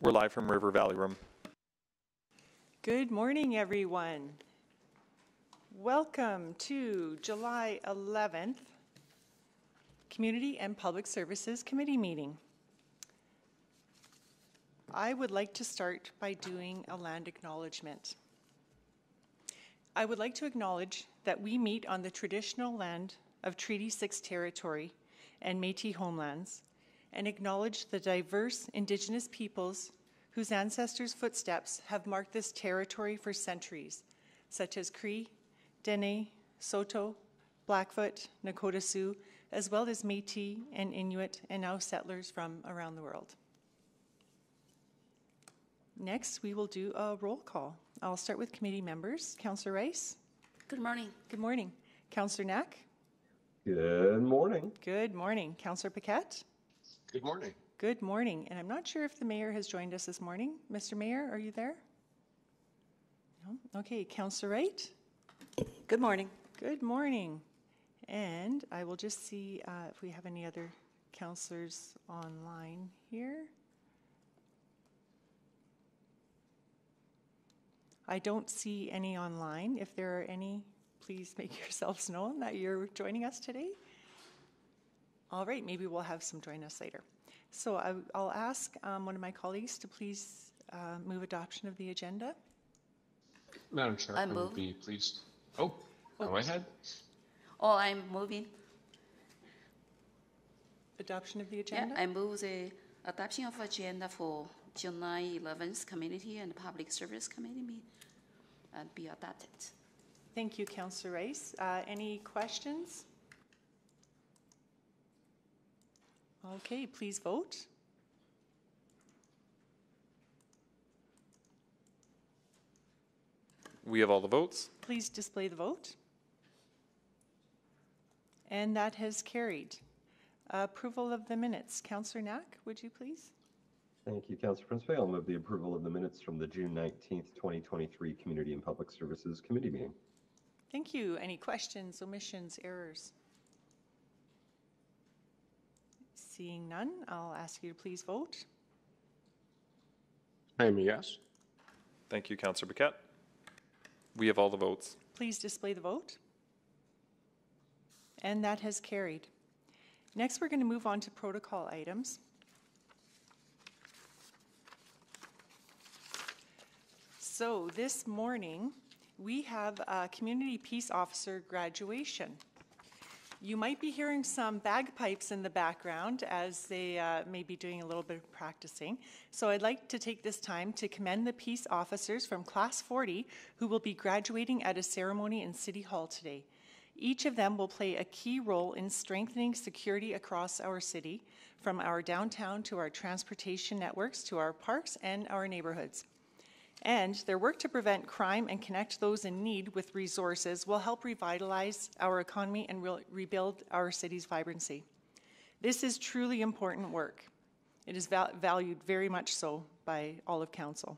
We're live from River Valley Room. Good morning, everyone. Welcome to July 11th Community and Public Services Committee meeting. I would like to start by doing a land acknowledgement. I would like to acknowledge that we meet on the traditional land of Treaty 6 territory and Métis homelands and acknowledge the diverse Indigenous peoples whose ancestors' footsteps have marked this territory for centuries, such as Cree, Dene, Saulteaux, Blackfoot, Nakota Sioux, as well as Métis and Inuit and now settlers from around the world. Next, we will do a roll call. I'll start with committee members. Councillor Rice. Good morning. Good morning. Councillor Knack. Good morning. Good morning. Councillor Paquette. Good morning. Good morning. And I'm not sure if the mayor has joined us this morning. Mr. Mayor, are you there? No? Okay. Councillor Wright. Good morning. Good morning. And I will just see uh, if we have any other councillors online here. I don't see any online. If there are any, please make yourselves known that you're joining us today. All right, maybe we'll have some join us later. So I, will ask um, one of my colleagues to please uh, move adoption of the agenda. Madam Chair, I I would move. be pleased. Oh, go ahead. Oh, I'm moving. Adoption of the Yeah, agenda? I move the adoption of agenda for July 11th Community and Public Service Committee meet and be adopted. Thank you, Councillor Rice. Uh, any questions? Okay, please vote. We have all the votes. Please display the vote. And that has carried. Approval of the minutes. Councillor Knack, would you please? Thank you, Councilor Principe. I'll move the approval of the minutes from the June 19th, 2023 Community and Public Services Committee meeting. Thank you. Any questions, omissions, errors? Seeing none, I'll ask you to please vote. I am a yes. Thank you, Councillor Paquette. We have all the votes. Please display the vote. And that has carried. Next, we're going to move on to protocol items. So this morning, we have a community peace officer graduation. You might be hearing some bagpipes in the background as they uh, may be doing a little bit of practicing. So I'd like to take this time to commend the peace officers from Class 40 who will be graduating at a ceremony in City Hall today. Each of them will play a key role in strengthening security across our city, from our downtown to our transportation networks to our parks and our neighborhoods. And their work to prevent crime and connect those in need with resources will help revitalize our economy and re- rebuild our city's vibrancy. This is truly important work. It is val- valued very much so by all of Council.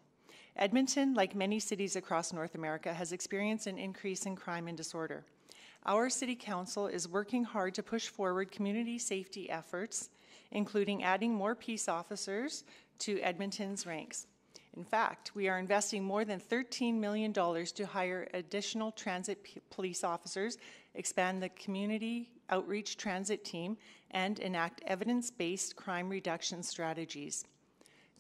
Edmonton, like many cities across North America, has experienced an increase in crime and disorder. Our City Council is working hard to push forward community safety efforts, including adding more peace officers to Edmonton's ranks. In fact, we are investing more than $13 million to hire additional transit p- police officers, expand the community outreach transit team, and enact evidence based crime reduction strategies.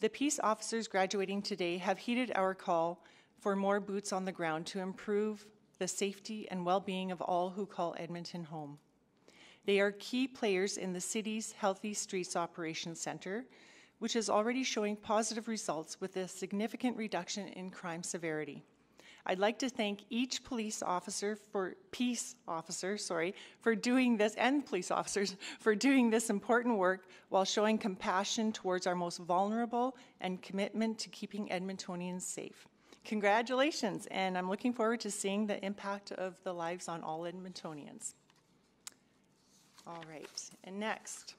The peace officers graduating today have heeded our call for more boots on the ground to improve the safety and well being of all who call Edmonton home. They are key players in the city's Healthy Streets Operations Center, which is already showing positive results with a significant reduction in crime severity. I'd like to thank each police officer for peace officer, sorry, for doing this and police officers for doing this important work while showing compassion towards our most vulnerable and commitment to keeping Edmontonians safe. Congratulations, and I'm looking forward to seeing the impact of the lives on all Edmontonians. All right, and next.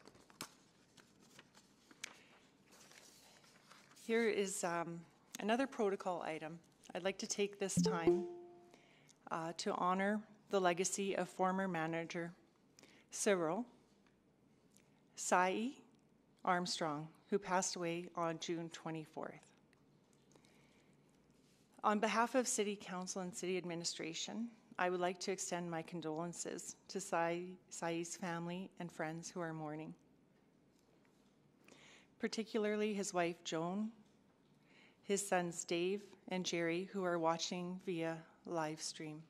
Here is um, another protocol item. I'd like to take this time uh, to honor the legacy of former manager Cyril Cy Armstrong, who passed away on June 24th. On behalf of City Council and City Administration, I would like to extend my condolences to Cy, Cy's family and friends who are mourning, particularly his wife Joan, his sons Dave and Jerry, who are watching via live stream.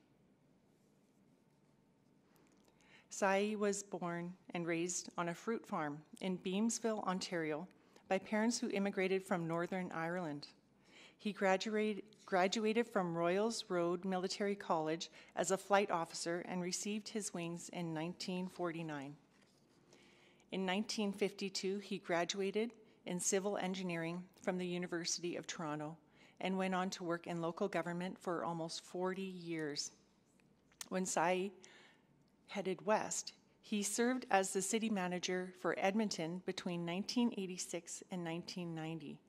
Cy was born and raised on a fruit farm in Beamsville, Ontario, by parents who immigrated from Northern Ireland. He graduated, graduated from Royal Roads Military College as a flight officer and received his wings in 1949. In 1952, he graduated in civil engineering from the University of Toronto and went on to work in local government for almost 40 years. When Cy headed west, he served as the city manager for Edmonton between 1986 and 1990.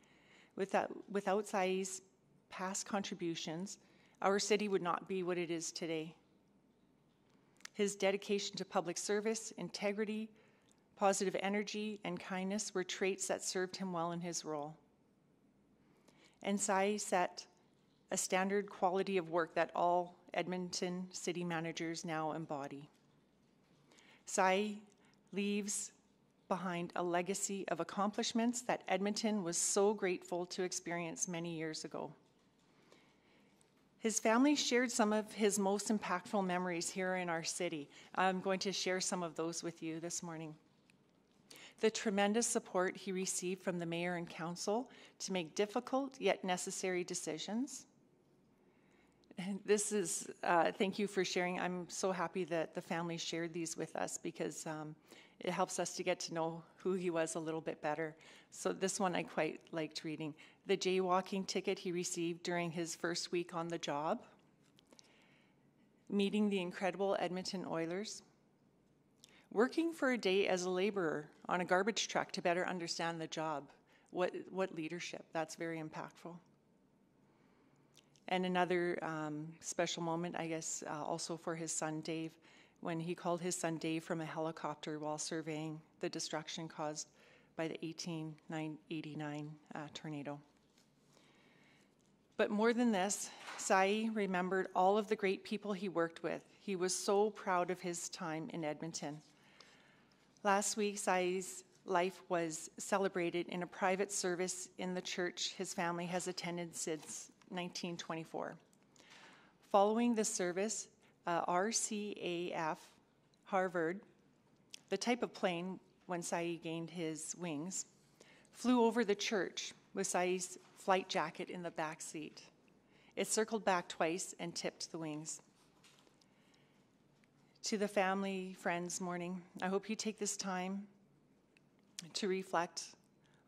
Without, without Cy's past contributions, our city would not be what it is today. His dedication to public service, integrity, positive energy, and kindness were traits that served him well in his role. And Cy set a standard quality of work that all Edmonton city managers now embody. Cy leaves behind a legacy of accomplishments that Edmonton was so grateful to experience many years ago. His family shared some of his most impactful memories here in our city. I'm going to share some of those with you this morning. The tremendous support he received from the mayor and council to make difficult yet necessary decisions. And this is, uh, thank you for sharing. I'm so happy that the family shared these with us because um, it helps us to get to know who he was a little bit better. So, this one I quite liked reading. The jaywalking ticket he received during his first week on the job, meeting the incredible Edmonton Oilers, working for a day as a laborer on a garbage truck to better understand the job. What, what leadership? That's very impactful. And another um, special moment, I guess, uh, also for his son Dave, when he called his son Dave from a helicopter while surveying the destruction caused by the 1889 uh, tornado. But more than this, Cy remembered all of the great people he worked with. He was so proud of his time in Edmonton. Last week, Cy's life was celebrated in a private service in the church his family has attended since 1924. Following the service, uh, RCAF Harvard, the type of plane when Cy gained his wings, flew over the church with Cy's flight jacket in the back seat. It circled back twice and tipped the wings. To the family, friends mourning, I hope you take this time to reflect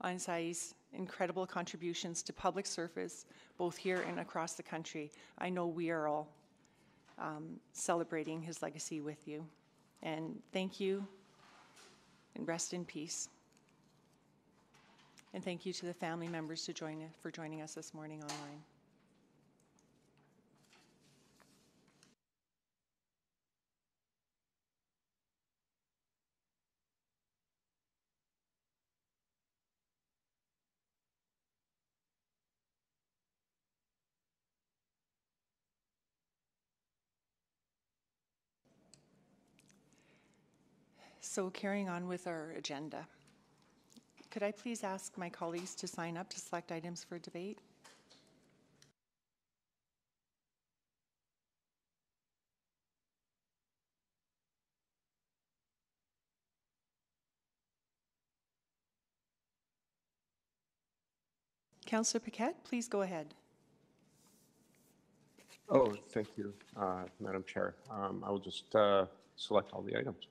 on Cy's incredible contributions to public service, both here and across the country. I know we are all um, celebrating his legacy with you. And thank you, and rest in peace. And thank you to the family members to join, for joining us this morning online. So carrying on with our agenda, could I please ask my colleagues to sign up to select items for debate? Councillor Paquette, please go ahead. Oh, thank you, uh, Madam Chair. Um, I will just uh, select all the items.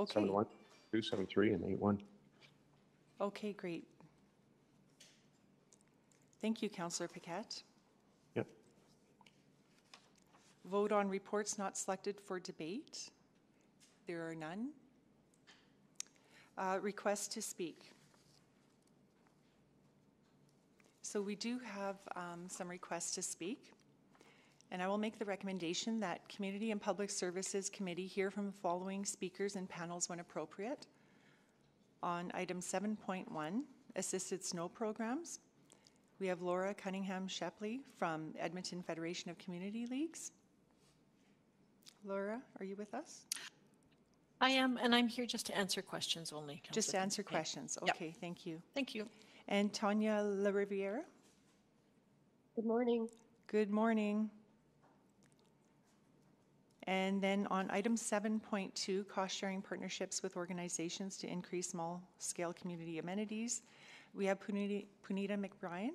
Okay, Seven one, two, seven three, and eight one. okay, great. Thank you, Councillor Paquette. Yep. Vote on reports not selected for debate. There are none. Uh, Request to speak. So we do have um, some requests to speak. And I will make the recommendation that Community and Public Services Committee hear from the following speakers and panels when appropriate. On item 7.1, assisted snow programs, we have Laura Cunningham Shepherd from Edmonton Federation of Community Leagues. Laura, are you with us? I am, and I'm here just to answer questions only. Just to answer Duncan. questions. Yep. Okay, thank you. Thank you. And Tanya La Riviera? Good morning. Good morning. And then on item 7.2, cost-sharing partnerships with organizations to increase small-scale community amenities, we have Punita Punita McBrien.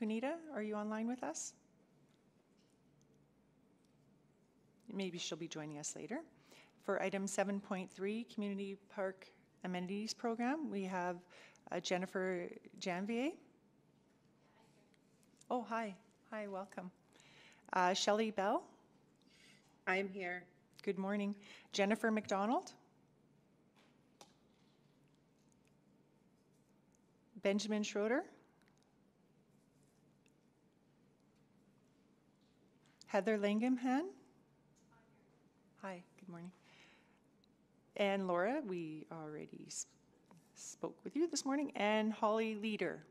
Punita, are you online with us? Maybe she'll be joining us later. For item 7.3, Community Park Amenities Program, we have uh, Jennifer Janvier. Oh, hi. Hi, welcome. Uh, Shelley Bell, I am here. good morning. Jennifer McDonald. Benjamin Schroeder. Heather Langhamhan. Hi, good morning. And Laura, we already spoke with you this morning, and Holly Leader.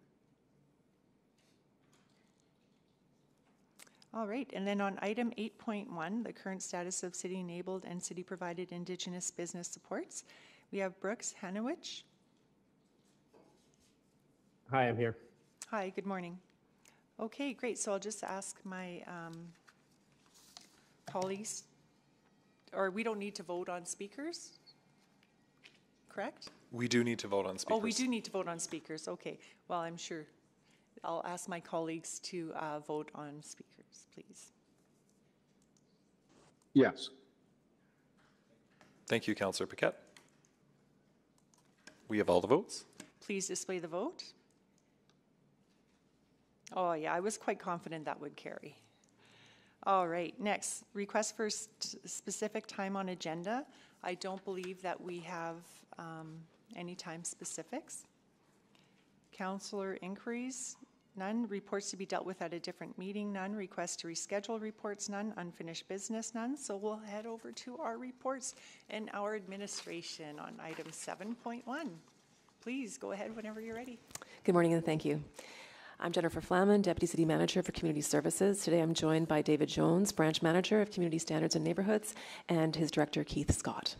All right, and then on item 8.1, the current status of city-enabled and city-provided Indigenous business supports, we have Brooks Hanowich. Hi, I'm here. Hi, good morning. Okay, great, so I'll just ask my um, colleagues, or we don't need to vote on speakers, correct? We do need to vote on speakers. Oh, we do need to vote on speakers, okay. Well, I'm sure. I'll ask my colleagues to uh, vote on speakers, please. Yes. Thank you, Councillor Paquette. We have all the votes. Please display the vote. Oh, yeah, I was quite confident that would carry. All right, next, request for st- specific time on agenda. I don't believe that we have um, any time specifics. Counselor inquiries, none. Reports to be dealt with at a different meeting, none. Requests to reschedule reports, none. Unfinished business, none. So we'll head over to our reports and our administration on item 7.1. Please go ahead whenever you're ready. Good morning and thank you. I'm Jennifer Flaman, Deputy City Manager for Community Services. Today I'm joined by David Jones, Branch Manager of Community Standards and Neighborhoods, and his Director Keith Scott.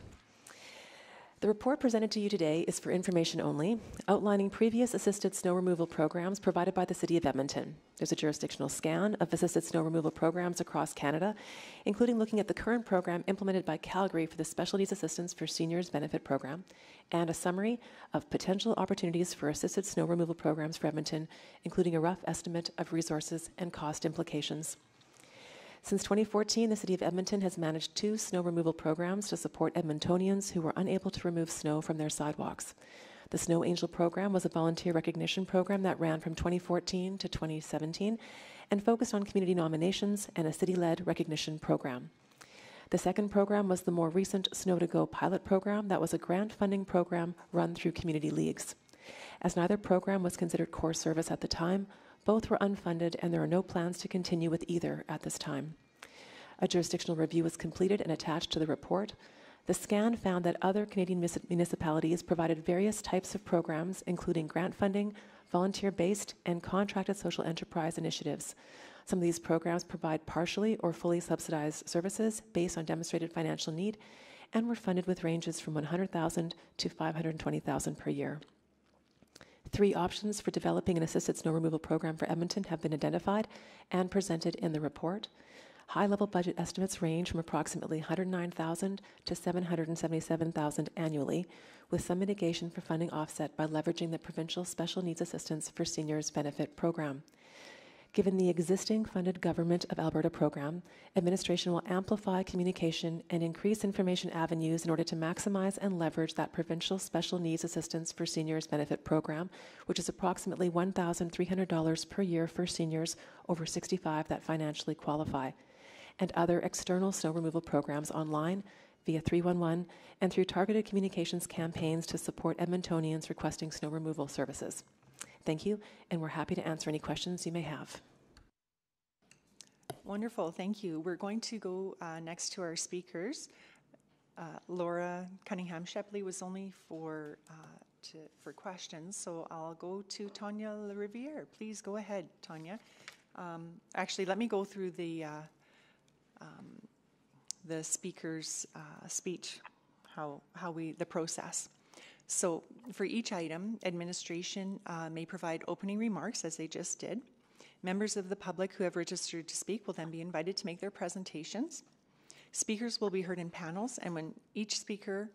The report presented to you today is for information only, outlining previous assisted snow removal programs provided by the City of Edmonton. There's a jurisdictional scan of assisted snow removal programs across Canada, including looking at the current program implemented by Calgary for the Special Needs Assistance for Seniors Benefit Program, and a summary of potential opportunities for assisted snow removal programs for Edmonton, including a rough estimate of resources and cost implications. Since 2014, the City of Edmonton has managed two snow removal programs to support Edmontonians who were unable to remove snow from their sidewalks. The Snow Angel program was a volunteer recognition program that ran from 2014 to 2017 and focused on community nominations and a city led recognition program. The second program was the more recent Snow to Go pilot program that was a grant funding program run through community leagues. As neither program was considered core service at the time, both were unfunded and there are no plans to continue with either at this time. A jurisdictional review was completed and attached to the report. The scan found that other Canadian munici- municipalities provided various types of programs, including grant funding, volunteer based, and contracted social enterprise initiatives. Some of these programs provide partially or fully subsidized services based on demonstrated financial need and were funded with ranges from 100,000 to 520,000 per year. Three options for developing an assisted snow removal program for Edmonton have been identified and presented in the report. High level budget estimates range from approximately 109,000 to 777,000 annually, with some mitigation for funding offset by leveraging the Provincial Special Needs Assistance for Seniors Benefit Program. Given the existing funded Government of Alberta program, administration will amplify communication and increase information avenues in order to maximize and leverage that provincial special needs assistance for seniors benefit program, which is approximately $1,300 per year for seniors over 65 that financially qualify, and other external snow removal programs online via 311 and through targeted communications campaigns to support Edmontonians requesting snow removal services. Thank you, and we're happy to answer any questions you may have. Wonderful, thank you. We're going to go uh, next to our speakers. uh, Laura Cunningham Shepherd was only for, uh, to, for questions, so I'll go to Tanya Riviere. Please go ahead, Tanya. Um, Actually, let me go through the, uh, um, the speaker's uh, speech, how, how we, the process. So for each item, administration uh, may provide opening remarks, as they just did. Members of the public who have registered to speak will then be invited to make their presentations. Speakers will be heard in panels, and when each speaker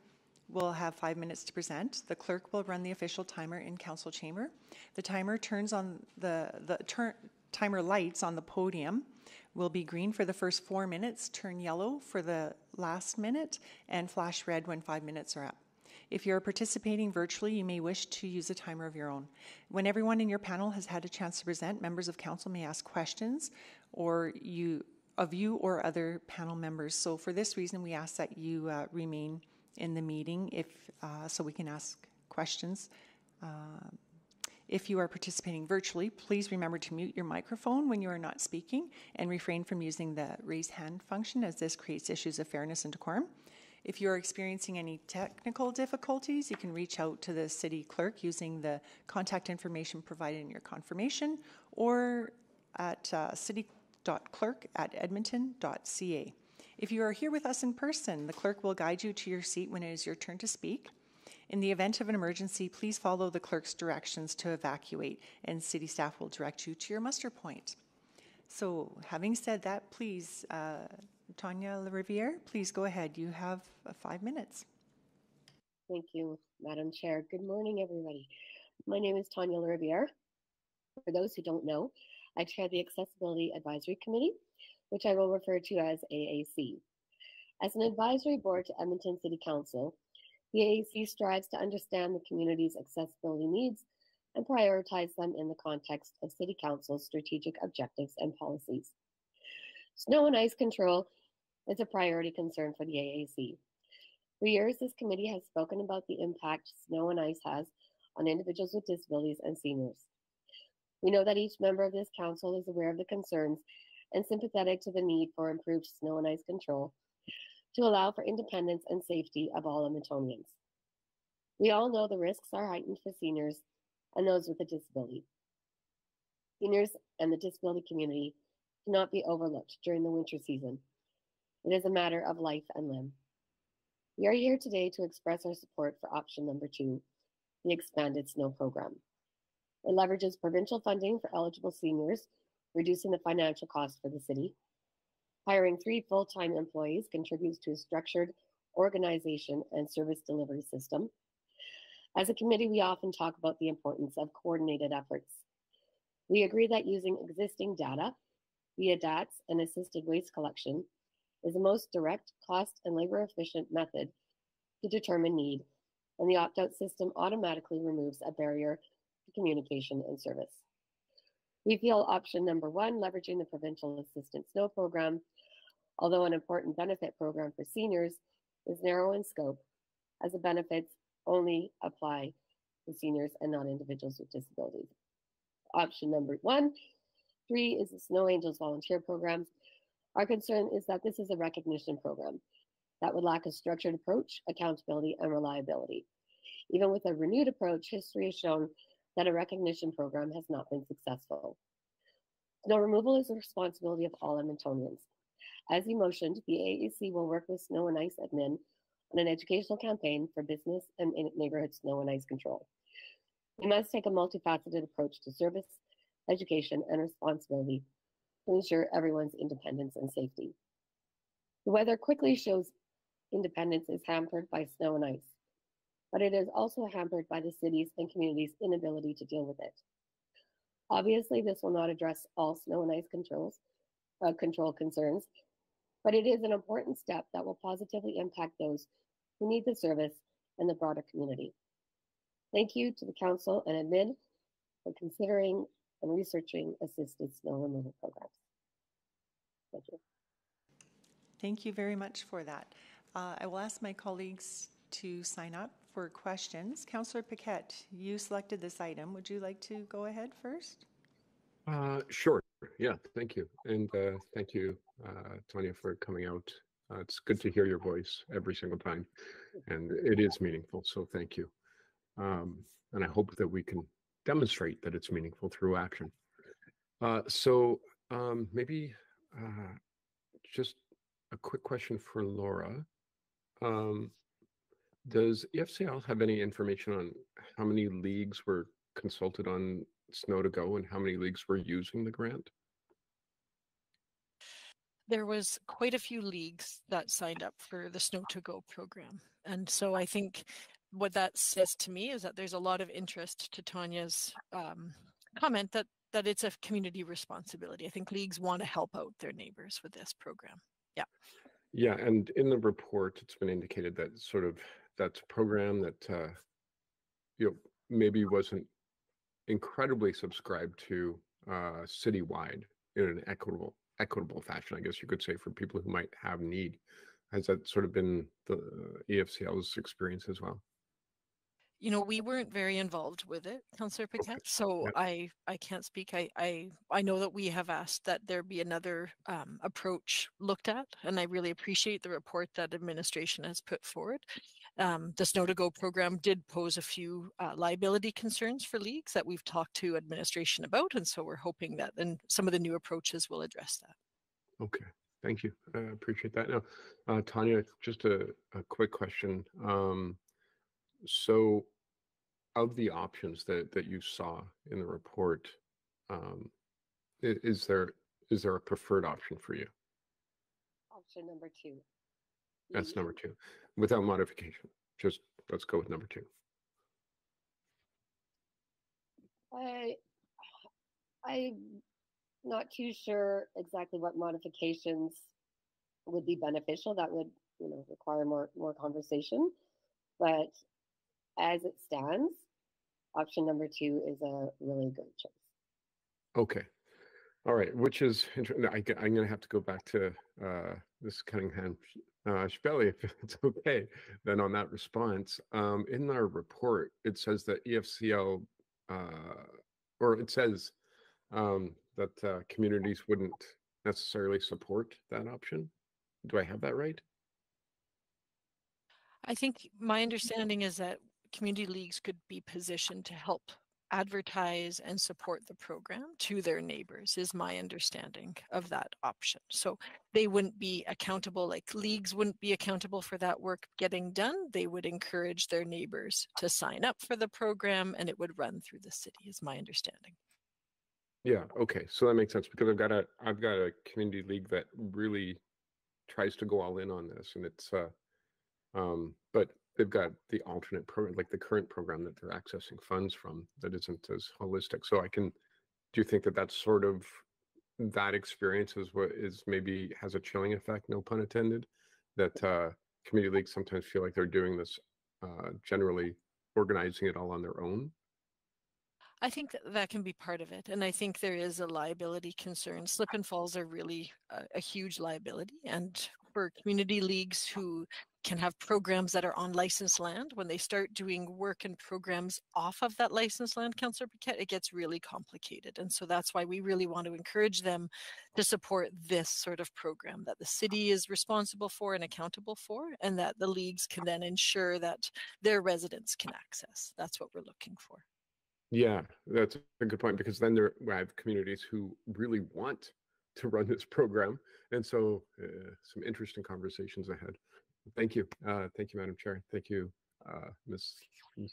will have five minutes to present, the clerk will run the official timer in council chamber. The timer turns on the the timer lights on the podium will be green for the first four minutes, turn yellow for the last minute, and flash red when five minutes are up. If you're participating virtually, you may wish to use a timer of your own. When everyone in your panel has had a chance to present, members of council may ask questions or you of you or other panel members. So for this reason, we ask that you uh, remain in the meeting if uh, so we can ask questions. Uh, if you are participating virtually, please remember to mute your microphone when you are not speaking and refrain from using the raise hand function as this creates issues of fairness and decorum. If you are experiencing any technical difficulties, you can reach out to the city clerk using the contact information provided in your confirmation or at uh, city.clerk at edmonton.ca. If you are here with us in person, the clerk will guide you to your seat when it is your turn to speak. In the event of an emergency, please follow the clerk's directions to evacuate, and city staff will direct you to your muster point. So, having said that, please, uh, Tanya Riviere, please go ahead. You have uh, five minutes. Thank you, Madam Chair. Good morning, everybody. My name is Tanya Riviere. For those who don't know, I chair the Accessibility Advisory Committee, which I will refer to as AAC. As an advisory board to Edmonton City Council, the AAC strives to understand the community's accessibility needs and prioritize them in the context of City Council's strategic objectives and policies. Snow and ice control is a priority concern for the AAC. For years, this committee has spoken about the impact snow and ice has on individuals with disabilities and seniors. We know that each member of this council is aware of the concerns and sympathetic to the need for improved snow and ice control to allow for independence and safety of all Edmontonians. We all know the risks are heightened for seniors and those with a disability. Seniors and the disability community cannot be overlooked during the winter season. It is a matter of life and limb. We are here today to express our support for option number two, the expanded snow program. It leverages provincial funding for eligible seniors, reducing the financial cost for the city. Hiring three full time employees contributes to a structured organization and service delivery system. As a committee, we often talk about the importance of coordinated efforts. We agree that using existing data via DATS and assisted waste collection is the most direct, cost, and labor efficient method to determine need, and the opt out system automatically removes a barrier to communication and service. We feel option number one, leveraging the Provincial Assistance Snow Program, although an important benefit program for seniors, is narrow in scope as the benefits only apply to seniors and not individuals with disabilities. Option number one, three is the Snow Angels volunteer program. Our concern is that this is a recognition program that would lack a structured approach, accountability, and reliability. Even with a renewed approach, history has shown that a recognition program has not been successful. Snow removal is the responsibility of all Edmontonians. As you motioned, the AAC will work with Snow and Ice admin on an educational campaign for business and neighborhood snow and ice control. We must take a multifaceted approach to service, education, and responsibility to ensure everyone's independence and safety. The weather quickly shows independence is hampered by snow and ice, but it is also hampered by the city's and community's inability to deal with it. Obviously, this will not address all snow and ice controls, uh, control concerns, but it is an important step that will positively impact those who need the service and the broader community. Thank you to the Council and admin for considering and researching assisted snow removal programs. Thank you. Thank you very much for that. Uh, I will ask my colleagues to sign up for questions. Councillor Paquette, you selected this item. Would you like to go ahead first? Uh, sure. Yeah, thank you. And uh, thank you, uh, Tanya, for coming out Uh, it's good to hear your voice every single time, and it is meaningful. So thank you. Um, and I hope that we can demonstrate that it's meaningful through action. Uh, so um, maybe uh, just a quick question for Laura. Um, does EFCL have any information on how many leagues were consulted on Snow to Go and how many leagues were using the grant? There was quite a few leagues that signed up for the Snow to Go program. And so I think what that says to me is that there's a lot of interest to Tanya's um, comment that that it's a community responsibility. I think leagues want to help out their neighbors with this program. Yeah. Yeah, and in the report, it's been indicated that sort of that's a program that uh, you know maybe wasn't incredibly subscribed to uh, citywide in an equitable equitable fashion, I guess you could say, for people who might have need. Has that sort of been the E EFCL's experience as well? You know we weren't very involved with it councillor paquette so Yep. i i can't speak i i i know that we have asked that there be another um, approach looked at and i really appreciate the report that administration has put forward um, the snow to go program did pose a few uh, liability concerns for leagues that we've talked to administration about and so we're hoping that then some of the new approaches will address that Okay, thank you. I appreciate that. Now, uh, Tanya, just a, a quick question. Um, so, of the options that that you saw in the report, um, is there is there a preferred option for you? Option number two. That's number two, without modification. Just let's go with number two. I, I'm not too sure exactly what modifications would be beneficial. That would, you know, require more more conversation. But as it stands, option number two is a really good choice. Okay. All right, which is, inter- I, g- I'm going to have to go back to uh, this Cunningham uh, Shpeley, if it's okay, then on that response. Um, in our report, it says that EFCL, uh, or it says um, that uh, communities wouldn't necessarily support that option. Do I have that right? I think my understanding is that community leagues could be positioned to help advertise and support the program to their neighbors is my understanding of that option. So they wouldn't be accountable, like leagues wouldn't be accountable for that work getting done. They would encourage their neighbors to sign up for the program and it would run through the city is my understanding. Yeah, okay. So that makes sense because I've got a I've got a community league that really tries to go all in on this and it's uh um but they've got the alternate program like the current program that they're accessing funds from that isn't as holistic. So I can do you think that that's sort of that experience is what is maybe has a chilling effect, no pun intended, that uh community leagues sometimes feel like they're doing this uh generally organizing it all on their own? I think that, that can be part of it. And I think there is a liability concern. Slip and falls are really a, a huge liability. And for community leagues who can have programs that are on licensed land, when they start doing work and programs off of that licensed land, Councillor Paquette, it gets really complicated. And so that's why we really want to encourage them to support this sort of program that the city is responsible for and accountable for, and that the leagues can then ensure that their residents can access. That's what we're looking for. Yeah, that's a good point because then there I have communities who really want to run this program, and so uh, some interesting conversations ahead. Thank you, uh, thank you, Madam Chair. Thank you, uh, Ms. Ms.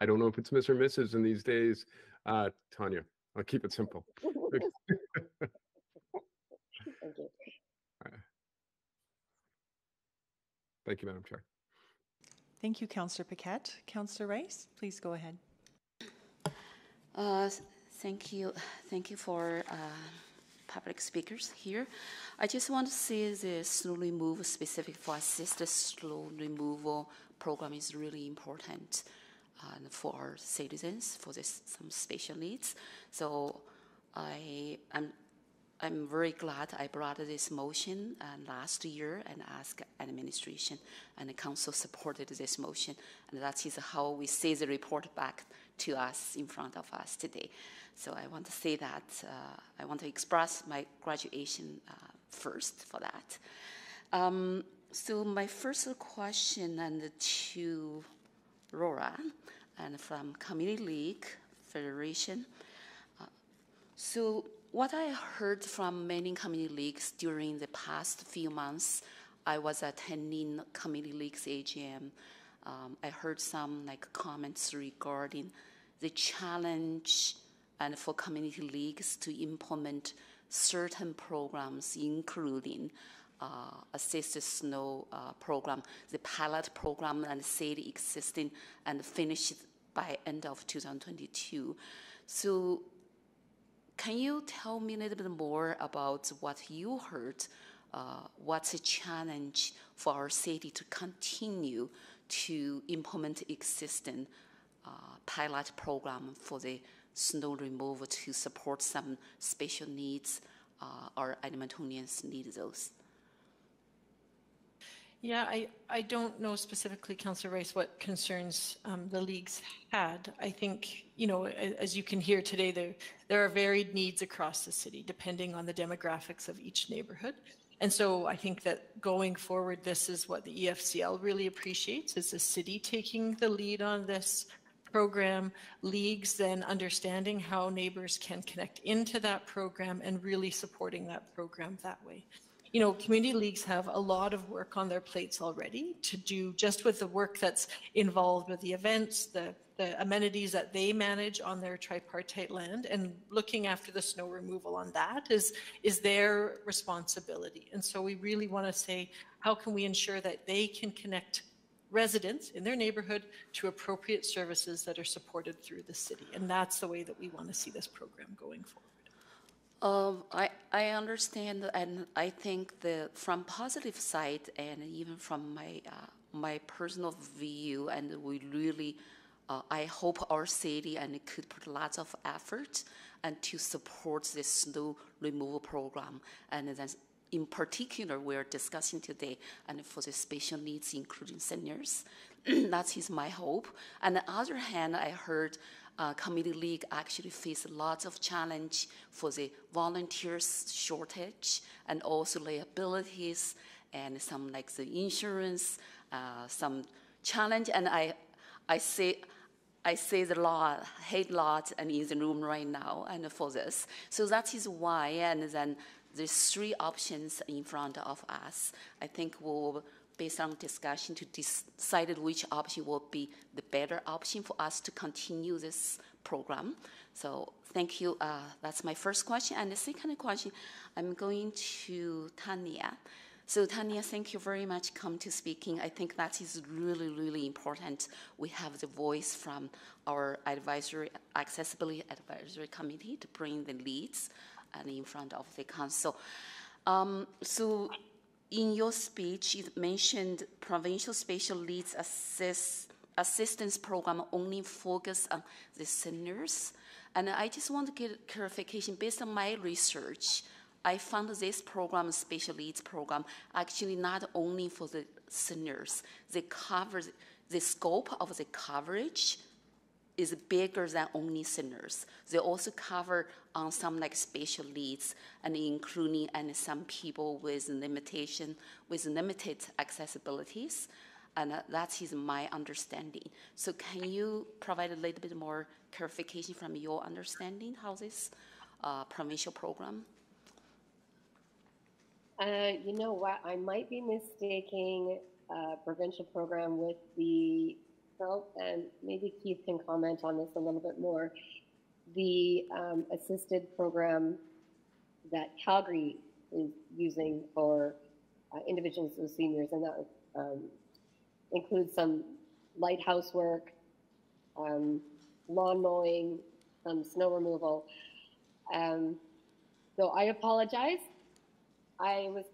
I don't know if it's Miss or Mrs. in these days. Uh, Tanya, I'll keep it simple. Thank you. Thank you, Madam Chair. Thank you, Councillor Paquette. Councillor Rice, please go ahead. Uh, Thank you, thank you for uh, public speakers here. I just want to say the snow removal specific for assisted snow removal program is really important uh, for our citizens for this some special needs. So I am I'm very glad I brought this motion uh, last year and asked administration and the council supported this motion. And that is how we see the report back to us in front of us today. So I want to say that uh, I want to express my graduation uh, first for that. Um, so my first question and to Laura, and from Community League Federation. Uh, so what I heard from many community leagues during the past few months, I was attending community leagues AGM. Um, I heard some like comments regarding the challenge and for community leagues to implement certain programs, including uh, assisted snow uh, program, the pilot program and said existing and finished by end of 2022. So can you tell me a little bit more about what you heard? Uh, what's a challenge for our city to continue to implement existing uh, pilot program for the snow removal to support some special needs uh, our Edmontonians need those? Yeah, I, I don't know specifically, Councillor Rice, what concerns um, the leagues had. I think, you know, as you can hear today, there, there are varied needs across the city, depending on the demographics of each neighborhood. And so I think that going forward, this is what the EFCL really appreciates, is the city taking the lead on this program, leagues then understanding how neighbors can connect into that program and really supporting that program that way you know, community leagues have a lot of work on their plates already to do just with the work that's involved with the events, the, the amenities that they manage on their tripartite land and looking after the snow removal on that is, is their responsibility. And so we really want to say, how can we ensure that they can connect residents in their neighborhood to appropriate services that are supported through the city? And that's the way that we want to see this program going forward. I, I understand, and I think the from positive side, and even from my uh, my personal view, and we really, uh, I hope our city and could put lots of effort and to support this snow removal program, and then in particular we're discussing today, and for the special needs, including seniors. that is my hope. On the other hand, I heard uh, community league actually face lots of challenge for the volunteers shortage and also liabilities and some like the insurance, uh, some challenge. And I, I say, I say the lot, hate lot, and in the room right now, and for this. So that is why, and then there's three options in front of us. I think we'll based on discussion to decide which option will be the better option for us to continue this program. So thank you. Uh, that's my first question. And the second question, I'm going to Tanya. So Tanya, thank you very much come to speaking. I think that is really, really important. We have the voice from our advisory, accessibility advisory committee to bring the leads and in front of the council. Um, so in your speech, you mentioned provincial special needs assist, assistance program only focus on the seniors. And I just want to get clarification based on my research. I found this program, special needs program, actually not only for the seniors. They cover the scope of the coverage is bigger than only seniors. They also cover on some like special needs and including and some people with limitation, with limited accessibilities. And uh, that is my understanding. So can you provide a little bit more clarification from your understanding how this uh, provincial program? Uh, you know what? I might be mistaking uh, provincial program with the felt, and maybe Keith can comment on this a little bit more, the um, assisted program that Calgary is using for uh, individuals with seniors, and that um, includes some lighthouse work, um, lawn mowing, some snow removal. Um, so I apologize. I was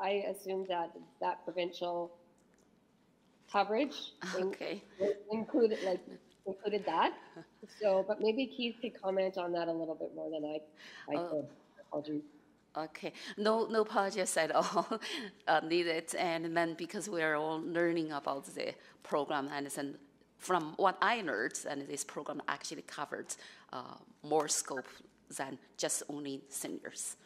I assumed that that provincial coverage. Okay. Included, like, included that. So, but maybe Keith could comment on that a little bit more than I, I Oh. could. Apologies. Okay, no, no apologies at all uh, needed. And then because we are all learning about the program, and then from what I learned, and this program actually covered uh, more scope than just only seniors.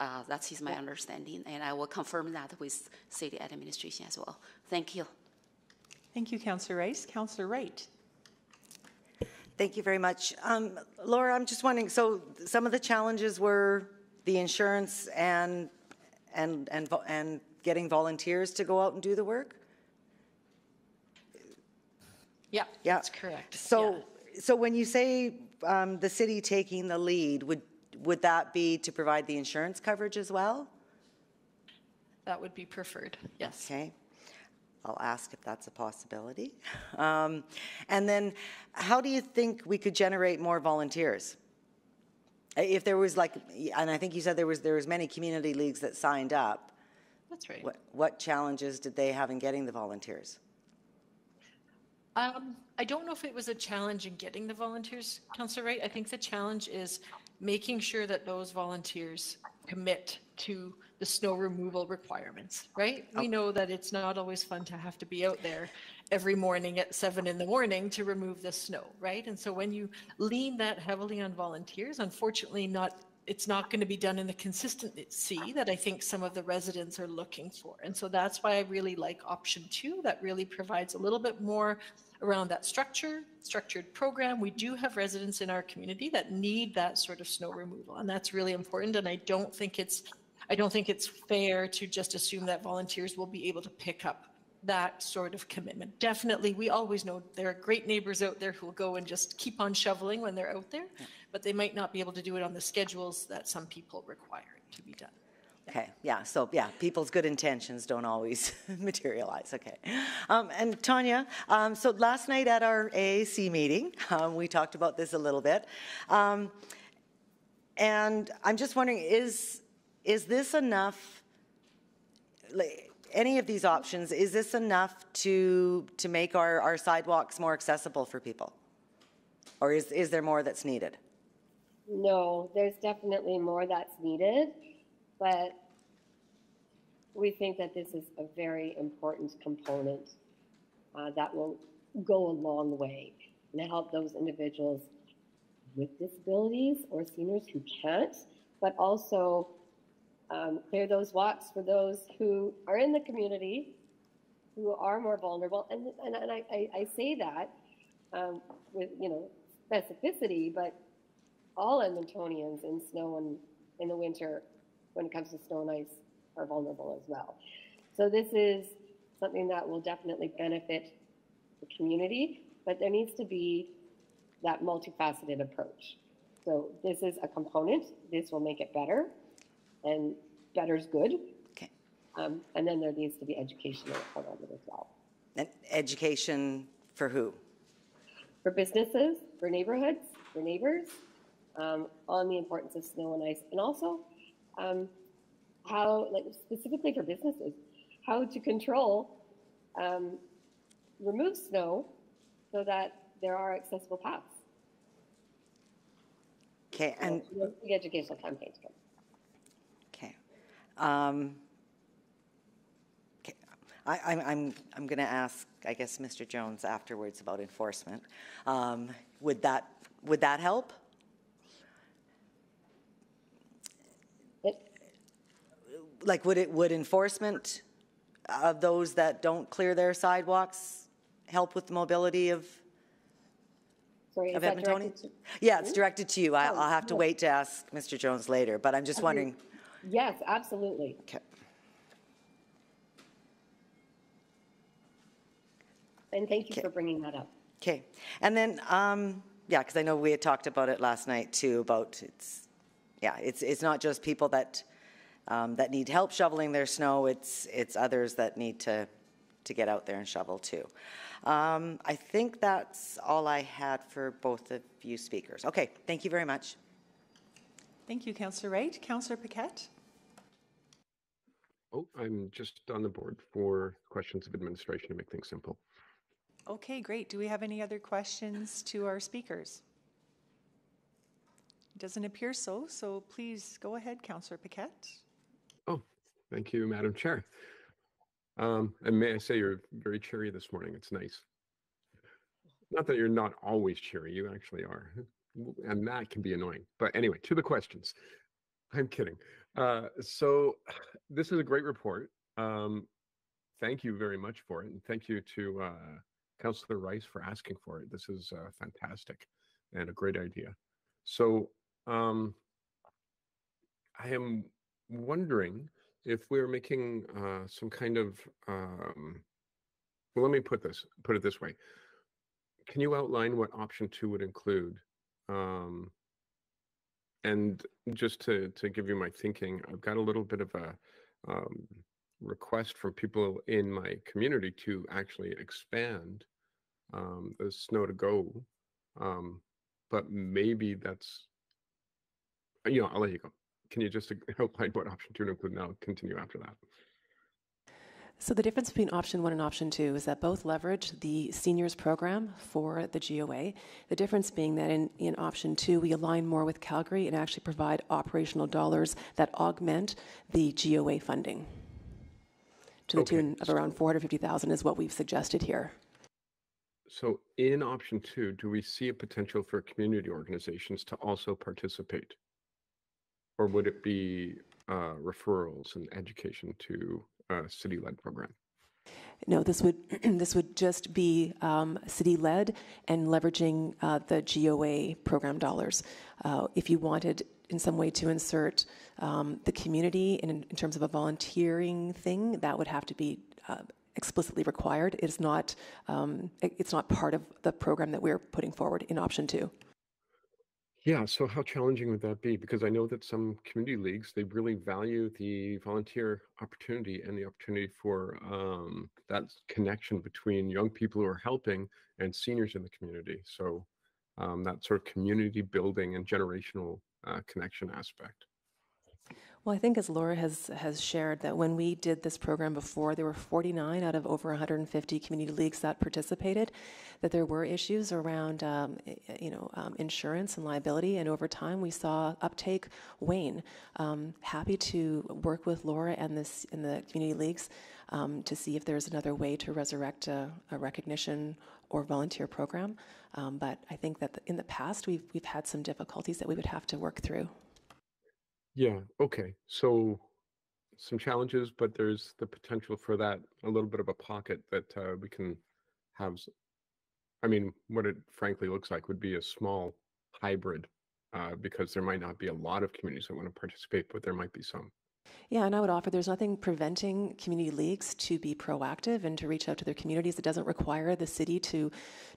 Uh, that is my understanding, and I will confirm that with city administration as well. Thank you. Thank you, Councillor Rice. Councillor Wright. Thank you very much. Um, Laura, I'm just wondering, so some of the challenges were the insurance and, and, and, and getting volunteers to go out and do the work? Yeah, Yeah. that's correct. So, so when you say um, the city taking the lead, would, would that be to provide the insurance coverage as well? That would be preferred, yes. Okay. I'll ask if that's a possibility. Um, And then, how do you think we could generate more volunteers? If there was like, and I think you said there was, there was many community leagues that signed up, That's right. what, what challenges did they have in getting the volunteers? Um, I don't know if it was a challenge in getting the volunteers, Councillor Wright. I think the challenge is making sure that those volunteers commit to the snow removal requirements, right? We know that it's not always fun to have to be out there every morning at seven in the morning to remove the snow, right? And so when you lean that heavily on volunteers, unfortunately, not it's not going to be done in the consistency that I think some of the residents are looking for. And so that's why I really like option two. That really provides a little bit more around that structure, structured program. We do have residents in our community that need that sort of snow removal, and that's really important. And I don't think it's I don't think it's fair to just assume that volunteers will be able to pick up that sort of commitment. Definitely, we always know there are great neighbors out there who will go and just keep on shoveling when they're out there, but they might not be able to do it on the schedules that some people require it to be done. Okay, yeah, so, yeah, people's good intentions don't always materialize, okay. Um, And Tanya, um, so last night at our AAC meeting, um, we talked about this a little bit. Um, And I'm just wondering, is, is this enough, any of these options, is this enough to, to make our, our sidewalks more accessible for people? Or is, is there more that's needed? No, there's definitely more that's needed, but we think that this is a very important component uh, that will go a long way and help those individuals with disabilities or seniors who can't, but also um, clear those walks for those who are in the community who are more vulnerable. And, and, and I, I, I say that um, with, you know, specificity, but all Edmontonians in snow and in the winter, when it comes to snow and ice, are vulnerable as well. So this is something that will definitely benefit the community, but there needs to be that multifaceted approach. So this is a component. This will make it better, and better is good. Okay. Um, and then there needs to be education around it as well And education for who? for businesses, for neighborhoods, for neighbors, um, on the importance of snow and ice, and also um, how, like specifically for businesses, how to control, um, remove snow so that there are accessible paths. Okay, So and, big educational campaigns. come. Um. I, I'm, I'm, I'm going to ask, I guess, Mr. Jones afterwards about enforcement. Um, Would that, would that help? It, Like, would it, would enforcement of those that don't clear their sidewalks help with the mobility of, sorry, of to? Yeah, it's directed to you. I- Oh, I'll have to wait to ask Mr. Jones later, but I'm just wondering, Yes, absolutely. okay. And thank you Okay. for bringing that up. Okay, and then, um, yeah, because I know we had talked about it last night too, about it's, yeah, it's, it's not just people that, um, that need help shoveling their snow, it's, it's others that need to, to get out there and shovel too. Um, I think that's all I had for both of you speakers. Okay, thank you very much. Thank you, Councillor Wright. Councillor Paquette? Oh, I'm just on the board for questions of administration to make things simple. Okay, great. Do we have any other questions to our speakers? It doesn't appear so, so please go ahead, Councillor Paquette. Oh, thank you, Madam Chair. Um, and may I say you're very cheery this morning. It's nice. Not that you're not always cheery, you actually are. And that can be annoying. But anyway, to the questions. I'm kidding. Uh, so this is a great report. Um, thank you very much for it, and thank you to uh, Councillor Rice for asking for it. This is uh, fantastic and a great idea. So um, I am wondering if we're making uh, some kind of um, well, let me put this put it this way. Can you outline what option two would include? Um, and just to to give you my thinking, I've got a little bit of a um, request from people in my community to actually expand um, the snow to go. Um, but maybe that's, you know, I'll let you go. Can you just help outline what option two to include? And I'll continue after that. So the difference between option one and option two is that both leverage the seniors program for the GOA. The difference being that in, in option two, we align more with Calgary and actually provide operational dollars that augment the GOA funding to the Okay, tune of around 450,000 is what we've suggested here. So in option two, do we see a potential for community organizations to also participate? Or would it be uh, referrals and education to city-led program? No, this would this would just be um, city-led and leveraging uh, the GOA program dollars. Uh, if you wanted in some way to insert um, the community in, in terms of a volunteering thing, that would have to be uh, explicitly required. It's not um, it- it's not part of the program that we're putting forward in option two. Yeah, so how challenging would that be? Because I know that some community leagues, they really value the volunteer opportunity and the opportunity for um, that connection between young people who are helping and seniors in the community. So um, that sort of community building and generational uh, connection aspect. Well, I think as Laura has has shared that when we did this program before, there were 49 out of over 150 community leagues that participated. That there were issues around, um, you know, um, insurance and liability, and over time we saw uptake wane. Um, happy to work with Laura and this in the community leagues um, to see if there's another way to resurrect a, a recognition or volunteer program. Um, but I think that in the past we've we've had some difficulties that we would have to work through. Yeah, okay. So some challenges, but there's the potential for that a little bit of a pocket that uh, we can have. I mean, what it frankly looks like would be a small hybrid uh, because there might not be a lot of communities that want to participate, but there might be some. Yeah, and I would offer there's nothing preventing community leagues to be proactive and to reach out to their communities. It doesn't require the city to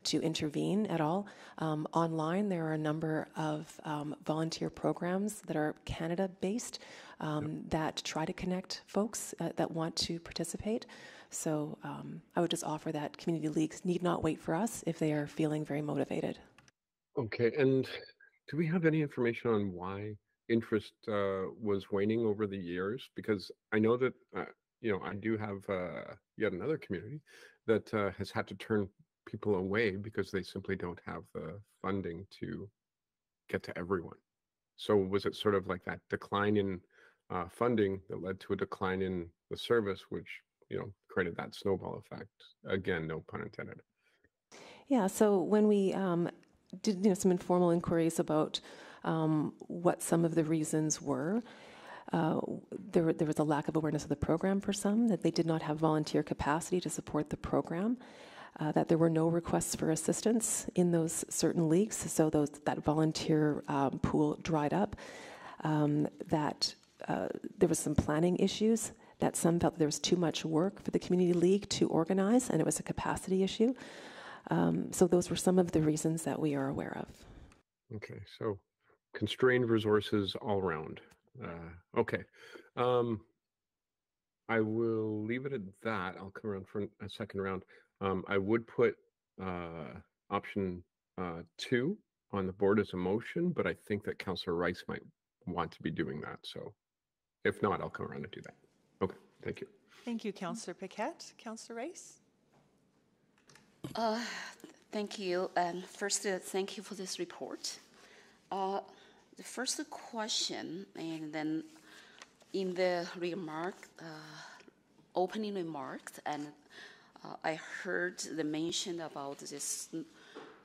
to intervene at all. Um, online, there are a number of um, volunteer programs that are Canada based um, that try to connect folks uh, that want to participate. So um, I would just offer that community leagues need not wait for us if they are feeling very motivated. Okay, and do we have any information on why interest uh, was waning over the years? Because I know that uh, you know I do have uh, yet another community that uh, has had to turn people away because they simply don't have the funding to get to everyone. So was it sort of like that decline in uh, funding that led to a decline in the service, which you know created that snowball effect? Again, no pun intended. Yeah, so when we um, did you know, some informal inquiries about um, what some of the reasons were, uh, there, there was a lack of awareness of the program for some, that they did not have volunteer capacity to support the program, uh, that there were no requests for assistance in those certain leagues, so those, that volunteer um, pool dried up, um, that uh, there was some planning issues, that some felt there was too much work for the community league to organize, and it was a capacity issue. Um, so those were some of the reasons that we are aware of. Okay, so constrained resources all around. Uh, okay. Um, I will leave it at that. I'll come around for a second round. Um, I would put uh, option uh, two on the board as a motion, but I think that Councillor Rice might want to be doing that. So if not, I'll come around and do that. Okay, thank you. Thank you, Councillor Paquette. Councillor Rice? Uh, Thank you. And first, uh, thank you for this report. Uh, The first question, and then in the remark, uh, opening remarks, and uh, I heard the mention about this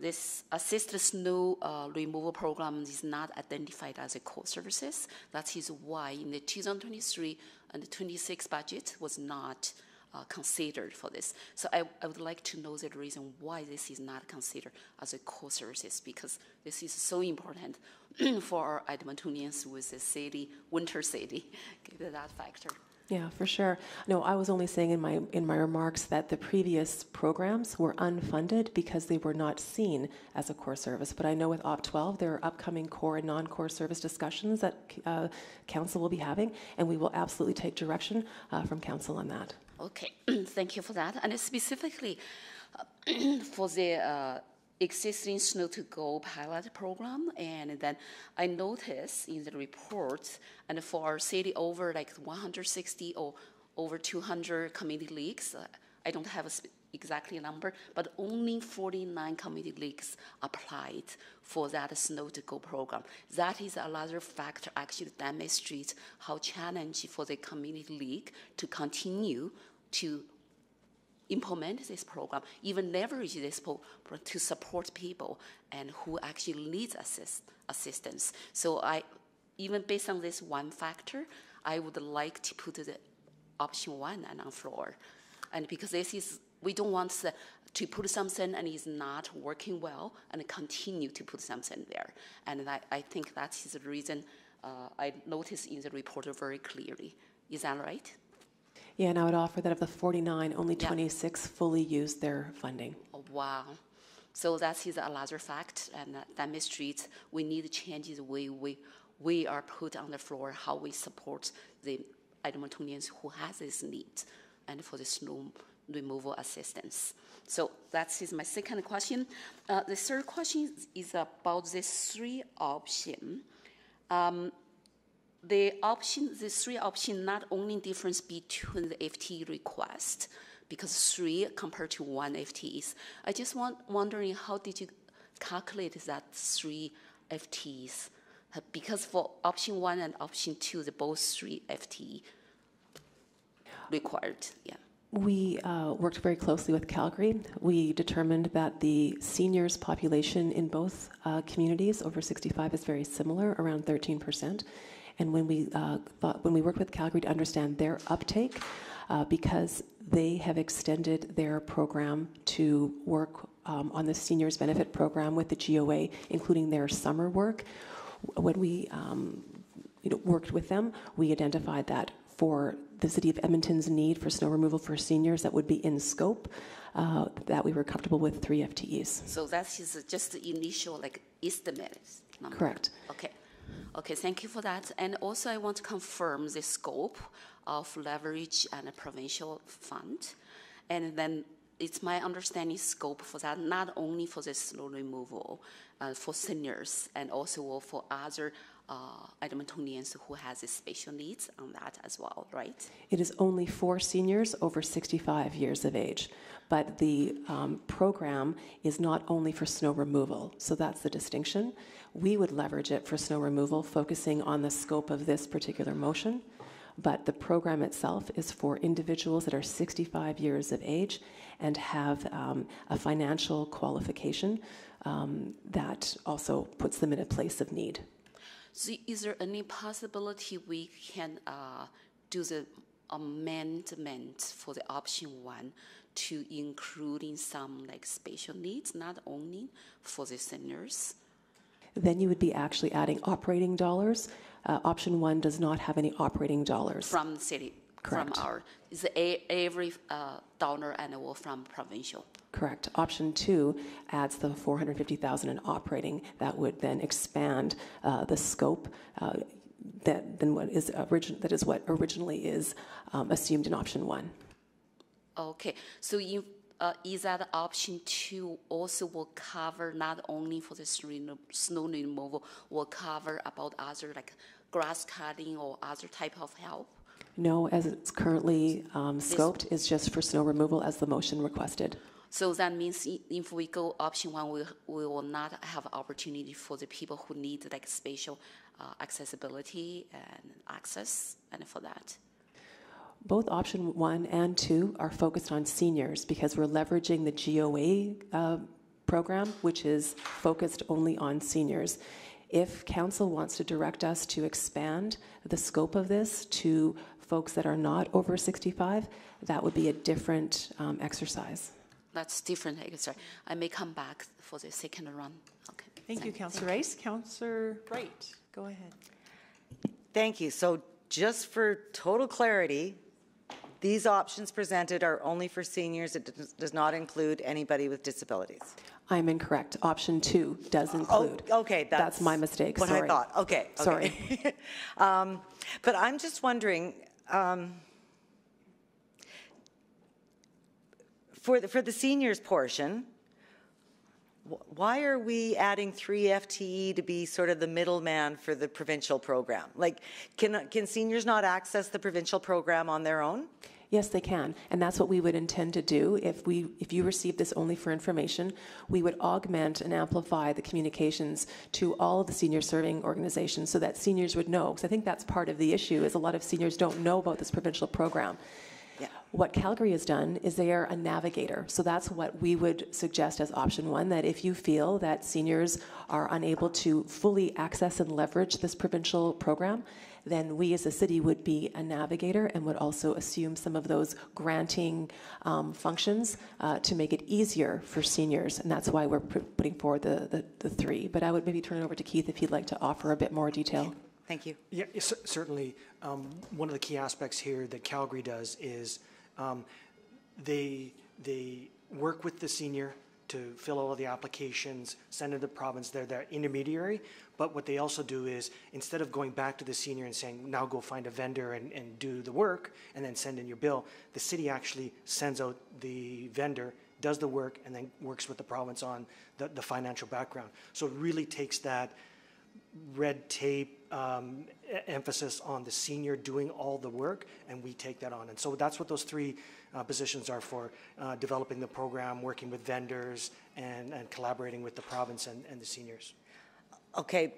this assisted snow uh, removal program is not identified as a core services. That is why in the 2023 and the 26 budget was not uh, considered for this. So I, I would like to know the reason why this is not considered as a core services because this is so important for Edmontonians with the city, winter city, given that factor. Yeah, for sure. No, I was only saying in my in my remarks that the previous programs were unfunded because they were not seen as a core service. But I know with Op 12 there are upcoming core and non-core service discussions that uh, council will be having, and we will absolutely take direction uh, from council on that. Okay, thank you for that. And specifically uh, for the uh, existing Snow to Go pilot program, and then I noticed in the report, and for our city over like 160 or over 200 community leagues, uh, I don't have a exactly number, but only 49 community leagues applied for that Snow to Go program. That is another factor actually demonstrates how challenging for the community league to continue to implement this program, even leverage this program to support people and who actually needs assist, assistance. So I, even based on this one factor, I would like to put the option one on the floor. And because this is, we don't want to put something and it's not working well and continue to put something there. And I, I think that is the reason uh, I noticed in the report very clearly. Is that right? Yeah, and I would offer that of the 49, only 26 fully used their funding. Oh, wow. So that is a larger fact, and that demonstrates we need to change the way we, we are put on the floor, how we support the Edmontonians who has this need, and for the snow removal assistance. So that is my second question. Uh, the third question is about the three option. Um, the option, the three option, not only difference between the FTE request, because three compared to one FTEs. I just want wondering how did you calculate that three FTEs? Because for option one and option two, the both three FTE required. Yeah. We uh, worked very closely with Calgary. We determined that the seniors population in both uh, communities over 65 is very similar, around 13 percent. And when we uh, thought, when we worked with Calgary to understand their uptake, uh, because they have extended their program to work um, on the seniors benefit program with the GOA, including their summer work. When we um, you know, worked with them, we identified that for the city of Edmonton's need for snow removal for seniors that would be in scope, uh, that we were comfortable with three FTEs. So that is just the initial like estimate number. Correct. Okay. Okay, thank you for that. And also, I want to confirm the scope of leverage and a provincial fund. And then it's my understanding scope for that, not only for the snow removal, uh, for seniors, and also for other Edmontonians who has special needs on that as well, right? It is only for seniors over 65 years of age, but the um, program is not only for snow removal, so that's the distinction. We would leverage it for snow removal, focusing on the scope of this particular motion. But the program itself is for individuals that are 65 years of age and have um, a financial qualification um, that also puts them in a place of need. So, is there any possibility we can uh, do the amendment for the option one to including some like special needs, not only for the seniors? then you would be actually adding operating dollars. Uh, option one does not have any operating dollars. From the city, Correct. from our, is every uh, dollar annual from provincial. Correct. Option two adds the 450,000 in operating. That would then expand uh, the scope uh, that than what is origin, that is what originally is um, assumed in option one. Okay, so in uh, is that option two also will cover not only for the snow removal, will cover about other like grass cutting or other type of help? No, as it's currently um, scoped, is just for snow removal as the motion requested. So that means if we go option one, we, we will not have opportunity for the people who need like spatial uh, accessibility and access and for that both option one and two are focused on seniors because we're leveraging the GOA uh, program, which is focused only on seniors. If council wants to direct us to expand the scope of this to folks that are not over 65, that would be a different um, exercise. That's different. Sorry, I may come back for the second run. Okay. Thank you, Councillor Rice. Councillor Wright, go ahead. Thank you. So just for total clarity, these options presented are only for seniors. It does- does not include anybody with disabilities. I'm incorrect. Option two does include. Oh, okay, that's. That's my mistake, What sorry. I thought, okay. Sorry. Um, But I'm just wondering, um, for the, for the seniors portion, why are we adding three FTE to be sort of the middleman for the provincial program? Like, can, can seniors not access the provincial program on their own? Yes, they can, and that's what we would intend to do. If we, if you receive this only for information, we would augment and amplify the communications to all of the senior serving organizations so that seniors would know. Because I think that's part of the issue is a lot of seniors don't know about this provincial program. Yeah. What Calgary has done is they are a navigator. So that's what we would suggest as option one that if you feel that seniors are unable to fully access and leverage this provincial program, then we as a city would be a navigator and would also assume some of those granting um, functions uh, to make it easier for seniors. And that's why we're putting forward the, the, the three. But I would maybe turn it over to Keith if he'd like to offer a bit more detail. Thank you. Yeah, yes, certainly. Um, One of the key aspects here that Calgary does is um, they, they work with the senior to fill all the applications, send it to the province, they're their intermediary. But what they also do is, instead of going back to the senior and saying, now go find a vendor and, and do the work, and then send in your bill, the city actually sends out the vendor, does the work, and then works with the province on the, the financial background. So it really takes that red tape um, emphasis on the senior doing all the work, and we take that on. And so that's what those three uh, positions are for, uh, developing the program, working with vendors, and, and collaborating with the province and, and the seniors. Okay,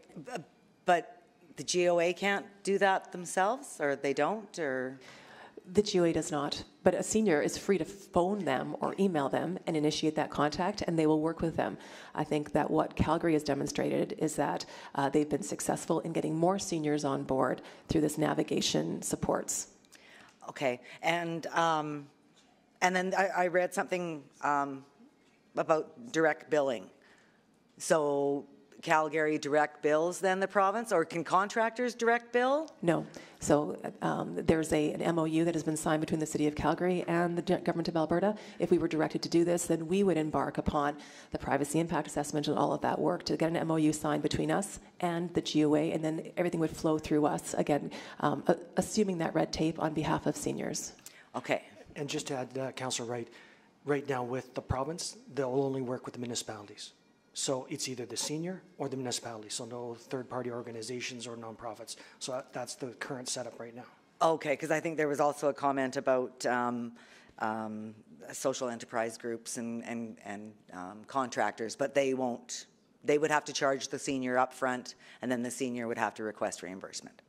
but the GOA can't do that themselves, or they don't, or? The GOA does not, but a senior is free to phone them or email them and initiate that contact, and they will work with them. I think that what Calgary has demonstrated is that uh, they've been successful in getting more seniors on board through this navigation supports. Okay, and, um, and then I, I read something, um, about direct billing. So Calgary direct bills then the province, or can contractors direct bill? No. So um, there's a, an MOU that has been signed between the City of Calgary and the Government of Alberta. If we were directed to do this, then we would embark upon the privacy impact assessment and all of that work to get an MOU signed between us and the GOA, and then everything would flow through us, again, um, a- assuming that red tape on behalf of seniors. Okay, And just to add, uh, Councillor Wright, right now with the province, they'll only work with the municipalities. So it's either the senior or the municipality, so no third-party organizations or nonprofits. So that- that's the current setup right now. okay, because I think there was also a comment about, um, um, social enterprise groups and, and, and, um, contractors, but they won't, they would have to charge the senior upfront, and then the senior would have to request reimbursement.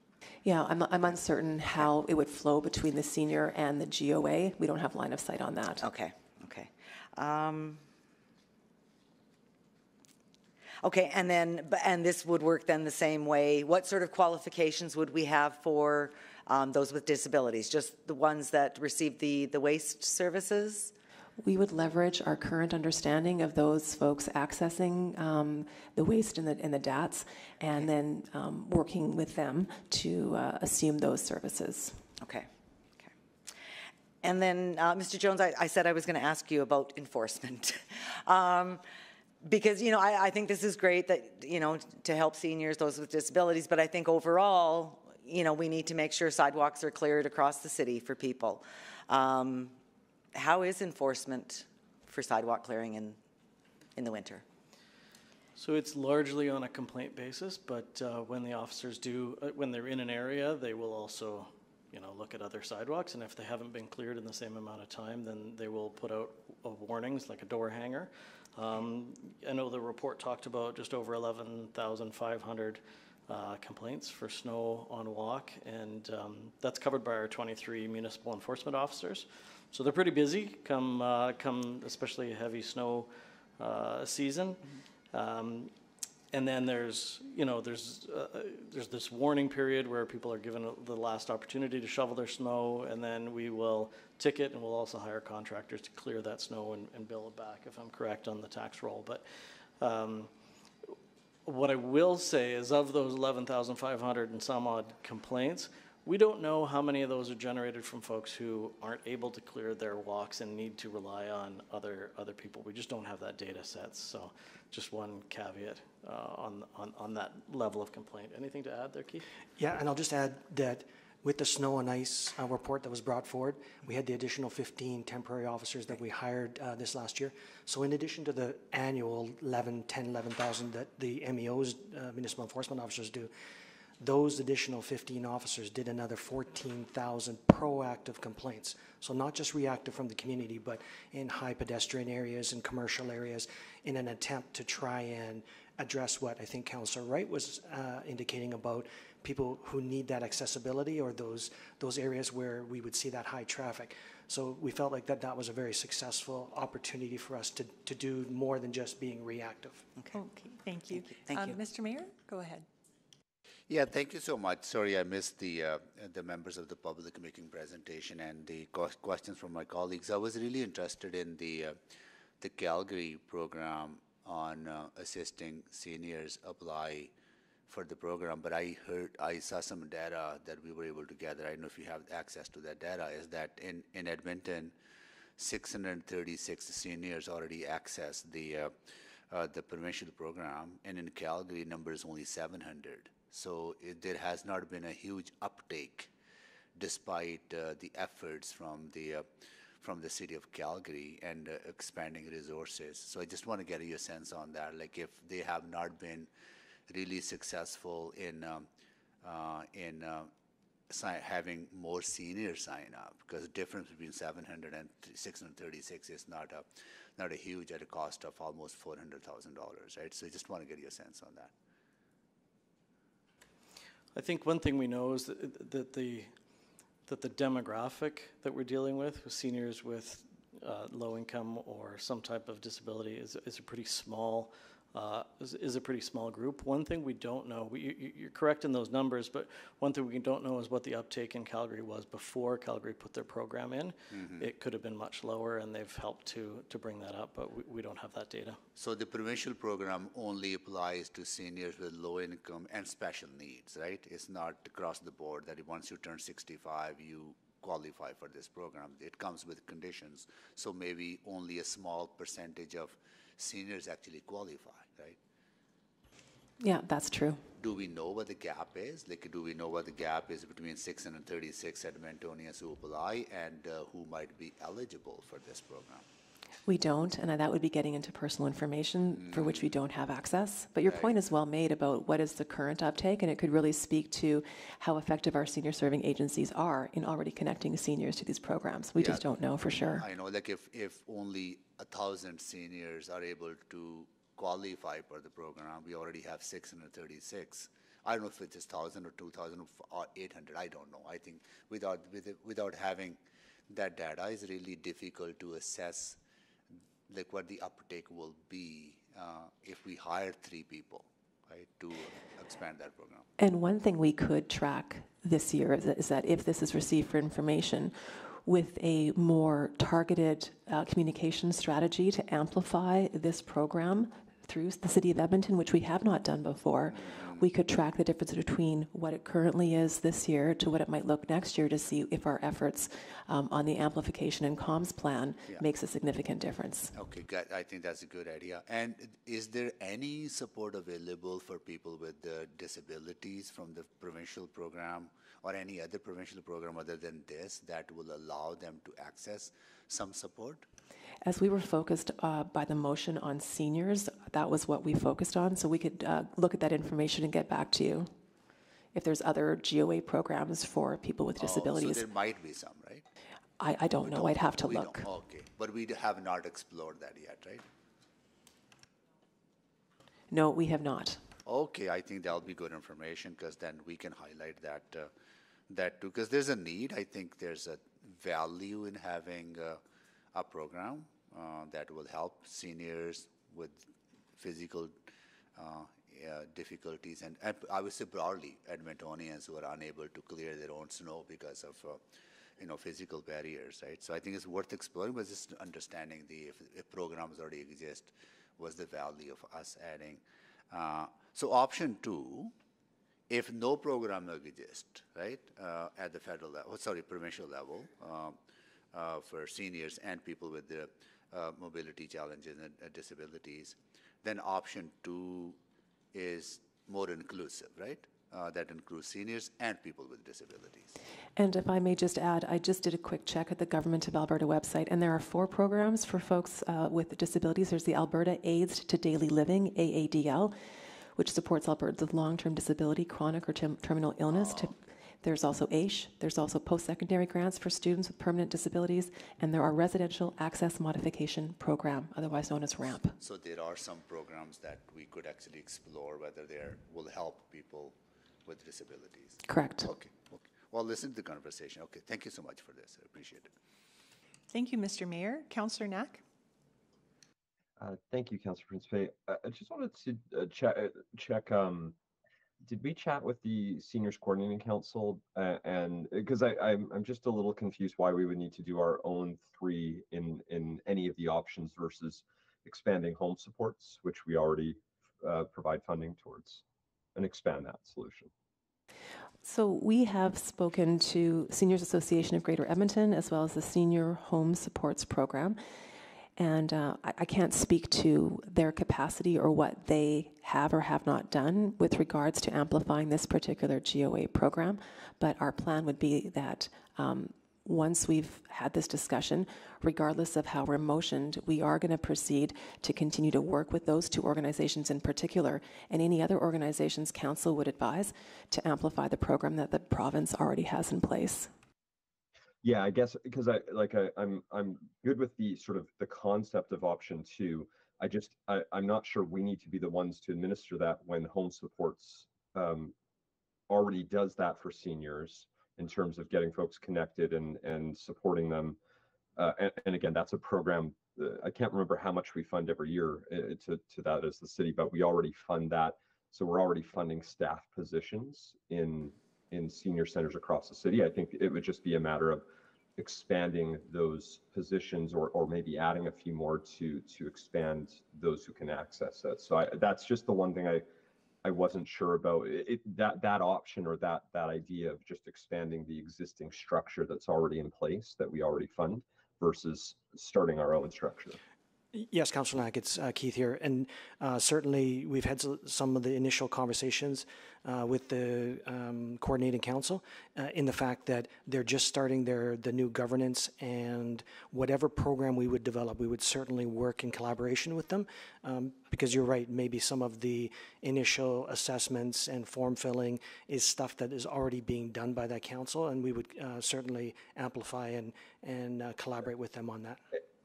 Yeah, I'm, I'm uncertain how it would flow between the senior and the GOA. We don't have line of sight on that. Okay, okay. Um, Okay, and then, and this would work then the same way. What sort of qualifications would we have for um, those with disabilities? Just the ones that receive the, the waste services? We would leverage our current understanding of those folks accessing um, the waste and the, and the DATS, and then um, working with them to uh, assume those services. Okay, okay. And then, uh, Mr. Jones, I, I said I was going to ask you about enforcement. um, because, you know, I, I think this is great that, you know, to help seniors, those with disabilities, but I think overall, you know, we need to make sure sidewalks are cleared across the city for people. Um, how is enforcement for sidewalk clearing in, in the winter? So it's largely on a complaint basis, but uh, when the officers do, uh, when they're in an area, they will also, you know, look at other sidewalks, and if they haven't been cleared in the same amount of time, then they will put out warnings, like a door hanger. Um, I know the report talked about just over 11,500 uh, complaints for snow on walk, and um, that's covered by our 23 municipal enforcement officers. So they're pretty busy come, uh, come especially heavy snow uh, season. Um, and then there's, you know, there's, uh, there's this warning period where people are given the last opportunity to shovel their snow, and then we will ticket, and we'll also hire contractors to clear that snow and, and bill it back, if I'm correct on the tax roll. But um, what I will say is of those 11,500 and some odd complaints, we don't know how many of those are generated from folks who aren't able to clear their walks and need to rely on other, other people. We just don't have that data set. So just one caveat uh, on, on, on that level of complaint. Anything to add there, Keith? Yeah, and I'll just add that with the snow and ice uh, report that was brought forward, we had the additional 15 temporary officers that we hired uh, this last year. So in addition to the annual 11, 10, 11,000 that the MEOs, uh, municipal enforcement officers do, those additional 15 officers did another 14,000 proactive complaints. So not just reactive from the community, but in high pedestrian areas and commercial areas in an attempt to try and address what I think Councillor Wright was uh, indicating about people who need that accessibility or those, those areas where we would see that high traffic. So we felt like that that was a very successful opportunity for us to, to do more than just being reactive. Okay, thank you. Thank Um, you. Mr. Mayor, go ahead. Yeah, thank you so much. Sorry, I missed the uh, the members of the public making presentation and the questions from my colleagues. I was really interested in the uh, the Calgary program on uh, assisting seniors apply for the program, but I heard I saw some data that we were able to gather. I don't know if you have access to that data. Is that in in Edmonton, 636 seniors already accessed the uh, uh, the provincial program, and in Calgary, number is only 700. So it, there has not been a huge uptake, despite uh, the efforts from the uh, from the city of Calgary and uh, expanding resources. So I just want to get your sense on that, like if they have not been really successful in um, uh, in uh, having more seniors sign up, because the difference between 700 and 636 is not a not a huge at a cost of almost $400,000, right? So I just want to get your sense on that. I think one thing we know is that, that the that the demographic that we're dealing with, with seniors with uh, low income or some type of disability, is, is a pretty small uh, is, is a pretty small group. One thing we don't know, we, you, you're correct in those numbers, but one thing we don't know is what the uptake in Calgary was before Calgary put their program in. It could have been much lower, and they've helped to to bring that up, but we, we don't have that data. So the provincial program only applies to seniors with low income and special needs, right? It's not across the board that once you turn 65, you qualify for this program. It comes with conditions. So maybe only a small percentage of seniors actually qualify, right? Yeah, that's true. Do we know what the gap is? Like, do we know what the gap is between 636 Edmontonians who apply and uh, who might be eligible for this program? We don't, and that would be getting into personal information for which we mm. don't have access. But your point is well made about what is the current uptake, and it could really speak to how effective our senior serving agencies are in already connecting seniors to these programs. We just don't know for sure. I know, like if, if only a thousand seniors are able to qualify for the program, we already have six hundred thirty-six. I don't know if it is just thousand or two thousand or eight hundred, I don't know. I think without, with, without having that data, it's really difficult to assess like what the uptake will be uh, if we hire three people, right, to expand that program. And one thing we could track this year is that, is that if this is received for information, with a more targeted uh, communication strategy to amplify this program through the city of Edmonton, which we have not done before, we could track the difference between what it currently is this year to what it might look next year to see if our efforts um, on the amplification and comms plan Yeah. makes a significant difference. Okay. I think that's a good idea. And is there any support available for people with uh, disabilities from the provincial program or any other provincial program other than this that will allow them to access some support? As we were focused uh, by the motion on seniors, that was what we focused on. So we could uh, look at that information and get back to you if there's other GOA programs for people with Oh, disabilities. So there might be some, right? I, I don't know. I'd have to We don't- look. Okay, but we have not explored that yet, right? No, we have not. Okay, I think that'll be good information because then we can highlight that uh, that too. Because there's a need. I think there's a value in having uh, a program uh, that will help seniors with physical uh, uh, difficulties, and, and I would say broadly Edmontonians who are unable to clear their own snow because of uh, you know physical barriers, right? So I think it's worth exploring, but just understanding the if, if programs already exist, what's the value of us adding? Uh, so option two, if no program exists, right, uh, at the federal level, sorry, provincial level, um, uh, for seniors and people with the mobility challenges and disabilities, then option two is more inclusive, right? Uh, that includes seniors and people with disabilities. And if I may just add, I just did a quick check at the Government of Alberta website, and there are four programs for folks uh, with disabilities. There's the Alberta Aids to Daily Living, AADL, which supports Albertans with long term disability, chronic or terminal illness. To, there's also AISH. There's also post secondary grants for students with permanent disabilities. And there are Residential Access Modification Program, otherwise known as RAMP. So there are some programs that we could actually explore whether they will help people with disabilities. Correct. Okay. okay. Well, listen to the conversation. Okay. Thank you so much for this. I appreciate it. Thank you, Mr. Mayor. Councillor Knack? Uh, thank you, Councillor Principe. Uh, I just wanted to uh, check, uh, check um, did we chat with the seniors coordinating council uh, and because I I'm, I'm just a little confused why we would need to do our own three in in any of the options versus expanding home supports which we already uh, provide funding towards and expand that solution. So we have spoken to Seniors Association of Greater Edmonton as well as the Senior Home Supports Program and uh, I, I, can't speak to their capacity or what they have or have not done with regards to amplifying this particular GOA program. But our plan would be that um, once we've had this discussion, regardless of how we're motioned, we are going to proceed to continue to work with those two organizations in particular and any other organizations council would advise to amplify the program that the province already has in place. Yeah, I guess because I like I, I'm I'm good with the sort of the concept of option two. I just I, I'm not sure we need to be the ones to administer that when home supports um, already does that for seniors in terms of getting folks connected and and supporting them. Uh, and, and, again, that's a program. Uh, I can't remember how much we fund every year uh, to to that as the city, but we already fund that. So we're already funding staff positions in in senior centers across the city. I think it would just be a matter of expanding those positions or, or maybe adding a few more to to expand those who can access it. So I, that's just the one thing I I wasn't sure about it, it, that that option or that that idea of just expanding the existing structure that's already in place that we already fund versus starting our own structure. Yes, Councillor Knack, it's uh, Keith here. And uh, certainly we've had some of the initial conversations uh, with the um, coordinating council uh, in the fact that they're just starting their the new governance and whatever program we would develop, we would certainly work in collaboration with them um, because you're right, maybe some of the initial assessments and form filling is stuff that is already being done by that council and we would uh, certainly amplify and, and uh, collaborate with them on that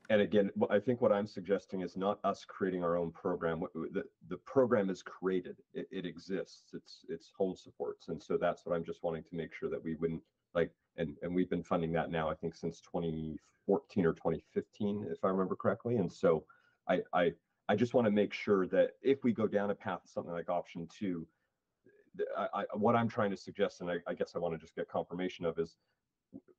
and again, I think what I'm suggesting is not us creating our own program. The, the program is created. It, it, exists. It's it's home supports, and so that's what I'm just wanting to make sure that we wouldn't like. And and we've been funding that now, I think, since 2014 or 2015, if I remember correctly. And so I I I just want to make sure that if we go down a path something like option two, I, I, what I'm trying to suggest, and I, I guess I want to just get confirmation of, is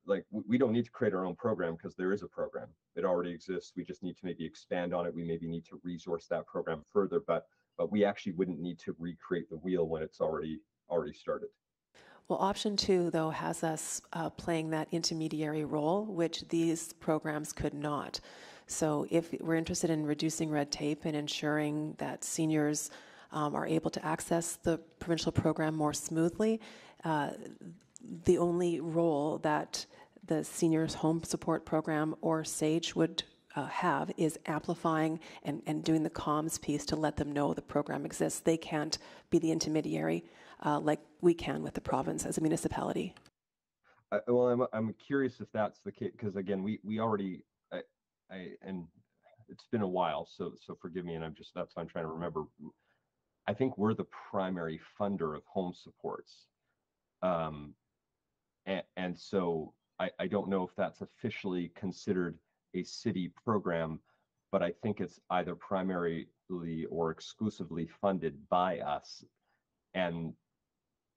like we don't need to create our own program because there is a program. It already exists. We just need to maybe expand on it. We maybe need to resource that program further but but we actually wouldn't need to recreate the wheel when it's already already started. Well, option two, though, has us uh, playing that intermediary role, which these programs could not. So, if we're interested in reducing red tape and ensuring that seniors um, are able to access the provincial program more smoothly, uh, the only role that the seniors home support program or SAGE would uh, have is amplifying and, and doing the comms piece to let them know the program exists. They can't be the intermediary uh, like we can with the province as a municipality. Uh, well, I'm, I'm curious if that's the case because again, we we already I, I and it's been a while, so so forgive me, and I'm just that's what I'm trying to remember. I think we're the primary funder of home supports. Um, and, so I, I don't know if that's officially considered a city program, but I think it's either primarily or exclusively funded by us. And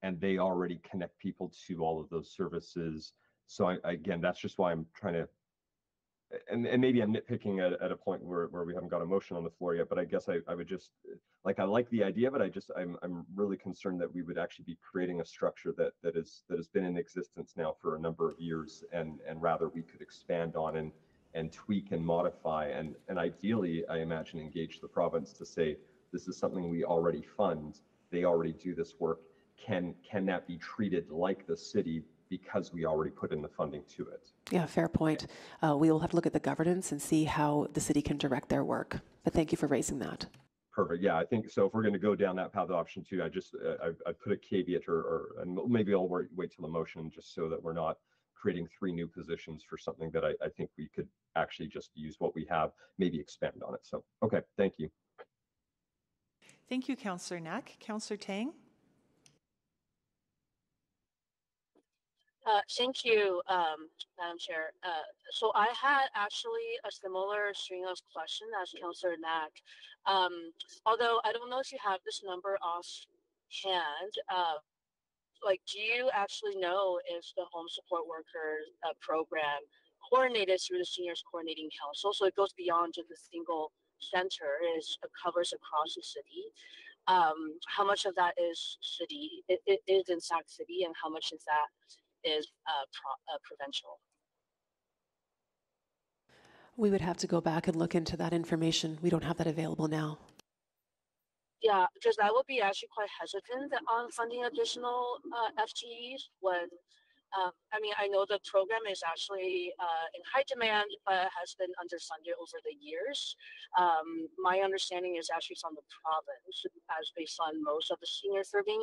and they already connect people to all of those services. So I, again, that's just why I'm trying to and, and maybe I'm nitpicking at, at a point where, where we haven't got a motion on the floor yet, but I guess I, I would just like I like the idea, but I just I'm I'm really concerned that we would actually be creating a structure that that is that has been in existence now for a number of years and and rather we could expand on and and tweak and modify and and ideally I imagine engage the province to say this is something we already fund. They already do this work. Can can that be treated like the city because we already put in the funding to it. Yeah, fair point. Uh, we will have to look at the governance and see how the city can direct their work. But thank you for raising that. Perfect. Yeah, I think so. If we're going to go down that path, option two, I just uh, I, I put a caveat or, or and maybe I'll wait, wait till the motion just so that we're not creating three new positions for something that I, I think we could actually just use what we have, maybe expand on it. So, okay, thank you. Thank you, Councillor Knack. Councillor Tang? Uh, thank you, um, Madam Chair. Uh, so I had actually a similar string of questions as Councillor Knack. Um, although I don't know if you have this number offhand, uh, like, do you actually know if the home support worker uh, program coordinated through the Seniors Coordinating Council, so it goes beyond just a single center, it covers across the city. Um, how much of that is city, it, it is in Sac City, and how much is that is uh, pro- uh, provincial. We would have to go back and look into that information. We don't have that available now. Yeah, because I would be actually quite hesitant on funding additional uh, FTEs when, um, I mean, I know the program is actually uh, in high demand, but has been underfunded over the years. Um, my understanding is actually from the province, as based on most of the senior serving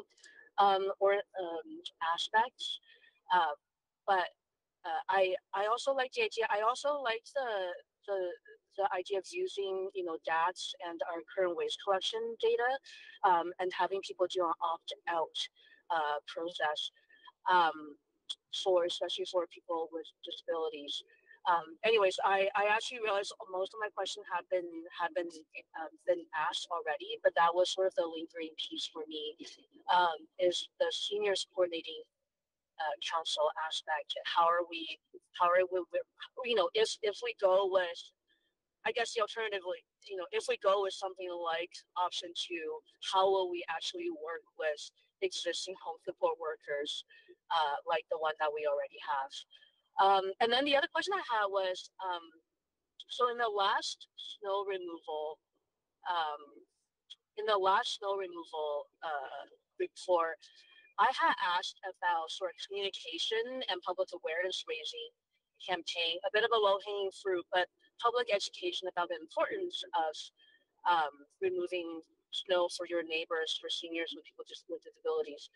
um, or um, aspects. Uh, but uh, I I also like the idea. I also like the the the idea of using you know DATS and our current waste collection data, um, and having people do an opt out uh, process um, for especially for people with disabilities. Um, anyways, I, I actually realized most of my questions have been have been um, been asked already, but that was sort of the lingering piece for me. Um, is the seniors coordinating uh, council aspect. How are we? How are we? You know, if if we go with, I guess the alternatively, you know, if we go with something like option two, how will we actually work with existing home support workers, uh, like the one that we already have? Um, and then the other question I had was, um, so in the last snow removal, um, in the last snow removal uh, before, I had asked about sort of communication and public awareness raising campaign, a bit of a low hanging fruit, but public education about the importance of um, removing snow for your neighbors, for seniors, with people with disabilities.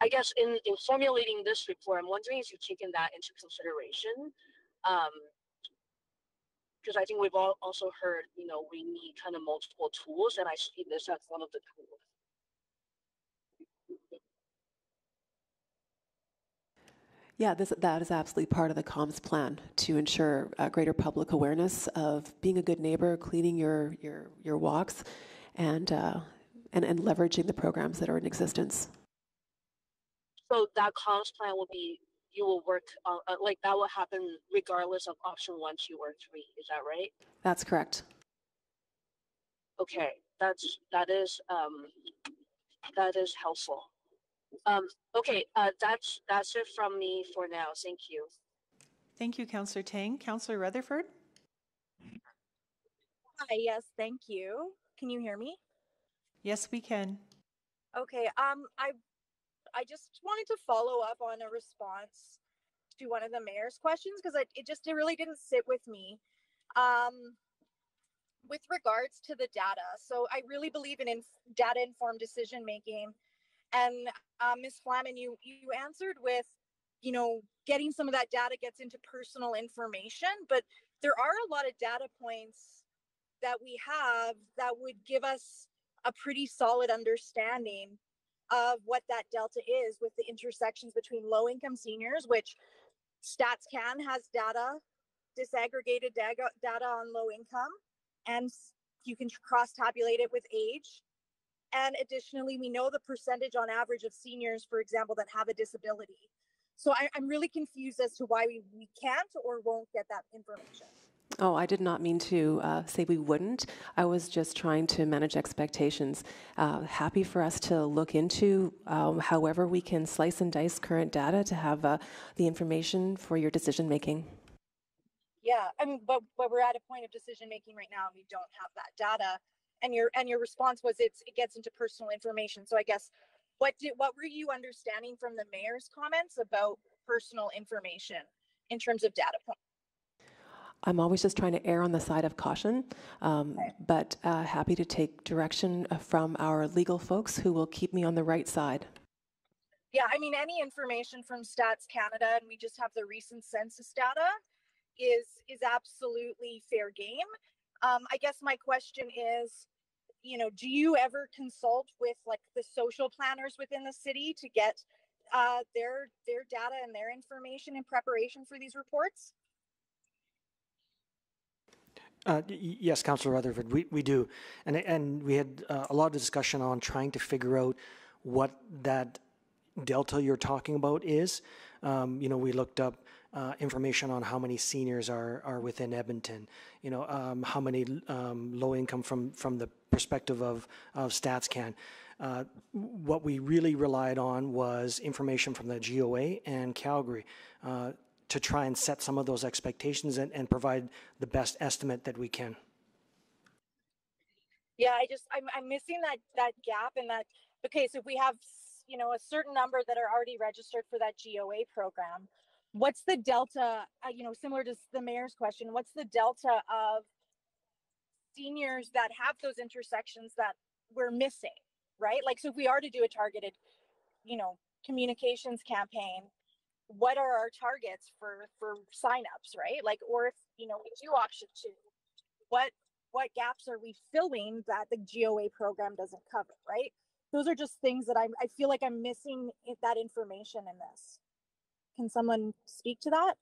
I guess in, in formulating this report, I'm wondering if you've taken that into consideration. because um, I think we've all also heard, you know, we need kind of multiple tools, and I see this as one of the tools. Yeah, this, that is absolutely part of the comms plan to ensure uh, greater public awareness of being a good neighbor, cleaning your your your walks, and uh, and and leveraging the programs that are in existence. So that comms plan will be you will work uh, like that will happen regardless of option one, two, or three. Is that right? That's correct. Okay, that's that is um, that is helpful. Um, okay, uh, that's that's it from me for now. Thank you. Thank you, Councillor Tang. Councillor Rutherford. Hi. Yes. Thank you. Can you hear me? Yes, we can. Okay. Um, I I just wanted to follow up on a response to one of the mayor's questions because it, it just it really didn't sit with me. Um, with regards to the data, so I really believe in inf- data informed decision making and uh, Ms. Flaman, you you answered with, you know, getting some of that data gets into personal information, but there are a lot of data points that we have that would give us a pretty solid understanding of what that delta is with the intersections between low income seniors, which StatsCan has data, disaggregated data, data on low income, and you can cross tabulate it with age. And additionally, we know the percentage on average of seniors, for example, that have a disability. So I, I'm really confused as to why we, we can't or won't get that information. Oh, I did not mean to uh, say we wouldn't. I was just trying to manage expectations. Uh, happy for us to look into um, however we can slice and dice current data to have uh, the information for your decision making. Yeah, I mean, but but we're at a point of decision making right now, and we don't have that data. And your and your response was it's it gets into personal information. So I guess what did what were you understanding from the mayor's comments about personal information in terms of data points? I'm always just trying to err on the side of caution, um, but uh, happy to take direction uh, from our legal folks who will keep me on the right side. Yeah, I mean, any information from Stats Canada, and we just have the recent census data, is is absolutely fair game. Um, I guess my question is, you know, do you ever consult with like the social planners within the city to get uh, their their data and their information in preparation for these reports? Uh, yes, Councillor Rutherford, we, we do. And, and we had uh, a lot of discussion on trying to figure out what that delta you're talking about is. Um, you know, we looked up uh, information on how many seniors are, are within Edmonton, you know, um, how many um, low income from, from the perspective of, of StatsCan. Uh, what we really relied on was information from the GOA and Calgary uh, to try and set some of those expectations and, and provide the best estimate that we can. Yeah, I just I'm I'm missing that that gap in that. Okay, so if we have you know a certain number that are already registered for that GOA program, what's the delta? Uh, you know, similar to the mayor's question, what's the delta of seniors that have those intersections that we're missing, right? Like, so if we are to do a targeted, you know, communications campaign, what are our targets for for signups, right? Like, or if you know we do option two, what what gaps are we filling that the GOA program doesn't cover, right? Those are just things that I I feel like I'm missing that information in this. Can someone speak to that?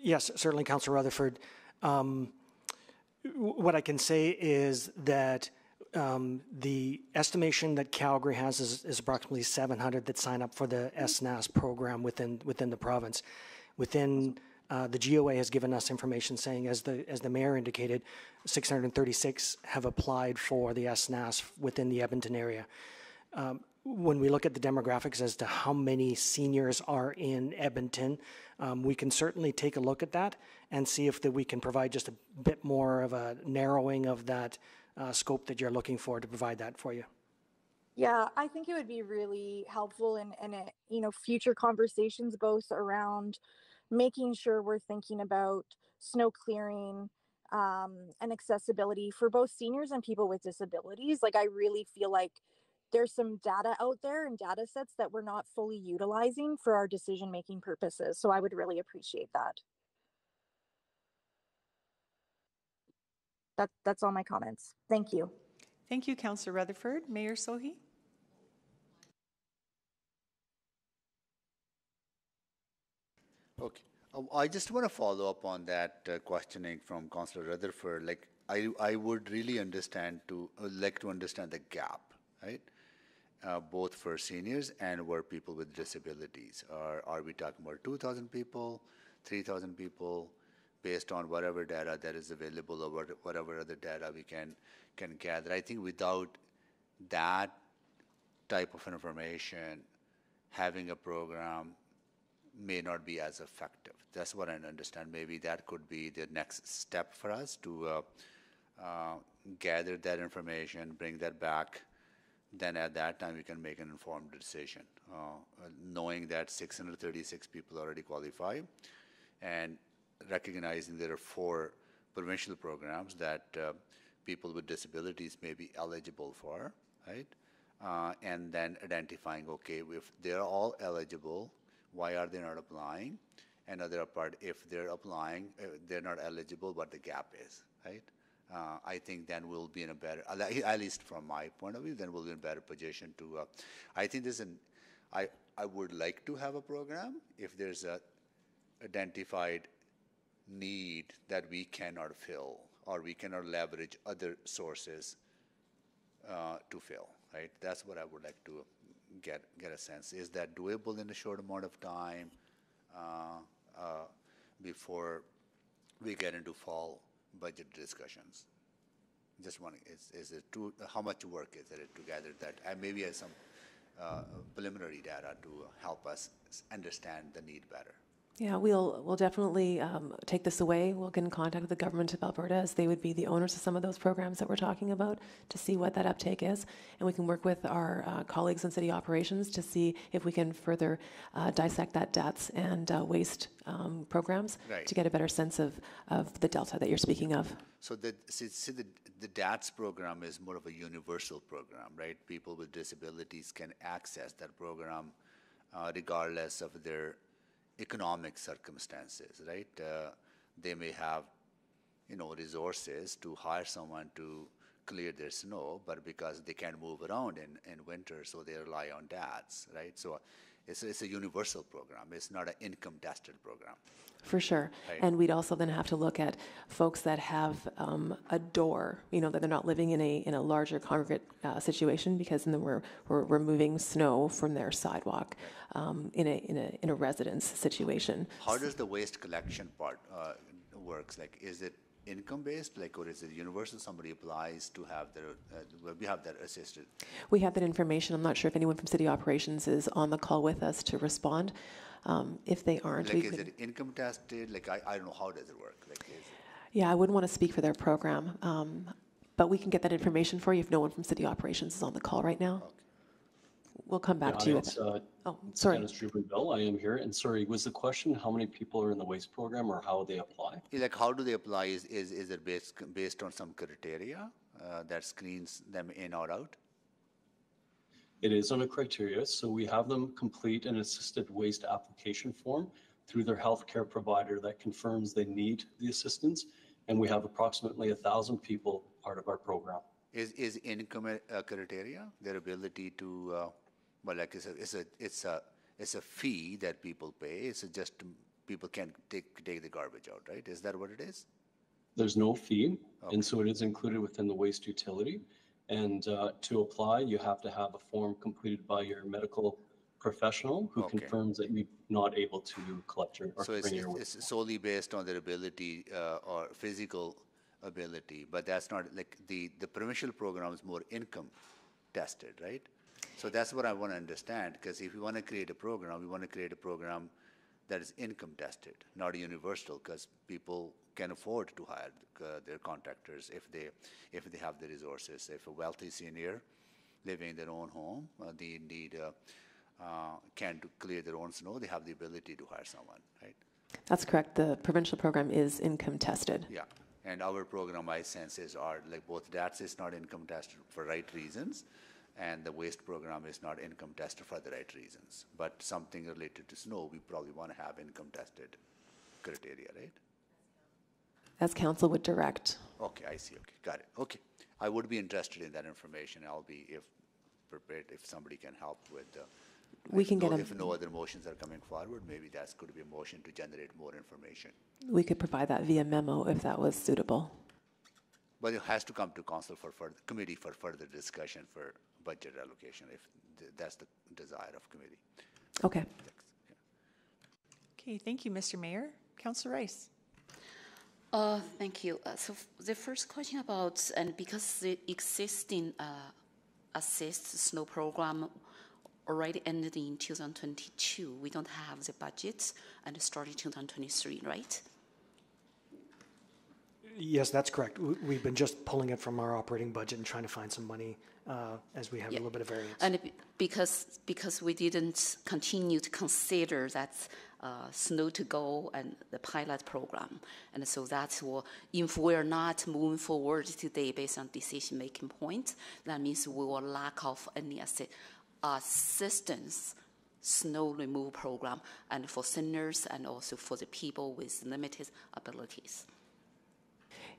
Yes, certainly, Councillor Rutherford. Um, what I can say is that um, the estimation that Calgary has is, is approximately 700 that sign up for the SNAS program within within the province. Within uh, the GOA has given us information saying, as the as the mayor indicated, 636 have applied for the SNAS within the Edmonton area. Um, when we look at the demographics as to how many seniors are in Edmonton, um, we can certainly take a look at that and see if that we can provide just a bit more of a narrowing of that uh, scope that you're looking for to provide that for you. Yeah, I think it would be really helpful in, in a, you know, future conversations, both around making sure we're thinking about snow clearing um, and accessibility for both seniors and people with disabilities. Like, I really feel like there's some data out there and data sets that we're not fully utilizing for our decision making purposes. So I would really appreciate that. That, that's all my comments. Thank you. Thank you, Councillor Rutherford. Mayor Sohi? Okay. Uh, I just want to follow up on that uh, questioning from Councillor Rutherford. Like, I, I would really understand to, uh, like to understand the gap, right? Uh, both for seniors and for people with disabilities. Are, are we talking about 2,000 people, 3,000 people, based on whatever data that is available or whatever other data we can, can gather? I think without that type of information, having a program may not be as effective. That's what I understand. Maybe that could be the next step for us to uh, uh, gather that information, bring that back. Then at that time, we can make an informed decision, uh, knowing that 636 people already qualify, and recognizing there are four provincial programs that uh, people with disabilities may be eligible for, right? Uh, and then identifying, okay, if they're all eligible, why are they not applying? And other part, if they're applying, uh, they're not eligible, what the gap is, right? Uh, I think then we'll be in a better, at least from my point of view, then we'll be in a better position to. Uh, I think there's an, I I would like to have a program if there's a identified need that we cannot fill or we cannot leverage other sources uh, to fill, right? That's what I would like to get, get a sense. Is that doable in a short amount of time uh, uh, before we get into fall budget discussions? Just wondering, is, is it too, how much work is it to gather that? And maybe some uh, preliminary data to help us understand the need better. Yeah, we'll, we'll definitely um, take this away. We'll get in contact with the government of Alberta as they would be the owners of some of those programs that we're talking about to see what that uptake is. And we can work with our uh, colleagues in city operations to see if we can further uh, dissect that DATS and uh, waste um, programs Right. to get a better sense of, of the delta that you're speaking of. So the, see, see the, the DATS program is more of a universal program, right? People with disabilities can access that program uh, regardless of their economic circumstances, right? Uh, they may have, you know, resources to hire someone to clear their snow, but because they can't move around in, in winter, so they rely on DATS, right? So it's, it's a universal program. It's not an income-tested program. For sure. Right. And we'd also then have to look at folks that have um, a door, you know, that they're not living in a, in a larger congregate uh, situation because then we're, we're removing snow from their sidewalk um, in, a, in, a, in a residence situation. How does the waste collection part uh, works? Like, is it income based, like, or is it universal? Somebody applies to have their, uh, well, we have that assisted. We have that information. I'm not sure if anyone from city operations is on the call with us to respond. Um, if they aren't, Like, we is could- it income tested? Like, I, I don't know how does it work. Like, yeah, I wouldn't want to speak for their program, um, but we can get that information for you if no one from city operations is on the call right now. We'll come back Yeah, to you. it's, uh, Oh, it's sorry. Dennis Jubinville. I am here. And sorry, was the question how many people are in the waste program or how they apply? like, how do they apply? Is, is, is it based, based on some criteria uh, that screens them in or out? It is on a criteria, so we have them complete an assisted waste application form through their healthcare provider that confirms they need the assistance. And we have approximately a thousand people part of our program. Is, is income a, a criteria? Their ability to, uh, well, like, it's a, it's a, it's a, it's a fee that people pay. It's just people can take, take the garbage out, right? Is that what it is? There's no fee, and so it is included within the waste utility. And uh, to apply, you have to have a form completed by your medical professional who Okay. confirms that you're not able to collect your or So it's, bring your it's it's solely based on their ability uh, or physical ability, but that's not, like, the, the provincial program is more income tested, right? So that's what I want to understand, because if we want to create a program, we want to create a program that is income tested, not universal, because people can afford to hire uh, their contractors if they, if they have the resources. If a wealthy senior living in their own home, uh, they need, uh, uh, can to clear their own snow, they have the ability to hire someone, right? That's correct. The provincial program is income tested. Yeah, and our program, my sense is, are like both DATS is not income tested for right reasons, and the waste program is not income tested for the right reasons. But something related to snow, we probably want to have income tested criteria, right? As council would direct. Okay, I see, okay, got it, okay. I would be interested in that information, I'll be, if prepared, if somebody can help with the. We can no- get a- If no other motions are coming forward, maybe that's could be a motion to generate more information. We could provide that via memo if that was suitable. But it has to come to council for further, committee for further discussion for budget allocation, if th- that's the desire of committee. Okay. Okay, thank you, Mr. Mayor. Councillor Rice. Uh, thank you. Uh, so f- the first question about, and because the existing uh, assist snow program already ended in 2022, we don't have the budget and started 2023, right? Yes, that's correct. We- We've been just pulling it from our operating budget and trying to find some money uh, as we have a little bit of variance. And be- because because we didn't continue to consider that uh, snow to go and the pilot program, and so that's what if we're not moving forward today based on decision making point, that means we will lack of any assi- assistance snow removal program and for seniors and also for the people with limited abilities.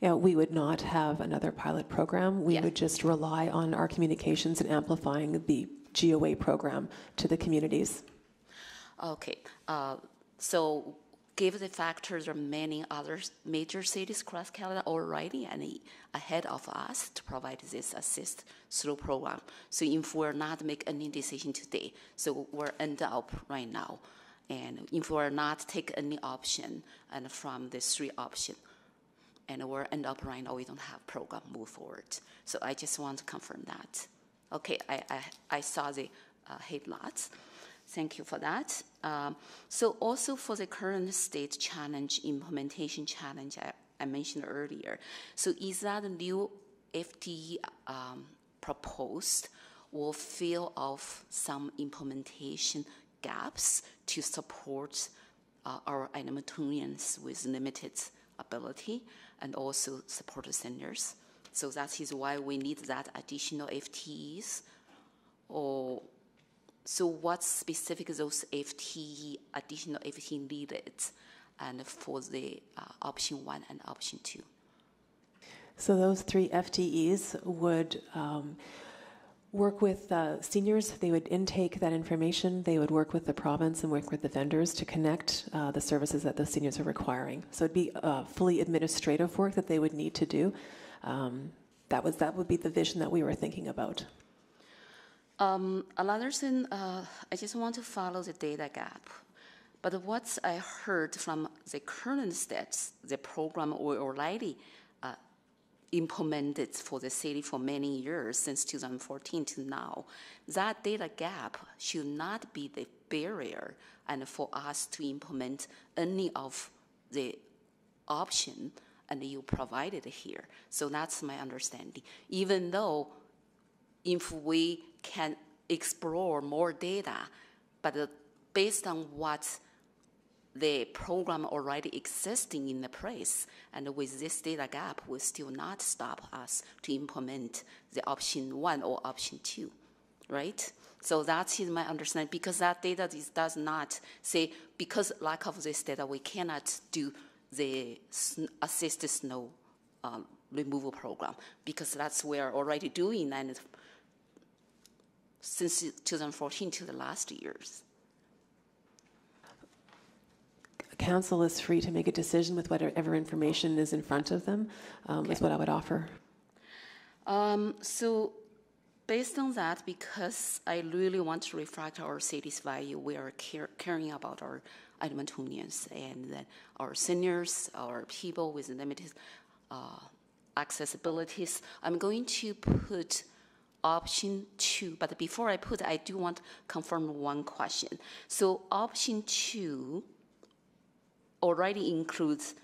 Yeah, we would not have another pilot program. We Yeah. would just rely on our communications and amplifying the GOA program to the communities. Okay, uh, so given the factors there are many other major cities across Canada already and ahead of us to provide this assist through program. So if we're not make any decision today, so we're end up right now. And if we're not take any option and from the three option, and we're end up right now, we don't have program move forward. So I just want to confirm that. Okay, I, I, I saw the uh, headlights. Thank you for that. Um, so also for the current state challenge, implementation challenge I, I mentioned earlier. So is that a new FTE um, proposed will fill off some implementation gaps to support uh, our Edmontonians with limited ability and also support seniors. So that is why we need that additional FTEs or so what specific those FTE, additional FTE needed and for the uh, option one and option two? So those three FTEs would um, work with uh, seniors. They would intake that information. They would work with the province and work with the vendors to connect uh, the services that the seniors are requiring. So it'd be uh, fully administrative work that they would need to do. Um, that was that would be the vision that we were thinking about. Um, another thing, uh, I just want to follow the data gap. But what I heard from the current stats, the program already implemented for the city for many years, since 2014 to now, that data gap should not be the barrier and for us to implement any of the option and you provided here. So that's my understanding. Even though if we can explore more data, but uh, based on what the program already existing in the place, and with this data gap, will still not stop us to implement the option one or option two, right? So that is my understanding because that data is, does not say because lack of this data we cannot do the assisted snow um, removal program because that's we are already doing and since 2014 to the last years. Council is free to make a decision with whatever information is in front of them, um, okay. is what I would offer. Um, so based on that, because I really want to reflect our city's value, we are care caring about our Edmontonians and our seniors, our people with limited uh, accessibilities. I'm going to put option two, but before I put, I do want to confirm one question. So option two already includes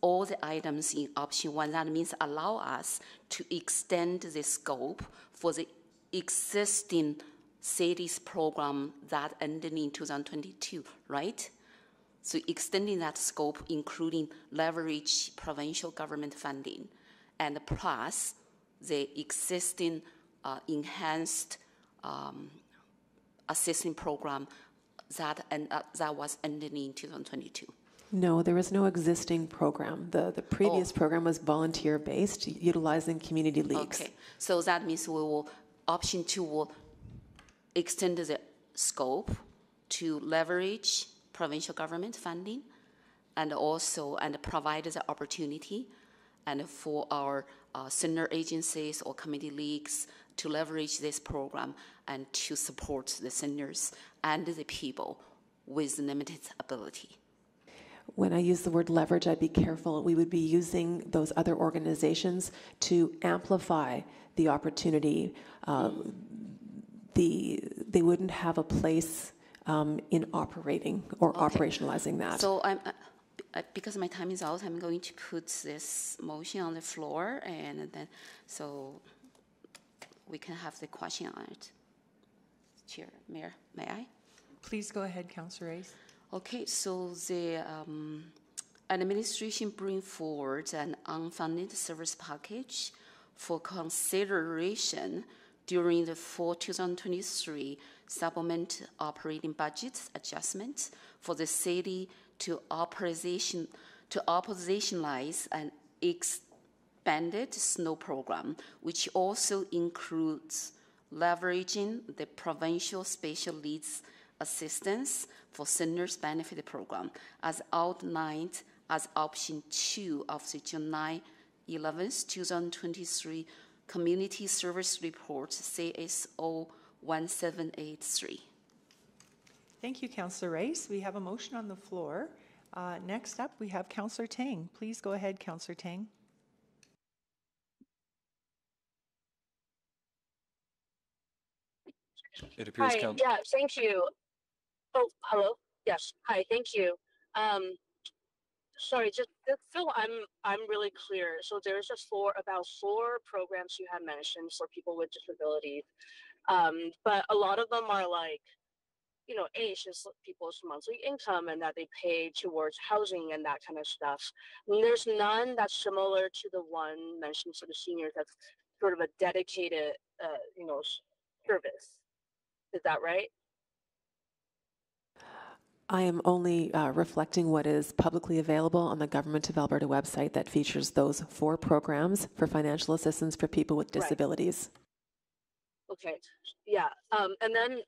all the items in option one. That means allow us to extend the scope for the existing cities program that ended in 2022, right? So extending that scope, including leverage provincial government funding, and plus the existing uh, enhanced um, assessment program that, and, uh, that was ending in 2022? No, there was no existing program. The, the previous oh. program was volunteer based, utilizing community leagues. Okay, so that means we will, option two will extend the scope to leverage provincial government funding and also and provide the opportunity and for our uh, senior agencies or community leagues to leverage this program and to support the seniors and the people with limited ability. When I use the word leverage, I'd be careful. We would be using those other organizations to amplify the opportunity. Uh, the, they wouldn't have a place um, in operating or okay. operationalizing that. So I'm, uh, because my time is out, I'm going to put this motion on the floor, and then so we can have the question on it. Chair, Mayor, may I? Please go ahead, Councillor Rice. Okay, so the um, administration bring forward an unfunded service package for consideration during the fall 2023 supplement operating budget adjustment for the city to opposition to operationalize an expanded snow program, which also includes leveraging the provincial special needs assistance for Seniors Benefit Program as outlined as option two of the July 11th, 2023 Community Service Report CSO 1783. Thank you, Councillor Rice. We have a motion on the floor. Uh, Next up, we have Councillor Tang. Please go ahead, Councillor Tang. It appears, Hi, yeah, thank you. Oh, hello. Yes, hi, thank you. Um, sorry, just so I'm I'm really clear. So there's just four about four programs you had mentioned for people with disabilities, um, but a lot of them are like, you know, age is people's monthly income and that they pay towards housing and that kind of stuff. And there's none that's similar to the one mentioned for the seniors. That's sort of a dedicated, uh, you know, service. Is that right? I am only uh, reflecting what is publicly available on the Government of Alberta website that features those four programs for financial assistance for people with Right. disabilities. Okay, yeah. Um, and then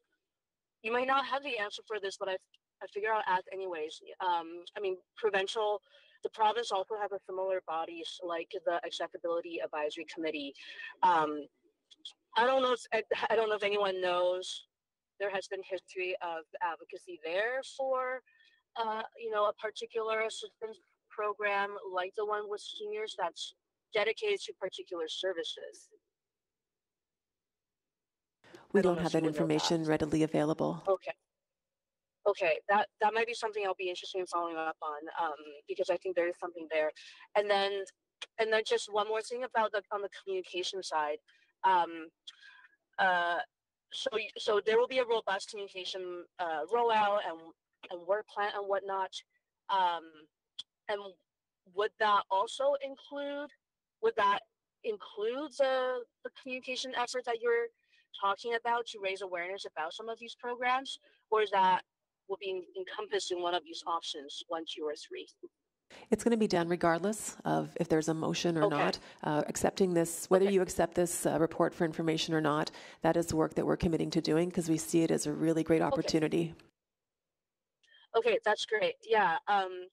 you might not have the answer for this, but I, I figure I'll ask anyways. Um, I mean, provincial, the province also has a similar bodies like the Accessibility Advisory Committee. Um, I don't know if I, I don't know if anyone knows. There has been history of advocacy there for, uh, you know, a particular assistance program like the one with seniors that's dedicated to particular services. We don't don't have that know that. information readily available. Okay. Okay, that that might be something I'll be interested in following up on um, because I think there is something there, and then and then just one more thing about the on the communication side. Um, uh, so so there will be a robust communication uh, rollout and and work plan and whatnot. Um, and would that also include would that include the the communication effort that you're talking about to raise awareness about some of these programs, or is that will be encompassed in one of these options, one, two, or three? It's going to be done regardless of if there's a motion or Okay. not. Uh, accepting this, whether you accept this uh, report for information or not, that is the work that we're committing to doing because we see it as a really great opportunity. Okay, that's great. Yeah. Um,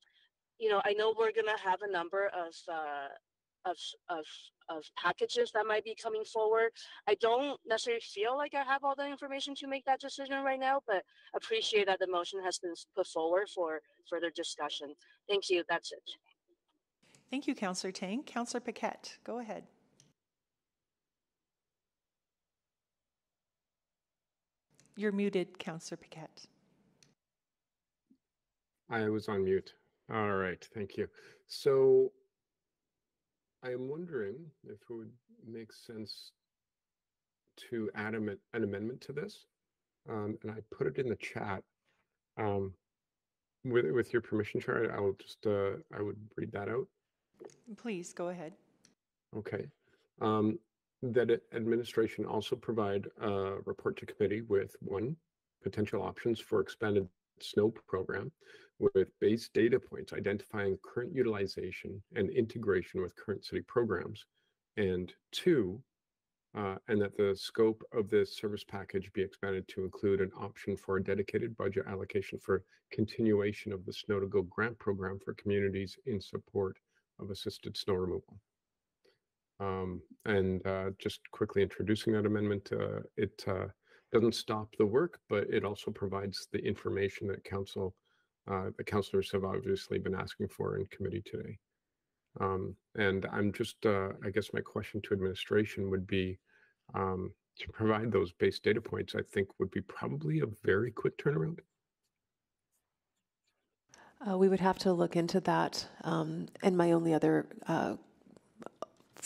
you know, I know we're gonna have a number of uh, of of of packages that might be coming forward. I don't necessarily feel like I have all the information to make that decision right now, but appreciate that the motion has been put forward for further discussion. Thank you. That's it. Thank you, Councillor Tang. Councillor Paquette, go ahead. You're muted, Councillor Paquette. I was on mute. All right, thank you. So I am wondering if it would make sense to add am- an amendment to this. Um, and I put it in the chat. Um, with, with your permission, Chair, I will just, uh, I would read that out. Please, go ahead. Okay. Um, that administration also provide a report to committee with one, potential options for expanded snow program with base data points identifying current utilization and integration with current city programs. And two, uh, and that the scope of this service package be expanded to include an option for a dedicated budget allocation for continuation of the Snow to Go grant program for communities in support of assisted snow removal. Um, and uh, just quickly introducing that amendment, uh, it uh, doesn't stop the work, but it also provides the information that council, uh, the councilors have obviously been asking for in committee today. Um, and I'm just, uh, I guess my question to administration would be um, to provide those base data points, I think would be probably a very quick turnaround. Uh, we would have to look into that. Um, and my only other uh,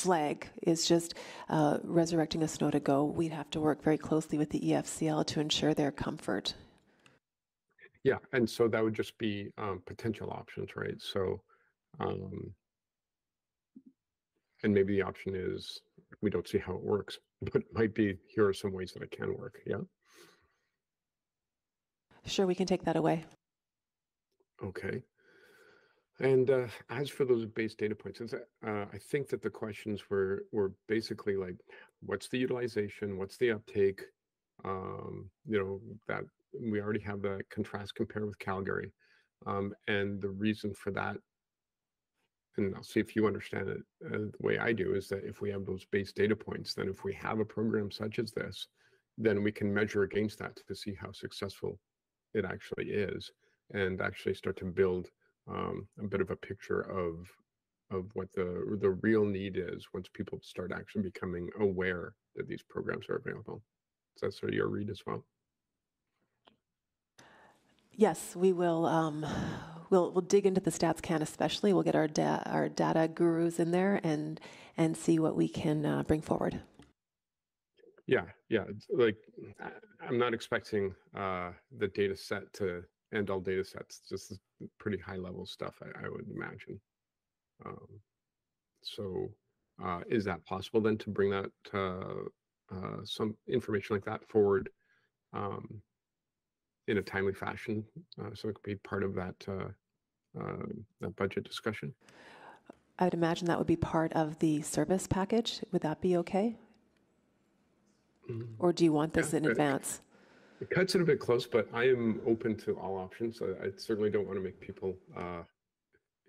flag is just uh, resurrecting a snow to go. We'd have to work very closely with the EFCL to ensure their comfort. Yeah, and so that would just be um, potential options, right? So, um, and maybe the option is we don't see how it works, but it might be here are some ways that it can work. Yeah. Sure, we can take that away. Okay. And uh, as for those base data points, uh, I think that the questions were were basically like, what's the utilization? What's the uptake? Um, you know that we already have the contrast compare with Calgary. Um, and the reason for that, and I'll see if you understand it uh, the way I do, is that if we have those base data points, then if we have a program such as this, then we can measure against that to see how successful it actually is and actually start to build um, a bit of a picture of of what the the real need is once people start actually becoming aware that these programs are available. Is that sort of your read as well? Yes, we will. Um, we'll we'll dig into the stats can especially. We'll get our da- our data gurus in there and and see what we can uh, bring forward. Yeah, yeah. Like I'm not expecting uh, the data set to end all data sets. Just pretty high level stuff, I, I would imagine. Um, so, uh, is that possible then to bring that uh, uh, some information like that forward um, in a timely fashion, uh, so it could be part of that uh, uh, that budget discussion? I would imagine that would be part of the service package. Would that be okay? Mm-hmm. Or do you want this yeah, in advance? It cuts it a bit close, but I am open to all options. I, I certainly don't want to make people uh,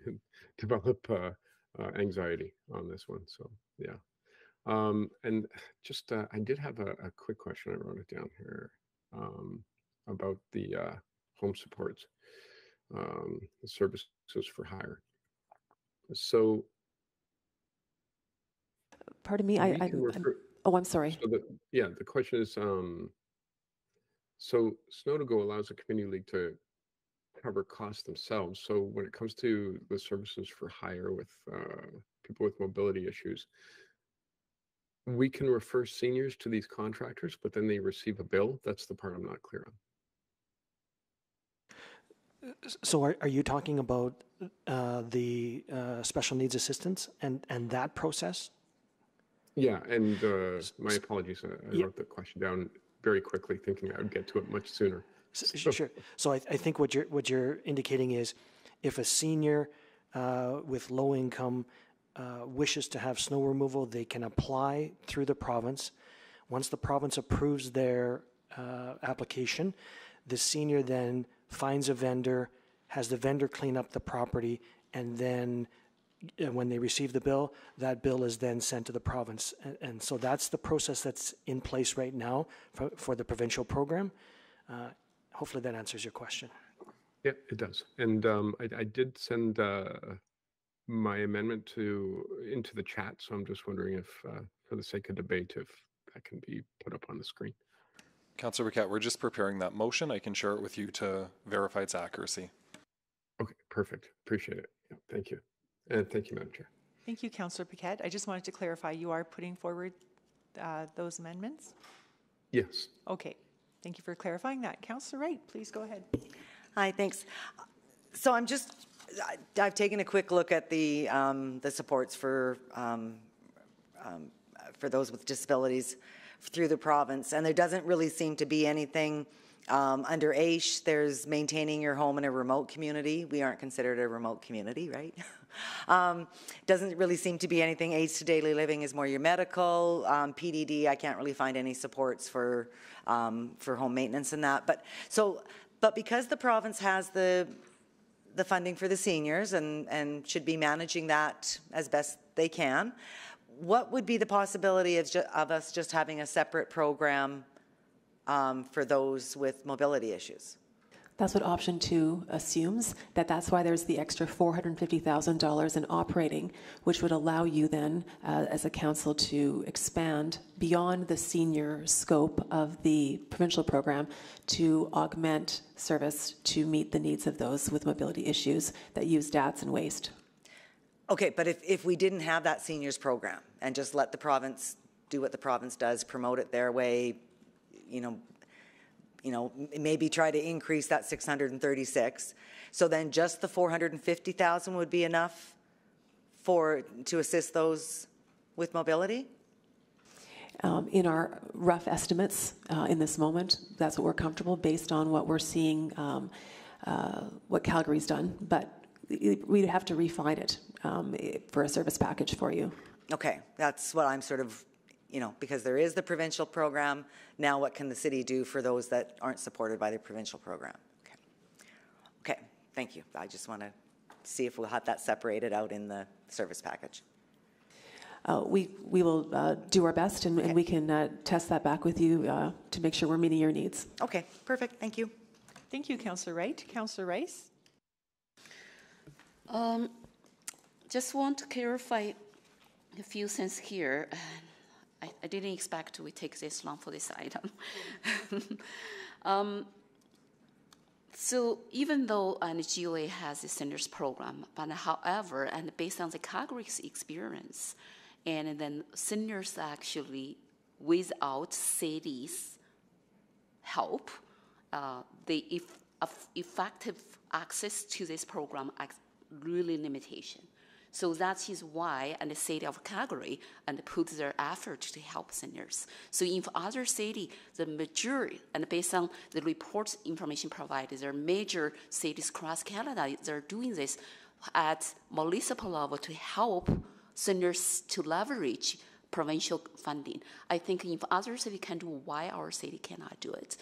develop uh, uh, anxiety on this one. So yeah. Um, and just uh, I did have a, a, quick question. I wrote it down here um, about the uh, home supports, um, services for hire. So, pardon me. I, I refer, oh, I'm sorry. So the, yeah, the question is. Um, so Snow to Go allows the community league to cover costs themselves. So when it comes to the services for hire with uh, people with mobility issues, we can refer seniors to these contractors, but then they receive a bill. That's the part I'm not clear on. So are, are you talking about uh, the uh, special needs assistance and, and that process? Yeah, and uh, my apologies. I, I yeah. wrote the question down very quickly, thinking I would get to it much sooner. So, sure. So I, I, think what you're what you're indicating is, if a senior uh, with low income uh, wishes to have snow removal, they can apply through the province. Once the province approves their uh, application, the senior then finds a vendor, has the vendor clean up the property, and then when they receive the bill, that bill is then sent to the province. And, and so that's the process that's in place right now for, for the provincial program. Uh, hopefully that answers your question. Yeah, it does. And um, I, I, did send uh, my amendment to into the chat, so I'm just wondering if, uh, for the sake of debate, if that can be put up on the screen. Councillor Paquette, we're just preparing that motion. I can share it with you to verify its accuracy. Okay, perfect. Appreciate it. Yeah, thank you. And thank you, Madam Chair. Thank you, Councillor Paquette. I just wanted to clarify, you are putting forward uh, those amendments? Yes. Okay. Thank you for clarifying that. Councillor Wright, please go ahead. Hi, thanks. So I'm just, I've taken a quick look at the, um, the supports for, um, um, for those with disabilities through the province, and there doesn't really seem to be anything um, under AISH, there's maintaining your home in a remote community. We aren't considered a remote community, right? um, doesn't really seem to be anything. Aids to daily living is more your medical. Um, PDD, I can't really find any supports for um, for home maintenance and that. But so, but because the province has the the funding for the seniors and and should be managing that as best they can, what would be the possibility of, of us just having a separate program? um, for those with mobility issues. That's what option two assumes, that that's why there's the extra $450,000 in operating, which would allow you then, uh, as a council, to expand beyond the senior scope of the provincial program to augment service to meet the needs of those with mobility issues that use DATS and waste. Okay, but if, if we didn't have that seniors program and just let the province do what the province does, promote it their way, you know, you know, maybe try to increase that 636. So then just the 450,000 would be enough for, to assist those with mobility? Um, in our rough estimates uh, in this moment, that's what we're comfortable based on what we're seeing, um, uh, what Calgary's done. But we'd have to refine it um, for a service package for you. Okay, that's what I'm sort of you know, because there is the provincial program. Now, what can the city do for those that aren't supported by the provincial program? Okay. Okay, thank you. I just want to see if we'll have that separated out in the service package. Uh, we, we will uh, do our best and, and we can uh, test that back with you uh, to make sure we're meeting your needs. Okay, perfect. Thank you. Thank you, Councillor Wright. Councillor Rice? Um, just want to clarify a few things here. I, I didn't expect we take this long for this item. um, so even though an GOA has a seniors program, but however, and based on the Calgary's experience, and then seniors actually, without city's help, uh, the eff- effective access to this program is really limitation. So that is why and the city of Calgary and put their effort to help seniors. So in other city, the majority and based on the reports information provided, there are major cities across Canada they're doing this at municipal level to help seniors to leverage provincial funding. I think if other city can do, why our city cannot do it?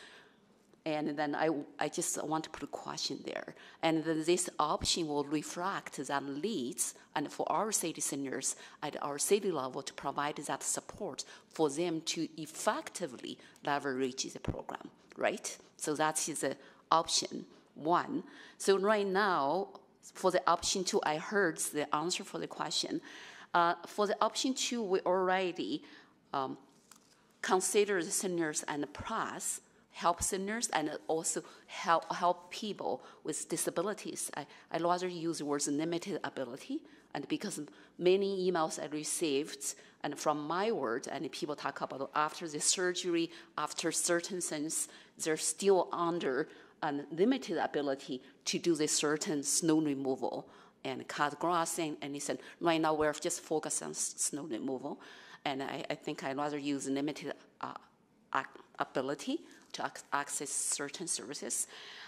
And then I, I just want to put a question there. And then this option will reflect that leads and for our city seniors at our city level to provide that support for them to effectively leverage the program, right? So that is the option one. So right now, for the option two, I heard the answer for the question. Uh, for the option two, we already um, consider the seniors and the plus help seniors and also help, help people with disabilities. I, I rather use the words limited ability, and because many emails I received and from my word, and people talk about after the surgery, after certain things, they're still under a limited ability to do the certain snow removal and cut grass. And, said, right now we're just focused on snow removal. And I, I think I'd rather use limited uh, ability to access certain services.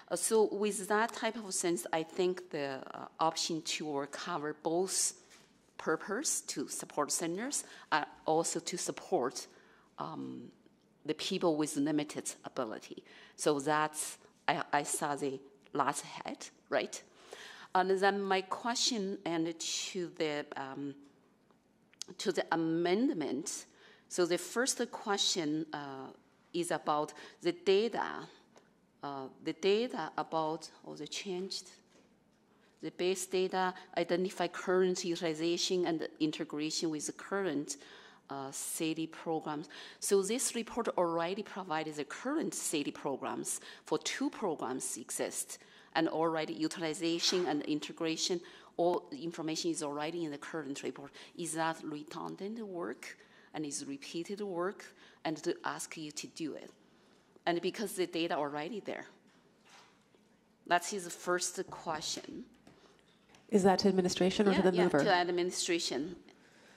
Uh, so with that type of sense, I think the uh, option to cover both purpose to support seniors and also to support um, the people with limited ability. So that's, I, I saw the last head, right? And then my question and to the, um, to the amendment, so the first question uh, is about the data, uh, the data about, or the changed, the base data identify current utilization and integration with the current uh, city programs. So this report already provided the current city programs for two programs exist and already utilization and integration, all information is already in the current report. Is that redundant work and is repeated work and to ask you to do it. And because the data already there. That's his first question. Is that to administration or yeah, to the yeah, mover? to administration.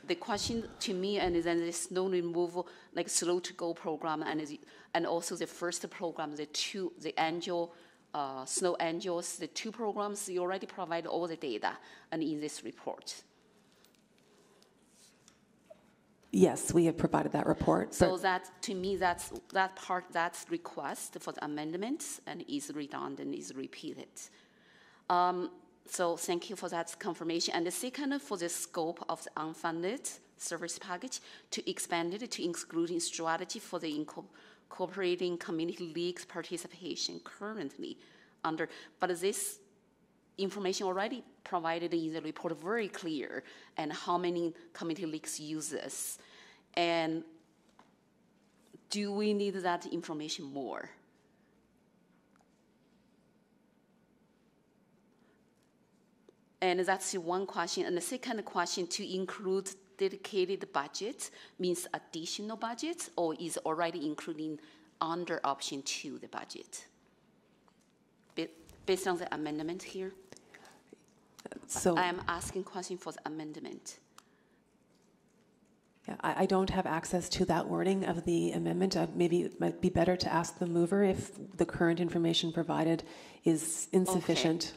The question to me, and then the snow removal, like snow to go program, and and also the first program, the two, the angel, uh, snow angels, the two programs, you already provide all the data, and in this report. Yes, we have provided that report. So that, to me, that's, that part, that's request for the amendments and is redundant, is repeated. Um, so thank you for that confirmation. And the second, for the scope of the unfunded service package, to expand it to including strategy for the incorporating community leagues participation currently under, but this information already provided in the report very clear and how many community leagues use this. And do we need that information more? And that's one question. And the second question to include dedicated budget means additional budget or is already including under option two the budget? Based on the amendment here? So I am asking question for the amendment. Yeah, I, I don't have access to that wording of the amendment. Uh, maybe it might be better to ask the mover if the current information provided is insufficient.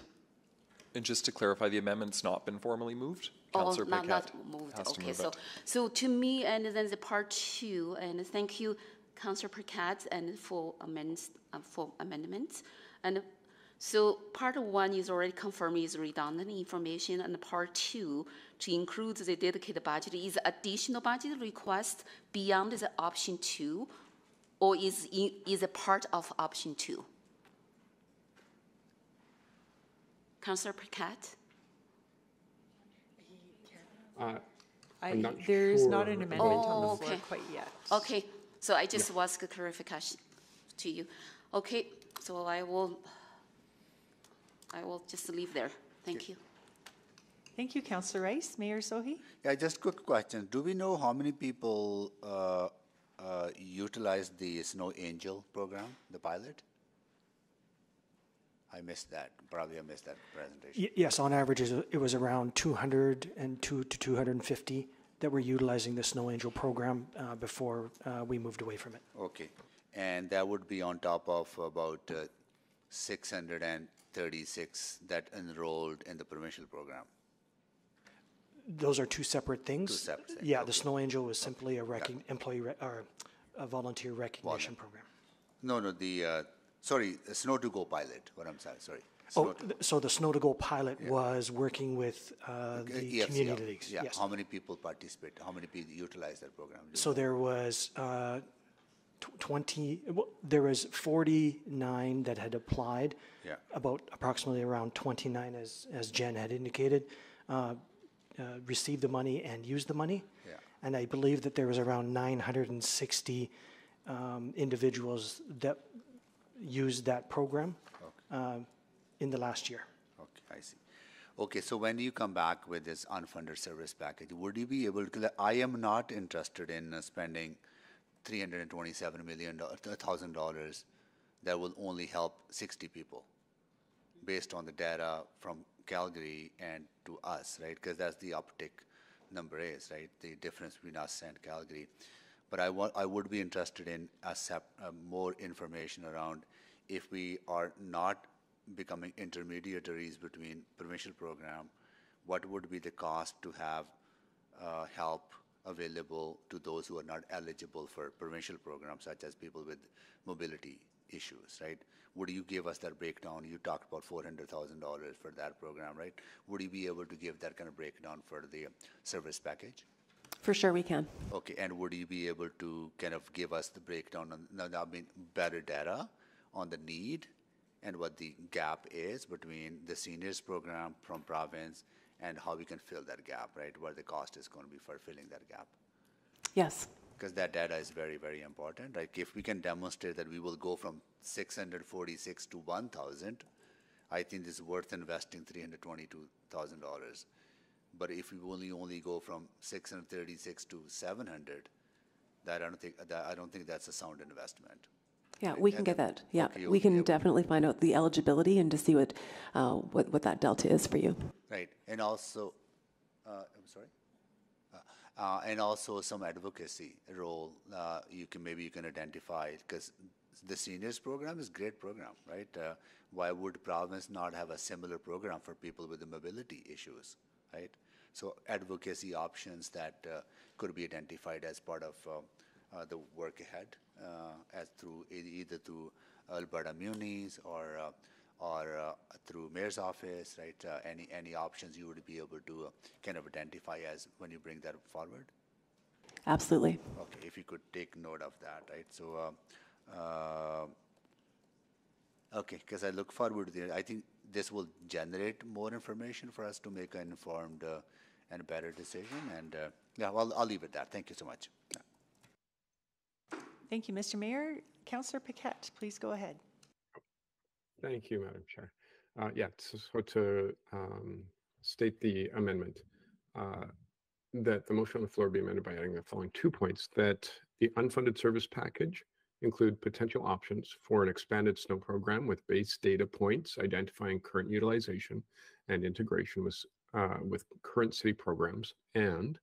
And just to clarify, the amendment's not been formally moved? Oh, Councillor not, not moved, has to okay, move so, it. so to me, and then the part two, and thank you, Councillor Paquette, and for amends, uh, for amendments. And so part one is already confirmed is redundant information, and part two, to include the dedicated budget, is additional budget request beyond the option two, or is, i- is a part of option two? Councillor Paquette? Uh, I- I'm not There's not an about- amendment on Oh, the floor okay. quite yet. Okay, so I just was a clarification to you. Okay, so I will, I will just leave there. Thank you. Thank you, Councillor Rice. Mayor Sohi? Yeah, just quick question. Do we know how many people uh, uh, utilize the Snow Angel program, the pilot? I missed that. Probably I missed that presentation. Y- Yes, on average, it was around 202 to 250 that were utilizing the Snow Angel program uh, before uh, we moved away from it. Okay. And that would be on top of about uh, 636 that enrolled in the provincial program. Those are two separate things. Two separate things, Yeah, the Snow Angel was simply a recog- employee, re- or a volunteer recognition program. No, no, the, uh, sorry, the Snow to Go pilot, what I'm saying, sorry. Oh, Snow to- th- so the Snow to Go pilot was working with uh, the EFCL. community leagues, Yeah, yes. how many people participate, how many people utilize that program? So there was uh, tw- 20, well, there was 49 that had applied. Yeah. About approximately around 29, as, as Jen had indicated, uh, uh, received the money and used the money. Yeah. And I believe that there was around 960 um, individuals that used that program uh, in the last year. Okay, I see. Okay, so when do you come back with this unfunded service package, would you be able to, I am not interested in uh, spending $327 million, thousand dollars that will only help 60 people based on the data from Calgary and to us, right? Because that's the uptick number is, right? The difference between us and Calgary. But I want, I would be interested in a sep, uh, more information around if we are not becoming intermediaries between provincial program, what would be the cost to have uh, help available to those who are not eligible for provincial programs, such as people with mobility issues, right? Would you give us that breakdown? You talked about four hundred thousand dollars for that program, right? Would you be able to give that kind of breakdown for the service package? For sure, we can. Okay, and would you be able to kind of give us the breakdown on, no, I mean, better data on the need and what the gap is between the seniors program from province and how we can fill that gap, right? Where the cost is going to be for filling that gap? Yes. Because that data is very, very important. Like if we can demonstrate that we will go from 646 to 1,000, I think it's worth investing $322,000. But if we only only go from 636 to 700, that I don't think that I don't think that's a sound investment. Yeah, we can get that. Yeah, okay, we can definitely find out the eligibility and to see what, uh, what, what that delta is for you. Right, and also, uh, I'm sorry? Uh, and also some advocacy role, uh, you can, maybe you can identify, because the seniors program is great program, right? Uh, why would province not have a similar program for people with the mobility issues, right? So advocacy options that uh, could be identified as part of uh, uh, the work ahead, as through, either through Alberta Munis or or uh, through mayor's office, right? Uh, any any options you would be able to uh, kind of identify as when you bring that forward? Absolutely. Okay, if you could take note of that, right? So, uh, uh, okay, because I look forward to the. I think this will generate more information for us to make an informed uh, and better decision. And uh, yeah, well, I'll leave it there. Thank you so much. Yeah. Thank you, Mr. Mayor. Councillor Paquette, please go ahead. Thank you, Madam Chair. Uh, yeah, so, to um, state the amendment, uh, that the motion on the floor be amended by adding the following two points, that the unfunded service package include potential options for an expanded snow program with base data points identifying current utilization and integration with, uh, with current city programs, and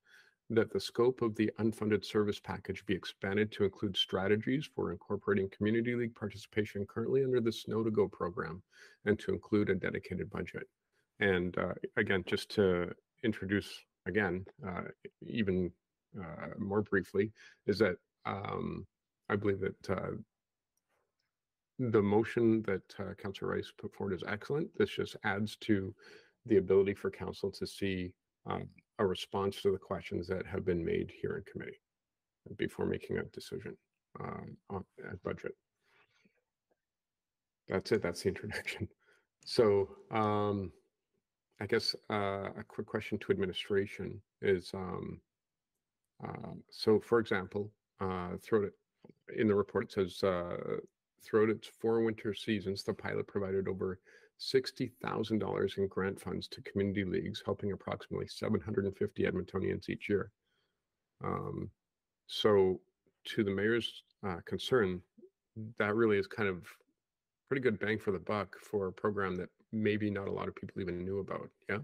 that the scope of the unfunded service package be expanded to include strategies for incorporating community league participation currently under the Snow to Go program and to include a dedicated budget. And uh, again, just to introduce again, uh, even uh, more briefly, is that um, I believe that uh, the motion that uh, Councillor Rice put forward is excellent. This just adds to the ability for council to see um, a response to the questions that have been made here in committee before making a decision um, on at budget. That's it. That's the introduction. So um, I guess uh, a quick question to administration is, um, uh, so for example, uh, in the report it says, uh, throughout its four winter seasons, the pilot provided over $60,000 in grant funds to community leagues, helping approximately 750 Edmontonians each year. Um, so to the mayor's uh, concern, that really is kind of pretty good bang for the buck for a program that maybe not a lot of people even knew about. Yeah.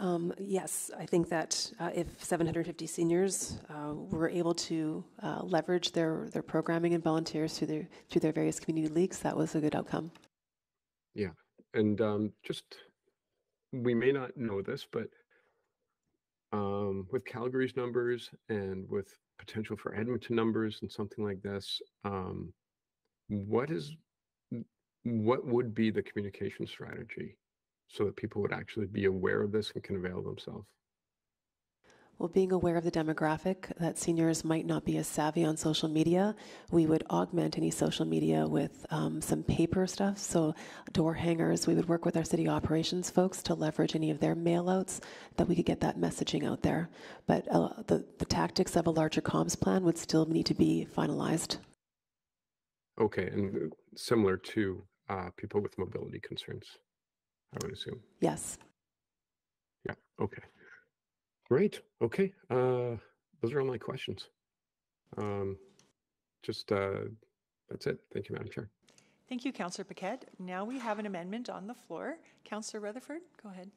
Um, yes, I think that uh, if 750 seniors uh, were able to uh, leverage their, their programming and volunteers through their through their various community leagues, that was a good outcome. Yeah, and um, just we may not know this, but um, with Calgary's numbers and with potential for Edmonton numbers and something like this, um, what is what would be the communication strategy so that people would actually be aware of this and can avail themselves? Well, being aware of the demographic that seniors might not be as savvy on social media, we would augment any social media with um, some paper stuff. So, door hangers, we would work with our city operations folks to leverage any of their mailouts that we could get that messaging out there. But uh, the, the tactics of a larger comms plan would still need to be finalized. Okay, and similar to uh, people with mobility concerns, I would assume. Yes. Yeah, okay. Great. Okay. Uh, those are all my questions. Um, just uh, that's it. Thank you, Madam Chair. Thank you, Councillor Paquette. Now we have an amendment on the floor. Councillor Rutherford, go ahead.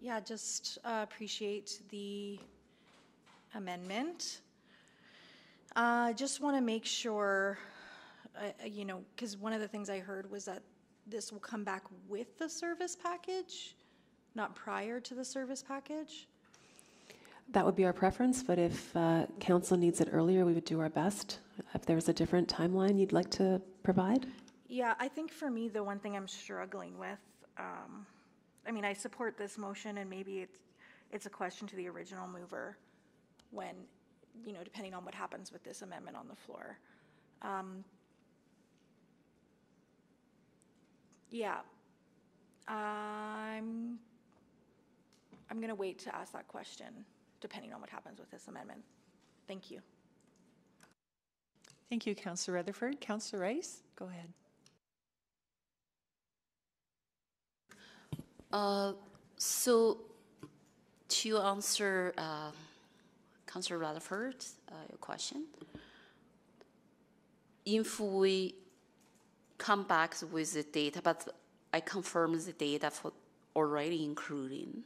Yeah, just uh, appreciate the amendment. I uh, just want to make sure, uh, you know, because one of the things I heard was that this will come back with the service package, not prior to the service package. That would be our preference, but if uh, council needs it earlier, we would do our best. If there's a different timeline you'd like to provide? Yeah, I think for me, the one thing I'm struggling with, um, I mean, I support this motion, and maybe it's it's a question to the original mover when, you know, depending on what happens with this amendment on the floor. Um, yeah, I'm I'm going to wait to ask that question depending on what happens with this amendment. Thank you. Thank you, Councillor Rutherford. Councillor Rice, go ahead. Uh, so to answer uh, Councillor Rutherford's uh, question, if we come back with the data, but I confirm the data for already including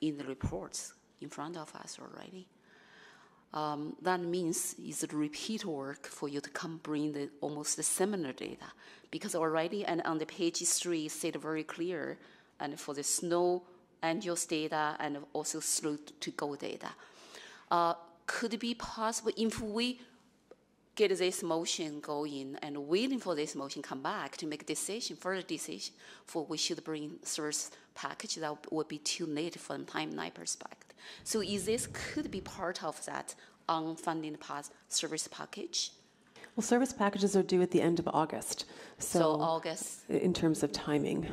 in the reports in front of us already. Um, that means it's repeat work for you to come bring the almost the similar data because already and on the page three said very clear and for the snow angels data and also snow to go data. Uh, could be possible if we get this motion going and waiting for this motion come back to make a decision, further decision for we should bring source package that would be too late from timeline perspective. So is this could be part of that unfunded pass service package? Well, service packages are due at the end of August. So, so August. In terms of timing.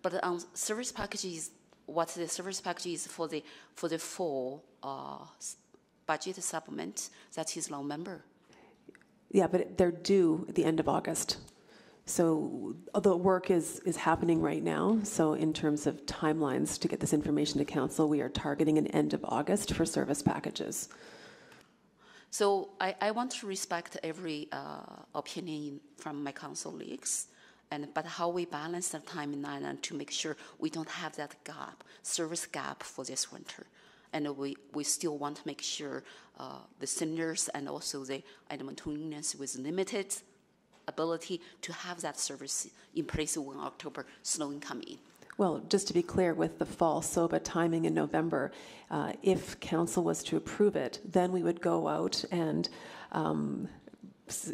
But um, service packages, what the service package is for the for the full uh, budget supplement, that is November. Yeah, but they're due at the end of August. So the work is, is happening right now. So in terms of timelines to get this information to council, we are targeting an end of August for service packages. So I, I want to respect every uh, opinion from my council leagues, and but how we balance the timeline to make sure we don't have that gap, service gap for this winter. And we, we still want to make sure uh, the seniors and also the Edmontonians with limited ability to have that service in place when October snowing come in. Well, just to be clear, with the fall SOBA timing in November, uh, if council was to approve it, then we would go out and, um,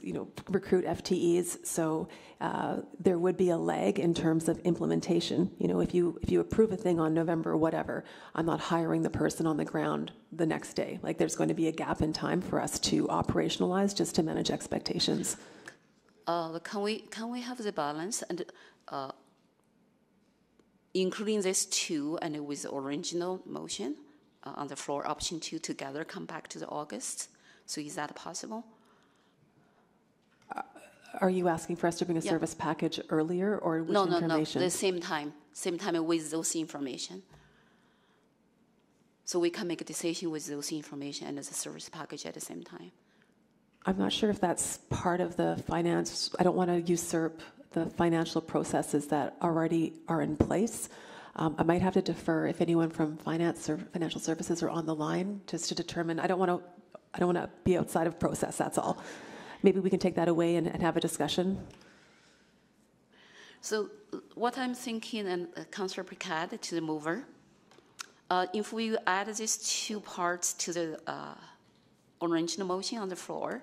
you know, recruit FTEs. So uh, there would be a lag in terms of implementation. You know, if you if you approve a thing on November, whatever, I'm not hiring the person on the ground the next day. Like there's going to be a gap in time for us to operationalize just to manage expectations. Uh, can we can we have the balance and uh, including this two and with the original motion uh, on the floor, option two together, come back to the August? So is that possible? Are you asking for us to bring a Yeah. service package earlier or which no, no, information? no. The same time, same time with those information. So we can make a decision with those information and the service package at the same time. I'm not sure if that's part of the finance. I don't want to usurp the financial processes that already are in place. Um, I might have to defer if anyone from finance or financial services are on the line, just to determine. I don't want to. I don't want to be outside of process. That's all. Maybe we can take that away and, and have a discussion. So what I'm thinking, and uh, Councillor Paquette to the mover, uh, if we add these two parts to the uh, original motion on the floor,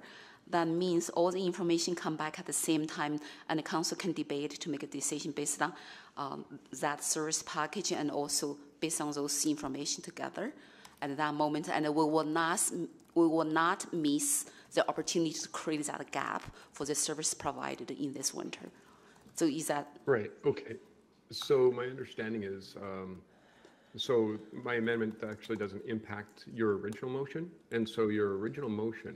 that means all the information come back at the same time, and the council can debate to make a decision based on um, that service package and also based on those information together at that moment, and we will not we will not miss the opportunity to create that gap for the service provided in this winter. So is that Right, okay. So my understanding is, um, so my amendment actually doesn't impact your original motion. And so your original motion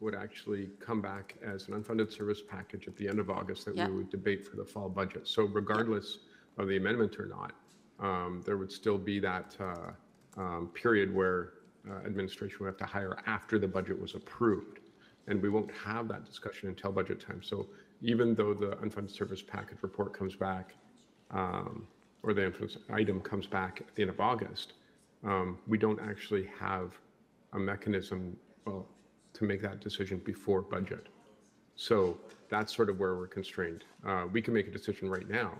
would actually come back as an unfunded service package at the end of August that we would debate for the fall budget. So regardless of the amendment or not, um, there would still be that uh, um, period where uh, administration would have to hire after the budget was approved. And we won't have that discussion until budget time. So even though the unfunded service package report comes back, um, or the influence item comes back at the end of August, um, we don't actually have a mechanism, well, to make that decision before budget. So that's sort of where we're constrained. Uh, we can make a decision right now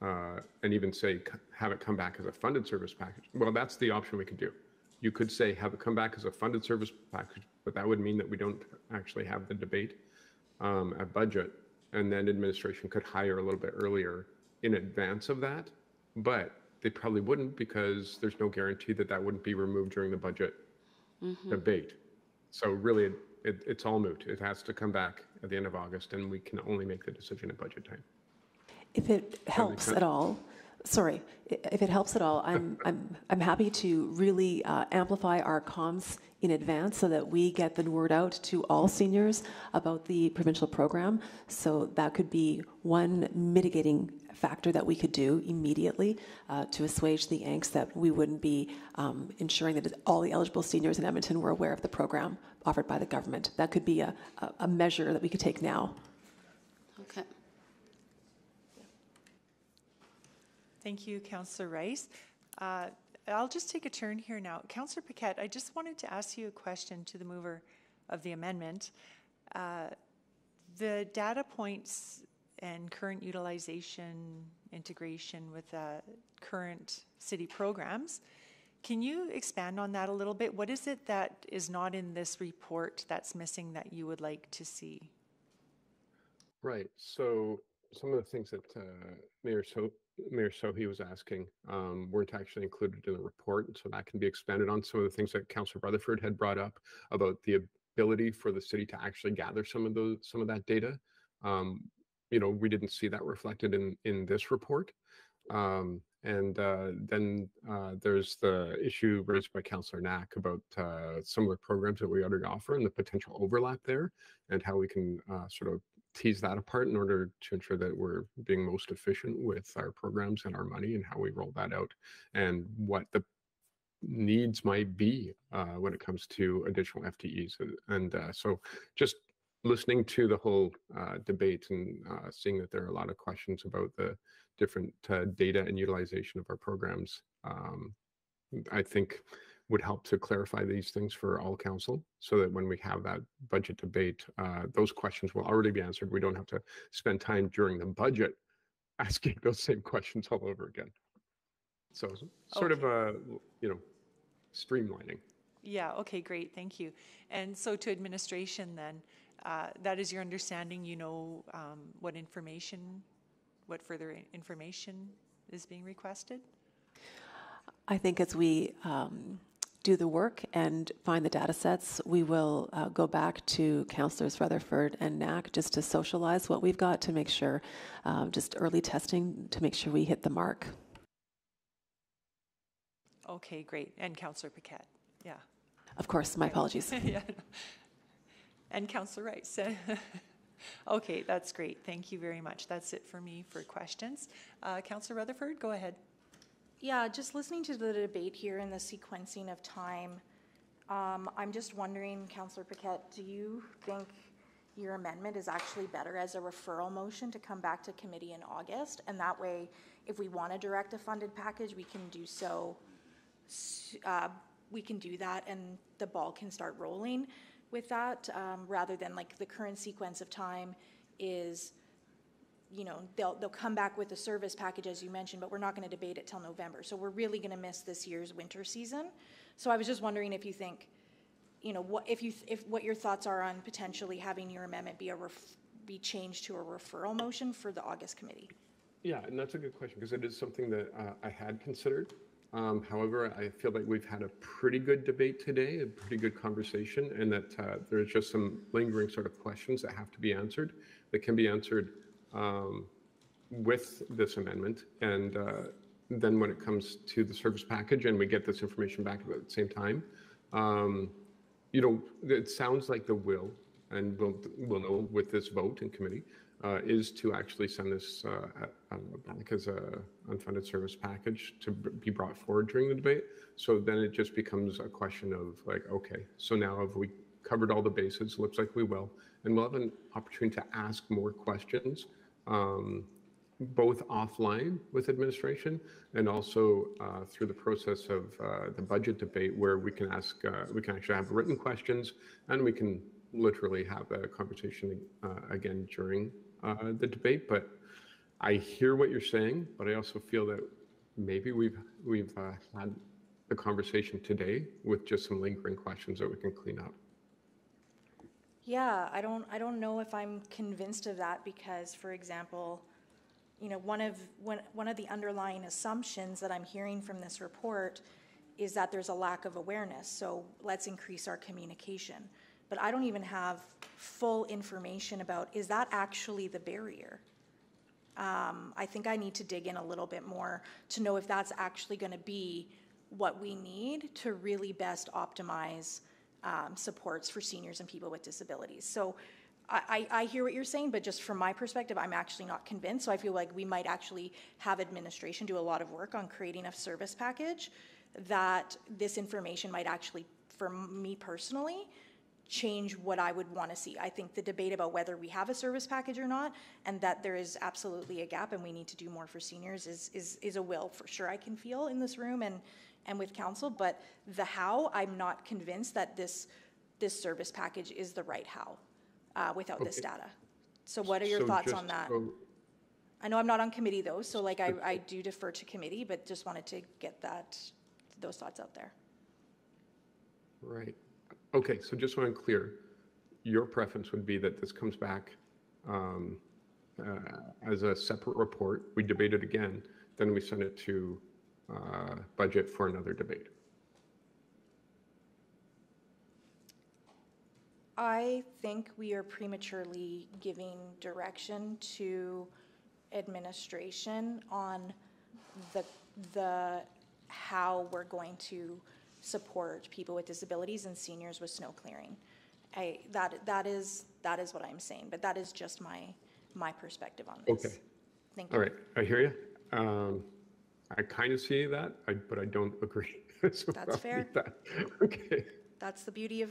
uh, and even say, have it come back as a funded service package. Well, that's the option we could do. You could say, have it come back as a funded service package, but that would mean that we don't actually have the debate um, at budget. And then administration could hire a little bit earlier in advance of that. But they probably wouldn't because there's no guarantee that that wouldn't be removed during the budget Mhm. debate. So really, it, it, it's all moot. It has to come back at the end of August, and we can only make the decision at budget time. If it helps at all, sorry, if it helps at all, I'm, I'm, I'm happy to really uh, amplify our comms in advance so that we get the word out to all seniors about the provincial program. So that could be one mitigating factor that we could do immediately uh, to assuage the angst that we wouldn't be um, ensuring that all the eligible seniors in Edmonton were aware of the program offered by the government. That could be a, a, a measure that we could take now. okay? Thank you, Councillor Rice. Uh, I'll just take a turn here now. Councillor Paquette, I just wanted to ask you a question to the mover of the amendment. Uh, The data points and current utilization integration with uh, current city programs, can you expand on that a little bit? What is it that is not in this report that's missing that you would like to see? Right. So some of the things that uh, Mayor so Mayor Sohi was asking um, weren't actually included in the report, and so that can be expanded on. Some of the things that Councillor Rutherford had brought up about the ability for the city to actually gather some of those some of that data. Um, you know, we didn't see that reflected in in this report. Um, and uh, then uh, there's the issue raised by Councillor Knack about uh, similar programs that we already offer and the potential overlap there, and how we can uh, sort of tease that apart in order to ensure that we're being most efficient with our programs and our money and how we roll that out, and what the needs might be uh, when it comes to additional FTEs. And uh, so, just listening to the whole uh, debate and uh, seeing that there are a lot of questions about the different uh, data and utilization of our programs, um, I think would help to clarify these things for all council so that when we have that budget debate, uh, those questions will already be answered. We don't have to spend time during the budget asking those same questions all over again. So sort of a, you know, streamlining. Yeah, okay, great, thank you. And so to administration then, uh, that is your understanding, you know um, what information, what further information is being requested? I think as we um, do the work and find the data sets, we will uh, go back to councillors Rutherford and Knack just to socialize what we've got to make sure, um, just early testing to make sure we hit the mark. Okay, great, and Councillor Paquette, yeah. Of course, my apologies. Yeah. And Councillor Rice. Okay, that's great, thank you very much. That's it for me for questions. Uh, Councillor Rutherford, go ahead. Yeah, just listening to the debate here and the sequencing of time, um, I'm just wondering, Councillor Paquette, do you think your amendment is actually better as a referral motion to come back to committee in August? And that way, if we want to direct a funded package, we can do so, uh, we can do that and the ball can start rolling with that, um, rather than like the current sequence of time is you know, they'll, they'll come back with a service package, as you mentioned, but we're not going to debate it till November. So we're really going to miss this year's winter season. So I was just wondering if you think, you know, what, if you, if, what your thoughts are on potentially having your amendment be a, ref, be changed to a referral motion for the August committee? Yeah, and that's a good question because it is something that uh, I had considered. Um, however, I feel like we've had a pretty good debate today, a pretty good conversation, and that uh, there's just some lingering sort of questions that have to be answered that can be answered um, with this amendment. And uh, then when it comes to the service package and we get this information back at the same time, um, you know, it sounds like the will, and we'll, we'll know with this vote in committee, uh, is to actually send this uh, back as a unfunded service package to be brought forward during the debate. So then it just becomes a question of like, okay, so now have we covered all the bases? Looks like we will, and we'll have an opportunity to ask more questions, um, both offline with administration and also uh, through the process of uh, the budget debate, where we can ask, uh, we can actually have written questions, and we can literally have a conversation uh, again during uh, the debate. But I hear what you're saying, but I also feel that maybe we've we've had the conversation today with just some lingering questions that we can clean up. Yeah, I don't, I don't know if I'm convinced of that because, for example, you know, one of, one, one of the underlying assumptions that I'm hearing from this report is that there's a lack of awareness. So let's increase our communication. But I don't even have full information about, is that actually the barrier? Um, I think I need to dig in a little bit more to know if that's actually going to be what we need to really best optimize um, supports for seniors and people with disabilities. So I, I, hear what you're saying, but just from my perspective, I'm actually not convinced. So I feel like we might actually have administration do a lot of work on creating a service package that this information might actually, for me personally, change what I would want to see. I think the debate about whether we have a service package or not, and that there is absolutely a gap and we need to do more for seniors is, is, is a will for sure I can feel in this room and, and with council, but the how, I'm not convinced that this, this service package is the right how uh, without this Okay. data. So what are your So thoughts just on that? I know I'm not on committee though, so like I, I do defer to committee, but just wanted to get that, those thoughts out there. Right. Okay, so just so I'm clear, your preference would be that this comes back um, uh, as a separate report, we debate it again, then we send it to uh, budget for another debate. I think we are prematurely giving direction to administration on the, the, how we're going to support people with disabilities and seniors with snow clearing. I, that, that is, that is what I'm saying, but that is just my, my perspective on this. Okay. Thank you. All right, I hear you. Um, I kind of see that, I- but I don't agree. So That's I'll fair. leave that. Okay, That's the beauty of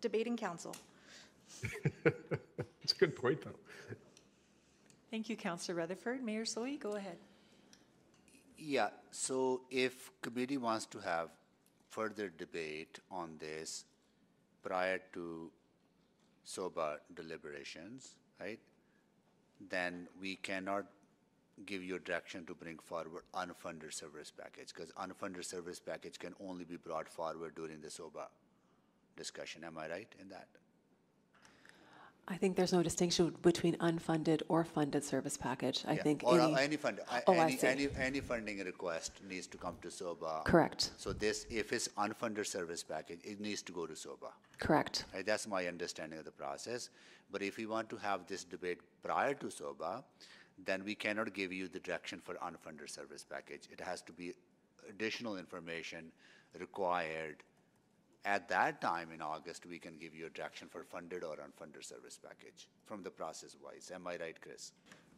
debating council. it's a good point, though. Thank you, Councillor Rutherford. Mayor Sohi, go ahead. Yeah, so if committee wants to have further debate on this prior to SOBA deliberations, right? Then we cannot give you direction to bring forward unfunded service package because unfunded service package can only be brought forward during the SOBA discussion. Am I right in that? I think there's no distinction between unfunded or funded service package. I Yeah. think Or uh, any, any fund, Oh, any, any, any funding request needs to come to SOBA. Correct. So this, if it's unfunded service package, it needs to go to SOBA. correct. Right, that's my understanding of the process. But if we want to have this debate prior to SOBA, then we cannot give you the direction for unfunded service package. It has to be additional information required. At that time in August, we can give you a direction for funded or unfunded service package from the process wise. Am I right, Chris?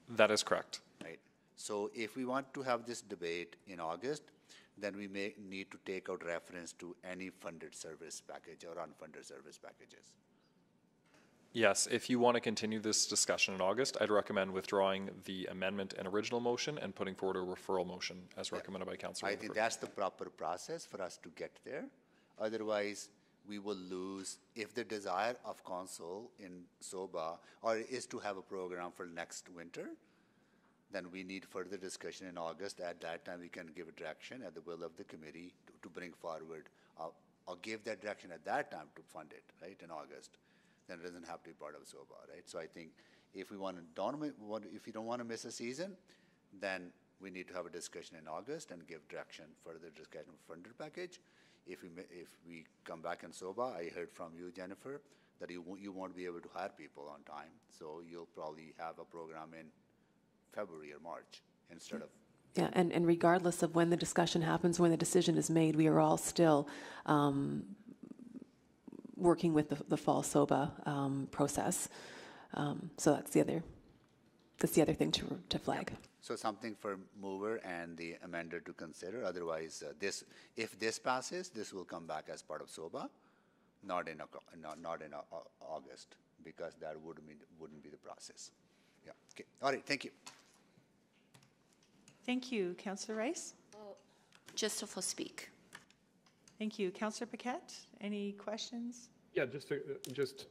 That is correct. Right. So if we want to have this debate in August, then we may need to take out reference to any funded service package or unfunded service packages. Yes, if you want to continue this discussion in August, I'd recommend withdrawing the amendment and original motion and putting forward a referral motion as recommended by Councillor I think Rutherford. that's the proper process for us to get there. Otherwise, we will lose, if the desire of council in SOBA or is to have a program for next winter, then we need further discussion in August. At that time, we can give a direction at the will of the committee to, to bring forward, uh, or give that direction at that time to fund it, right, in August. Then it doesn't have to be part of SOBA, right? So I think if we want to, don't, if you don't want to miss a season, then we need to have a discussion in August and give direction, for the discussion of funded package. If we, if we come back in SOBA, I heard from you, Jennifer, that you, won't- you won't be able to hire people on time. So you'll probably have a program in February or March instead of, Yeah, and, and regardless of when the discussion happens, when the decision is made, we are all still um, working with the, the fall SOBA um, process. Um, so that's the other, that's the other thing to, to flag. so something for mover and the amender to consider. Otherwise, uh, this, if this passes, this will come back as part of SOBA, not in, Oc- not, not in Au- Au- August, because that wouldn't be, wouldn't be the process. Yeah, okay, all right, thank you. Thank you, Councillor Rice. Just to for speak. Thank you, Councillor Paquette. Any questions? Yeah, just to, just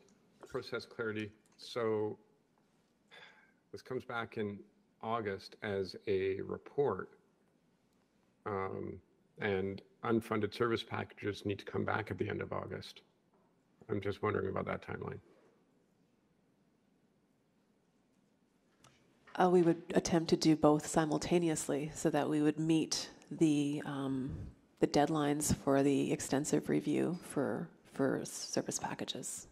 process clarity. So this comes back in August as a report. Um, and unfunded service packages need to come back at the end of August. I'm just wondering about that timeline. Uh, we would attempt to do both simultaneously so that we would meet the, um, the deadlines for the extensive review for, for service packages.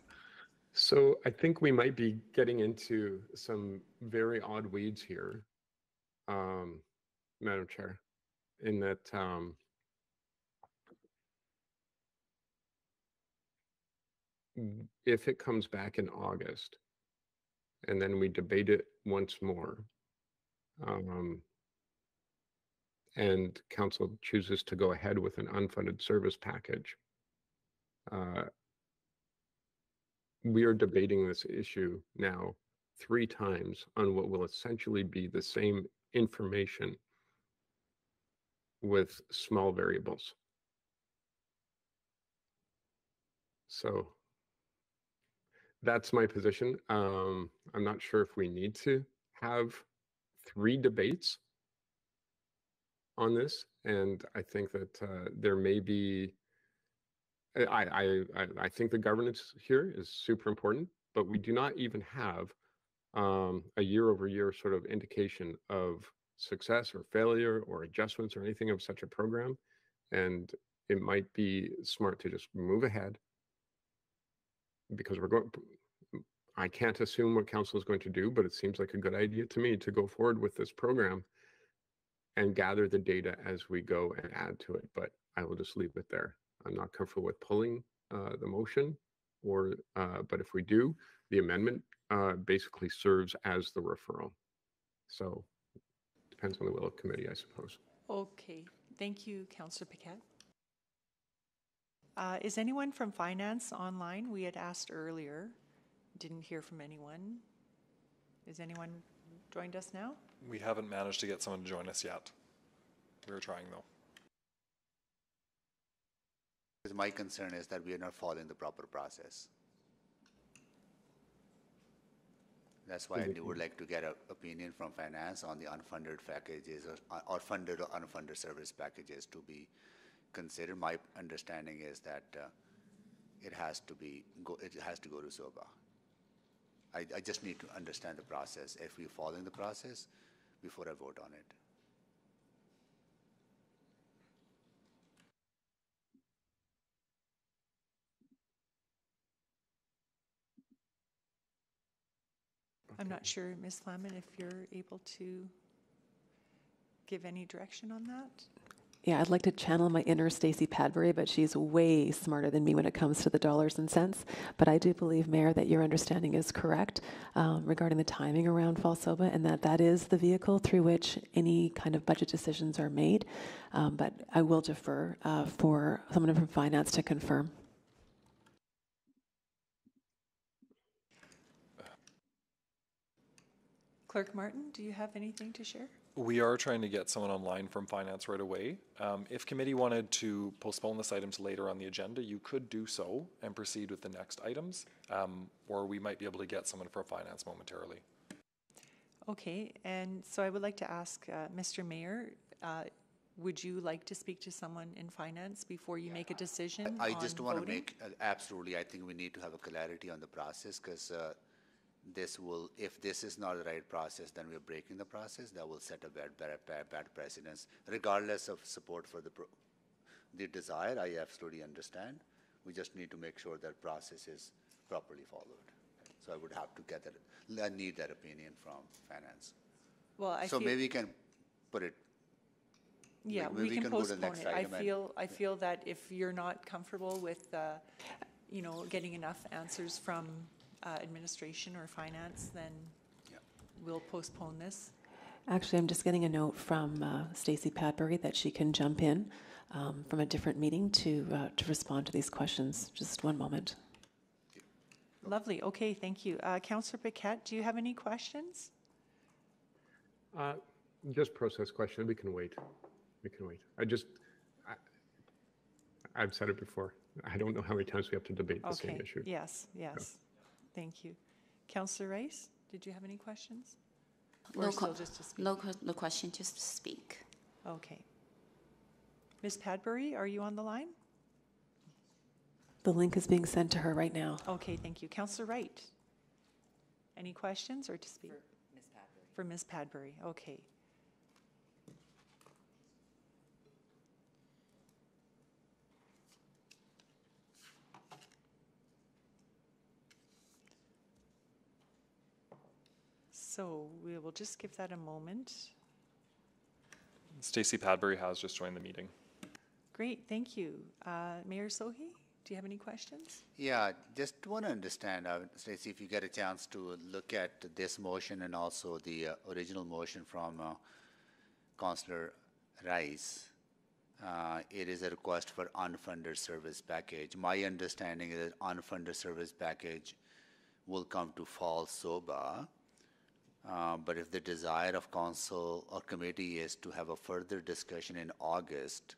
So I think we might be getting into some very odd weeds here, um, Madam Chair, in that um, if it comes back in August and then we debate it once more, um, and council chooses to go ahead with an unfunded service package, uh, we are debating this issue now three times on what will essentially be the same information with small variables. So that's my position. Um, I'm not sure if we need to have three debates on this, and I think that uh, there may be I, I, I, I think the governance here is super important, but we do not even have um, a year over year sort of indication of success or failure or adjustments or anything of such a program. And it might be smart to just move ahead because we're going, I can't assume what council is going to do, but it seems like a good idea to me to go forward with this program and gather the data as we go and add to it. But I will just leave it there. I'm not comfortable with pulling uh, the motion, or uh, but if we do, the amendment uh, basically serves as the referral. So depends on the will of committee, I suppose. Okay, thank you, Councillor Paquette. Uh, Is anyone from finance online? We had asked earlier, didn't hear from anyone. Is anyone joined us now? We haven't managed to get someone to join us yet. We were trying though. My concern is that we are not following the proper process. That's why I would like to get an opinion from finance on the unfunded packages or, or funded or unfunded service packages to be considered. My understanding is that uh, it has to be, go, it has to go to SOBA. I, I just need to understand the process, if we're following the process, before I vote on it. I'm not sure, Ms. Flaman, if you're able to give any direction on that? Yeah, I'd like to channel my inner Stacey Padbury, but she's way smarter than me when it comes to the dollars and cents. But I do believe, Mayor, that your understanding is correct um, regarding the timing around fall SOBA, and that that is the vehicle through which any kind of budget decisions are made. Um, but I will defer uh, for someone from finance to confirm. Clerk Martin, do you have anything to share? We are trying to get someone online from finance right away. Um, if committee wanted to postpone this item to later on the agenda, you could do so and proceed with the next items, um, or we might be able to get someone from finance momentarily. Okay, and so I would like to ask uh, Mr. Mayor, uh, would you like to speak to someone in finance before you make a decision I on just want to make, uh, absolutely, I think we need to have a clarity on the process because this will, if this is not the right process, then we're breaking the process. That will set a bad, bad, bad, bad precedence, regardless of support for the, pro- the desire. I absolutely understand. We just need to make sure that process is properly followed. So I would have to get that, I need that opinion from finance. Well, I So maybe we can put it, Yeah, maybe we can go to the postpone next it. I feel, I feel that if you're not comfortable with, uh, you know, getting enough answers from uh, administration or finance, then we'll postpone this. Actually, I'm just getting a note from uh, Stacey Padbury that she can jump in um, from a different meeting to uh, to respond to these questions. Just one moment. Lovely, okay, thank you. Uh, Councillor Paquette, do you have any questions? Uh, Just process question, we can wait. We can wait. I just, I, I've said it before. I don't know how many times we have to debate the same Okay, issue. yes, yes, thank you. Councillor Rice, did you have any questions? No, still co- just to speak? no, que- no question, just to speak. Okay. Ms. Padbury, are you on the line? The link is being sent to her right now. Okay, thank you. Councillor Wright? Any questions or to speak? For Ms. Padbury. For Ms. Padbury, okay. So we will just give that a moment. Stacey Padbury has just joined the meeting. Great, thank you. Uh, Mayor Sohi, do you have any questions? Yeah, just want to understand, uh, Stacey, if you get a chance to look at this motion and also the uh, original motion from uh, Councillor Rice. Uh, It is a request for unfunded service package. My understanding is that unfunded service package will come to fall SOBA. Uh, But if the desire of council or committee is to have a further discussion in August,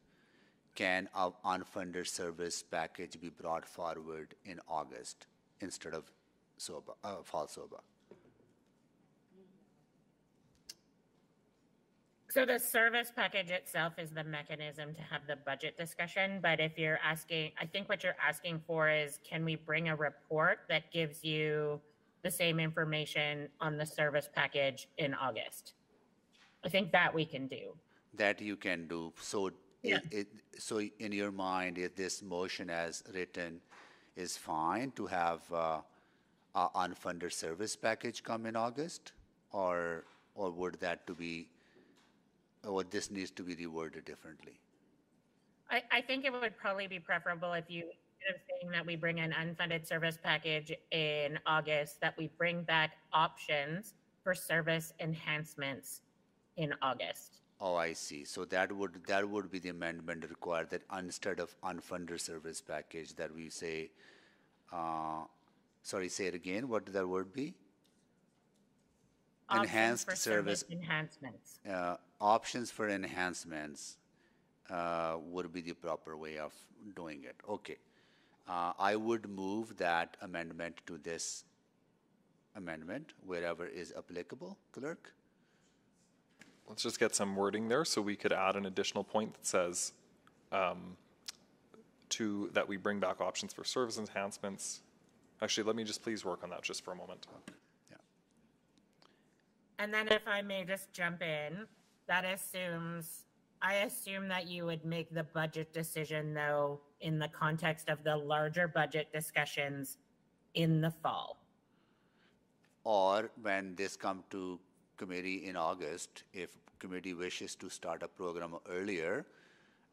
can our unfunded service package be brought forward in August instead of SOBA, uh, fall SOBA? So the service package itself is the mechanism to have the budget discussion, but if you're asking, I think what you're asking for is, can we bring a report that gives you the same information on the service package in August? I think that we can do. That you can do. So Yeah. it, it, so in your mind, if this motion as written is fine to have uh, a unfunded service package come in August? Or, or would that to be, or this needs to be reworded differently? I, I think it would probably be preferable if you, instead of saying that we bring an unfunded service package in August, that we bring back options for service enhancements in August. Oh, I see. So that would, that would be the amendment required that instead of unfunded service package, that we say, uh, sorry, say it again, what did that word be? Options Enhanced for service, Enhancements. uh, options for enhancements uh, would be the proper way of doing it. Okay. Uh, I would move that amendment to this amendment wherever is applicable, clerk. Let's just get some wording there, so we could add an additional point that says, um, to, that we bring back options for service enhancements. Actually, let me just please work on that just for a moment. Yeah. And then if I may just jump in, that assumes, I assume that you would make the budget decision though in the context of the larger budget discussions in the fall. Or when this come to committee in August, if committee wishes to start a program earlier,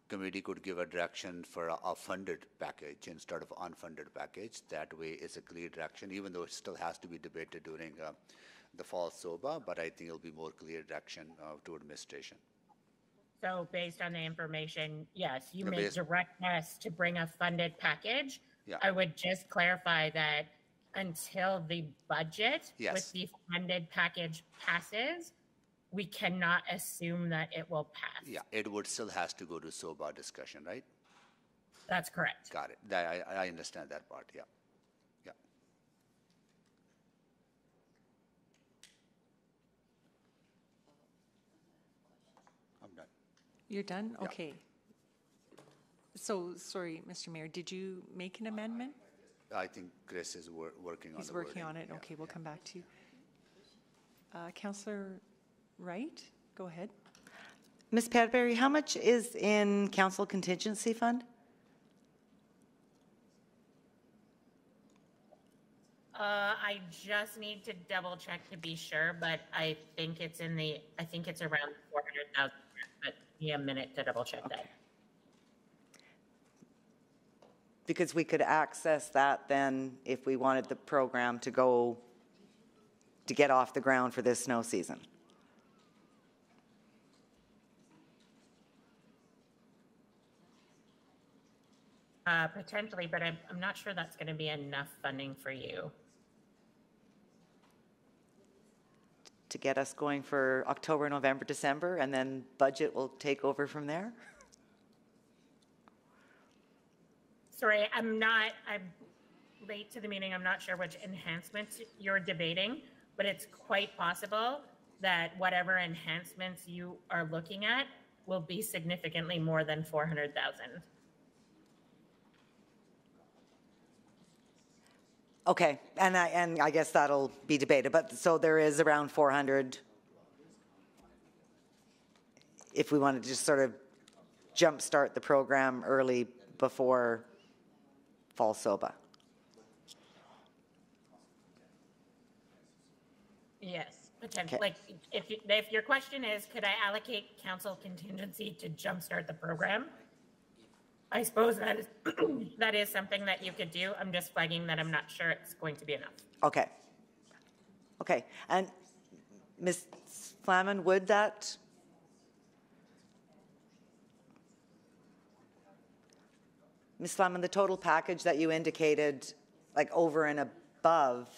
committee could give a direction for a, a funded package instead of unfunded package. That way it's a clear direction, even though it still has to be debated during uh, the fall SOBA, but I think it'll be more clear direction uh, to administration. So based on the information, yes, you No, may based- direct us to bring a funded package. Yeah. I would just clarify that until the budget Yes. with the funded package passes, we cannot assume that it will pass. Yeah, it would still has to go to SOBA discussion, right? That's correct. Got it. That, I, I understand that part, yeah. Yeah. You're done? Yeah. Okay. So, sorry, Mr. Mayor, did you make an amendment? I think Chris is wor working He's on it. He's working wording. on it. Yeah. Okay, we'll come back to you. Uh, Councillor Wright, go ahead. Ms. Padbury, how much is in council contingency fund? Uh, I just need to double check to be sure, but I think it's in the, I think it's around 400,000 me a minute to double check that. Because we could access that then if we wanted the program to go, to get off the ground for this snow season. Uh, potentially, but I'm, I'm not sure that's gonna be enough funding for you. To get us going for October, November, December, and then budget will take over from there? Sorry, I'm not, I'm late to the meeting. I'm not sure which enhancements you're debating, but it's quite possible that whatever enhancements you are looking at will be significantly more than 400,000. Okay, and I, and I guess that'll be debated, but so there is around 400 if we wanted to just sort of jumpstart the program early before fall SOBA. Yes, potentially. Like, if, you- if your question is, could I allocate council contingency to jumpstart the program? I suppose that is, that is something that you could do. I'm just flagging that I'm not sure it's going to be enough. Okay. Okay, and Ms. Flaman, would that? Ms. Flaman, the total package that you indicated, like over and above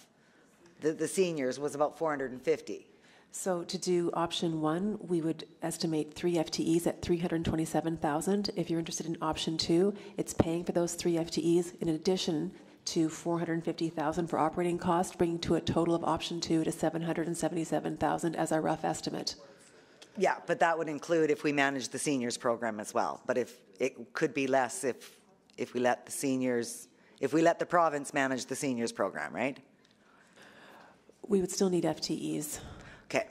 the, the seniors was about 450. So to do option one, we would estimate three FTEs at 327,000. If you're interested in option two, it's paying for those three FTEs in addition to 450,000 for operating costs, bringing to a total of option two to 777,000 as our rough estimate. Yeah, but that would include if we manage the seniors program as well. But if, it could be less if, if we let the seniors, if we let the province manage the seniors program, right? We would still need FTEs. Okay.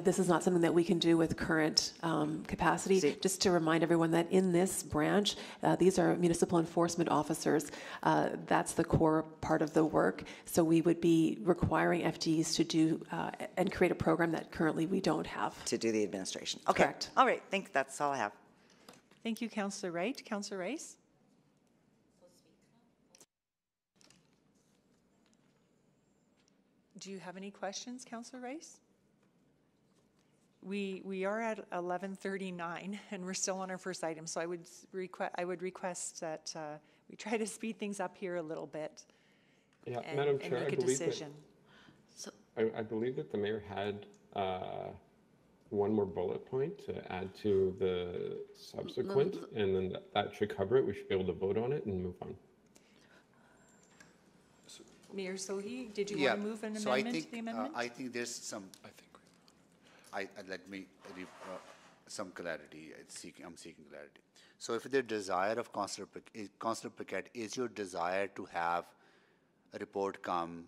This is not something that we can do with current um, capacity. Just to remind everyone that in this branch, uh, these are municipal enforcement officers. Uh, That's the core part of the work. So we would be requiring FTEs to do uh, and create a program that currently we don't have. To do the administration. Okay. Correct. All right, think that's all I have. Thank you, Counselor Wright. Counselor Rice? Do you have any questions, Counselor Rice? We, we are at 11:39 and we're still on our first item, so I would request, I would request that uh, we try to speed things up here a little bit. Yeah, and- Madam Chair, I make a believe that- decision. I, I believe that the mayor had uh, one more bullet point to add to the subsequent, and then that- that should cover it. We should be able to vote on it and move on. Mayor Sohi, did you Yeah, want to move an so I amendment to think, the uh, amendment? I think there's some. I think. I, uh, let me, re- uh, some clarity, it's seeking, I'm seeking clarity. So if the desire of Councillor, Pac- is- Councillor Paquette, is your desire to have a report come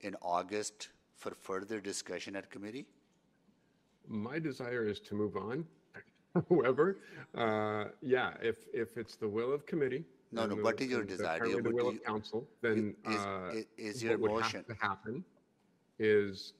in August for further discussion at committee? My desire is to move on. However, uh, yeah, if, if it's the will of committee. No, no, what is your desire? Do The will of you- council, then, is- uh, i- is your what would motion- have to happen is,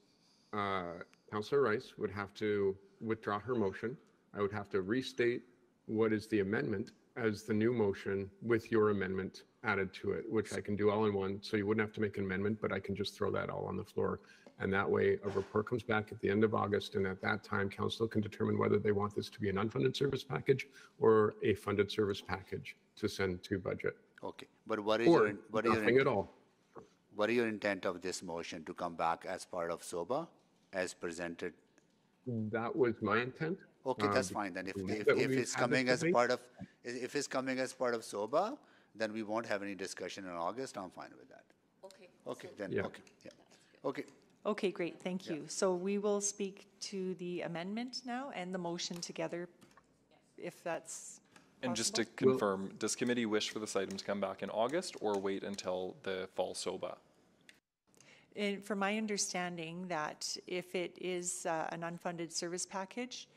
uh, Councillor Rice would have to withdraw her motion. I would have to restate what is the amendment as the new motion with your amendment added to it, which I can do all in one. So you wouldn't have to make an amendment, but I can just throw that all on the floor. And that way, a report comes back at the end of August, and at that time, council can determine whether they want this to be an unfunded service package or a funded service package to send to budget. Okay, but what is Or your, what is your? nothing at all. What is your intent of this motion to come back as part of SOBA, as presented? That was my intent. Okay, uh, that's fine then. If, if, if it's coming as debate. part of, if it's coming as part of SOBA, then we won't have any discussion in August. I'm fine with that. Okay. Okay, then, Yeah. okay, yeah. Okay, Okay, great, thank you. So we will speak to the amendment now and the motion together, if that's And just to possible. confirm, does committee wish for this item to come back in August or wait until the fall SOBA? And from my understanding, that if it is uh, an unfunded service package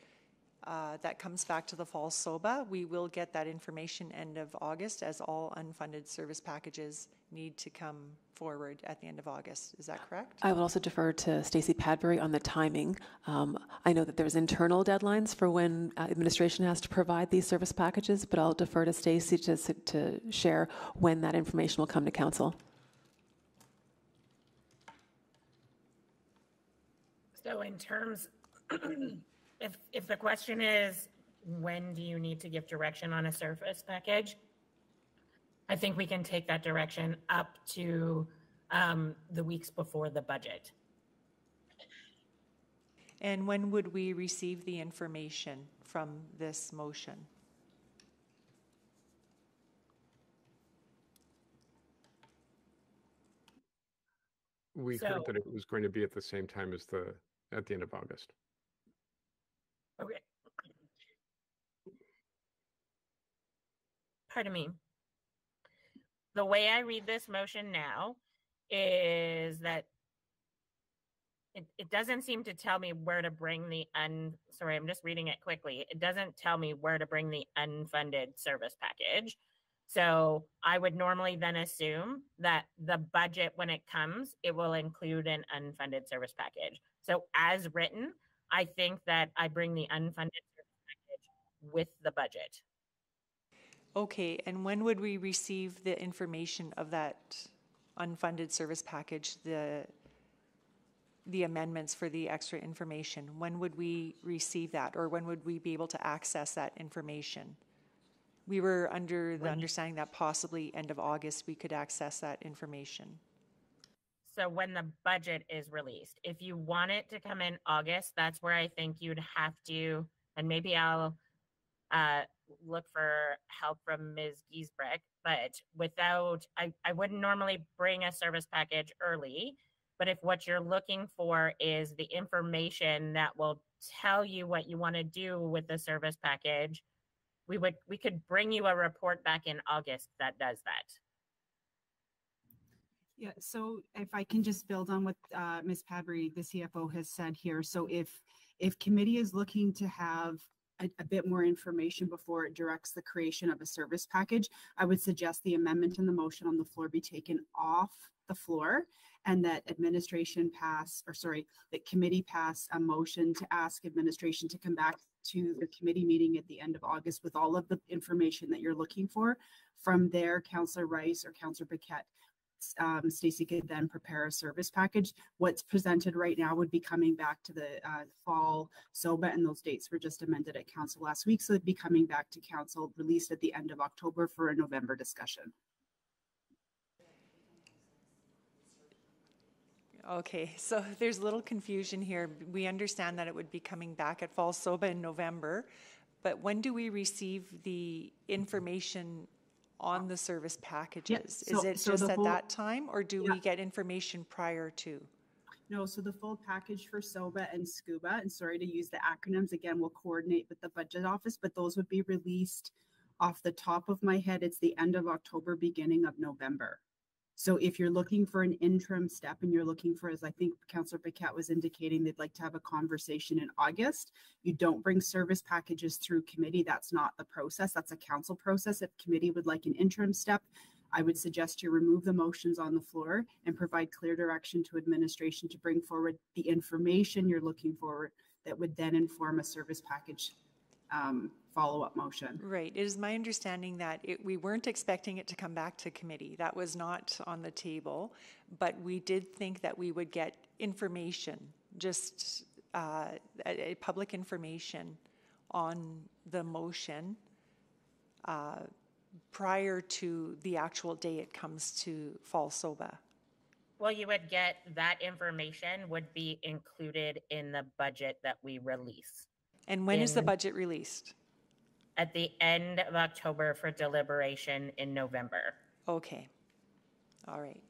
uh, that comes back to the fall SOBA, we will get that information end of August, as all unfunded service packages need to come forward at the end of August. Is that correct? I would also defer to Stacey Padbury on the timing. Um, I know that there's internal deadlines for when uh, administration has to provide these service packages, but I'll defer to Stacey to, to share when that information will come to council. So in terms, if, if the question is, when do you need to give direction on a service package? I think we can take that direction up to um, the weeks before the budget. And when would we receive the information from this motion? We So- heard that it was going to be at the same time as the, at the end of August. Okay. Pardon me. The way I read this motion now is that it, it doesn't seem to tell me where to bring the un, sorry, I'm just reading it quickly. It doesn't tell me where to bring the unfunded service package. So I would normally then assume that the budget, when it comes, it will include an unfunded service package. So as written, I think that I bring the unfunded service package with the budget. Okay, and when would we receive the information of that unfunded service package, the, the amendments for the extra information? When would we receive that, or when would we be able to access that information? We were under the When- understanding that possibly end of August, we could access that information. So when the budget is released, if you want it to come in August, that's where I think you'd have to, and maybe I'll uh, look for help from Ms. Giesbrecht, but without, I, I wouldn't normally bring a service package early. But if what you're looking for is the information that will tell you what you want to do with the service package, we would, we could bring you a report back in August that does that. Yeah, so if I can just build on what uh, Ms. Padbury, the CFO, has said here. So if, if committee is looking to have a, a bit more information before it directs the creation of a service package, I would suggest the amendment and the motion on the floor be taken off the floor and that administration pass, or sorry, that committee pass a motion to ask administration to come back to the committee meeting at the end of August with all of the information that you're looking for. From there, Councillor Rice or Councillor Paquette um, Stacey could then prepare a service package. What's presented right now would be coming back to the uh, fall SOBA, and those dates were just amended at council last week, so it'd be coming back to council, released at the end of October for a November discussion. Okay, so there's a little confusion here. We understand that it would be coming back at Fall SOBA in November, but when do we receive the information on the service packages? Is so- it so just at whole- that time, or do Yeah. we get information prior to? No, so the full package for SOBA and SCUBA, and sorry to use the acronyms again, we'll coordinate with the budget office, but those would be released off the top of my head. It's the end of October, beginning of November. So if you're looking for an interim step and you're looking for, as I think Councillor Paquette was indicating, they'd like to have a conversation in August, you don't bring service packages through committee. That's not the process. That's a council process. If committee would like an interim step, I would suggest you remove the motions on the floor and provide clear direction to administration to bring forward the information you're looking for that would then inform a service package um, follow-up motion. Right, it is my understanding that it, we weren't expecting it to come back to committee. That was not on the table, but we did think that we would get information, just uh, a, a public information on the motion uh, prior to the actual day it comes to Fall SOBA. Well, you would get that information would be included in the budget that we release. And when is the budget released? At the end of October for deliberation in November. Okay, all right.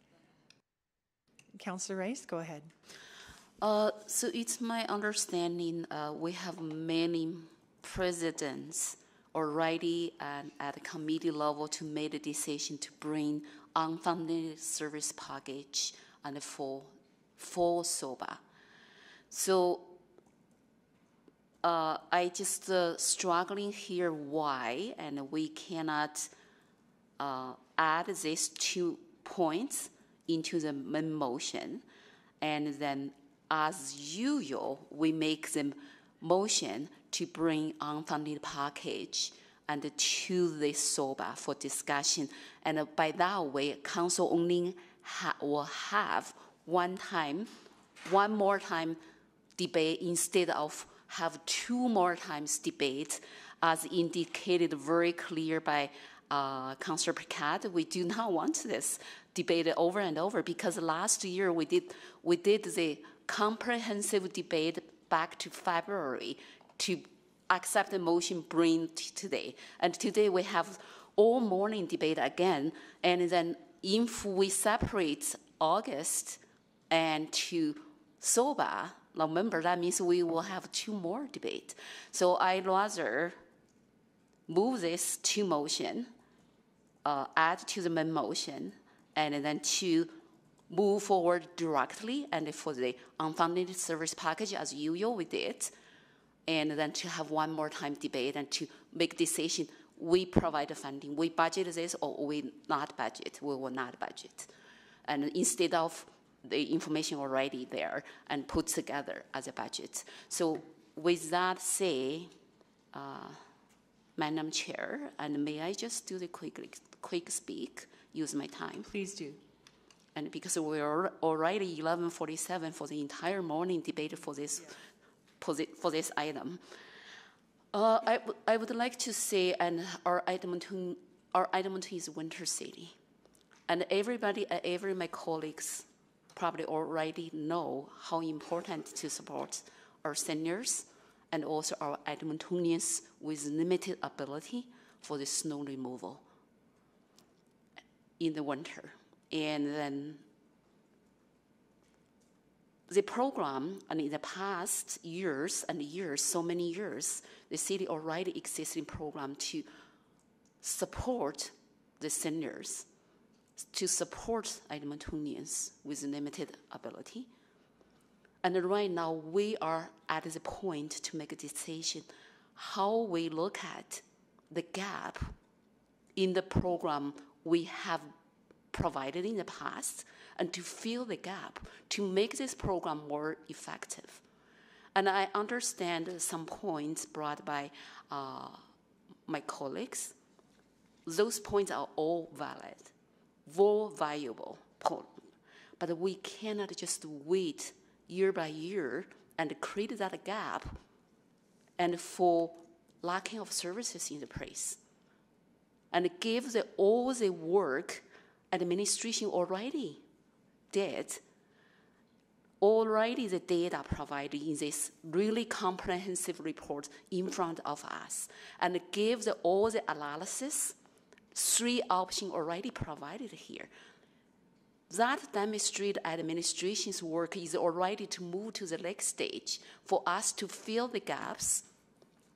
Councillor Rice, go ahead. Uh, so it's my understanding uh, we have many presidents already and at the committee level to make a decision to bring unfunded service package and for for SOBA. So uh, I just uh, struggling here why and we cannot uh, add these two points into the main motion. And then as usual we make the motion to bring unfunded package and to the SOBA for discussion. And by that way council only ha- will have one time one more time debate instead of have two more times debate as indicated very clear by uh, Councillor Picard, we do not want this debate over and over because last year we did we did the comprehensive debate back to February to accept the motion bring today, and today we have all morning debate again, and then if we separate August and to SOBA, November, that means we will have two more debate. So I rather move this to motion, uh, add to the main motion, and then to move forward directly and for the unfunded service package as usual we did, and then to have one more time debate and to make decision, we provide the funding, we budget this or we not budget, we will not budget. And instead of the information already there and put together as a budget. So with that say, uh, Madam Chair, and may I just do the quick, quick speak, use my time? Please do. And because we're already 11:47 for the entire morning debate for this, posi- for this item. Uh, I, I would like to say, and our Edmonton, our Edmonton is winter city. And everybody, uh, every my colleagues probably already know how important to support our seniors and also our Edmontonians with limited ability for the snow removal in the winter. And then the program, and in the past years and years, so many years, the city already existing program to support the seniors, to support Edmontonians with limited ability. And right now, we are at the point to make a decision how we look at the gap in the program we have provided in the past and to fill the gap to make this program more effective. And I understand some points brought by uh, my colleagues. Those points are all valid, all valuable points. But we cannot just wait year by year and create that gap and for lacking of services in the place and give the, all the work administration already did already the data provided in this really comprehensive report in front of us and give the, all the analysis, three options already provided here. That demonstrate administration's work is already to move to the next stage for us to fill the gaps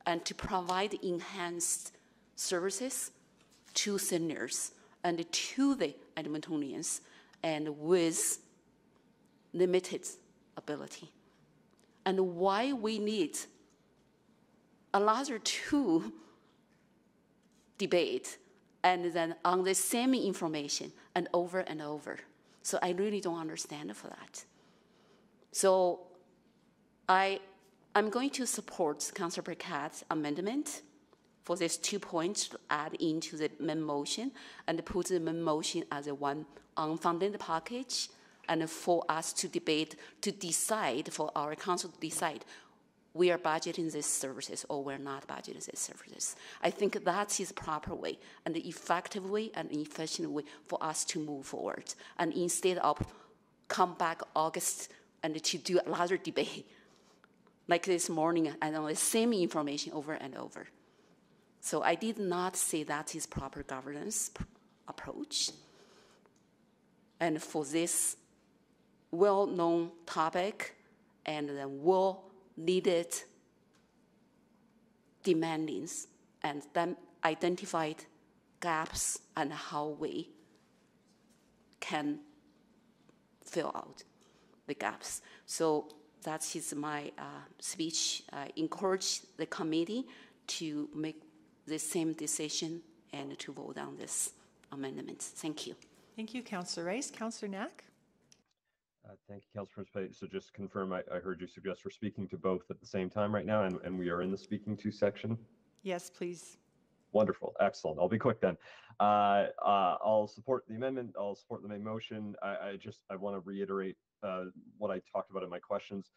and to provide enhanced services to seniors and to the Edmontonians and with limited ability. And why we need another two debate and then on the same information and over and over. So I really don't understand for that. So I, I'm going to support Councillor Burkett's amendment for these two points to add into the main motion and put the main motion as a one unfunded package and for us to debate, to decide, for our council to decide, we are budgeting these services or we're not budgeting these services. I think that is proper way and the effective way and efficient way for us to move forward. And instead of come back August and to do another debate like this morning and on the same information over and over. So I did not say that is proper governance approach. And for this well-known topic and the well-needed demandings and then identified gaps and how we can fill out the gaps. So that is my uh, speech. I encourage the committee to make the same decision and to vote on this amendment. Thank you. Thank you, Councillor Rice. Councillor Knack? Uh, Thank you, Councilor Prince. So just confirm, I, I heard you suggest we're speaking to both at the same time right now, and, and we are in the speaking to section? Yes, please. Wonderful, excellent. I'll be quick then. Uh, uh, I'll support the amendment. I'll support the main motion. I, I just, I want to reiterate uh, what I talked about in my questions.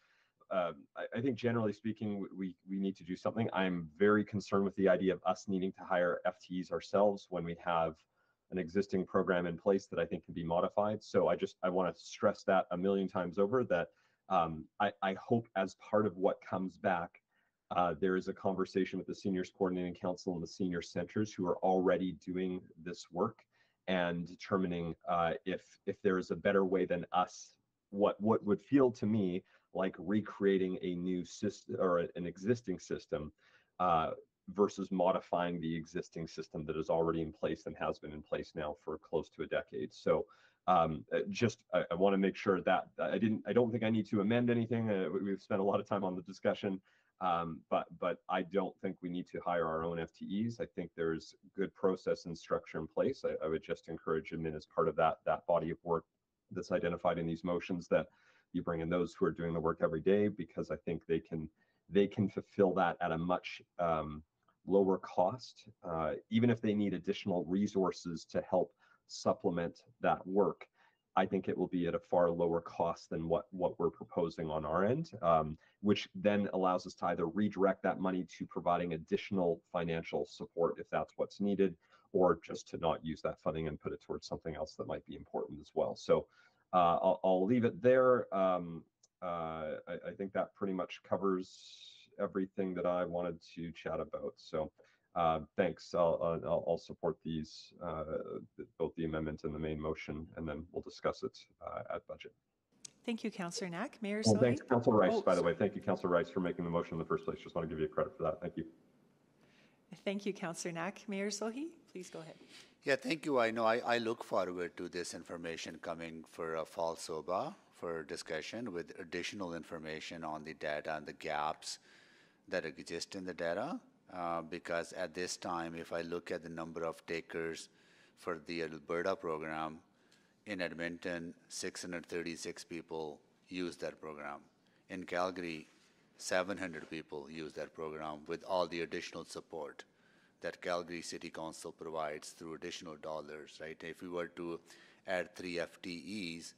Um, I, I think generally speaking, we, we need to do something. I'm very concerned with the idea of us needing to hire FTEs ourselves when we have an existing program in place that I think can be modified. So I just I want to stress that a million times over that um, I, I hope as part of what comes back, uh, there is a conversation with the seniors coordinating council and the senior centers who are already doing this work and determining uh, if if there is a better way than us. What what would feel to me like recreating a new system or an existing system uh, versus modifying the existing system that is already in place and has been in place now for close to a decade. So um, uh, just I, I want to make sure that I didn't I don't think I need to amend anything. Uh, we've spent a lot of time on the discussion, um, but but I don't think we need to hire our own FTEs. I think there's good process and structure in place. I, I would just encourage admin as part of that that body of work that's identified in these motions that you bring in those who are doing the work every day because I think they can they can fulfill that at a much um, lower cost, uh, even if they need additional resources to help supplement that work. I think it will be at a far lower cost than what what we're proposing on our end, um, which then allows us to either redirect that money to providing additional financial support if that's what's needed, or just to not use that funding and put it towards something else that might be important as well. So uh, I'll, I'll, leave it there. Um, uh, I, I, think that pretty much covers everything that I wanted to chat about. So uh, thanks. I'll, I'll, I'll, support these, uh, both the amendment and the main motion, and then we'll discuss it uh, at budget. Thank you, Councillor Knack. Mayor well, Thanks, Councillor Rice, oh, by the way. Thank you, Councillor Rice, for making the motion in the first place. Just want to give you credit for that. Thank you. Thank you, Councillor Knack. Mayor Sohi, please go ahead. Yeah, thank you. I know I, I look forward to this information coming for a fall SOBA for discussion with additional information on the data and the gaps that exist in the data. Uh, because at this time, if I look at the number of takers for the Alberta program, in Edmonton, 636 people use that program. In Calgary, 700 people use that program with all the additional support that Calgary City Council provides through additional dollars, right? If we were to add three FTEs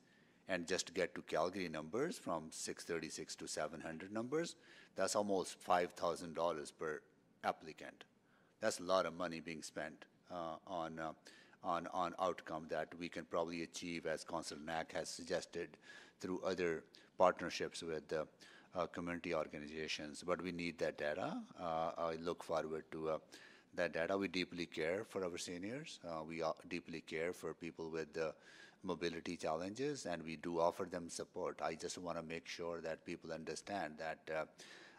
and just get to Calgary numbers from 636 to 700 numbers, that's almost $5,000 per applicant. That's a lot of money being spent uh, on, uh, on, on outcome that we can probably achieve, as Council Knack has suggested, through other partnerships with the uh, community organizations. But we need that data. Uh, I look forward to uh, that data. We deeply care for our seniors. Uh, we deeply care for people with mobility challenges, and we do offer them support. I just want to make sure that people understand that uh, uh,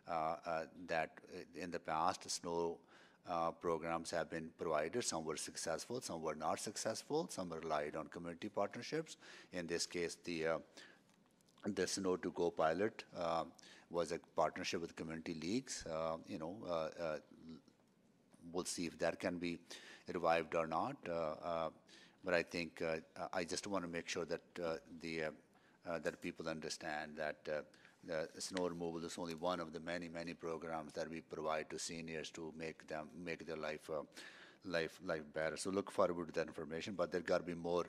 Uh, uh, that uh, in the past, snow uh, programs have been provided. Some were successful, some were not successful. Some relied on community partnerships. In this case, the uh, the Snow to Go pilot uh, was a partnership with community leagues. Uh, you know, uh, we'll see if that can be revived or not. but I think I just want to make sure that the that people understand that the snow removal is only one of the many, many programs that we provide to seniors to make them make their life uh, life life better. So look forward to that information, but there got to be more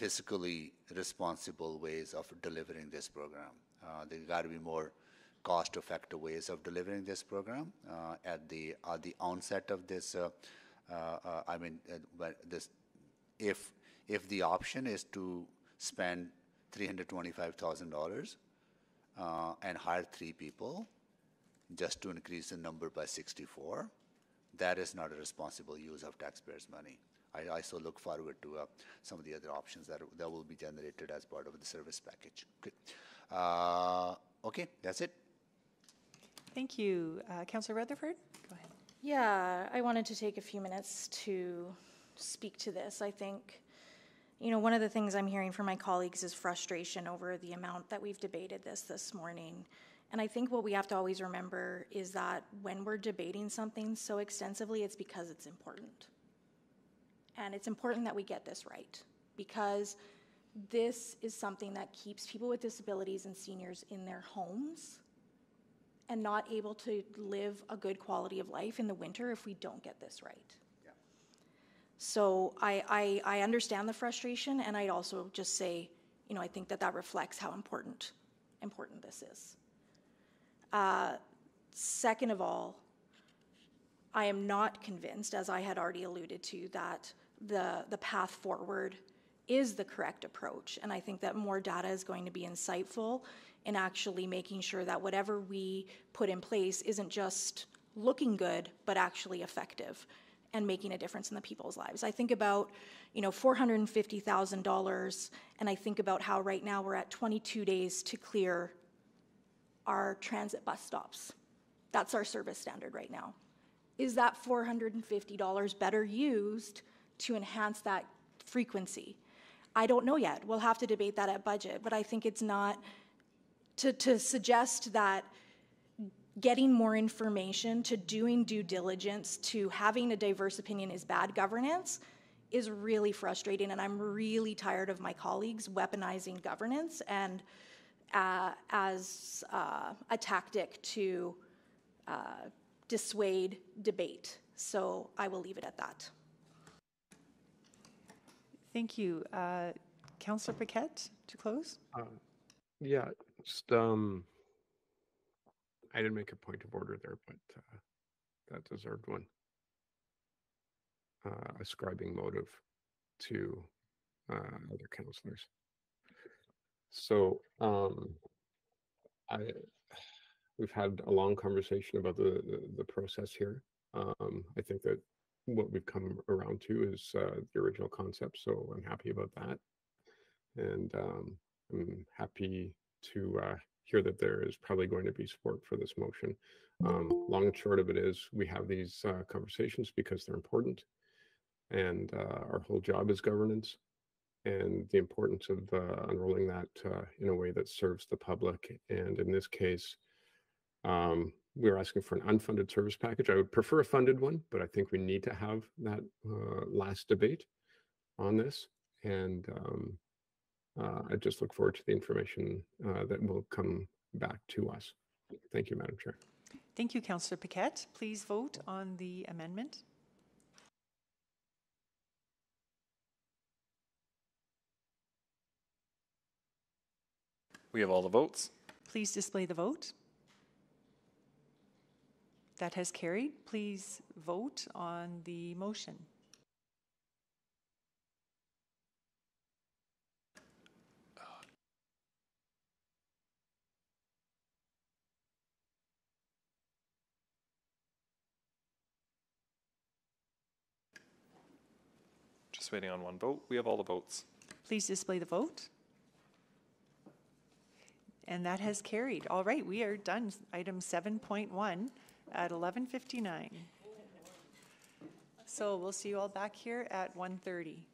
fiscally responsible ways of delivering this program. Uh, there got to be more cost-effective ways of delivering this program uh, at the at the onset of this. Uh, uh, uh, I mean, this if if the option is to spend three hundred twenty-five thousand dollars uh, and hire three people just to increase the number by 64, that is not a responsible use of taxpayers' money. I also look forward to uh, some of the other options that, that will be generated as part of the service package. Good. Uh, okay, that's it. Thank you. Uh, Councillor Rutherford, go ahead. Yeah, I wanted to take a few minutes to speak to this. I think you know, one of the things I'm hearing from my colleagues is frustration over the amount that we've debated this this morning. And I think what we have to always remember is that when we're debating something so extensively, it's because it's important. And it's important that we get this right because this is something that keeps people with disabilities and seniors in their homes and not able to live a good quality of life in the winter if we don't get this right. So I, I, I understand the frustration, and I'd also just say, you know, I think that that reflects how important important this is. Uh, second of all, I am not convinced, as I had already alluded to, that the the path forward is the correct approach, and I think that more data is going to be insightful in actually making sure that whatever we put in place isn't just looking good, but actually effective and making a difference in the people's lives. I think about, you know, $450,000 and I think about how right now we're at 22 days to clear our transit bus stops. That's our service standard right now. Is that $450 better used to enhance that frequency? I don't know yet. We'll have to debate that at budget, but I think it's not to, to suggest that getting more information, to doing due diligence, to having a diverse opinion is bad governance is really frustrating. And I'm really tired of my colleagues weaponizing governance and uh, as uh, a tactic to uh, dissuade debate. So I will leave it at that. Thank you. Uh, Councillor Paquette, to close? Uh, yeah, just um, I didn't make a point of order there, but uh, that deserved one. Uh, ascribing motive to uh, other counselors. So um, I, we've had a long conversation about the, the, the process here. Um, I think that what we've come around to is uh, the original concept, so I'm happy about that. And um, I'm happy to uh, hear that there is probably going to be support for this motion. Um, long and short of it is we have these uh, conversations because they're important and uh, our whole job is governance and the importance of uh, unrolling that uh, in a way that serves the public. And in this case, um, we're asking for an unfunded service package. I would prefer a funded one, but I think we need to have that uh, last debate on this. And um, uh, I just look forward to the information uh, that will come back to us. Thank you, Madam Chair. Thank you, Councillor Paquette. Please vote on the amendment. We have all the votes. Please display the vote. That has carried. Please vote on the motion. Participating on one vote. We have all the votes. Please display the vote. And that has carried. All right, we are done. Item 7.1 at 11:59. So we'll see you all back here at 1:30.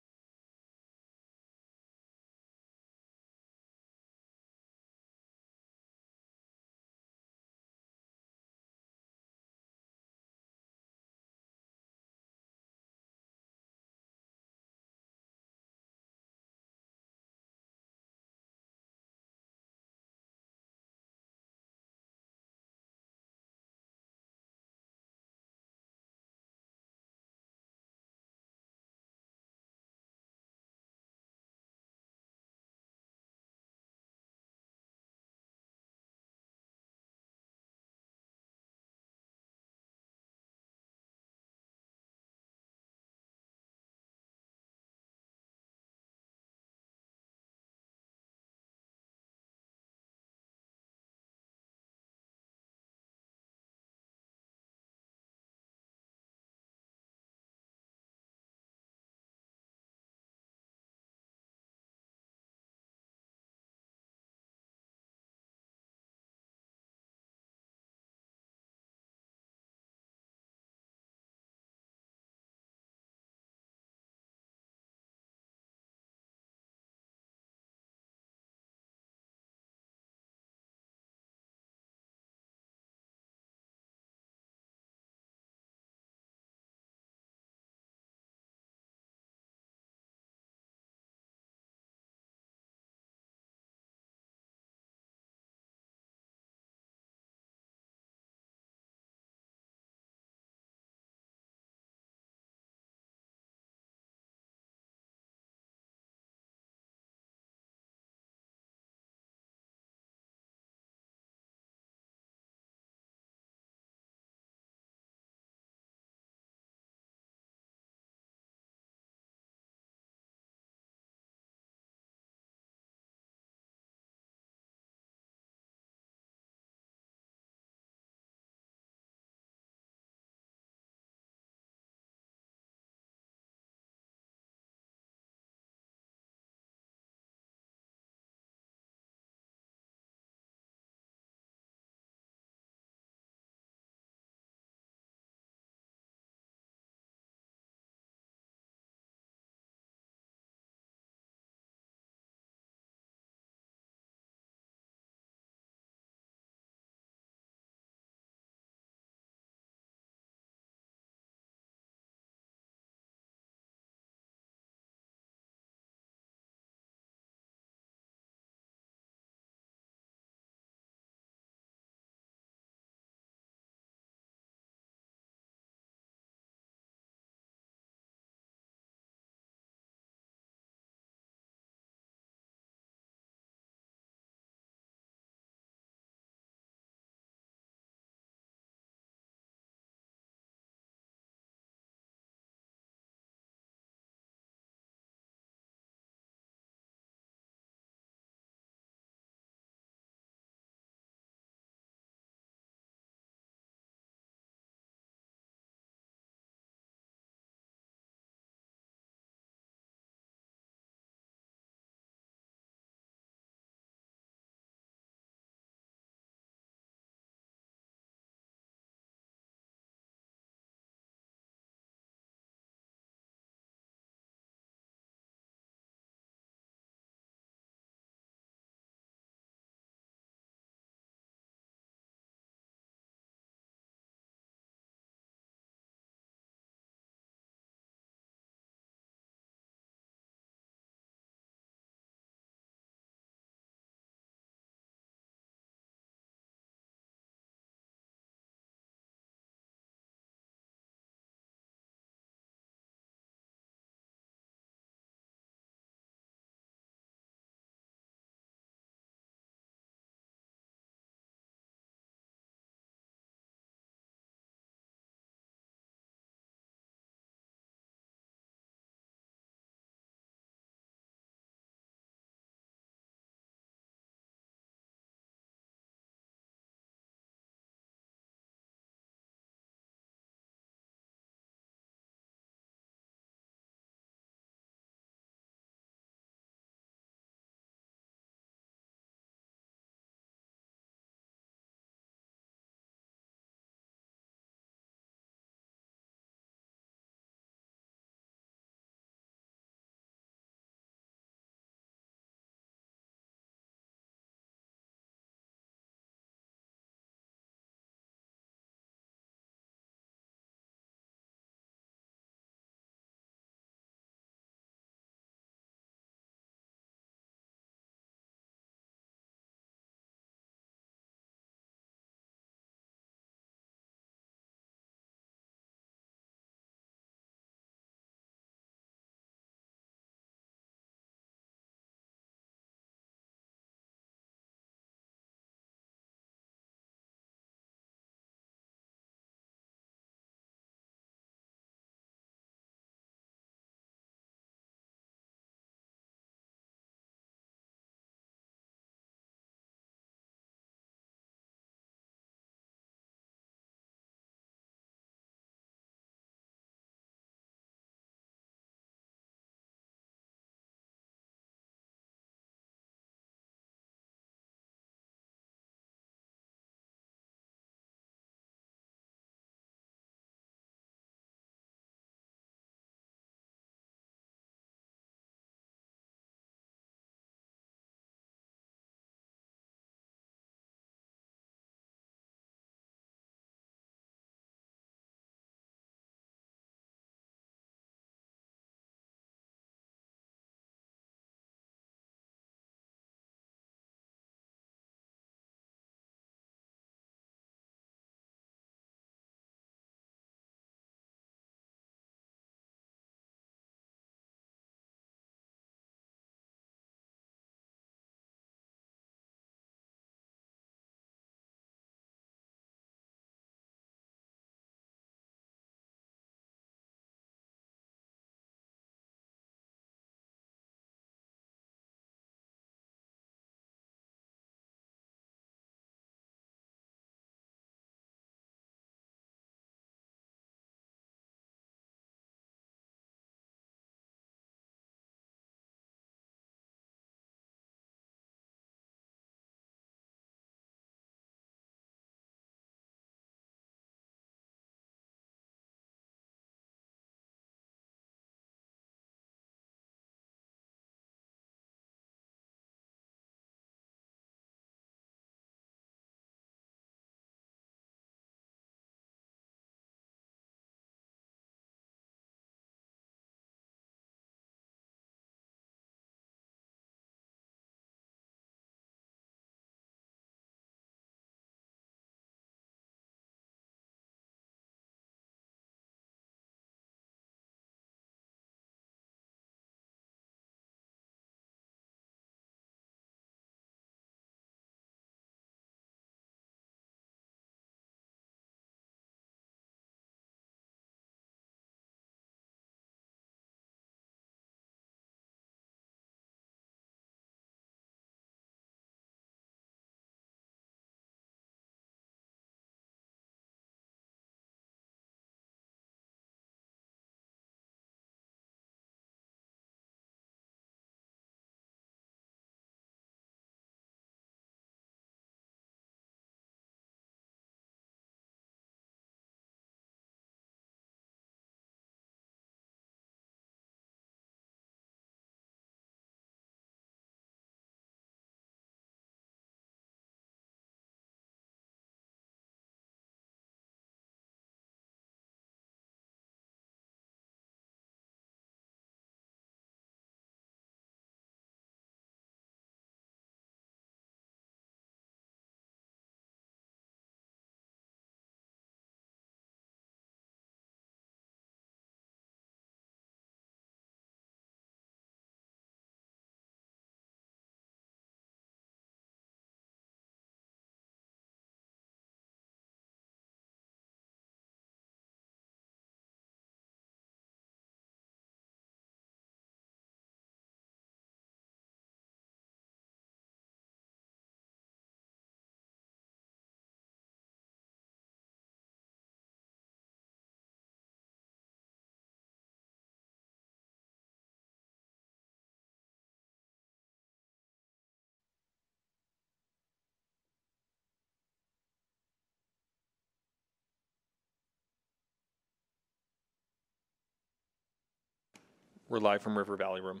We're live from River Valley Room.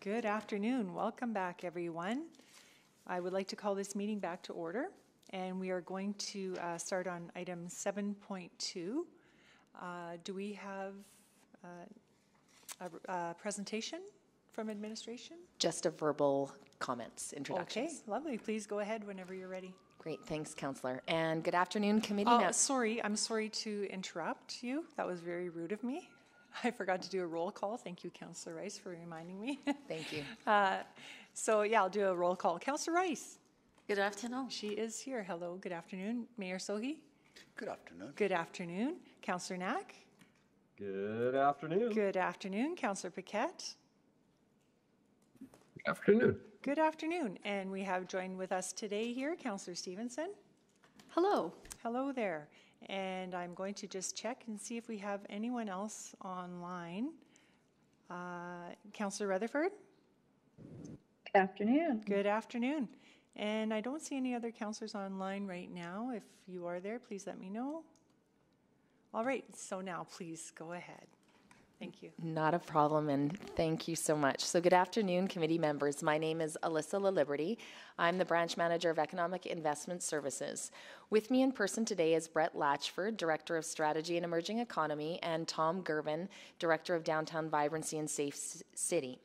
Good afternoon. Welcome back, everyone. I would like to call this meeting back to order, and we are going to uh, start on item 7.2. Uh, Do we have uh, a a presentation from administration? Just a verbal comments, introduction. Okay, introductions. lovely. Please go ahead whenever you're ready. Great, thanks, Counselor. And good afternoon, committee. Oh, mem- sorry, I'm sorry to interrupt you. That was very rude of me. I forgot to do a roll call. Thank you, Councillor Rice, for reminding me. Thank you. Uh, So, yeah, I'll do a roll call. Councillor Rice. Good afternoon. She is here. Hello, good afternoon. Mayor Sohi. Good afternoon. Good afternoon. Councillor Knack. Good afternoon. Good afternoon. Councillor Paquette. Good afternoon. Good afternoon. And we have joined with us today here, Councillor Stevenson. Hello. Hello there. And I'm going to just check and see if we have anyone else online. Uh, Councillor Rutherford? Good afternoon. Good afternoon. And I don't see any other councillors online right now. If you are there, please let me know. All right, so now please go ahead. Thank you. Not a problem, and thank you so much. So, good afternoon, committee members. My name is Alyssa LaLiberty. I'm the branch manager of Economic Investment Services. With me in person today is Brett Latchford, Director of Strategy and Emerging Economy, and Tom Gervin, Director of Downtown Vibrancy and Safe City.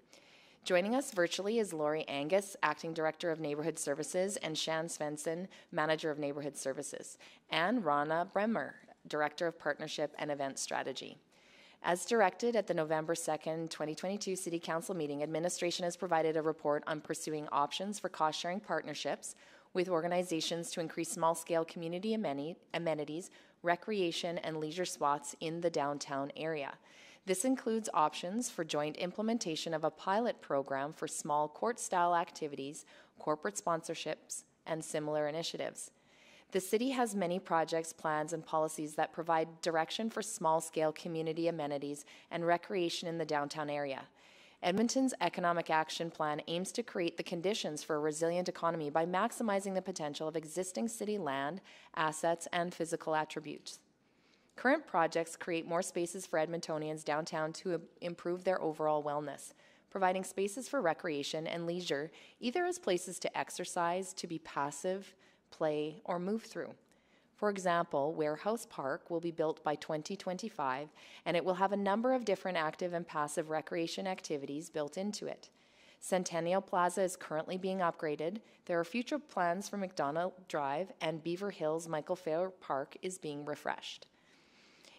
Joining us virtually is Lori Angus, Acting Director of Neighborhood Services, and Shan Svensson, Manager of Neighborhood Services, and Rana Bremer, Director of Partnership and Event Strategy. As directed at the November 2nd, 2022 City Council meeting, administration has provided a report on pursuing options for cost sharing partnerships with organizations to increase small scale community amenities, recreation, and leisure spots in the downtown area. This includes options for joint implementation of a pilot program for small court style activities, corporate sponsorships, and similar initiatives. The city has many projects, plans, and policies that provide direction for small scale community amenities and recreation in the downtown area. Edmonton's Economic Action Plan aims to create the conditions for a resilient economy by maximizing the potential of existing city land, assets, and physical attributes. Current projects create more spaces for Edmontonians downtown to improve their overall wellness, providing spaces for recreation and leisure, either as places to exercise, to be passive, play, or move through. For example, Warehouse Park will be built by 2025, and it will have a number of different active and passive recreation activities built into it. Centennial Plaza is currently being upgraded. There are future plans for McDonald Drive, and Beaver Hills Michael Phair Park is being refreshed.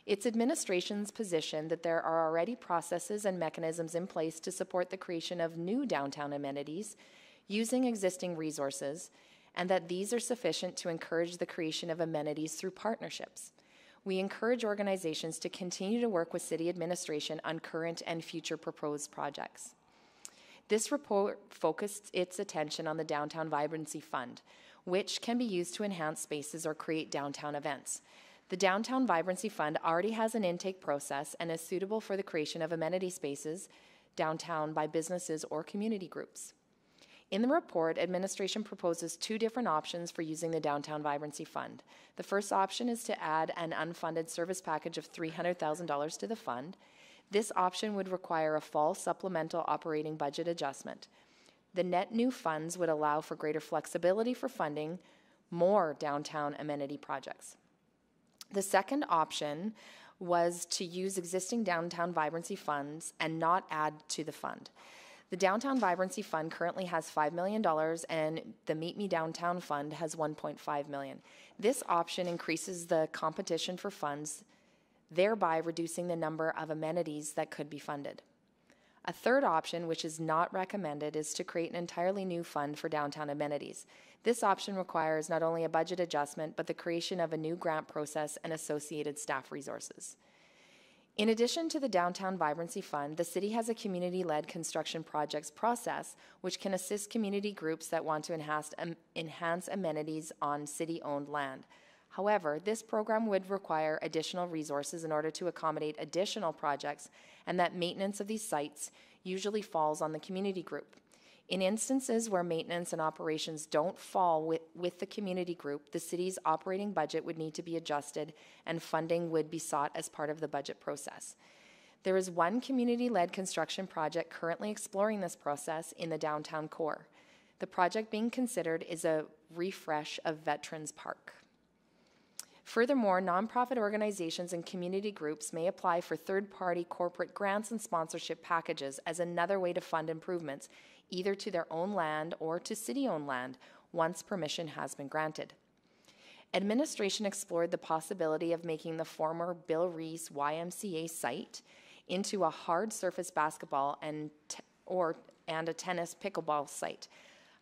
It's administration's position that there are already processes and mechanisms in place to support the creation of new downtown amenities using existing resources, and that these are sufficient to encourage the creation of amenities through partnerships. We encourage organizations to continue to work with city administration on current and future proposed projects. This report focused its attention on the Downtown Vibrancy Fund, which can be used to enhance spaces or create downtown events. The Downtown Vibrancy Fund already has an intake process and is suitable for the creation of amenity spaces downtown by businesses or community groups. In the report, administration proposes two different options for using the Downtown Vibrancy Fund. The first option is to add an unfunded service package of $300,000 to the fund. This option would require a fall supplemental operating budget adjustment. The net new funds would allow for greater flexibility for funding more downtown amenity projects. The second option was to use existing downtown vibrancy funds and not add to the fund. The Downtown Vibrancy Fund currently has $5 million and the Meet Me Downtown Fund has 1.5 million. This option increases the competition for funds, thereby reducing the number of amenities that could be funded. A third option, which is not recommended, is to create an entirely new fund for downtown amenities. This option requires not only a budget adjustment, but the creation of a new grant process and associated staff resources. In addition to the Downtown Vibrancy Fund, the city has a community led construction projects process which can assist community groups that want to enhance, um, enhance amenities on city owned land. However, this program would require additional resources in order to accommodate additional projects, and that maintenance of these sites usually falls on the community group. In instances where maintenance and operations don't fall with, with the community group, the city's operating budget would need to be adjusted and funding would be sought as part of the budget process. There is one community led construction project currently exploring this process in the downtown core. The project being considered is a refresh of Veterans Park. Furthermore, nonprofit organizations and community groups may apply for third party corporate grants and sponsorship packages as another way to fund improvements, either to their own land or to city owned land, once permission has been granted. Administration explored the possibility of making the former Bill Rees YMCA site into a hard surface basketball and or and a tennis pickleball site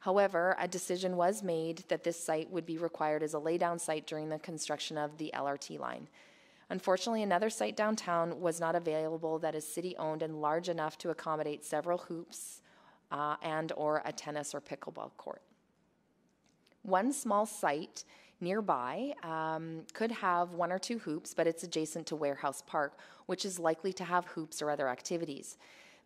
However, a decision was made that this site would be required as a laydown site during the construction of the LRT line. Unfortunately, another site downtown was not available that is city owned and large enough to accommodate several hoops uh, and or a tennis or pickleball court. One small site nearby um, could have one or two hoops, but it's adjacent to Warehouse Park, which is likely to have hoops or other activities.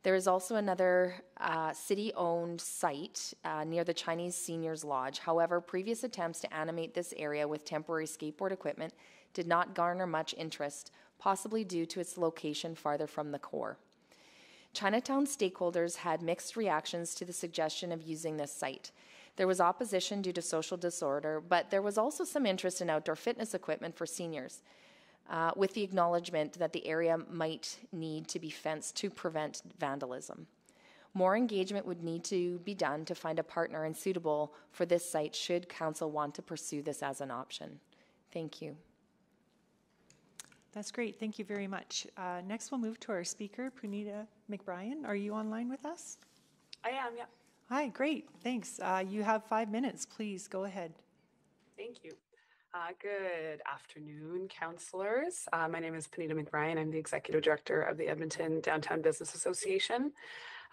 There is also another uh, city owned site uh, near the Chinese Seniors Lodge. However, previous attempts to animate this area with temporary skateboard equipment did not garner much interest, possibly due to its location farther from the core. Chinatown stakeholders had mixed reactions to the suggestion of using this site. There was opposition due to social disorder, but there was also some interest in outdoor fitness equipment for seniors uh, with the acknowledgement that the area might need to be fenced to prevent vandalism. More engagement would need to be done to find a partner and suitable for this site should Council want to pursue this as an option. Thank you. That's great. Thank you very much. Uh, next, we'll move to our speaker, Puneeta McBryan. Are you online with us? I am, yeah. Hi, great. Thanks. Uh, you have five minutes. Please go ahead. Thank you. Uh, good afternoon, councillors. Uh, my name is Puneeta McBryan. I'm the Executive Director of the Edmonton Downtown Business Association.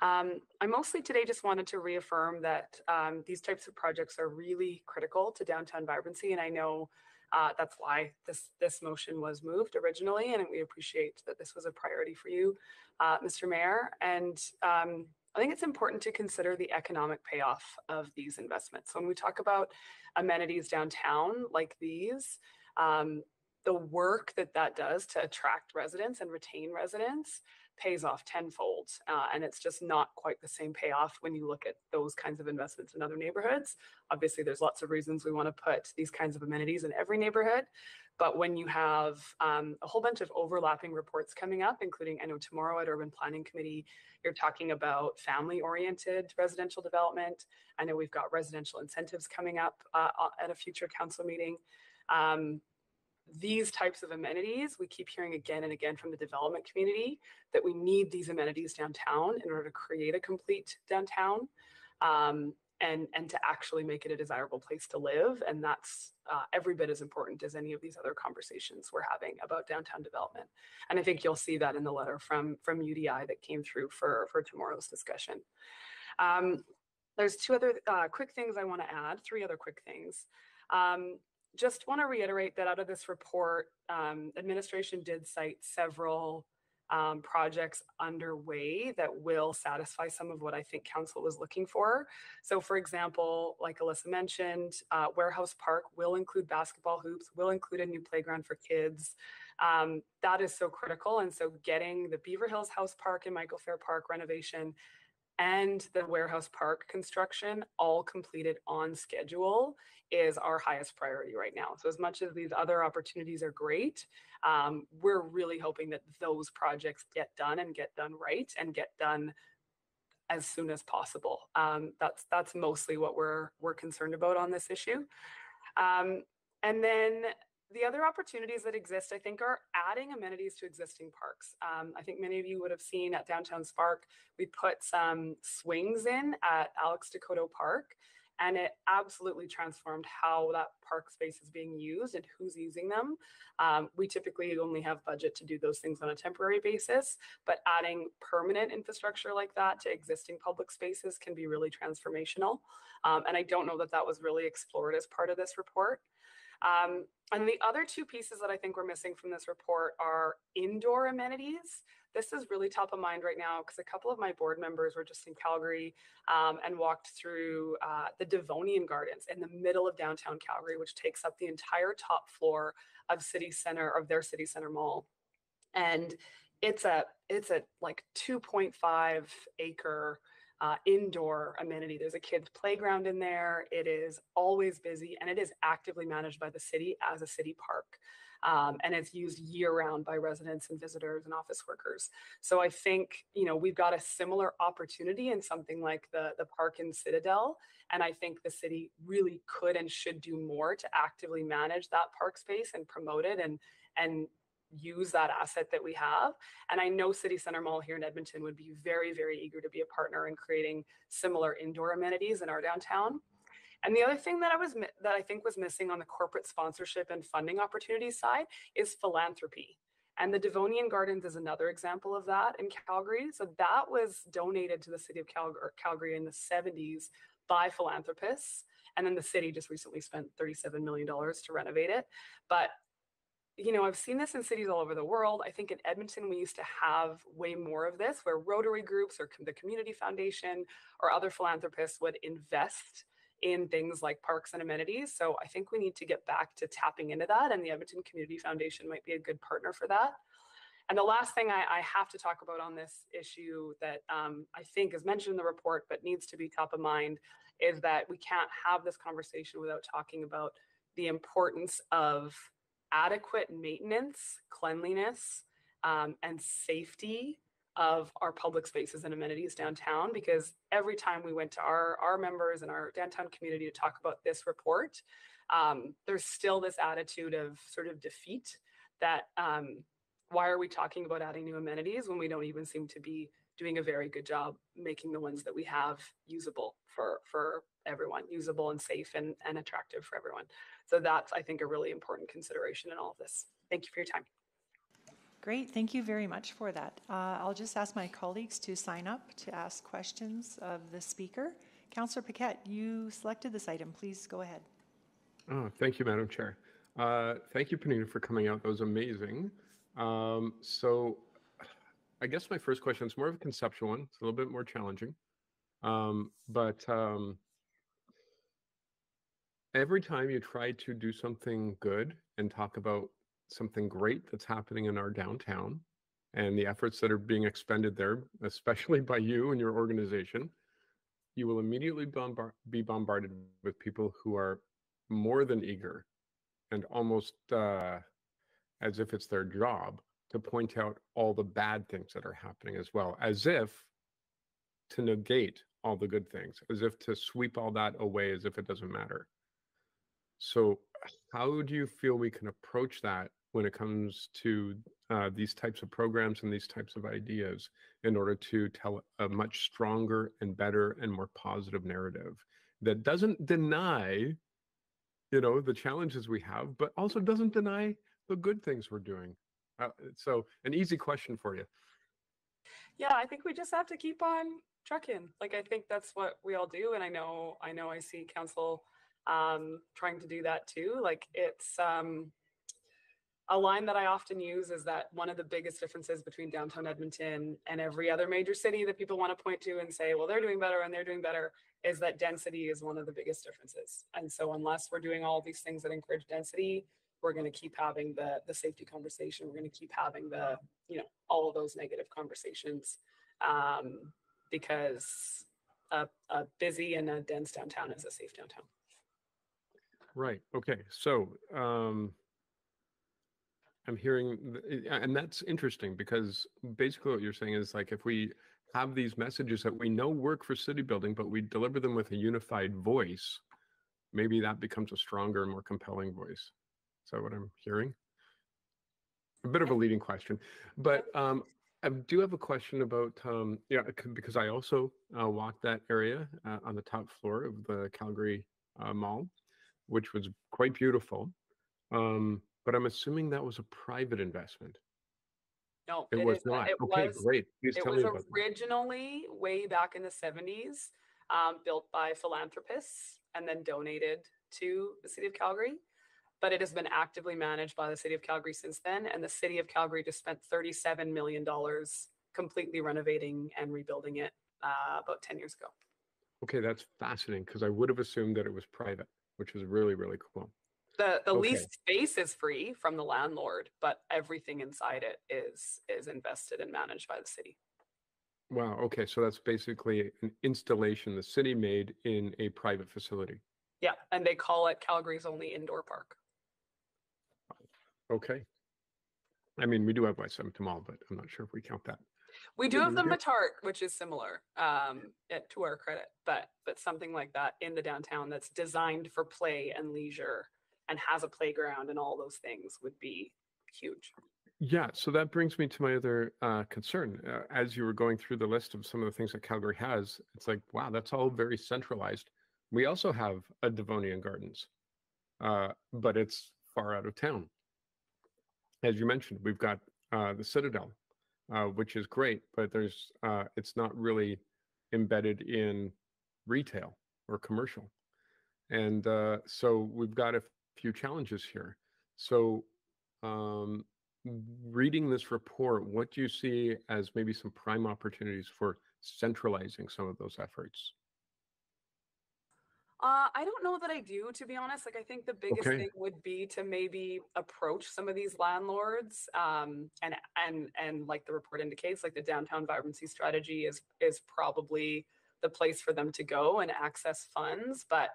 Um, I mostly today just wanted to reaffirm that um, these types of projects are really critical to downtown vibrancy, and I know uh, that's why this this motion was moved originally, and we appreciate that this was a priority for you, uh, Mr. Mayor. And um, I think it's important to consider the economic payoff of these investments. When we talk about amenities downtown like these, um, the work that that does to attract residents and retain residents pays off tenfold. Uh, and it's just not quite the same payoff when you look at those kinds of investments in other neighborhoods. Obviously, there's lots of reasons we want to put these kinds of amenities in every neighborhood. But when you have um, a whole bunch of overlapping reports coming up, including I know tomorrow at Urban Planning Committee, you're talking about family oriented residential development. I know we've got residential incentives coming up uh, at a future council meeting. Um, these types of amenities, we keep hearing again and again from the development community that we need these amenities downtown in order to create a complete downtown. Um, and and to actually make it a desirable place to live. And that's uh, every bit as important as any of these other conversations we're having about downtown development. And i think you'll see that in the letter from from UDI that came through for for tomorrow's discussion. Um, there's two other uh, quick things i want to add three other quick things. Um, just want to reiterate that out of this report um, administration did cite several um, projects underway that will satisfy some of what I think council was looking for. So, for example, like Alyssa mentioned, uh, Warehouse Park will include basketball hoops, will include a new playground for kids. Um, that is so critical. And so, getting the Beaver Hills House Park and Michael Phair Park renovation and the warehouse park construction all completed on schedule is our highest priority right now. So as much as these other opportunities are great, um, we're really hoping that those projects get done and get done right and get done as soon as possible. Um, that's that's mostly what we're we're concerned about on this issue. Um, and then the other opportunities that exist, I think, are adding amenities to existing parks. Um, I think many of you would have seen at Downtown Spark, we put some swings in at Alex Decoteau Park, and it absolutely transformed how that park space is being used and who's using them. Um, we typically only have budget to do those things on a temporary basis, but adding permanent infrastructure like that to existing public spaces can be really transformational. Um, and I don't know that that was really explored as part of this report. Um, and the other two pieces that I think we're missing from this report are indoor amenities. This is really top of mind right now because a couple of my board members were just in Calgary um, and walked through uh, the Devonian Gardens in the middle of downtown Calgary, which takes up the entire top floor of city center of their city center mall. And it's a it's a like 2.5 acre uh, indoor amenity. There's a kids playground in there. It is always busy and it is actively managed by the city as a city park. Um, and it's used year round by residents and visitors and office workers. So I think, you know, we've got a similar opportunity in something like the, the park in Citadel. And I think the city really could and should do more to actively manage that park space and promote it and, and use that asset that we have. And I know City Center Mall here in Edmonton would be very, very eager to be a partner in creating similar indoor amenities in our downtown. And the other thing that I was that I think was missing on the corporate sponsorship and funding opportunities side is philanthropy. And the Devonian Gardens is another example of that in Calgary. So that was donated to the city of Calgary, Calgary in the 70s by philanthropists. And then the city just recently spent $37 million to renovate it. But you know, I've seen this in cities all over the world. I think in Edmonton, we used to have way more of this where Rotary groups or the Community Foundation or other philanthropists would invest in things like parks and amenities. So I think we need to get back to tapping into that, and the Edmonton Community Foundation might be a good partner for that. And the last thing I, I have to talk about on this issue that um, I think is mentioned in the report but needs to be top of mind is that we can't have this conversation without talking about the importance of adequate maintenance, cleanliness, um, and safety of our public spaces and amenities downtown because every time we went to our, our members and our downtown community to talk about this report, um, there's still this attitude of sort of defeat that um, why are we talking about adding new amenities when we don't even seem to be doing a very good job making the ones that we have usable for for everyone usable and safe and, and attractive for everyone so that's i think a really important consideration in all of this thank you for your time Great, thank you very much for that. Uh, I'll just ask my colleagues to sign up to ask questions of the speaker. Councillor Paquette, you selected this item. Please go ahead. Oh, thank you, Madam Chair. Uh, thank you, Puneeta, for coming out. That was amazing. Um, so I guess my first question is more of a conceptual one. It's a little bit more challenging. Um, but um, every time you try to do something good and talk about something great that's happening in our downtown and the efforts that are being expended there, especially by you and your organization, you will immediately bombard, be bombarded with people who are more than eager and almost uh, as if it's their job to point out all the bad things that are happening as well, as if to negate all the good things, as if to sweep all that away as if it doesn't matter. So, how do you feel we can approach that when it comes to uh, these types of programs and these types of ideas in order to tell a much stronger and better and more positive narrative that doesn't deny you know the challenges we have but also doesn't deny the good things we're doing? Uh, so an easy question for you. Yeah i think we just have to keep on trucking. Like i think that's what we all do and i know i know i see council um, trying to do that too like it's um, a line that I often use is that one of the biggest differences between downtown Edmonton and every other major city that people want to point to and say, well, they're doing better and they're doing better is that density is one of the biggest differences. And so unless we're doing all these things that encourage density, we're going to keep having the the safety conversation. We're going to keep having the, you know, all of those negative conversations um, because a, a busy and a dense downtown is a safe downtown. Right. Okay. So, um, I'm hearing, and that's interesting because basically what you're saying is like if we have these messages that we know work for city building, but we deliver them with a unified voice, maybe that becomes a stronger and more compelling voice. Is that what I'm hearing? A bit of a leading question, but um, I do have a question about um, yeah, because I also uh, walked that area uh, on the top floor of the Calgary uh, Mall, which was quite beautiful. Um, but I'm assuming that was a private investment. No, it, it was is, not. It okay, was, great. Please it tell was me about originally way back in the 70s, um, built by philanthropists and then donated to the city of Calgary. But it has been actively managed by the city of Calgary since then. And the city of Calgary just spent $37 million completely renovating and rebuilding it uh, about 10 years ago. Okay, that's fascinating because I would have assumed that it was private, which is really, really cool. The the Okay. leased space is free from the landlord, but everything inside it is is invested and managed by the city. Wow. Okay. So that's basically an installation the city made in a private facility. Yeah, and they call it Calgary's only indoor park. Okay. I mean, we do have West Edmonton Mall, but I'm not sure if we count that. We do have the. Muttart, which is similar, um, at- to our credit, but but something like that in the downtown that's designed for play and leisure and has a playground and all those things would be huge. Yeah, so that brings me to my other uh, concern. Uh, as you were going through the list of some of the things that Calgary has, it's like, wow, that's all very centralized. We also have a Devonian Gardens, uh, but it's far out of town. As you mentioned, we've got uh, the Citadel, uh, which is great, but there's uh, it's not really embedded in retail or commercial, and uh, so we've got a few challenges here. So um, reading this report, what do you see as maybe some prime opportunities for centralizing some of those efforts? Uh, I don't know that I do, to be honest. Like, I think the biggest Okay. thing would be to maybe approach some of these landlords, um, and and and like the report indicates, like the downtown vibrancy strategy is is probably the place for them to go and access funds. But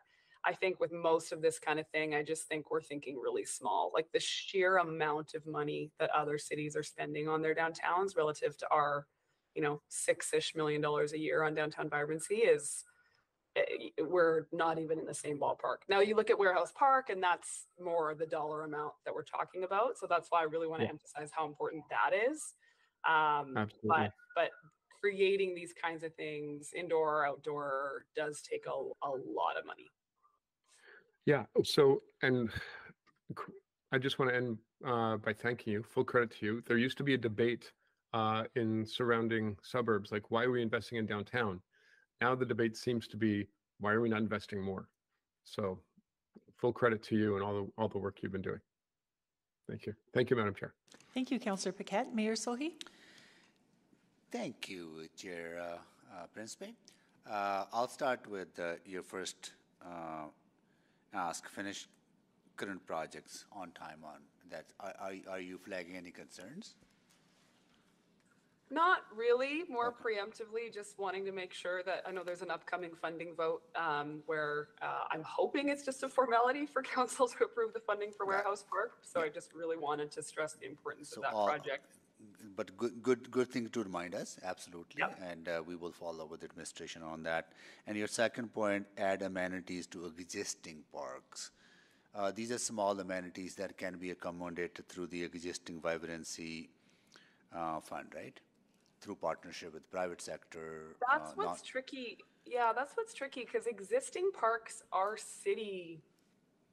I think with most of this kind of thing, I just think we're thinking really small. Like the sheer amount of money that other cities are spending on their downtowns relative to our, you know, six-ish million dollars a year on downtown vibrancy is eh, we're not even in the same ballpark. Now you look at Warehouse Park and that's more the dollar amount that we're talking about. So that's why I really want to Yeah. emphasize how important that is. Um, Absolutely. but but creating these kinds of things, indoor or outdoor, does take a, a lot of money. Yeah. So, and I just want to end uh, by thanking you. Full credit to you. There used to be a debate uh, in surrounding suburbs, like why are we investing in downtown? Now the debate seems to be why are we not investing more? So, full credit to you and all the all the work you've been doing. Thank you. Thank you, Madam Chair. Thank you, Councillor Paquette. Mayor Sohi? Thank you, Chair uh, uh, Principe. Uh, I'll start with uh, your first uh, ask. Finish current projects on time. On that, are, are, are you flagging any concerns? Not really, more preemptively, just wanting to make sure that, I know there's an upcoming funding vote um, where uh, I'm hoping it's just a formality for council to approve the funding for Warehouse Park. So I just really wanted to stress the importance of that all- project. But good, good, good thing to remind us, absolutely. And uh, we will follow with administration on that. And your second point, add amenities to existing parks. Uh, these are small amenities that can be accommodated through the existing vibrancy uh, fund, right? Through partnership with private sector. uh, That's what's not- tricky. Yeah, that's what's tricky because existing parks are city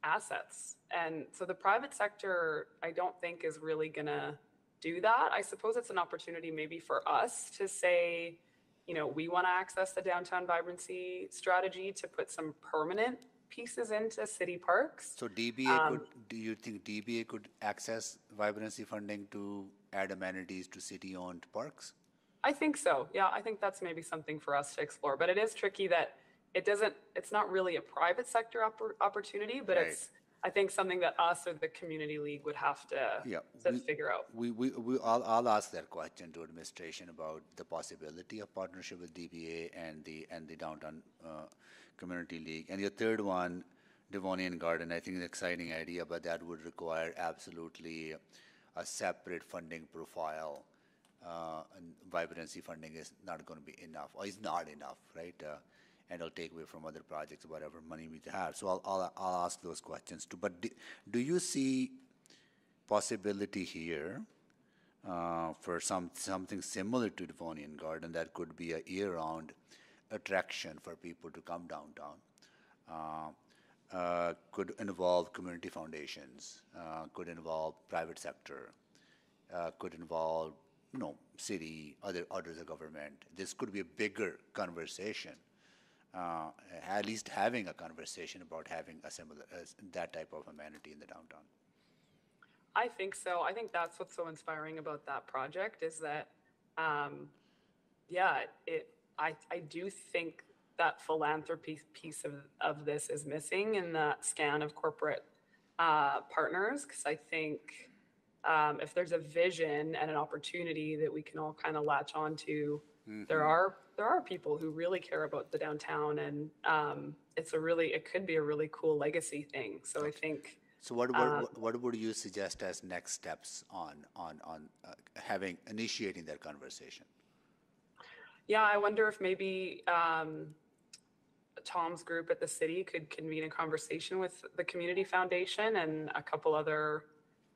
assets. And so the private sector, I don't think is really going to do that. I suppose it's an opportunity maybe for us to say, you know, we want to access the downtown vibrancy strategy to put some permanent pieces into city parks. So DBA Um, could, do you think DBA could access vibrancy funding to add amenities to city-owned parks? I think so. Yeah, I think that's maybe something for us to explore. But it is tricky that it doesn't. It's not really a private sector oppor- opportunity, but Right. it's. I think something that us or the community league would have to Yeah, to we- figure out. We, we, we, I'll, I'll ask that question to administration about the possibility of partnership with DBA and the, and the downtown, uh, community league. And your third one, Devonian Garden, I think is an exciting idea, but that would require absolutely a separate funding profile. Uh, and vibrancy funding is not going to be enough, or is not enough, right? Uh, and it'll take away from other projects, whatever money we have. So I'll, I'll, I'll ask those questions too. But do, do you see possibility here uh, for some something similar to Devonian Garden that could be a year-round attraction for people to come downtown. Uh, uh, could involve community foundations, uh, could involve private sector, could involve you know city, other others of government. This could be a bigger conversation. Uh, at least having a conversation about having a similar uh, that type of amenity in the downtown. I think so. I think that's what's so inspiring about that project is that, um, yeah, it. I I do think that philanthropy piece of of this is missing in that scan of corporate uh, partners because I think um, if there's a vision and an opportunity that we can all kind of latch onto, there Mhm. are there are people who really care about the downtown, and um, it's a really it could be a really cool legacy thing. So I think. So what, what, what- what would you suggest as next steps on, on, on uh, having, initiating that conversation? Yeah, I wonder if maybe um, Tom's group at the city could convene a conversation with the Community Foundation and a couple other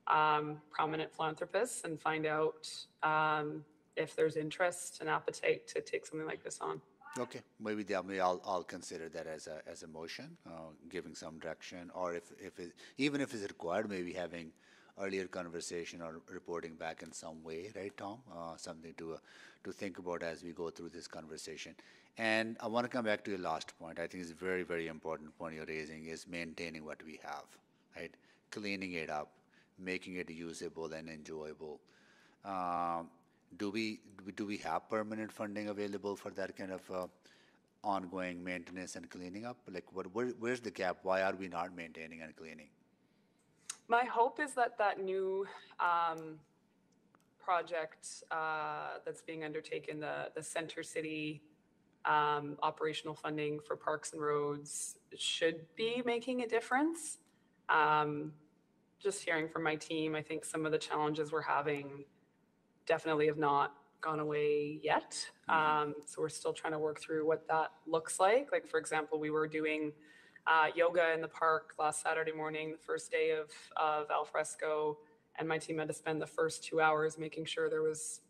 um, prominent philanthropists and find out um, if there's interest and appetite to take something like this on. Okay, maybe maybe I'll, I'll consider that as a, as a motion, uh, giving some direction, or if, if it, even if it's required, maybe having earlier conversation or reporting back in some way, right, Tom? Uh, something to, uh, to think about as we go through this conversation. And I want to come back to your last point. I think it's a very, very important point you're raising is maintaining what we have, right? Cleaning it up, making it usable and enjoyable. Do we do we- do we have permanent funding available for that kind of uh, ongoing maintenance and cleaning up? Like, what where, where's the gap? Why are we not maintaining and cleaning? My hope is that that new um, project uh, that's being undertaken, the, the Center City um, operational funding for parks and roads, should be making a difference. Um, just hearing from my team, I think some of the challenges we're having definitely have not gone away yet. Um, so we're still trying to work through what that looks like. Like, for example, we were doing uh, yoga in the park last Saturday morning, the first day of, of Alfresco, and my team had to spend the first two hours making sure there was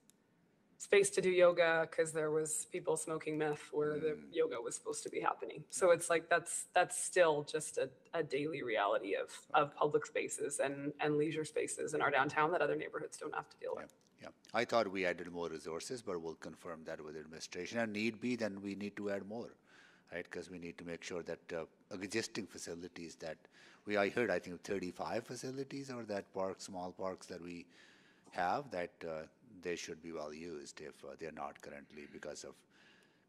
space to do yoga because there was people smoking meth where the yoga was supposed to be happening. So it's like that's that's still just a, a daily reality of, of public spaces and, and leisure spaces in our downtown that other neighborhoods don't have to deal with. Yeah, I thought we added more resources, but we'll confirm that with administration. And need be, then we need to add more, right? Because we need to make sure that uh, existing facilities that we, I heard, I think 35 facilities or that park, small parks that we have, that uh, they should be well used if uh, they're not currently because of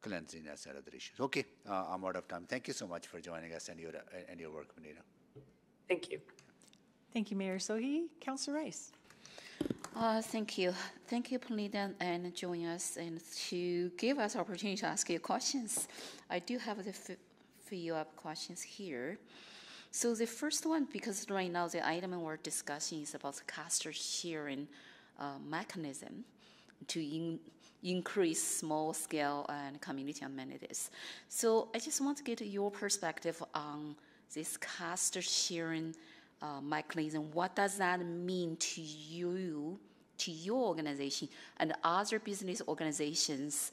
cleanliness and other issues. Okay, uh, I'm out of time. Thank you so much for joining us and your, uh, and your work, Puneeta. Thank you. Thank you, Mayor Sohi. Councillor Rice. Uh, thank you. Thank you, Puneeta, and joining us and to give us opportunity to ask you questions. I do have the few up questions here. So the first one, because right now the item we're discussing is about the cost sharing uh, mechanism to in, increase small scale and community amenities. So I just want to get your perspective on this cost sharing uh, mechanism. What does that mean to you, to your organization, and other business organizations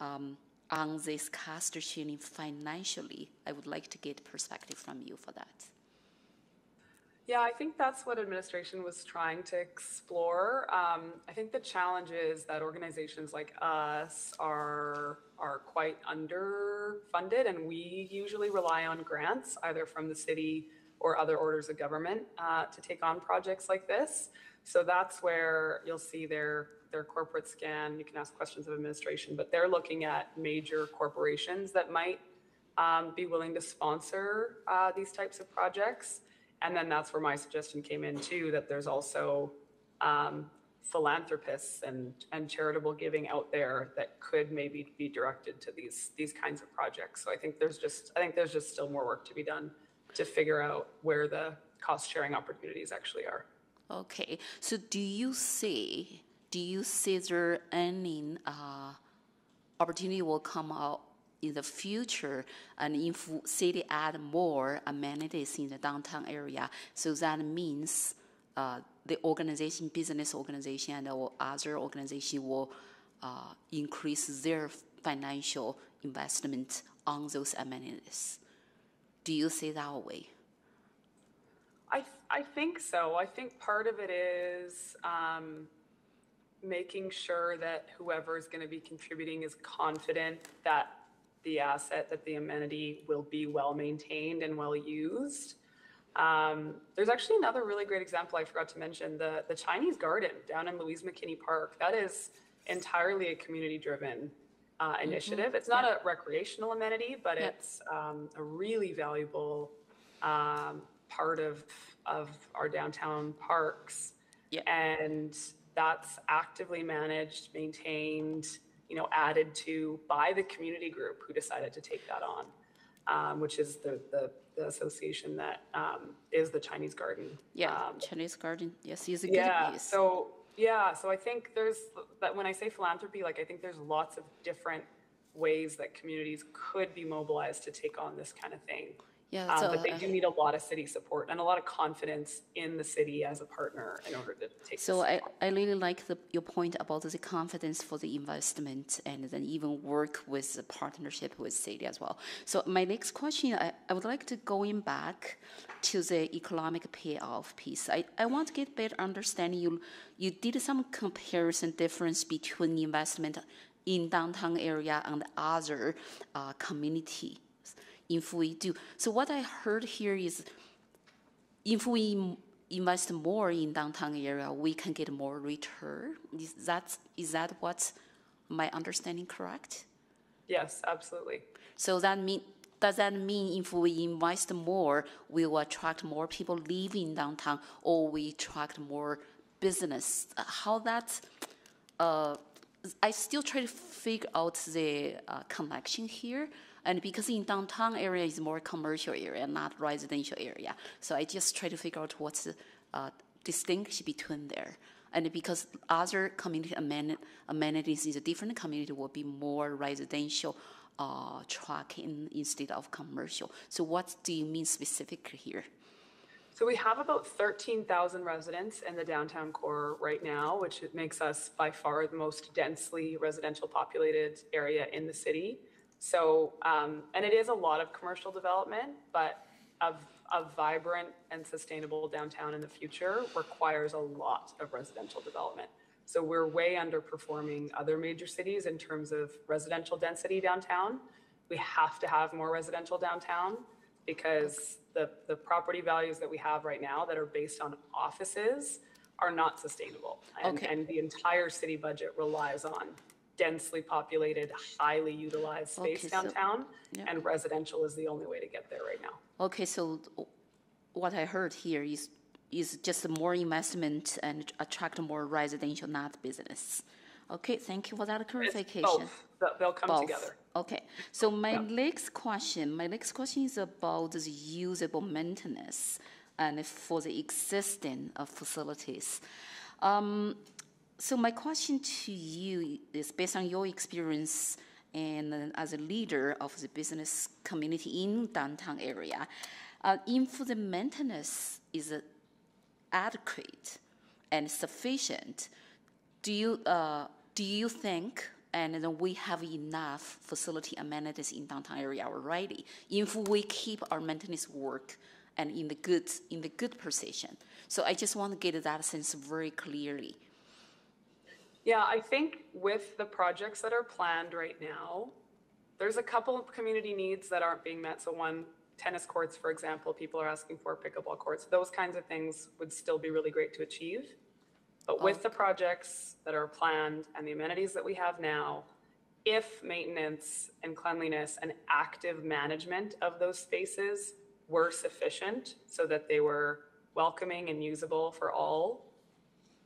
um, on this cost sharing financially? I would like to get perspective from you for that. Yeah, I think that's what administration was trying to explore. Um, I think the challenge is that organizations like us are are quite underfunded, and we usually rely on grants either from the city or other orders of government uh, to take on projects like this. So that's where you'll see their their corporate scan. You can ask questions of administration, but they're looking at major corporations that might um, be willing to sponsor uh, these types of projects. And then that's where my suggestion came in too, that there's also um, philanthropists and, and charitable giving out there that could maybe be directed to these, these kinds of projects. So I think there's just, I think there's just still more work to be done to figure out where the cost sharing opportunities actually are. Okay, so do you see, do you see there any uh, opportunity will come out in the future and if city add more amenities in the downtown area, so that means uh, the organization, business organization and other organization will uh, increase their financial investment on those amenities. Do you see that way? I, I think so. I think part of it is um, making sure that whoever is going to be contributing is confident that the asset, that the amenity will be well maintained and well used. Um, there's actually another really great example I forgot to mention the, the Chinese garden down in Louise McKinney Park. That is entirely a community driven uh, initiative. It's not a recreational amenity, but Yep. it's um, a really valuable um, part of of our downtown parks. And that's actively managed, maintained, you know, added to by the community group who decided to take that on, um, which is the, the, the association that um, is the Chinese Garden. Yeah, Um, Chinese garden. Yes, it's a good yeah, piece. so yeah, so I think there's that when I say philanthropy, like I think there's lots of different ways that communities could be mobilized to take on this kind of thing. Yeah, Um, but they do need a lot of city support and a lot of confidence in the city as a partner in order to take. So I, I really like the, your point about the confidence for the investment and then even work with the partnership with city as well. So my next question, I, I would like to going back to the economic payoff piece. I, I want to get better understanding. You you did some comparison difference between investment in downtown area and other uh, community. If we do, so what I heard here is if we invest more in downtown area, we can get more return. Is that is that what my understanding correct? Yes, absolutely. So that mean does that mean if we invest more, we will attract more people living downtown, or we attract more business? How that? Uh, I still try to figure out the uh, connection here. And because in downtown area is more commercial area, not residential area, so I just try to figure out what's the uh, distinction between there. And because other community amen- amenities in a different community will be more residential uh, trucking instead of commercial. So what do you mean specifically here? So we have about 13,000 residents in the downtown core right now, which makes us by far the most densely residential populated area in the city. So, um, and it is a lot of commercial development, but a, a vibrant and sustainable downtown in the future requires a lot of residential development. So we're way underperforming other major cities in terms of residential density downtown. We have to have more residential downtown because the, the property values that we have right now that are based on offices are not sustainable. And, Okay. and the entire city budget relies on densely populated, highly utilized space Okay, so- downtown. yeah. And residential is the only way to get there right now. Okay, so what I heard here is is just more investment and attract more residential, not business. Okay, thank you for that clarification. Both, They'll- come Both. together. Okay, so my next question, my next question is about the usable maintenance and for the existing uh, facilities. Um, so my question to you is based on your experience and uh, as a leader of the business community in downtown area, uh, if the maintenance is uh, adequate and sufficient, do you uh, do you think and we have enough facility amenities in downtown area already if we keep our maintenance work and in the good in the good position? So I just want to get that sense very clearly. Yeah, I think with the projects that are planned right now, there's a couple of community needs that aren't being met. So one, tennis courts, for example, people are asking for pickleball courts. Those kinds of things would still be really great to achieve. But oh. with the projects that are planned and the amenities that we have now, if maintenance and cleanliness and active management of those spaces were sufficient so that they were welcoming and usable for all,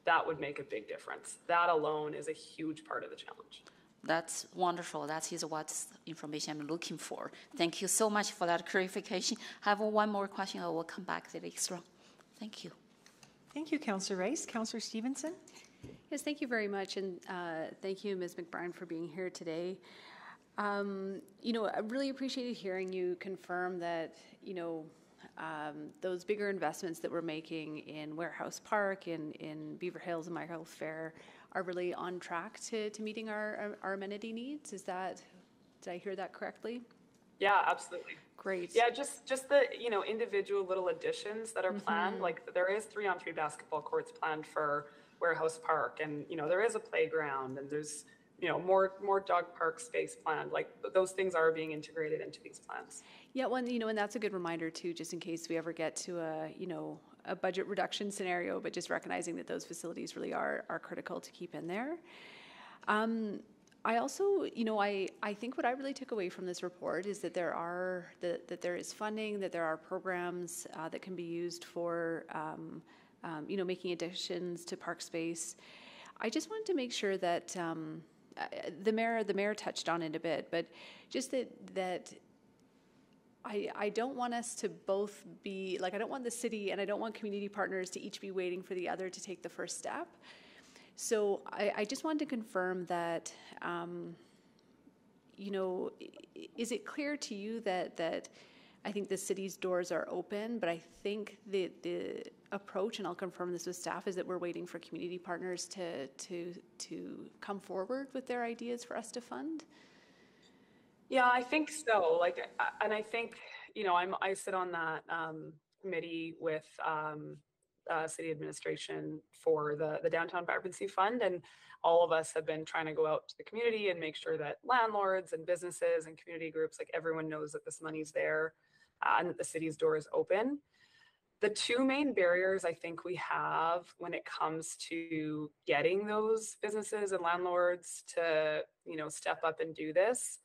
that would make a big difference. That alone is a huge part of the challenge. That's wonderful. That is what information I'm looking for. Thank you so much for that clarification. I have one more question. I will come back to the next round. Thank you. Thank you, Councillor Rice. Councillor Stevenson? Yes, thank you very much, and uh, thank you, Ms. McBryan, for being here today. Um, you know, I really appreciated hearing you confirm that, you know, um, those bigger investments that we're making in Warehouse Park, in, in Beaver Hills and Michael Phair are really on track to, to meeting our, our amenity needs. Is that, did I hear that correctly? Yeah, absolutely. Great. Yeah, just just the you know individual little additions that are planned. Mhm. Like there is three on three basketball courts planned for Warehouse Park, and you know there is a playground, and there's you know more more dog park space planned. Like those things are being integrated into these plans. Yeah, well, and, you know, and that's a good reminder too, just in case we ever get to a, you know, a budget reduction scenario, but just recognizing that those facilities really are are critical to keep in there. Um, I also, you know, I, I think what I really took away from this report is that there are that, that there is funding, that there are programs uh, that can be used for, um, um, you know, making additions to park space. I just wanted to make sure that um, uh, the mayor the mayor touched on it a bit, but just that that I, I don't want us to both be like I don't want the city and I don't want community partners to each be waiting for the other to take the first step. So I, I just wanted to confirm that, um, you know, is it clear to you that that I think the city's doors are open, but I think the the approach, and I'll confirm this with staff, is that we're waiting for community partners to to to come forward with their ideas for us to fund. Yeah, I think so. Like, and I think you know, I'm I sit on that um, committee with um, uh, city administration for the, the Downtown Vibrancy Fund. And all of us have been trying to go out to the community and make sure that landlords and businesses and community groups, like everyone knows that this money's there uh, and that the city's door is open. The two main barriers I think we have when it comes to getting those businesses and landlords to, you know, step up and do this.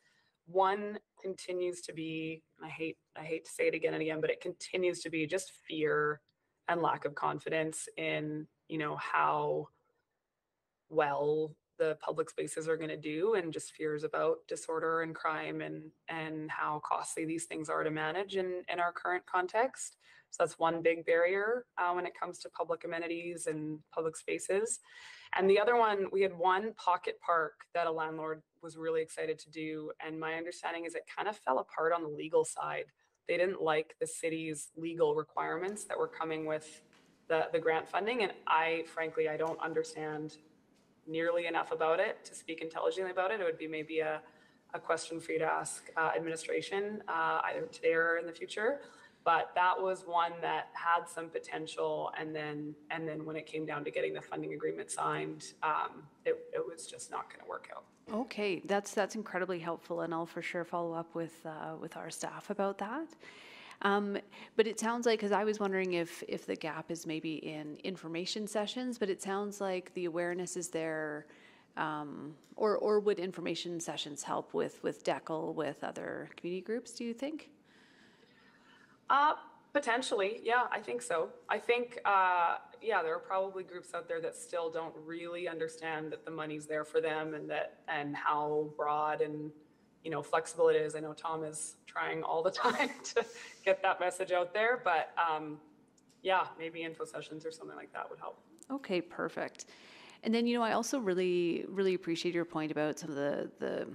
One continues to be, I hate, I hate to say it again and again, but it continues to be just fear and lack of confidence in you know how well the public spaces are going to do and just fears about disorder and crime and and how costly these things are to manage in in our current context. So that's one big barrier uh, when it comes to public amenities and public spaces and the other one we had one pocket park that a landlord was really excited to do and my understanding is it kind of fell apart on the legal side they didn't like the city's legal requirements that were coming with the, the grant funding. And I, frankly, I don't understand nearly enough about it to speak intelligently about it. It would be maybe a, a question for you to ask uh, administration uh, either today or in the future. But that was one that had some potential, and then and then when it came down to getting the funding agreement signed, um, it, it was just not going to work out. Okay, that's that's incredibly helpful, and I'll for sure follow up with uh, with our staff about that. Um, but it sounds like because I was wondering if if the gap is maybe in information sessions, but it sounds like the awareness is there. Um, or or would information sessions help with with DECL with other community groups? Do you think? Uh, Potentially, yeah, I think so. I think, uh, yeah, there are probably groups out there that still don't really understand that the money's there for them and that and how broad and you know flexible it is. I know Tom is trying all the time to get that message out there, but um, yeah, maybe info sessions or something like that would help. Okay, perfect. And then you know, I also really really appreciate your point about some of the the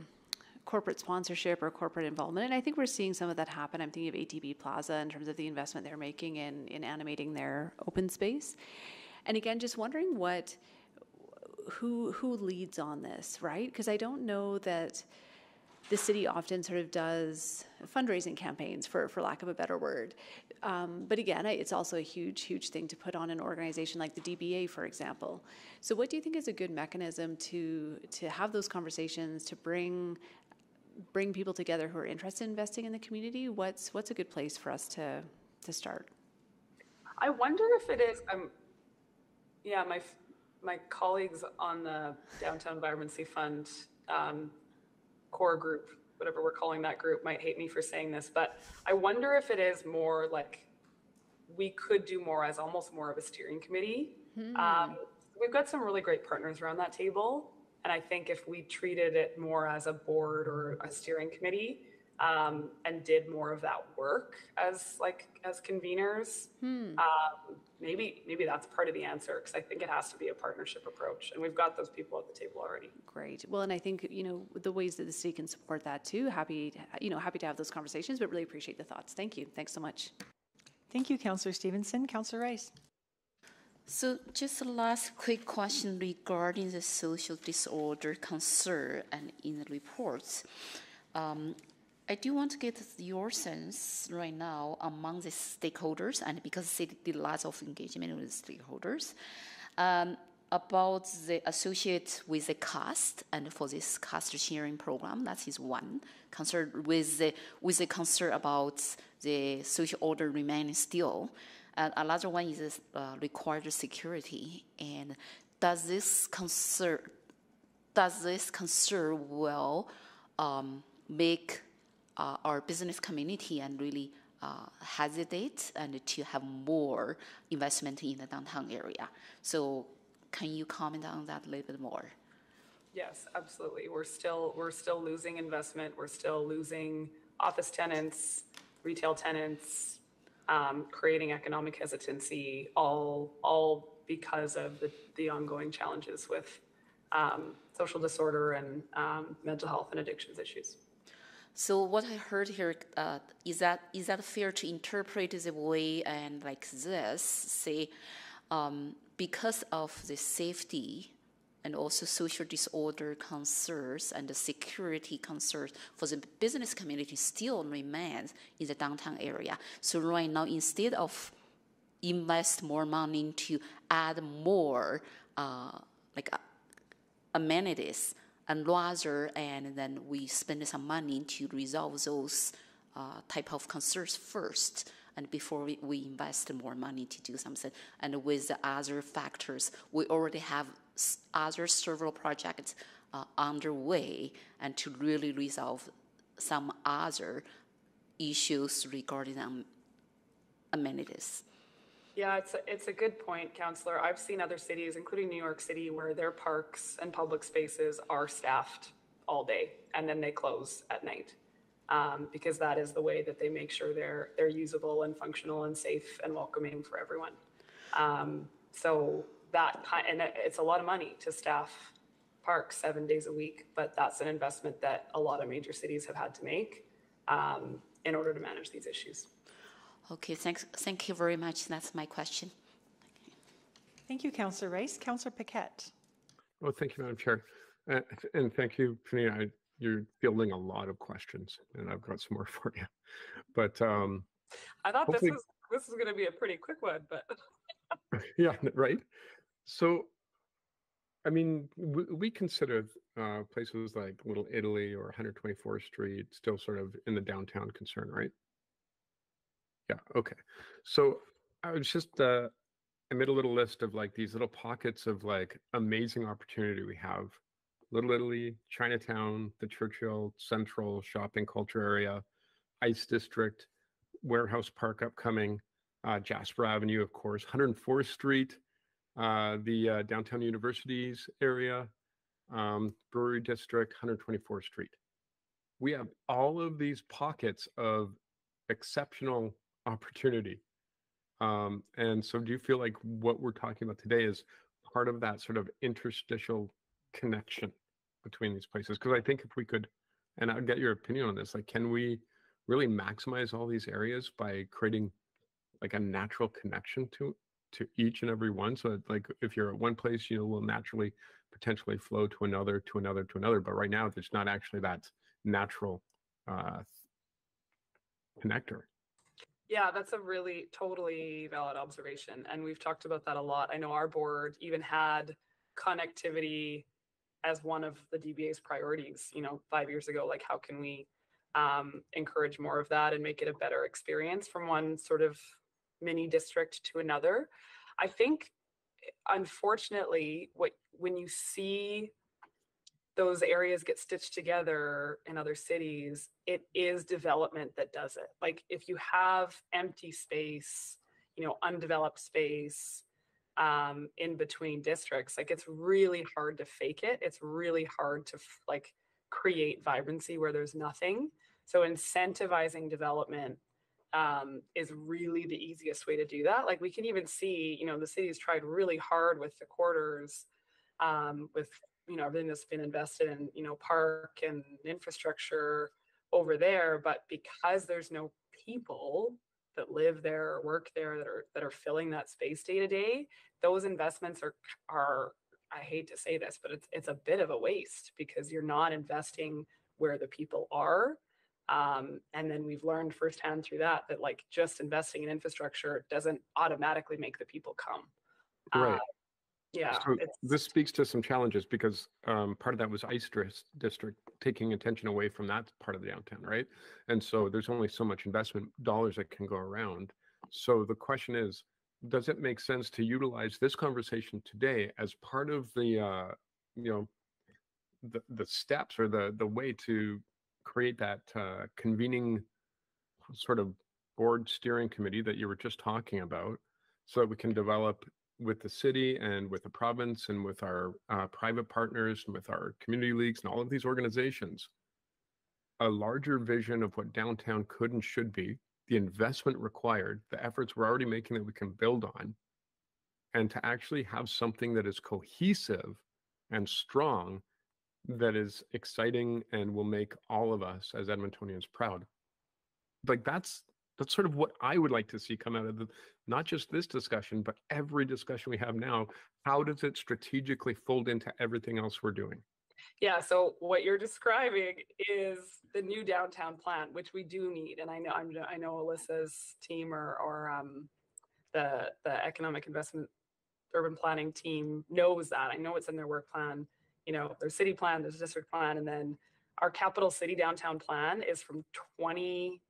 corporate sponsorship or corporate involvement. And I think we're seeing some of that happen. I'm thinking of ATB Plaza in terms of the investment they're making in, in animating their open space. And again, just wondering what who who leads on this, right? Because I don't know that the city often sort of does fundraising campaigns, for, for lack of a better word. Um, but again, it's also a huge, huge thing to put on an organization like the DBA, for example. So, what do you think is a good mechanism to to have those conversations, to bring bring people together who are interested in investing in the community, what's what's a good place for us to to start? I wonder if it is. Um, yeah, my my colleagues on the Downtown Vibrancy Fund um, core group, whatever we're calling that group, might hate me for saying this, but I wonder if it is more like we could do more as almost more of a steering committee. Hmm. Um, we've got some really great partners around that table and I think if we treated it more as a board or a steering committee um, and did more of that work as like as conveners, hmm. um, maybe maybe that's part of the answer because I think it has to be a partnership approach, and we've got those people at the table already. Great. Well, and I think you know the ways that the city can support that too. Happy to, you know happy to have those conversations, but really appreciate the thoughts. Thank you. Thanks so much. Thank you, Councillor Stevenson. Councillor Rice. So just a last quick question regarding the social disorder concern and in the reports. Um, I do want to get your sense right now among the stakeholders, and because city did lots of engagement with stakeholders, um, about the associate with the cost and for this cost sharing program. That is one concern with the with the concern about the social order remaining still. And another one is uh, required security. And does this concern does this concern will um, make uh, our business community and really uh, hesitate and to have more investment in the downtown area. So can you comment on that a little bit more? Yes, absolutely. We're still we're still losing investment. We're still losing office tenants, retail tenants, um, creating economic hesitancy. All all because of the, the ongoing challenges with um, social disorder and um, mental health and addictions issues. So what I heard here uh, is that is that fair to interpret the way and like this? Say, um, because of the safety and also social disorder concerns and the security concerns for the business community still remains in the downtown area. So right now, instead of invest more money to add more uh, like uh, amenities and rather and then we spend some money to resolve those uh, type of concerns first and before we, we invest more money to do something and with the other factors we already have other several projects uh, underway and to really resolve some other issues regarding um, amenities yeah, it's a, it's a good point, Councillor. I've seen other cities, including New York City, where their parks and public spaces are staffed all day and then they close at night. Um, because that is the way that they make sure they're they're usable and functional and safe and welcoming for everyone. Um, so that and it's a lot of money to staff parks seven days a week, but that's an investment that a lot of major cities have had to make um, in order to manage these issues. Okay, thanks. Thank you very much. That's my question. Thank you, Councillor Rice. Councillor Paquette. Well, thank you, Madam Chair. Uh, and thank you, Puneeta. You're fielding a lot of questions, and I've got some more for you. But um, I thought this was this was going to be a pretty quick one, but yeah, right. So, I mean, we, we consider uh, places like Little Italy or 124th Street still sort of in the downtown concern, right? Yeah. Okay. So I was just uh, I made a little list of like these little pockets of like amazing opportunity we have. Little Italy, Chinatown, the Churchill Central Shopping Culture Area, Ice District, Warehouse Park upcoming, uh, Jasper Avenue, of course, 104th Street, uh, the uh, downtown universities area, um, Brewery District, 124th Street. We have all of these pockets of exceptional opportunity. Um, and so, do you feel like what we're talking about today is part of that sort of interstitial connection between these places? Because I think if we could, and I'll get your opinion on this, like, can we really maximize all these areas by creating like a natural connection to to each and every one? So, that, like, if you're at one place, you will naturally potentially flow to another, to another, to another. But right now, there's not actually that natural uh, connector. Yeah, that's a really totally valid observation. And we've talked about that a lot. I know our board even had connectivity as one of the DBA's priorities, you know, five years ago. Like, how can we um, encourage more of that and make it a better experience from one sort of mini district to another? I think, unfortunately, what when you see those areas get stitched together in other cities, it is development that does it. Like if you have empty space, you know, undeveloped space um, in between districts, like it's really hard to fake it. It's really hard to like create vibrancy where there's nothing. So incentivizing development um, is really the easiest way to do that. Like we can even see, you know, the city's tried really hard with the quarters, um, with you know everything that's been invested in you know park and infrastructure over there but because there's no people that live there or work there that are that are filling that space day to day those investments are are i hate to say this but it's it's a bit of a waste because you're not investing where the people are. Um, and then we've learned firsthand through that that like just investing in infrastructure doesn't automatically make the people come. Right. Uh, yeah. So this speaks to some challenges because um, part of that was Ice District taking attention away from that part of the downtown, right? And so there's only so much investment dollars that can go around. So the question is, does it make sense to utilize this conversation today as part of the, uh, you know, the, the steps or the the way to create that uh, convening sort of board steering committee that you were just talking about so that we can develop with the city and with the province and with our uh, private partners and with our community leagues and all of these organizations a larger vision of what downtown could and should be the investment required the efforts we're already making that we can build on and to actually have something that is cohesive and strong that is exciting and will make all of us as edmontonians proud. Like that's that's sort of what I would like to see come out of the not just this discussion, but every discussion we have now. How does it strategically fold into everything else we're doing? Yeah, so what you're describing is the new downtown plan, which we do need, and I know I'm, I know Alyssa's team or or um, the the economic investment urban planning team knows that. I know it's in their work plan. You know, their city plan, there's district plan, and then our capital city downtown plan is from 20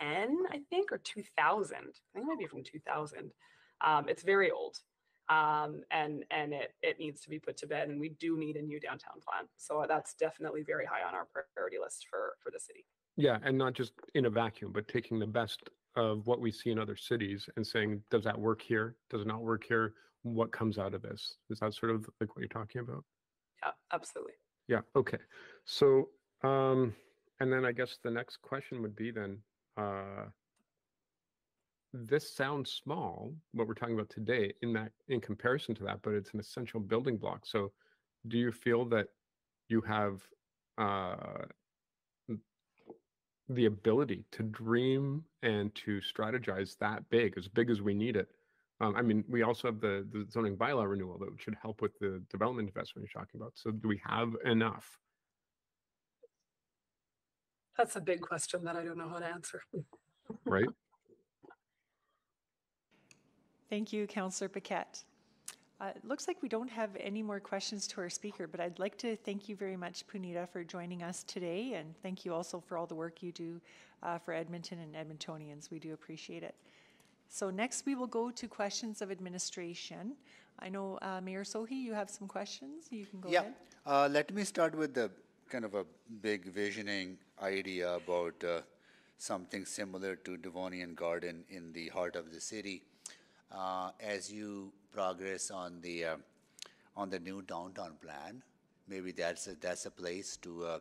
10, I think, or 2000. I think it might be from 2000. Um, it's very old. Um, and and it, it needs to be put to bed and we do need a new downtown plan. So that's definitely very high on our priority list for, for the city. Yeah, and not just in a vacuum, but taking the best of what we see in other cities and saying, does that work here? Does it not work here? What comes out of this? Is that sort of like what you're talking about? Yeah, absolutely. Yeah, okay. So, um, and then I guess the next question would be then, uh, this sounds small, what we're talking about today, in that in comparison to that, but it's an essential building block. So, do you feel that you have uh, the ability to dream and to strategize that big, as big as we need it? Um, I mean, we also have the, the zoning bylaw renewal that should help with the development investment you're talking about. So, do we have enough? That's a big question that I don't know how to answer. Right. Thank you, Councillor Paquette. Uh, it looks like we don't have any more questions to our speaker, but I'd like to thank you very much, Puneeta, for joining us today, and thank you also for all the work you do uh, for Edmonton and Edmontonians. We do appreciate it. So next we will go to questions of administration. I know uh, Mayor Sohi, you have some questions. You can go yeah. ahead. Uh, let me start with the kind of a big visioning idea about uh, something similar to Devonian Garden in the heart of the city. Uh, as you progress on the uh, on the new downtown plan, maybe that's a, that's a place to uh,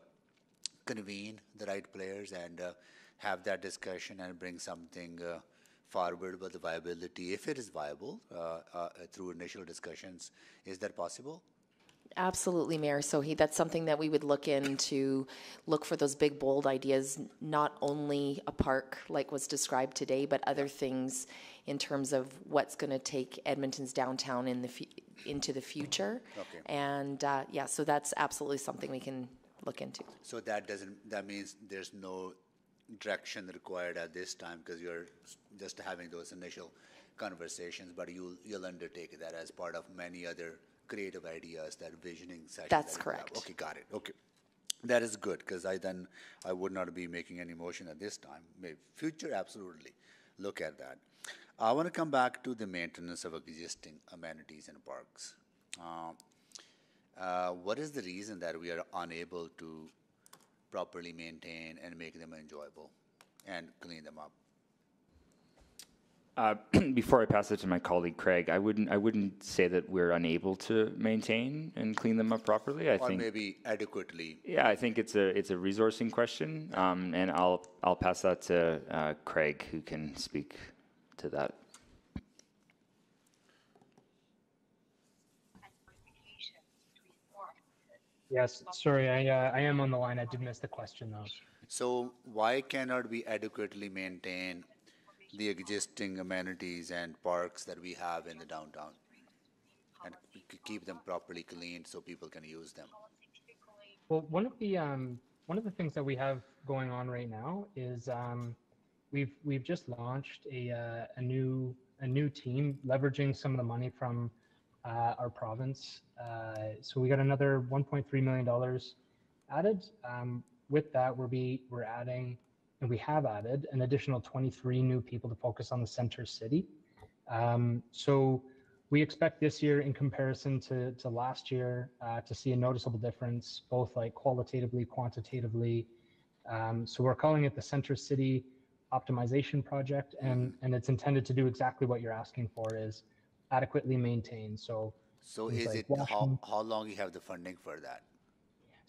convene the right players and uh, have that discussion and bring something uh, forward about the viability, if it is viable, through initial discussions. Is that possible? Absolutely, Mayor Sohi. That's something that we would look into, look for those big, bold ideas, not only a park like was described today, but other things in terms of what's going to take Edmonton's downtown in the into the future. Okay. And uh, yeah, so that's absolutely something we can look into. So that doesn't, that means there's no direction required at this time because you're just having those initial conversations, but you'll, you'll undertake that as part of many other creative ideas, that visioning session. That's that correct. Okay, got it. Okay. That is good because I then I would not be making any motion at this time. Maybe future, absolutely. Look at that. I want to come back to the maintenance of existing amenities and parks. Uh, uh, what is the reason that we are unable to properly maintain and make them enjoyable and clean them up? Uh, before I pass it to my colleague Craig, I wouldn't I wouldn't say that we're unable to maintain and clean them up properly. I or think maybe adequately. Yeah, I think it's a it's a resourcing question, um, and I'll I'll pass that to uh, Craig, who can speak to that. Yes, sorry, I, uh, I am on the line. I did miss the question though. So why cannot we adequately maintain the existing amenities and parks that we have in the downtown? And keep them properly cleaned so people can use them? Well, one of the um, one of the things that we have going on right now is um, we've we've just launched a uh, a new a new team leveraging some of the money from uh, our province. Uh, so we got another 1.3 million dollars added. Um, with that, we'll be we're adding and we have added an additional 23 new people to focus on the center city. Um, so we expect this year in comparison to, to last year uh, to see a noticeable difference, both like qualitatively, quantitatively. Um, so we're calling it the Center City Optimization Project, and, and it's intended to do exactly what you're asking for is adequately maintain. So, So is like it, how, how long you have the funding for that?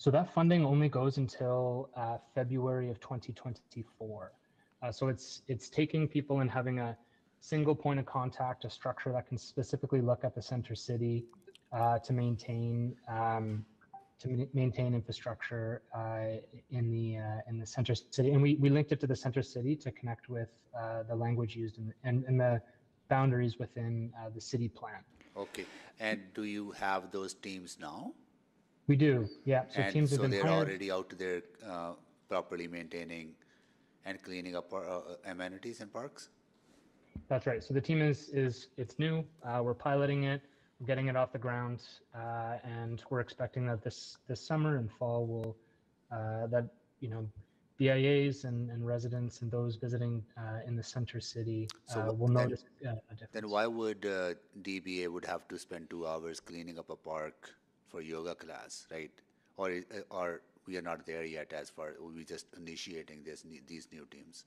So that funding only goes until uh, February of 2024. Uh, so it's it's taking people and having a single point of contact, a structure that can specifically look at the center city uh, to maintain um, to ma- maintain infrastructure uh, in the uh, in the center city. And we, we linked it to the center city to connect with uh, the language used in, and, and the boundaries within the city plan. Okay, and do you have those teams now? We do, yeah. So And teams have so been they're hired. already out there uh, properly maintaining and cleaning up our, uh, amenities and parks? That's right. So the team is is it's new. Uh, we're piloting it. We're getting it off the ground, uh, and we're expecting that this this summer and fall will uh, that you know BIAs and, and residents and those visiting uh, in the center city So uh, will then- notice uh, a difference. Then why would uh, DBA would have to spend two hours cleaning up a park for yoga class, right? Or, uh, or we are not there yet as far, we're just initiating this, these new teams?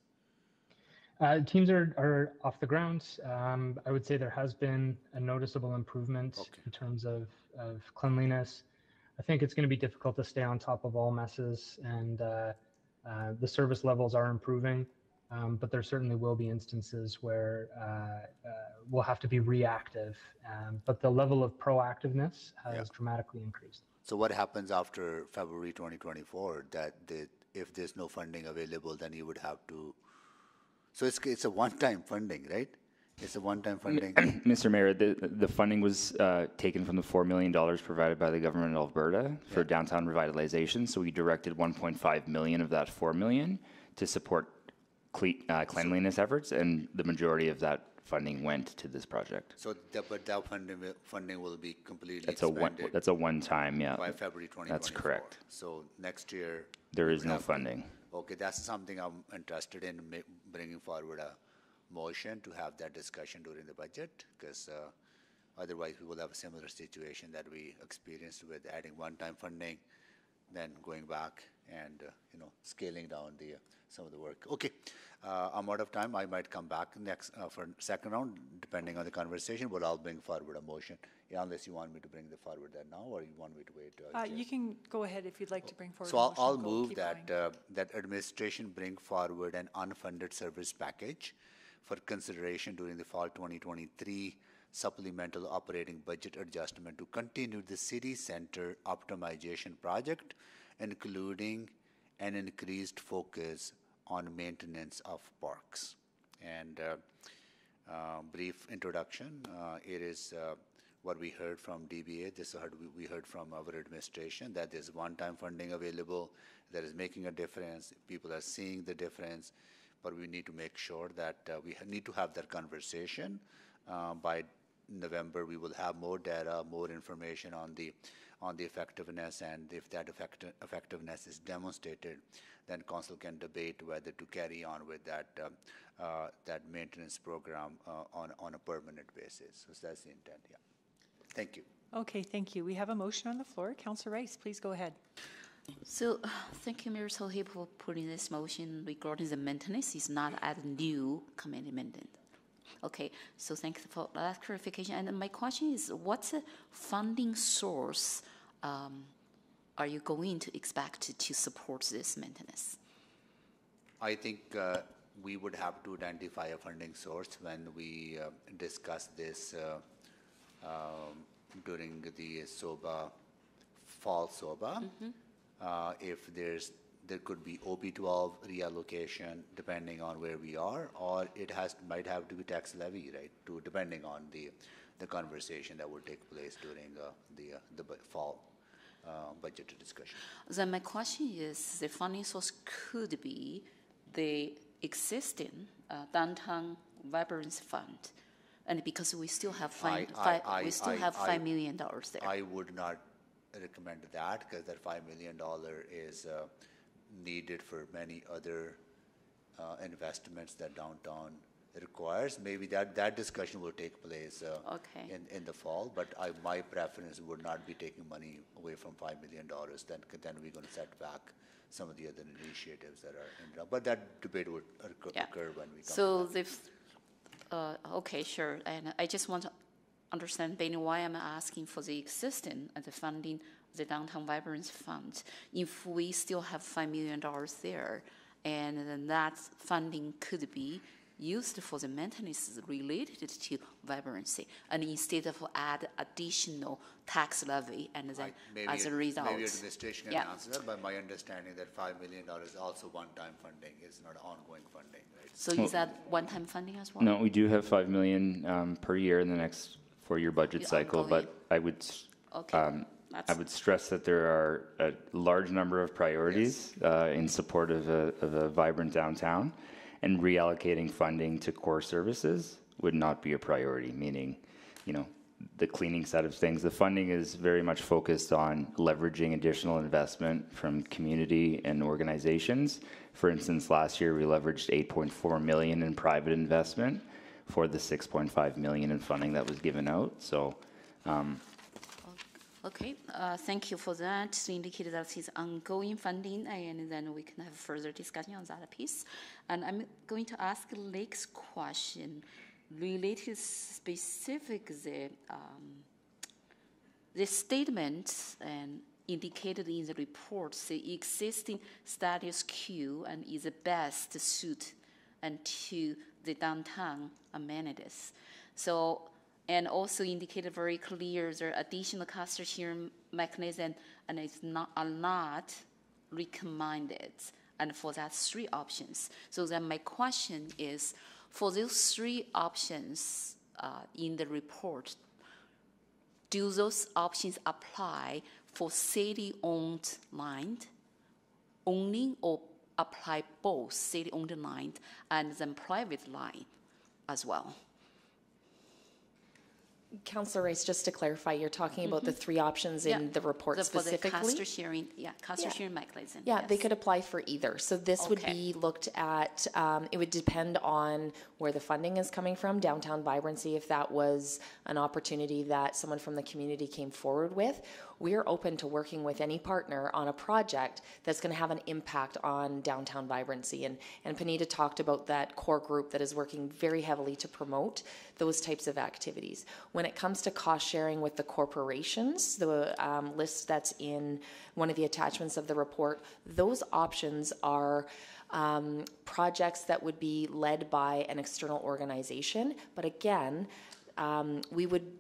Uh, teams are, are off the ground. Um, I would say there has been a noticeable improvement in terms of, of cleanliness. I think it's going to be difficult to stay on top of all messes, and uh, uh, the service levels are improving. Um, but there certainly will be instances where we'll have to be reactive. Um, but the level of proactiveness has dramatically increased. So what happens after February 2024 that the, if there's no funding available, then you would have to, so it's, it's a one-time funding, right? It's a one-time funding. Mr. Mayor, the, the funding was uh, taken from the $4 million provided by the government of Alberta for downtown revitalization. So we directed 1.5 million of that 4 million to support cle- uh, cleanliness efforts, and the majority of that funding went to this project. So that, but that funding, will- funding will be completely That's a one, that's a one-time, yeah. by February 2024? That's correct. So next year? There is no funding. Okay, that's something I'm interested in ma- bringing forward a motion to have that discussion during the budget, because otherwise we will have a similar situation that we experienced with adding one-time funding, then going back and, uh, you know, scaling down the, uh, some of the work. Okay, uh, I'm out of time. I might come back next, uh, for second round, depending on the conversation, but I'll bring forward a motion, Yeah, unless you want me to bring the forward that now, or you want me to wait? uh, Uh, You can go ahead if you'd like to bring forward. So I'll. I'll move that, uh, that administration bring forward an unfunded service package for consideration during the fall 2023 supplemental operating budget adjustment to continue the city center optimization project, including an increased focus on maintenance of parks. And uh, uh, brief introduction, uh, it is uh, what we heard from DBA, this heard, we- heard from our administration, that there's one-time funding available, that is making a difference, people are seeing the difference, but we need to make sure that uh, we need to have that conversation. By November, we will have more data, more information on the, on the effectiveness, and if that effecti- effectiveness is demonstrated, then council can debate whether to carry on with that, um, uh, that maintenance program uh, on, on a permanent basis. So that's the intent, yeah. Thank you. Okay, thank you. We have a motion on the floor. Councillor Rice, please go ahead. So, thank you, Mayor Sohi, for putting this motion regarding the maintenance. It's not add new committee maintenance. Okay, so thank you for that clarification. And my question is, what's the funding source um, are you going to expect to support this maintenance? I think uh, we would have to identify a funding source when we uh, discuss this uh, um, during the SOBA, fall SOBA. Uh, If there's, there could be OP12 reallocation depending on where we are, or it has, might have to be tax levy, right? To, depending on the, the conversation that will take place during uh, the, uh, the fall uh, budget discussion. Then my question is, the funding source could be the existing uh, downtown vibrance fund, and because we still have five, I- five, I- we still I- have five million dollars there. I would not recommend that because that five million dollar is uh, needed for many other uh, investments that downtown requires, maybe that, that discussion will take place uh, Okay. in, in the fall. But I, my preference would not be taking money away from $5 million. Then, then we're going to set back some of the other initiatives that are in, but that debate would occur, Yeah. occur when we come. So if, uh, okay, sure, and I just want to understand, Benny, why I'm asking for the existing, uh, the funding, the downtown vibrance fund. If we still have five million dollars there, and then that funding could be used for the maintenance related to vibrancy, and instead of add additional tax levy, and then Maybe as a result. Maybe administration can Yeah. answer that, but my understanding that $5 million is also one-time funding, it's not ongoing funding, right? So is that one-time funding as well? No, we do have 5 million um, per year in the next four-year budget Yeah, cycle, ongoing. but I would, Okay, um, I would stress that there are a large number of priorities uh, in support of a, of a vibrant downtown, and reallocating funding to core services would not be a priority, meaning, you know, the cleaning side of things. The funding is very much focused on leveraging additional investment from community and organizations. For instance, last year we leveraged 8.4 million in private investment for the 6.5 million in funding that was given out. So, um, Okay, uh, thank you for that. To indicate that is ongoing funding, and then we can have further discussion on that piece. And I'm going to ask Lake's question related specific the um, the statement and indicated in the report the existing status quo and is the best suit and to the downtown amenities. So and also indicated very clear the additional cost sharing mechanism and it's not are not recommended and for that three options. So then my question is for those three options uh, in the report, do those options apply for city-owned land only or apply both city-owned land and then private line as well? Councillor Rice, just to clarify, you're talking about the Mhm. three options Yeah. in the report The- for the specifically? cost sharing, yeah, cost Yeah. sharing mechanism. Yeah, they could apply for either. So this would be looked at, um, it would depend on where the funding is coming from, downtown vibrancy, if that was an opportunity that someone from the community came forward with. We're open to working with any partner on a project that's going to have an impact on downtown vibrancy. And, and Puneeta talked about that core group that is working very heavily to promote those types of activities. When it comes to cost sharing with the corporations, the um, list that's in one of the attachments of the report, those options are um, projects that would be led by an external organization. But again, um, we would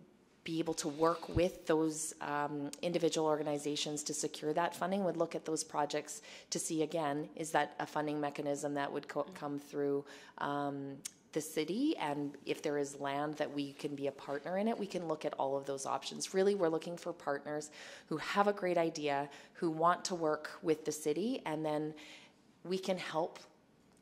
be able to work with those um, individual organizations to secure that funding, would look at those projects to see again, is that a funding mechanism that would co- come through um, the city? And if there is land that we can be a partner in it, we can look at all of those options. Really, we're looking for partners who have a great idea, who want to work with the city, and then we can help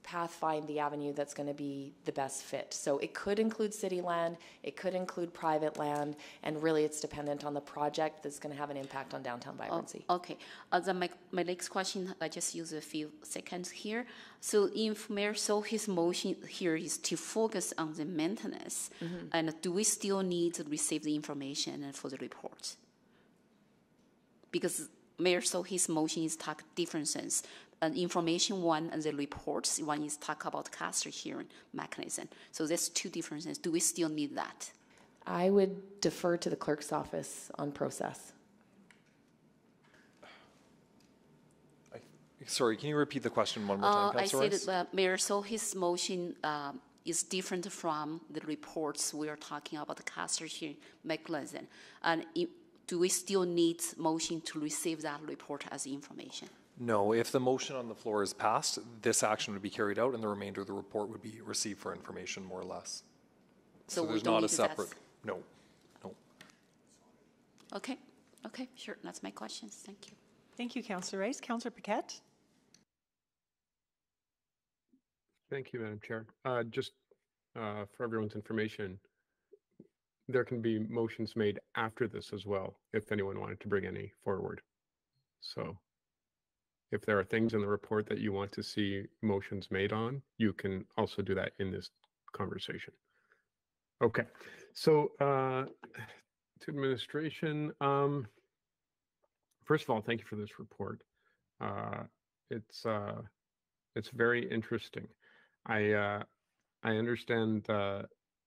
path find the avenue that's going to be the best fit. So it could include city land, it could include private land, and really it's dependent on the project that's going to have an impact on downtown Oh, vibrancy. Okay, uh, then my, my next question, I just use a few seconds here. So if Mayor Sohi's motion here is to focus on the maintenance, Mhm. and do we still need to receive the information for the report? Because Mayor Sohi's motion is talk different things. An information one and the reports one is talk about cost sharing mechanism. So there's two differences. Do we still need that? I would defer to the clerk's office on process. Sorry, can you repeat the question one more Uh, time, I Councillor said uh, Mayor, Sohi's motion um, is different from the reports we are talking about the cost sharing mechanism. And i- do we still need motion to receive that report as information? No, if the motion on the floor is passed, this action would be carried out and the remainder of the report would be received for information, more or less. So we there's don't not a need to pass- separate, no, no. Okay, okay, sure, that's my questions, thank you. Thank you, Councillor Rice. Councillor Paquette? Thank you, Madam Chair. Uh, Just uh, for everyone's information, there can be motions made after this as well, if anyone wanted to bring any forward. So if there are things in the report that you want to see motions made on, you can also do that in this conversation. Okay, so uh, to administration, um, first of all, thank you for this report. Uh, it's uh, it's very interesting. I uh, I understand uh,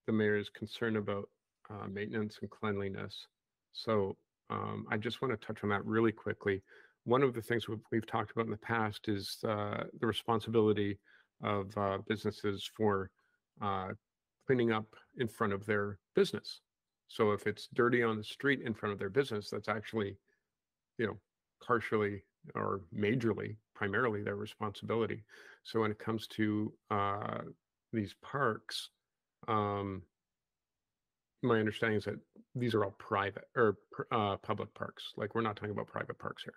the mayor's concern about uh, maintenance and cleanliness. So um, I just want to touch on that really quickly. One of the things we've, we've talked about in the past is uh, the responsibility of uh, businesses for uh, cleaning up in front of their business. So if it's dirty on the street in front of their business, that's actually, you know, partially or majorly, primarily their responsibility. So when it comes to uh, these parks, um, my understanding is that these are all private or uh, public parks. Like we're not talking about private parks here.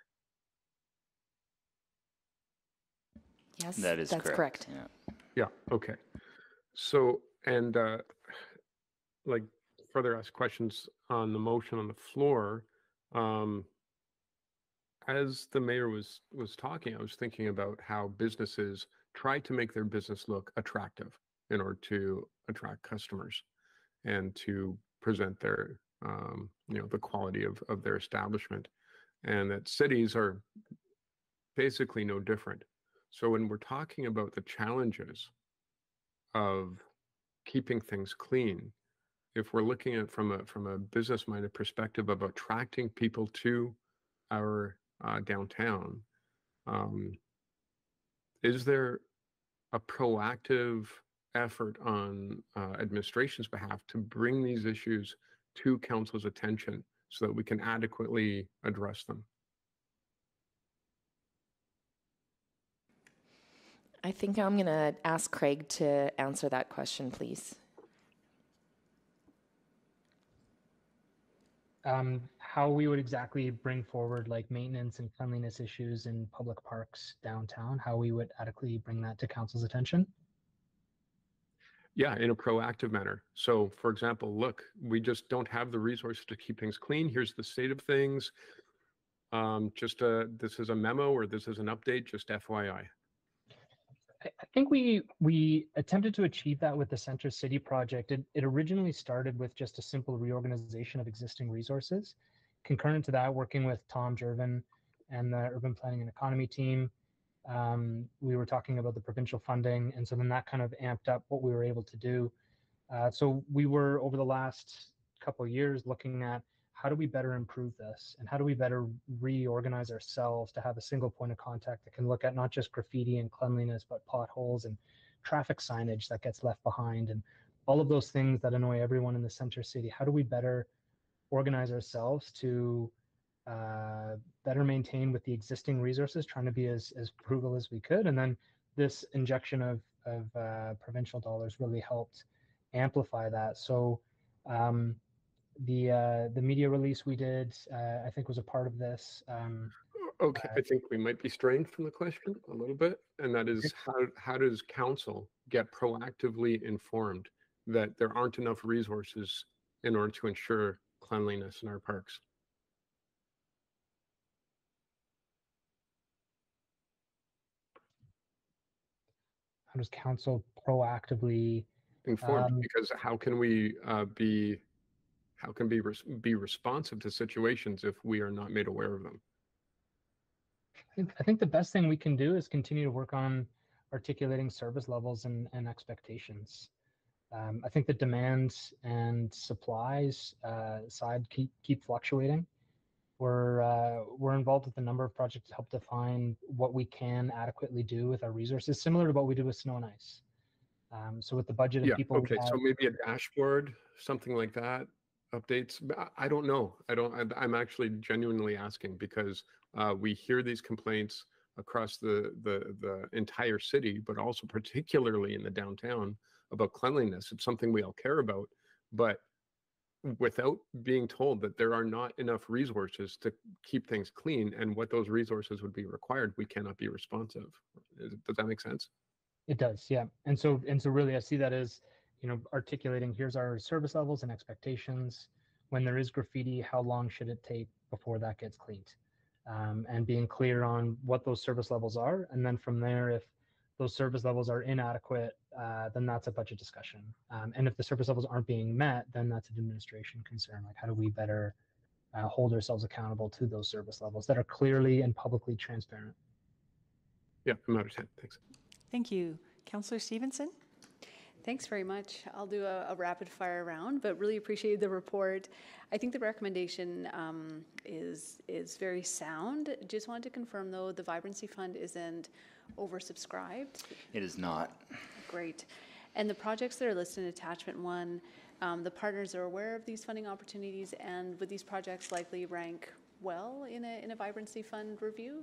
Yes, That is that's correct. correct. Yeah. Yeah. Okay. So and uh, like further ask questions on the motion on the floor. Um, as the mayor was was talking, I was thinking about how businesses try to make their business look attractive in order to attract customers and to present their um, you know the quality of, of their establishment and that cities are basically no different so when we're talking about the challenges of keeping things clean if we're looking at from a from a business minded perspective of attracting people to our uh, downtown um, is there a proactive effort on uh, administration's behalf to bring these issues to council's attention so that we can adequately address them. I think I'm going to ask Craig to answer that question, please. Um, how we would exactly bring forward like maintenance and cleanliness issues in public parks downtown, how we would adequately bring that to council's attention. Yeah, in a proactive manner. So, for example, look, we just don't have the resources to keep things clean. Here's the state of things. Um, just a, this is a memo or this is an update, just FYI. I think we we attempted to achieve that with the Center City project. It, it originally started with just a simple reorganization of existing resources. Concurrent to that, working with Tom Jervin and the urban planning and economy team, um, we were talking about the provincial funding, and so then that kind of amped up what we were able to do. Uh, so we were over the last couple years looking at how do we better improve this? And how do we better reorganize ourselves to have a single point of contact that can look at not just graffiti and cleanliness but potholes and traffic signage that gets left behind and all of those things that annoy everyone in the center city? How do we better organize ourselves to uh, better maintain with the existing resources trying to be as, as frugal as we could? And then this injection of, of uh, provincial dollars really helped amplify that. So um, the uh, the media release we did, uh, I think, was a part of this. Um, Okay, I think we might be straying from the question a little bit, and that is how how does council get proactively informed that there aren't enough resources in order to ensure cleanliness in our parks? how does council proactively Informed, um, because how can we uh, be how can be res- be responsive to situations if we are not made aware of them? I think, the best thing we can do is continue to work on articulating service levels and, and expectations. Um, I think the demands and supplies uh, side keep keep fluctuating. We're uh, we're involved with a number of projects to help define what we can adequately do with our resources, similar to what we do with snow and ice. Um, so with the budget of Yeah, people, we okay, so maybe a dashboard, something like that, updates. I- don't know. I don't, I'm- I'm actually genuinely asking because uh, we hear these complaints across the, the, the entire city, but also particularly in the downtown about cleanliness. It's something we all care about, but without being told that there are not enough resources to keep things clean and what those resources would be required, we cannot be responsive. Does that make sense? It does, yeah. And so and so really I see that as, you know, articulating here's our service levels and expectations. When there is graffiti, how long should it take before that gets cleaned? Um, and being clear on what those service levels are. And then from there, if those service levels are inadequate, uh, then that's a budget discussion. Um, and if the service levels aren't being met, then that's an administration concern. Like, how do we better uh, hold ourselves accountable to those service levels that are clearly and publicly transparent? Yeah, I'm out of time. Thanks. Thank you. Councillor Stevenson? Thanks very much. I'll do a, a, rapid fire round, but really appreciate the report. I think the recommendation um, is is very sound. Just wanted to confirm though, the Vibrancy Fund isn't oversubscribed. It is not. Great. And the projects that are listed in attachment one, um, the partners are aware of these funding opportunities, and would these projects likely rank well in a in a Vibrancy Fund review?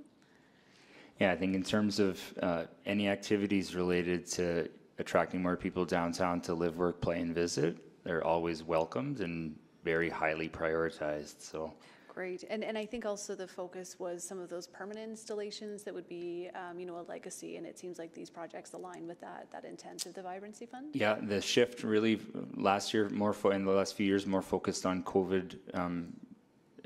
Yeah, I think in terms of uh, any activities related to attracting more people downtown to live, work, play, and visit. They're always welcomed and very highly prioritized. So great. And and I think also the focus was some of those permanent installations that would be, um, you know, a legacy. And it seems like these projects align with that that intent of the Vibrancy Fund. Yeah, the shift really last year more fo- in the last few years more focused on COVID. Um,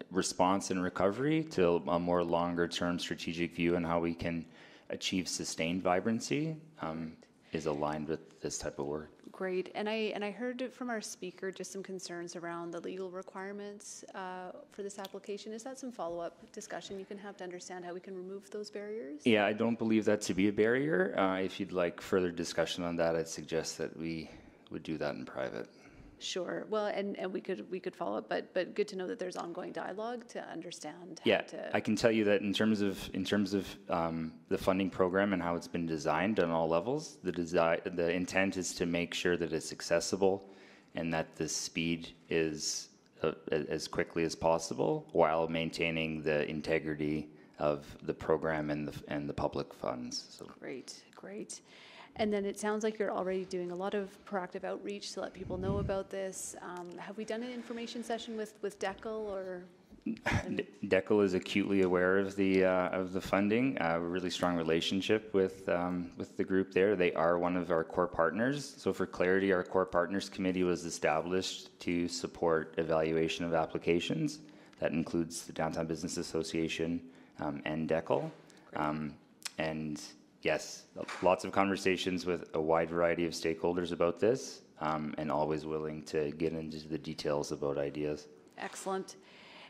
response and recovery to a more longer term strategic view and how we can achieve sustained vibrancy. Um, is aligned with this type of work. Great, and I and I heard from our speaker just some concerns around the legal requirements uh, for this application. Is that some follow-up discussion you can have to understand how we can remove those barriers? Yeah, I don't believe that to be a barrier. Uh, if you'd like further discussion on that, I'd suggest that we would do that in private. Sure. Well, and, and we could we could follow up, but but good to know that there's ongoing dialogue to understand. Yeah, to I can tell you that in terms of in terms of um, the funding program and how it's been designed on all levels, the design the intent is to make sure that it's accessible, and that the speed is uh, as quickly as possible while maintaining the integrity of the program and the and the public funds. So great, great. And then it sounds like you're already doing a lot of proactive outreach to let people know about this. Um, have we done an information session with, with DECL or? DECL is acutely aware of the uh, of the funding. Uh, a really strong relationship with um, with the group there. They are one of our core partners. So for clarity, our core partners committee was established to support evaluation of applications. That includes the Downtown Business Association um, and DECL. Um, and yes, lots of conversations with a wide variety of stakeholders about this, um, and always willing to get into the details about ideas. Excellent.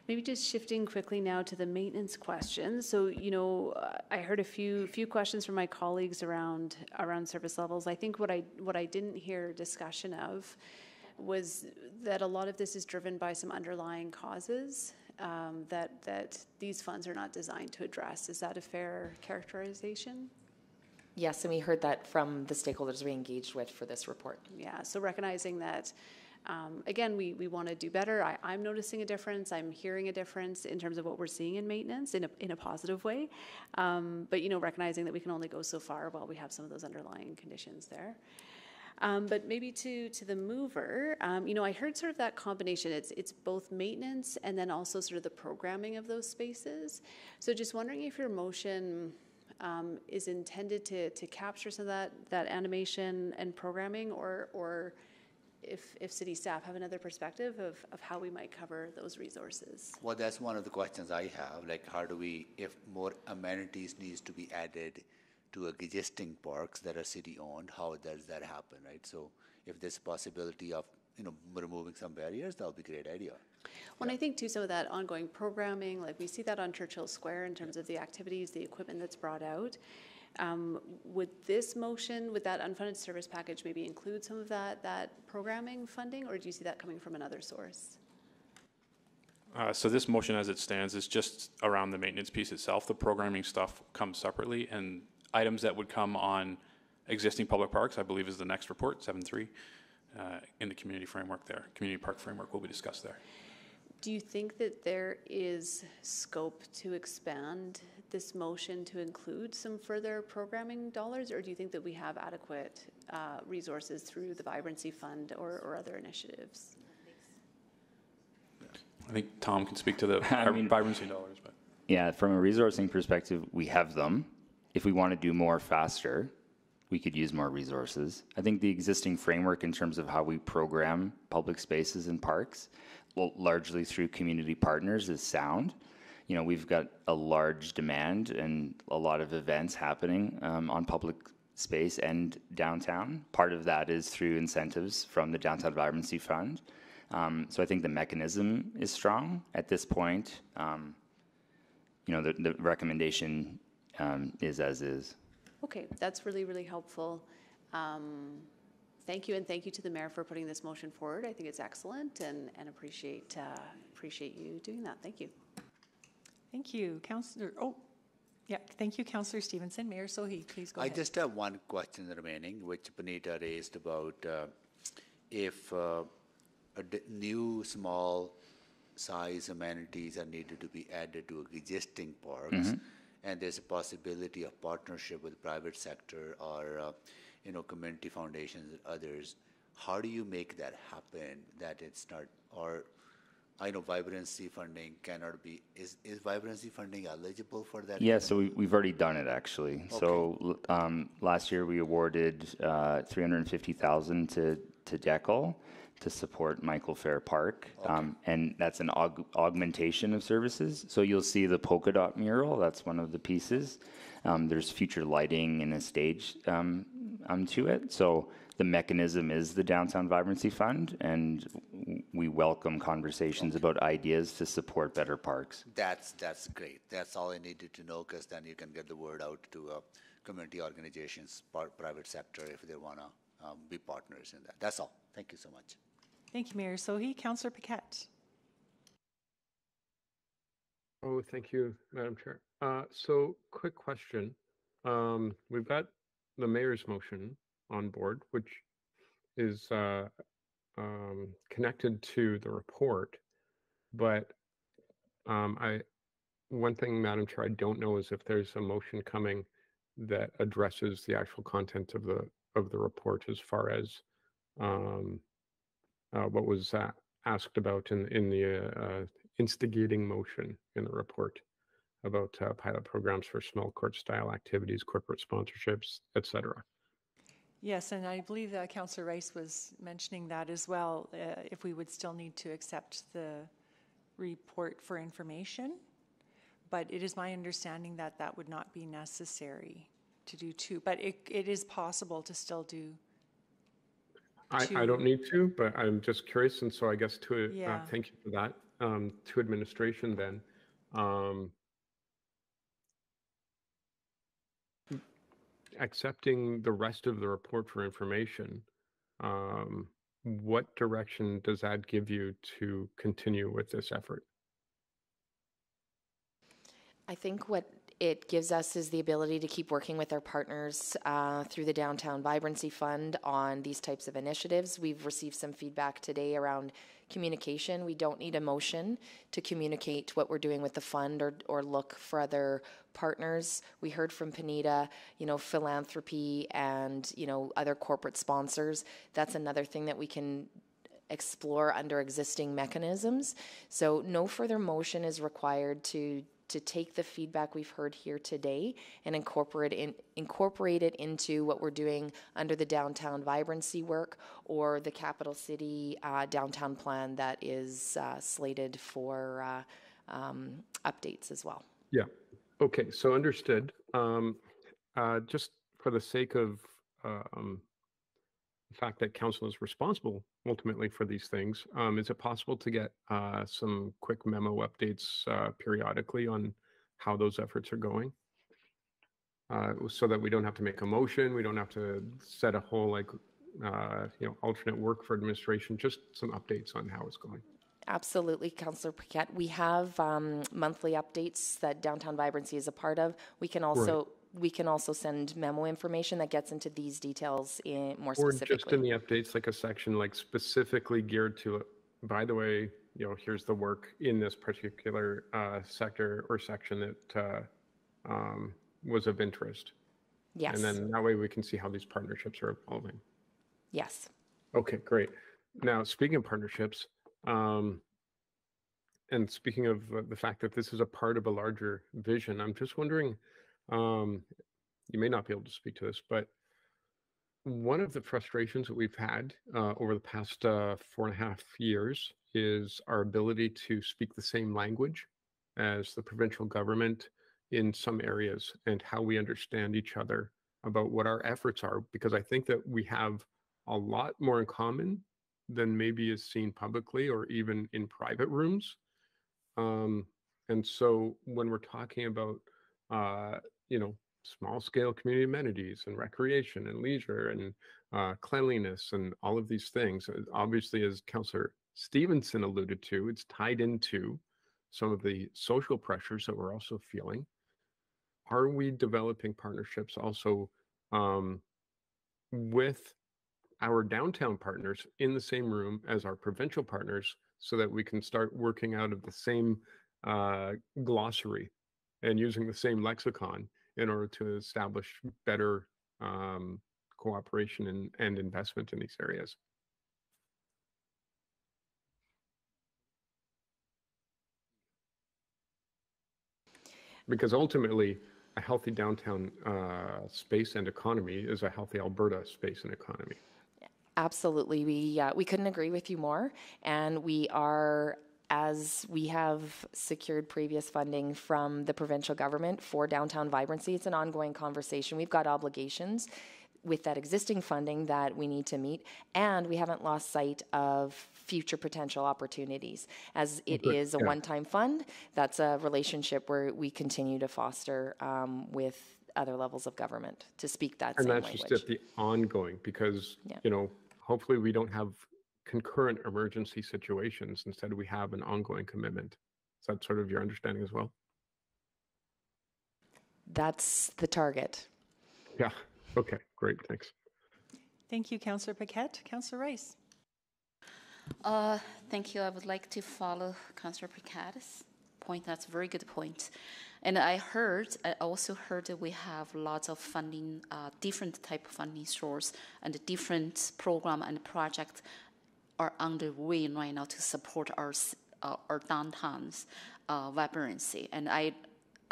Maybe just shifting quickly now to the maintenance questions. So, you know, I heard a few few questions from my colleagues around around service levels. I think what I what I didn't hear discussion of was that a lot of this is driven by some underlying causes um, that that these funds are not designed to address. Is that a fair characterization? Yes, and we heard that from the stakeholders we engaged with for this report. Yeah, so recognizing that, um, again, we, we want to do better. I, I'm noticing a difference. I'm hearing a difference in terms of what we're seeing in maintenance in a, in a positive way. Um, but, you know, recognizing that we can only go so far while we have some of those underlying conditions there. Um, but maybe to to the mover, um, you know, I heard sort of that combination. It's it's both maintenance and then also sort of the programming of those spaces. So just wondering if your motion um, is intended to, to capture some of that, that animation and programming or, or if, if city staff have another perspective of, of how we might cover those resources. Well, that's one of the questions I have. Like, how do we, if more amenities needs to be added to existing parks that are city owned, how does that happen, right? So, if there's possibility of you know removing some barriers, that'll be a great idea. When I think too, some of that ongoing programming, like we see that on Churchill Square in terms of the activities, the equipment that's brought out. Um, would this motion, would that unfunded service package maybe include some of that that programming funding, or do you see that coming from another source? Uh, so this motion, as it stands, is just around the maintenance piece itself. The programming stuff comes separately, and items that would come on existing public parks, I believe, is the next report, seven three, uh, in the community framework. There, community park framework will be discussed there. Do you think that there is scope to expand this motion to include some further programming dollars, or do you think that we have adequate uh, resources through the Vibrancy Fund or, or other initiatives? I think Tom can speak to the I mean, vibrancy dollars, but yeah, from a resourcing perspective, we have them. If we want to do more faster, we could use more resources. I think the existing framework in terms of how we program public spaces and parks largely through community partners is sound. You know, we've got a large demand and a lot of events happening um, on public space and downtown. Part of that is through incentives from the Downtown Vibrancy Fund. Um, so I think the mechanism is strong at this point. Um, you know, the, the recommendation um, is as is. Okay, that's really, really helpful. Thank you, and thank you to the mayor for putting this motion forward. I think it's excellent and, and appreciate, uh, appreciate you doing that. Thank you. Thank you, Councillor, oh, yeah, thank you, Councillor Stevenson. Mayor Sohi, please go I ahead. just have one question remaining, which Puneeta raised about uh, if uh, a d- new small size amenities are needed to be added to existing parks, Mhm. and there's a possibility of partnership with private sector or uh, you know community foundations and others. How do you make that happen? That it's not or I know vibrancy funding cannot be is is vibrancy funding eligible for that? Yeah, so we, we've already done it actually. So um, last year we awarded uh, 350,000 to to DECL to support Michael Phair Park, um, and that's an aug- augmentation of services. So you'll see the polka dot mural. That's one of the pieces. Um, there's future lighting and a stage um, to it. So the mechanism is the Downtown Vibrancy Fund, and we welcome conversations about ideas to support better parks. That's, that's great. That's all I needed to know, because then you can get the word out to uh, community organizations, par- private sector, if they want to um, be partners in that. That's all. Thank you so much. Thank you, Mayor Sohi. Councillor Paquette. Oh, thank you, Madam Chair. Uh, so quick question. Um, we've got the mayor's motion on board, which is, uh, um, connected to the report. But, um, I, one thing, Madam Chair, I don't know is if there's a motion coming that addresses the actual content of the, of the report as far as, um, uh, what was uh, asked about in, in the, uh, instigating motion in the report about uh, pilot programs for small court style activities, corporate sponsorships, et cetera. Yes, and I believe that Councillor Rice was mentioning that as well, uh, if we would still need to accept the report for information. But it is my understanding that that would not be necessary to do two, but it, it is possible to still do. I, I don't need to, but I'm just curious, and so I guess to, uh, thank you for that. Um, to administration then, um, accepting the rest of the report for information, um, what direction does that give you to continue with this effort? I think what it gives us is the ability to keep working with our partners uh, through the Downtown Vibrancy Fund on these types of initiatives. We've received some feedback today around communication. We don't need a motion to communicate what we're doing with the fund or, or look for other partners. We heard from Puneeta, you know, philanthropy and, you know, other corporate sponsors. That's another thing that we can explore under existing mechanisms. So no further motion is required to to take the feedback we've heard here today and incorporate in incorporate it into what we're doing under the downtown vibrancy work or the capital city uh, downtown plan that is uh, slated for uh, um, updates as well. Yeah. Okay. So understood. Um, uh, just for the sake of um, the fact that council is responsible ultimately for these things, um, is it possible to get uh, some quick memo updates uh, periodically on how those efforts are going? Uh, so that we don't have to make a motion, we don't have to set a whole like uh, you know alternate work for administration. Just some updates on how it's going. Absolutely, Councillor Paquette. We have um, monthly updates that Downtown Vibrancy is a part of. We can also we can also send memo information that gets into these details in more Or specifically. just in the updates, like a section like specifically geared to, it. by the way, you know, here's the work in this particular uh, sector or section that uh, um, was of interest. Yes. And then that way we can see how these partnerships are evolving. Yes. Okay, great. Now, speaking of partnerships, um, and speaking of uh, the fact that this is a part of a larger vision, I'm just wondering, um, you may not be able to speak to this, but one of the frustrations that we've had uh, over the past uh, four and a half years is our ability to speak the same language as the provincial government in some areas and how we understand each other about what our efforts are because I think that we have a lot more in common than maybe is seen publicly or even in private rooms. Um, and so when we're talking about, uh, you know, small scale community amenities and recreation and leisure and uh, cleanliness and all of these things, uh, obviously, as Councillor Stevenson alluded to, it's tied into some of the social pressures that we're also feeling. Are we developing partnerships also um, with our downtown partners in the same room as our provincial partners so that we can start working out of the same uh, glossary and using the same lexicon in order to establish better um, cooperation and, and investment in these areas. Because ultimately, a healthy downtown uh, space and economy is a healthy Alberta space and economy. Absolutely. We, uh, we couldn't agree with you more. And we are, as we have secured previous funding from the provincial government for downtown vibrancy, it's an ongoing conversation. We've got obligations with that existing funding that we need to meet, and we haven't lost sight of future potential opportunities. As it Good, is a yeah. one time fund, that's a relationship where we continue to foster um, with other levels of government to speak that and same that's language. just at the ongoing because Yeah. you know hopefully we don't have concurrent emergency situations instead we have an ongoing commitment is that sort of your understanding as well That's the target. yeah okay great thanks Thank you, Councillor Paquette. Councillor Rice. Uh, thank you. I would like to follow Councillor Paquette's point. That's a very good point. And I heard, I also heard that we have lots of funding, uh, different type of funding source and different program and project are underway right now to support our uh, our downtown's uh, vibrancy. And I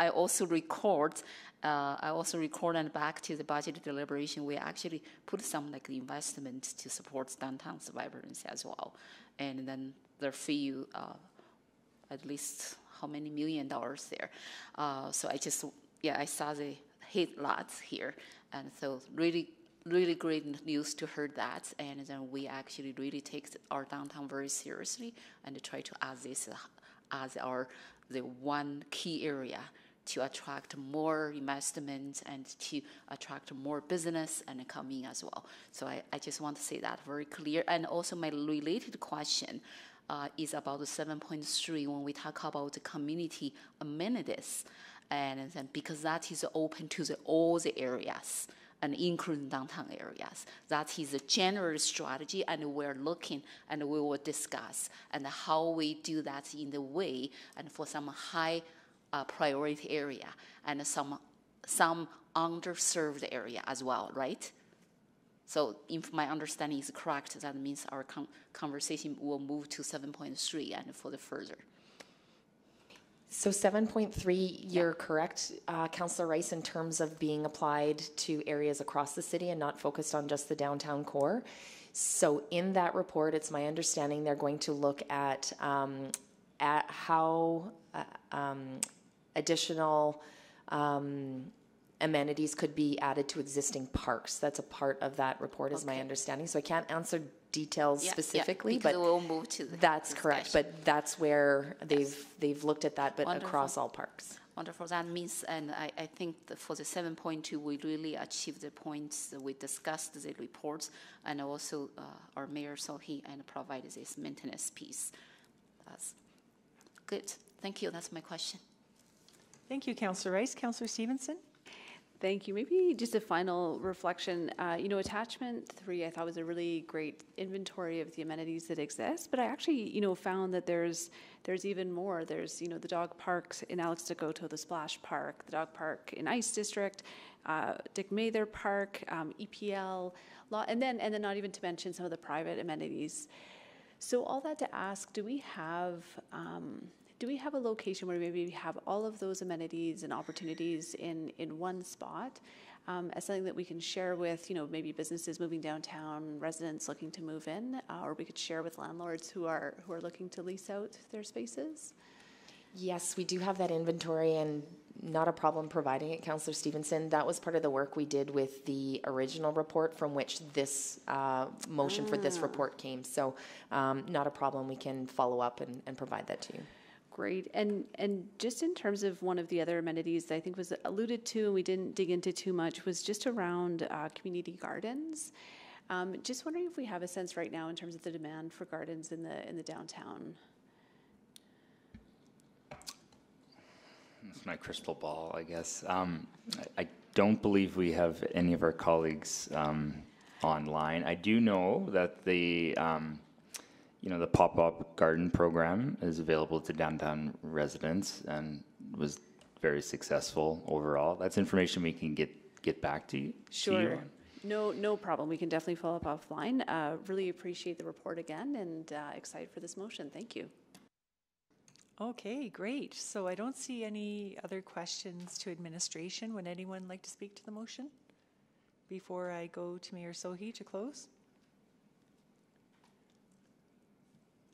I also record, uh, I also record and back to the budget deliberation, we actually put some like investment to support downtown's vibrancy as well. And then there are few, uh, at least how many million dollars there. Uh, so I just, yeah, I saw the hit lots here. And so really, really great news to hear that. And then we actually really take our downtown very seriously and try to add this as our, the one key area to attract more investment and to attract more business and come in as well. So I, I just want to say that very clear. And also my related question uh, is about the 7.3 when we talk about the community amenities. And then because that is open to the, all the areas and including downtown areas. That is a general strategy, and we're looking and we will discuss and how we do that in the way and for some high uh, priority area and some some underserved area as well, right? So if my understanding is correct, that means our con- conversation will move to 7.3 and for the further. So 7.3, you're correct, uh, Councillor Rice, in terms of being applied to areas across the city and not focused on just the downtown core. So in that report, it's my understanding they're going to look at um, at how uh, um, additional um, amenities could be added to existing parks. That's a part of that report, is my understanding. So I can't answer details Yeah, yeah, specifically, because but we'll move to the that's correct. But that's where they've they've looked at that, but across Wonderful. all parks. Wonderful. That means, and I, I think that for the 7.2, we really achieved the points that we discussed the reports, and also uh, our mayor Sohi and provided this maintenance piece. That's good. Thank you. That's my question. Thank you, Councillor Rice. Councillor Stevenson. Thank you. Maybe just a final reflection. Uh, you know, attachment three, I thought was a really great inventory of the amenities that exist. But I actually, you know, found that there's there's even more. There's you know the dog parks in Alex Decoteau, the Splash Park, the dog park in Ice District, uh, Dick Mather Park, um, EPL, law, and then and then not even to mention some of the private amenities. So all that to ask, do we have um, do we have a location where maybe we have all of those amenities and opportunities in in one spot um, as something that we can share with you know maybe businesses moving downtown, residents looking to move in, uh, or we could share with landlords who are who are looking to lease out their spaces? Yes, we do have that inventory and not a problem providing it, Councillor Stevenson. That was part of the work we did with the original report from which this uh, motion for this Ah. report came. So um, not a problem. We can follow up and, and provide that to you. Great. And and just in terms of one of the other amenities that I think was alluded to and we didn't dig into too much was just around uh, community gardens. Um, just wondering if we have a sense right now in terms of the demand for gardens in the in the downtown. It's my crystal ball, I guess. Um, I, I don't believe we have any of our colleagues um, online. I do know that the, um, you know, the pop-up garden program is available to downtown residents and was very successful overall. That's information we can get get back to you. to you Sure. No, no problem. We can definitely follow up offline. Uh, really appreciate the report again and uh, excited for this motion. Thank you. Okay, great. So I don't see any other questions to administration. Would anyone like to speak to the motion before I go to Mayor Sohi to close?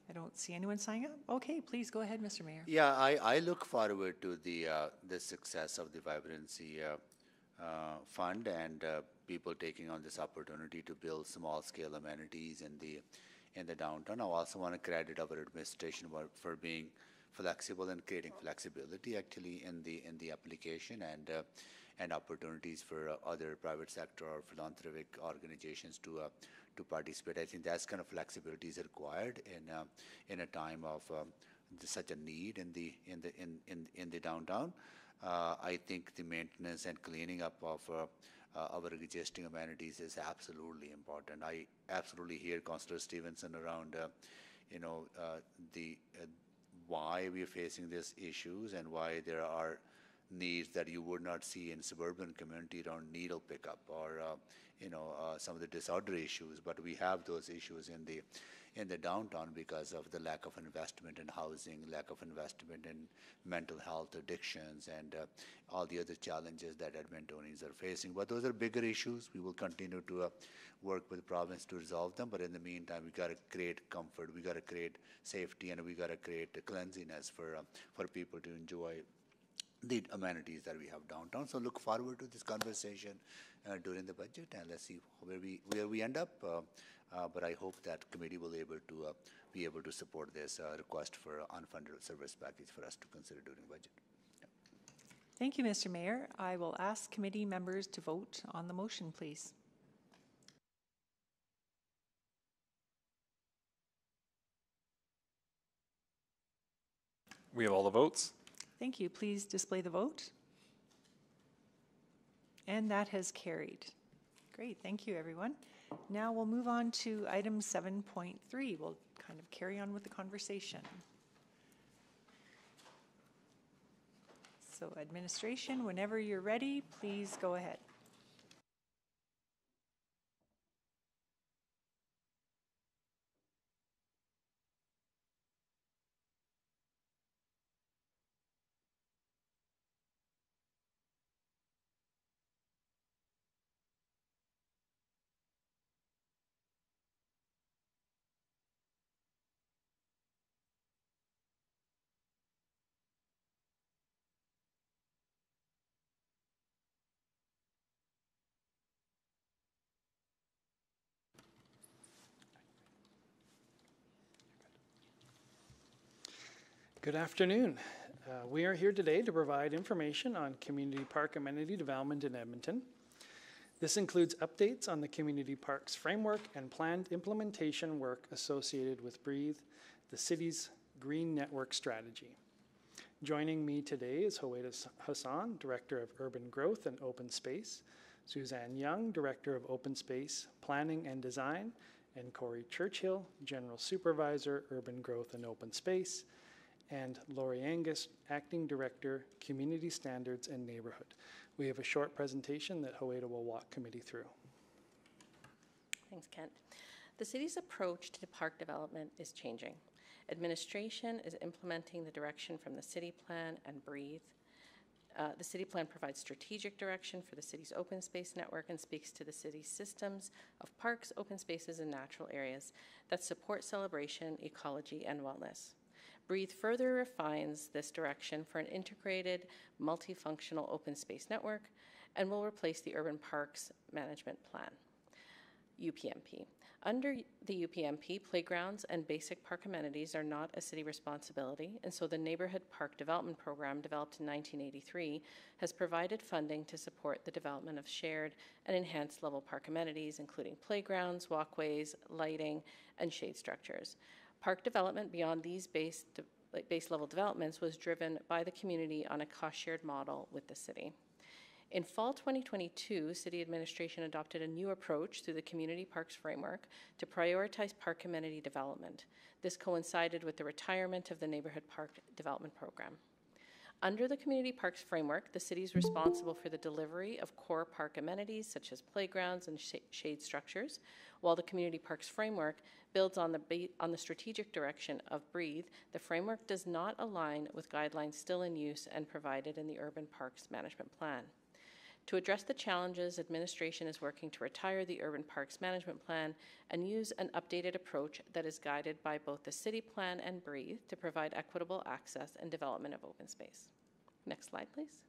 I don't see anyone signing up. Okay, please go ahead, Mr. Mayor. Yeah, I, I look forward to the, uh, the success of the Vibrancy uh, uh, Fund and uh, people taking on this opportunity to build small-scale amenities in the, in the downtown. I also want to credit our administration for, for being flexible and creating flexibility actually in the, in the application and, uh, and opportunities for uh, other private sector or philanthropic organizations to, to participate. I think that's kind of flexibility is required in, uh, in a time of um, such a need in the, in the, in, in, in the downtown. Uh, I think the maintenance and cleaning up of uh, uh, our existing amenities is absolutely important. I absolutely hear Councillor Stevenson around, uh, you know, uh, the why we are facing these issues and why there are needs that you would not see in suburban community around needle pickup or uh, you know uh, some of the disorder issues. But we have those issues in the in the downtown because of the lack of investment in housing lack of investment in mental health addictions and uh, all the other challenges that edmontonians are facing. But those are bigger issues. We will continue to uh, work with province to resolve them. But in the meantime we got to create comfort. We got to create safety and we got to create cleanliness for uh, for people to enjoy the amenities that we have downtown. So look forward to this conversation uh, during the budget, and let's see where we where we end up. Uh, uh, but I hope that committee will able to uh, be able to support this uh, request for unfunded service package for us to consider during budget. Thank you, Mr. Mayor. I will ask committee members to vote on the motion, please. We have all the votes. Thank you. Please display the vote. And that has carried. Great, thank you, everyone. Now we'll move on to item 7.3. We'll kind of carry on with the conversation. So administration, whenever you're ready, please go ahead. Good afternoon. Uh, We are here today to provide information on community park amenity development in Edmonton. This includes updates on the community parks framework and planned implementation work associated with Breathe, the city's green network strategy. Joining me today is Hoeda Hassan, Director of Urban Growth and Open Space, Suzanne Young, Director of Open Space Planning and Design, and Corey Churchill, General Supervisor, Urban Growth and Open Space, and Lori Angus, Acting Director, Community Standards and Neighborhood. We have a short presentation that Hoeda will walk committee through. Thanks, Kent. The city's approach to park development is changing. Administration is implementing the direction from the city plan and breathe. Uh, the city plan provides strategic direction for the city's open space network and speaks to the city's systems of parks, open spaces, and natural areas that support celebration, ecology, and wellness. Breathe further refines this direction for an integrated, multifunctional open space network and will replace the Urban Parks Management Plan, UPMP. Under the UPMP, playgrounds and basic park amenities are not a city responsibility, and so the Neighborhood Park Development Program, developed in 1983, has provided funding to support the development of shared and enhanced level park amenities, including playgrounds, walkways, lighting, and shade structures. Park development beyond these base, de- base level developments was driven by the community on a cost shared model with the city. In fall 2022, City Administration adopted a new approach through the Community Parks Framework to prioritize park amenity development. This coincided with the retirement of the Neighborhood Park Development Program. Under the Community Parks Framework, the city is responsible for the delivery of core park amenities such as playgrounds and sh- shade structures, while the Community Parks Framework builds on the, on the strategic direction of Breathe. The framework does not align with guidelines still in use and provided in the Urban Parks Management Plan. To address the challenges, administration is working to retire the Urban Parks Management Plan and use an updated approach that is guided by both the City Plan and Breathe to provide equitable access and development of open space. Next slide, please.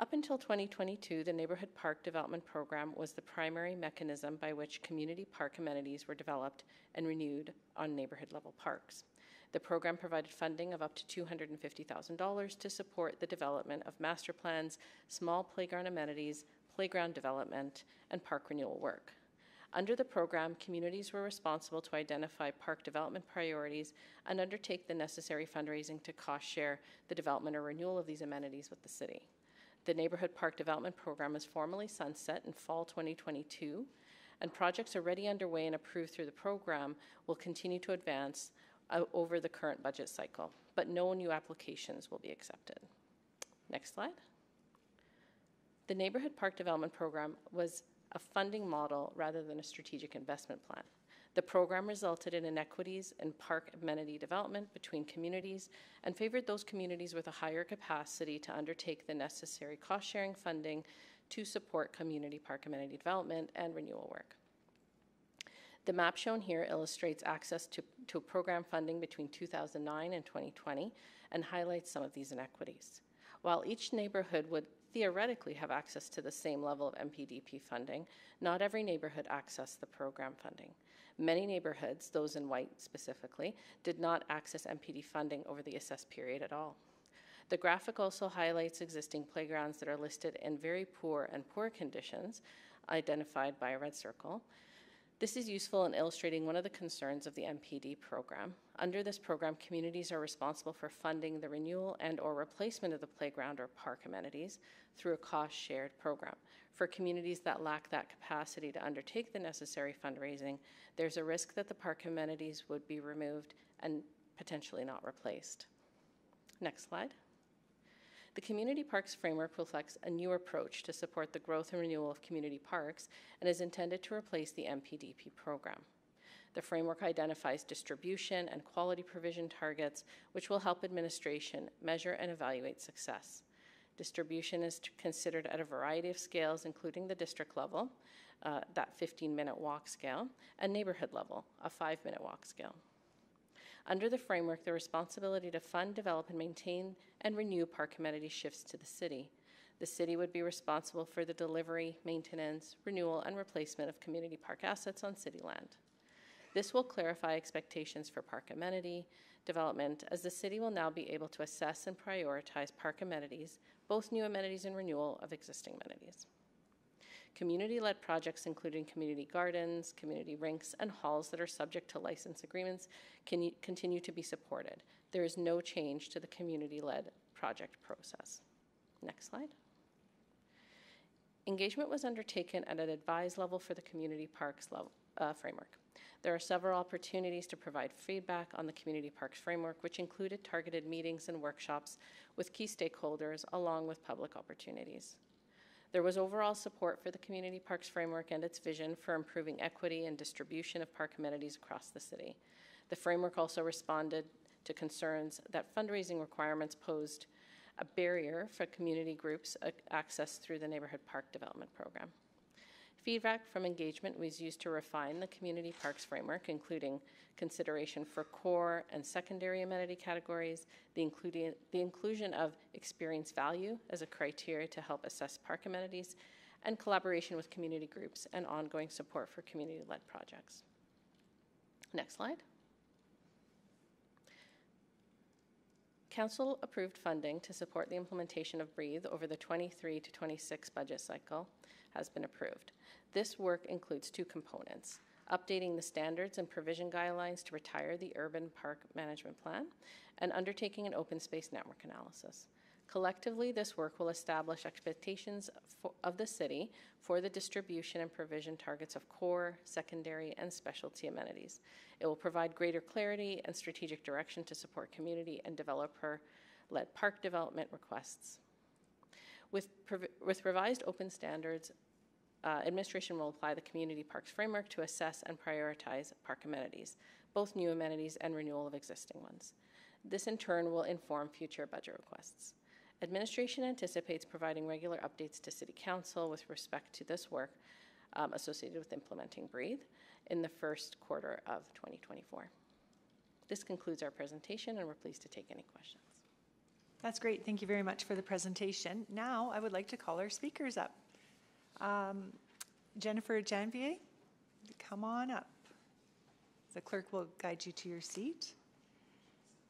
Up until 2022, the Neighborhood Park Development Program was the primary mechanism by which community park amenities were developed and renewed on neighborhood level parks. The program provided funding of up to $250,000 to support the development of master plans, small playground amenities, playground development, and park renewal work. Under the program, communities were responsible to identify park development priorities and undertake the necessary fundraising to cost share the development or renewal of these amenities with the city. The Neighborhood Park Development Program is formally sunset in fall 2022, and projects already underway and approved through the program will continue to advance uh, over the current budget cycle, but no new applications will be accepted. Next slide. The Neighborhood Park Development Program was a funding model rather than a strategic investment plan. The program resulted in inequities in park amenity development between communities and favored those communities with a higher capacity to undertake the necessary cost sharing funding to support community park amenity development and renewal work. The map shown here illustrates access to, to program funding between 2009 and 2020 and highlights some of these inequities. While each neighborhood would theoretically have access to the same level of NPDP funding, not every neighborhood accessed the program funding. Many neighborhoods, those in white specifically, did not access NPD funding over the assessed period at all. The graphic also highlights existing playgrounds that are listed in very poor and poor conditions, identified by a red circle, this is useful in illustrating one of the concerns of the NPD program. Under this program, communities are responsible for funding the renewal and or replacement of the playground or park amenities through a cost-shared program. For communities that lack that capacity to undertake the necessary fundraising, there's a risk that the park amenities would be removed and potentially not replaced. Next slide. The Community Parks Framework reflects a new approach to support the growth and renewal of community parks and is intended to replace the NPDP program. The framework identifies distribution and quality provision targets, which will help administration measure and evaluate success. Distribution is considered at a variety of scales, including the district level, uh, that 15 minute walk scale, and neighborhood level, a five minute walk scale. Under the framework, the responsibility to fund, develop, and maintain and renew park amenity shifts to the city. The city would be responsible for the delivery, maintenance, renewal, and replacement of community park assets on city land. This will clarify expectations for park amenity development as the city will now be able to assess and prioritize park amenities, both new amenities and renewal of existing amenities. Community-led projects including community gardens, community rinks, and halls that are subject to license agreements can continue to be supported. There is no change to the community-led project process. Next slide. Engagement was undertaken at an advised level for the community parks level, uh, framework. There are several opportunities to provide feedback on the Community Parks Framework, which included targeted meetings and workshops with key stakeholders, along with public opportunities. There was overall support for the Community Parks Framework and its vision for improving equity and distribution of park amenities across the city. The framework also responded to concerns that fundraising requirements posed a barrier for community groups uh, access through the Neighborhood Park Development Program. Feedback from engagement was used to refine the community parks framework, including consideration for core and secondary amenity categories, the, including, the inclusion of experience value as a criteria to help assess park amenities, and collaboration with community groups and ongoing support for community-led projects. Next slide. Council approved funding to support the implementation of Breathe over the 23 to 26 budget cycle has been approved. This work includes two components updating the standards and provision guidelines to retire the urban park management plan, and undertaking an open space network analysis. Collectively, this work will establish expectations for, of the city for the distribution and provision targets of core, secondary, and specialty amenities. It will provide greater clarity and strategic direction to support community and developer led park development requests. With, with revised open standards, uh, administration will apply the Community Parks Framework to assess and prioritize park amenities, both new amenities and renewal of existing ones. This in turn will inform future budget requests. Administration anticipates providing regular updates to City Council with respect to this work um, associated with implementing Breathe in the first quarter of 2024. This concludes our presentation, and we're pleased to take any questions. That's great. Thank you very much for the presentation. Now I would like to call our speakers up. Um, Jennifer Janvier, come on up. The clerk will guide you to your seat.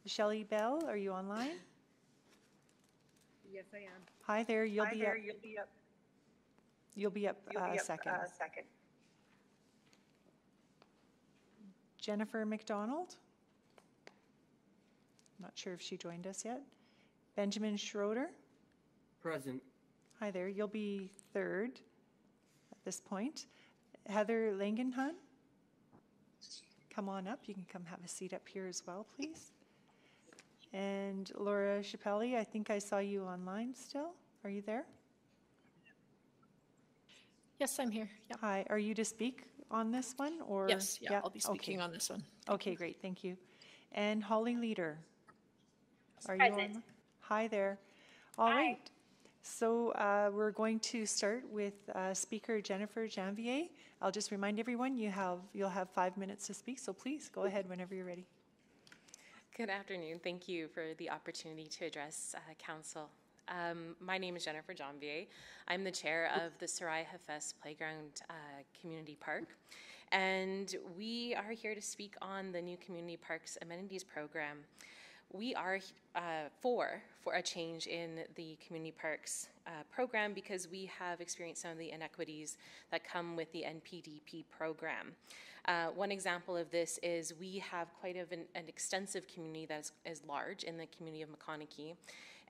Shelley Bell, are you online? Yes, I am. Hi there, you'll Hi be there, up. you'll be up. You'll be up You'll uh, be up, second. uh, second. Jennifer McDonald? Not sure if she joined us yet. Benjamin Schroeder? Present. Hi there, you'll be third at this point. Heather Langenhahn? Come on up, you can come have a seat up here as well, please. And Laura Shpeley, I think I saw you online still. Are you there? Yes, I'm here. Yep. Hi, are you to speak on this one or? Yes, yeah, I'll be okay. speaking on this one. Okay, great, thank you. And Holly Leader? Are you on? Hi there. All right. So uh, we're going to start with uh, Speaker Jennifer Janvier. I'll just remind everyone you have you'll have five minutes to speak. So please go ahead whenever you're ready. Good afternoon. Thank you for the opportunity to address uh, Council. Um, my name is Jennifer Janvier. I'm the chair of the Soraya Hafez Playground uh, Community Park. And we are here to speak on the new Community Parks Amenities Program. We are uh, for for a change in the community parks uh, program because we have experienced some of the inequities that come with the NPDP program. Uh, one example of this is we have quite of an, an extensive community that is, is large in the community of McConachie.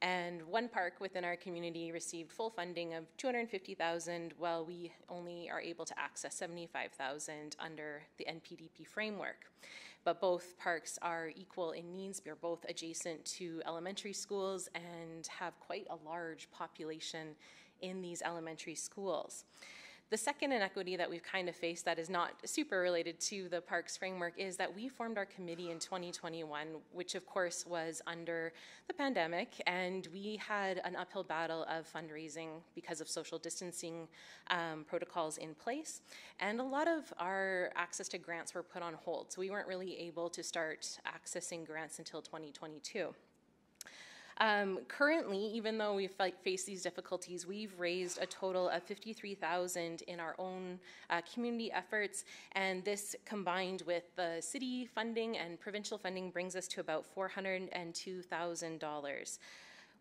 And one park within our community received full funding of 250,000 while we only are able to access 75,000 under the NPDP framework. But both parks are equal in needs. We're both adjacent to elementary schools and have quite a large population in these elementary schools. The second inequity that we've kind of faced that is not super related to the parks framework is that we formed our committee in 2021, which of course was under the pandemic, and we had an uphill battle of fundraising because of social distancing um, protocols in place. And a lot of our access to grants were put on hold, so we weren't really able to start accessing grants until 2022. Um, currently, even though we've faced these difficulties, we've raised a total of 53,000 in our own uh, community efforts, and this combined with the city funding and provincial funding brings us to about $402,000.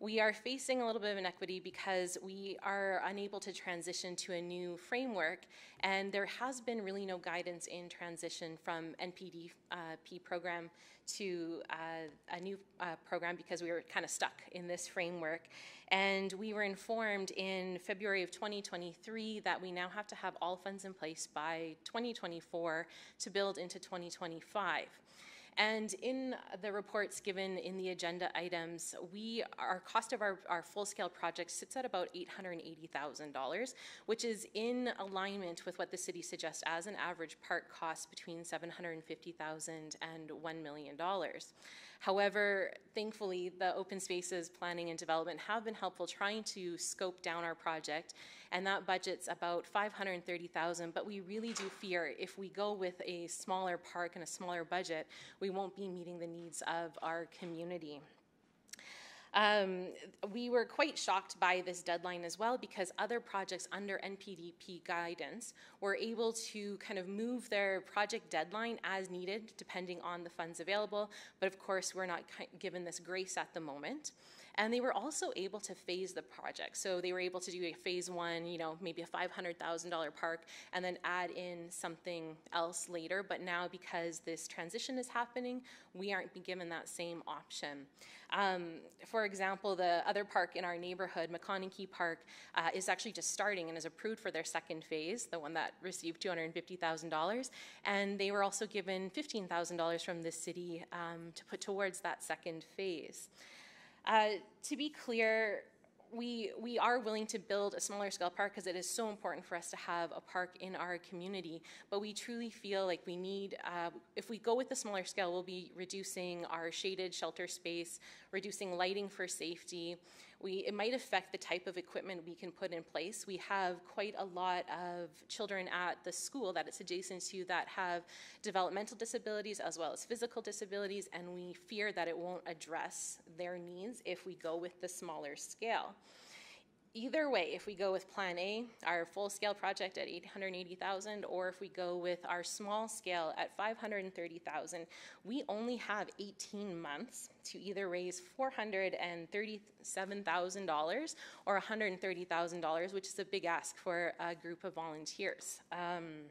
We are facing a little bit of inequity because we are unable to transition to a new framework, and there has been really no guidance in transition from NPDP uh, program to uh, a new uh, program because we were kind of stuck in this framework. And we were informed in February of 2023 that we now have to have all funds in place by 2024 to build into 2025. And in the reports given in the agenda items, we our cost of our, our full-scale project sits at about $880,000, which is in alignment with what the city suggests as an average park cost between $750,000 and $1 million. However, thankfully, the open spaces planning and development have been helpful trying to scope down our project, and that budget's about 530,000. But we really do fear if we go with a smaller park and a smaller budget, we won't be meeting the needs of our community. Um, we were quite shocked by this deadline as well because other projects under NPDP guidance were able to kind of move their project deadline as needed depending on the funds available. But of course, we're not given this grace at the moment. And they were also able to phase the project. So they were able to do a phase one, you know, maybe a $500,000 park, and then add in something else later. But now, because this transition is happening, we aren't being given that same option. Um, for example, the other park in our neighborhood, McConachie Park, uh, is actually just starting and is approved for their second phase, the one that received $250,000. And they were also given $15,000 from the city um, to put towards that second phase. Uh, to be clear, we we are willing to build a smaller scale park because it is so important for us to have a park in our community. But we truly feel like we need, uh, if we go with the smaller scale, we'll be reducing our shaded shelter space, reducing lighting for safety, we, it might affect the type of equipment we can put in place. We have quite a lot of children at the school that it's adjacent to that have developmental disabilities as well as physical disabilities, and we fear that it won't address their needs if we go with the smaller scale either way, if we go with Plan A, our full scale project at 880,000, or if we go with our small scale at 530,000, we only have 18 months to either raise $437,000 or $130,000, which is a big ask for a group of volunteers. Um,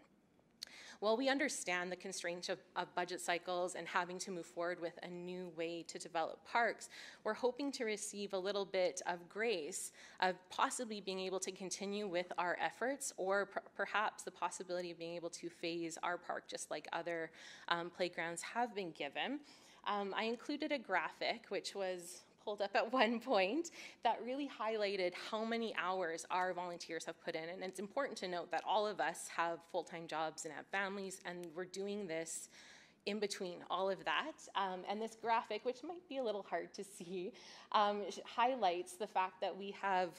while we understand the constraints of, of budget cycles and having to move forward with a new way to develop parks, we're hoping to receive a little bit of grace of possibly being able to continue with our efforts or per perhaps the possibility of being able to phase our park just like other um, playgrounds have been given. Um, I included a graphic which was pulled up at one point that really highlighted how many hours our volunteers have put in. And it's important to note that all of us have full time jobs and have families, and we're doing this in between all of that. Um, and this graphic, which might be a little hard to see, um, highlights the fact that we have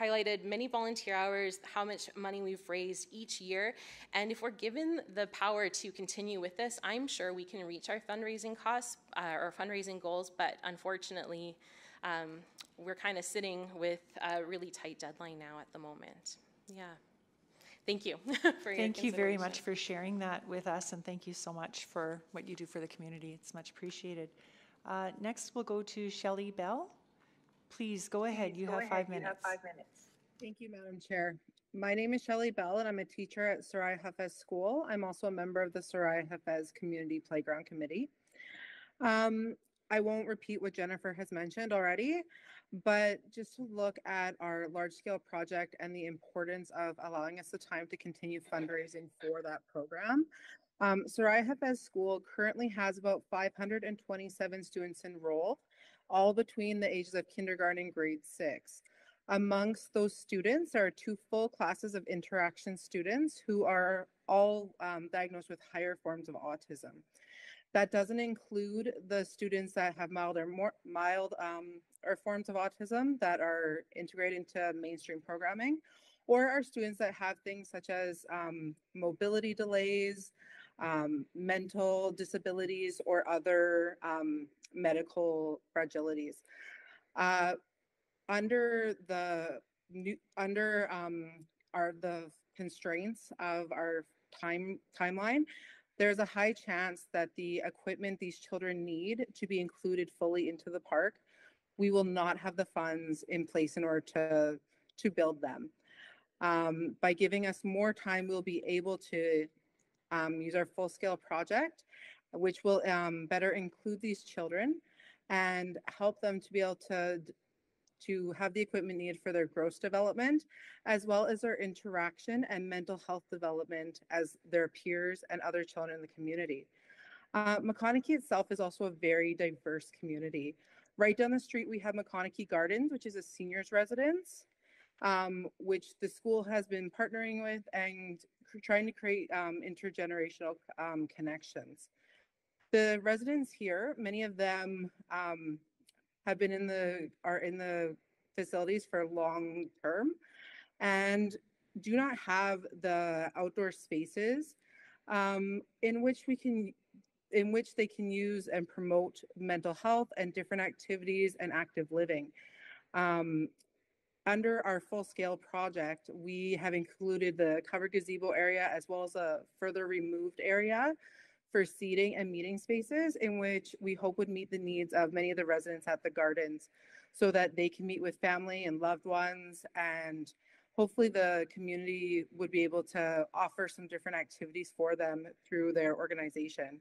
highlighted many volunteer hours, how much money we've raised each year. And if we're given the power to continue with this, I'm sure we can reach our fundraising costs uh, or fundraising goals, but unfortunately, um, we're kind of sitting with a really tight deadline now at the moment. Yeah. Thank you for Thank you very much for sharing that with us, and thank you so much for what you do for the community. It's much appreciated. Uh, next, we'll go to Shelly Bell. Please go ahead. You Go have ahead. five You minutes. have five minutes. Thank you, Madam Chair. My name is Shelley Bell, and I'm a teacher at Soraya Hafez School. I'm also a member of the Soraya Hafez Community Playground Committee. Um, I won't repeat what Jennifer has mentioned already, but just to look at our large scale project and the importance of allowing us the time to continue fundraising for that program. Um, Soraya Hafez School currently has about 527 students enrolled all between the ages of kindergarten and grade six. Amongst those students are two full classes of interaction students who are all um, diagnosed with higher forms of autism. That doesn't include the students that have mild or more mild um, or forms of autism that are integrated into mainstream programming, or our students that have things such as um, mobility delays, um, mental disabilities, or other um, medical fragilities. Uh, under the new, under um, our the constraints of our time timeline, there's a high chance that the equipment these children need to be included fully into the park, we will not have the funds in place in order to to build them. Um, by giving us more time, we'll be able to um, use our full scale project which will um, better include these children and help them to be able to to have the equipment needed for their gross development, as well as their interaction and mental health development as their peers and other children in the community. Uh, McConachie itself is also a very diverse community. Right down the street, we have McConachie Gardens, which is a seniors residence, um, which the school has been partnering with and trying to create um, intergenerational um, connections. The residents here, many of them um, have been in the are in the facilities for long term and do not have the outdoor spaces um, in which we can in which they can use and promote mental health and different activities and active living. Um, under our full scale project, we have included the covered gazebo area as well as a further removed area for seating and meeting spaces in which we hope would meet the needs of many of the residents at the gardens so that they can meet with family and loved ones and hopefully the community would be able to offer some different activities for them through their organization.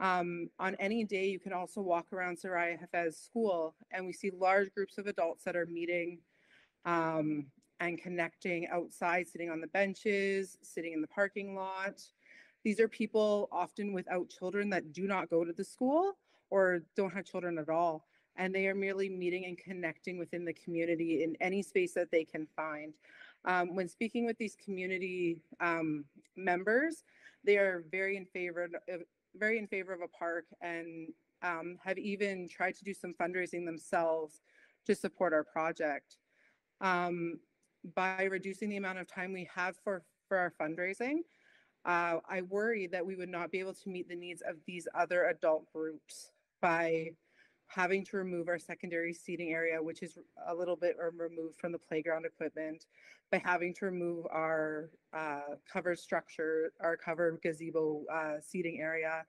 Um, on any day, you can also walk around Soraya Hafez School, and we see large groups of adults that are meeting um, and connecting outside, sitting on the benches, sitting in the parking lot. These are people often without children that do not go to the school or don't have children at all. And they are merely meeting and connecting within the community in any space that they can find. Um, when speaking with these community um, members, they are very in favor of, very in favor of a park and um, have even tried to do some fundraising themselves to support our project. Um, by reducing the amount of time we have for, for our fundraising, uh, I worry that we would not be able to meet the needs of these other adult groups by having to remove our secondary seating area, which is a little bit removed from the playground equipment, by having to remove our uh, covered structure, our covered gazebo uh, seating area,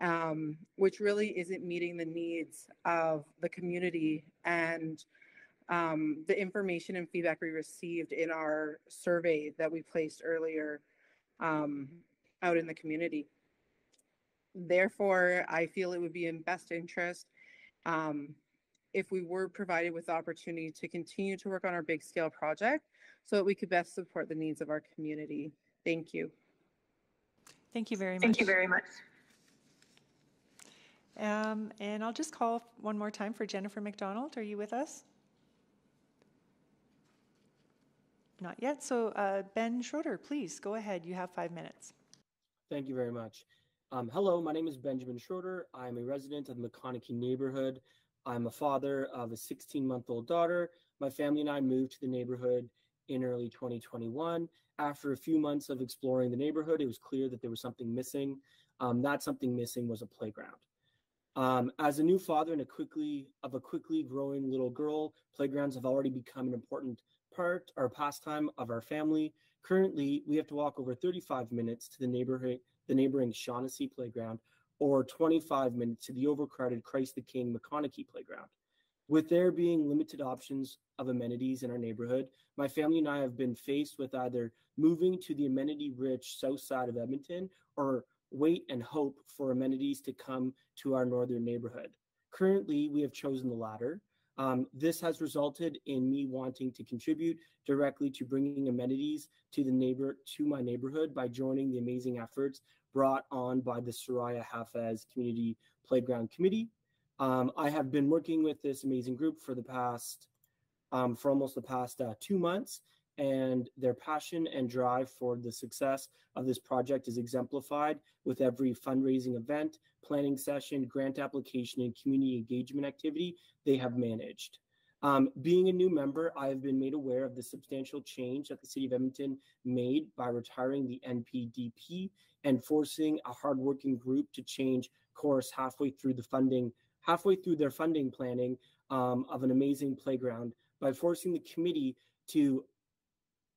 um, which really isn't meeting the needs of the community. And um, the information and feedback we received in our survey that we placed earlier um, out in the community. Therefore, I feel it would be in best interest um, if we were provided with the opportunity to continue to work on our big scale project so that we could best support the needs of our community. Thank you. Thank you very much. Thank you very much. Um, and I'll just call one more time for Jennifer McDonald. Are you with us? Not yet. So uh, Ben Schroeder, please go ahead. You have five minutes. Thank you very much. Um, hello, my name is Benjamin Schroeder. I'm a resident of the McConachie neighborhood. I'm a father of a 16 month old daughter. My family and I moved to the neighborhood in early 2021. After a few months of exploring the neighborhood, it was clear that there was something missing. Um, that something missing was a playground. Um, as a new father and a quickly of a quickly growing little girl, playgrounds have already become an important part or pastime of our family. Currently, we have to walk over 35 minutes to the neighborhood the neighboring Shaughnessy playground, or 25 minutes to the overcrowded Christ the King McConachie playground. With there being limited options of amenities in our neighborhood, my family and I have been faced with either moving to the amenity rich south side of Edmonton or wait and hope for amenities to come to our northern neighborhood. Currently, we have chosen the latter. Um, this has resulted in me wanting to contribute directly to bringing amenities to the neighbor to my neighborhood by joining the amazing efforts brought on by the Soraya Hafez Community Playground Committee. Um, I have been working with this amazing group for the past, um, for almost the past uh, two months, and their passion and drive for the success of this project is exemplified with every fundraising event, planning session, grant application, and community engagement activity they have managed. Um, being a new member, I have been made aware of the substantial change that the City of Edmonton made by retiring the NPDP and forcing a hardworking group to change course halfway through the funding, halfway through their funding planning um, of an amazing playground by forcing the committee to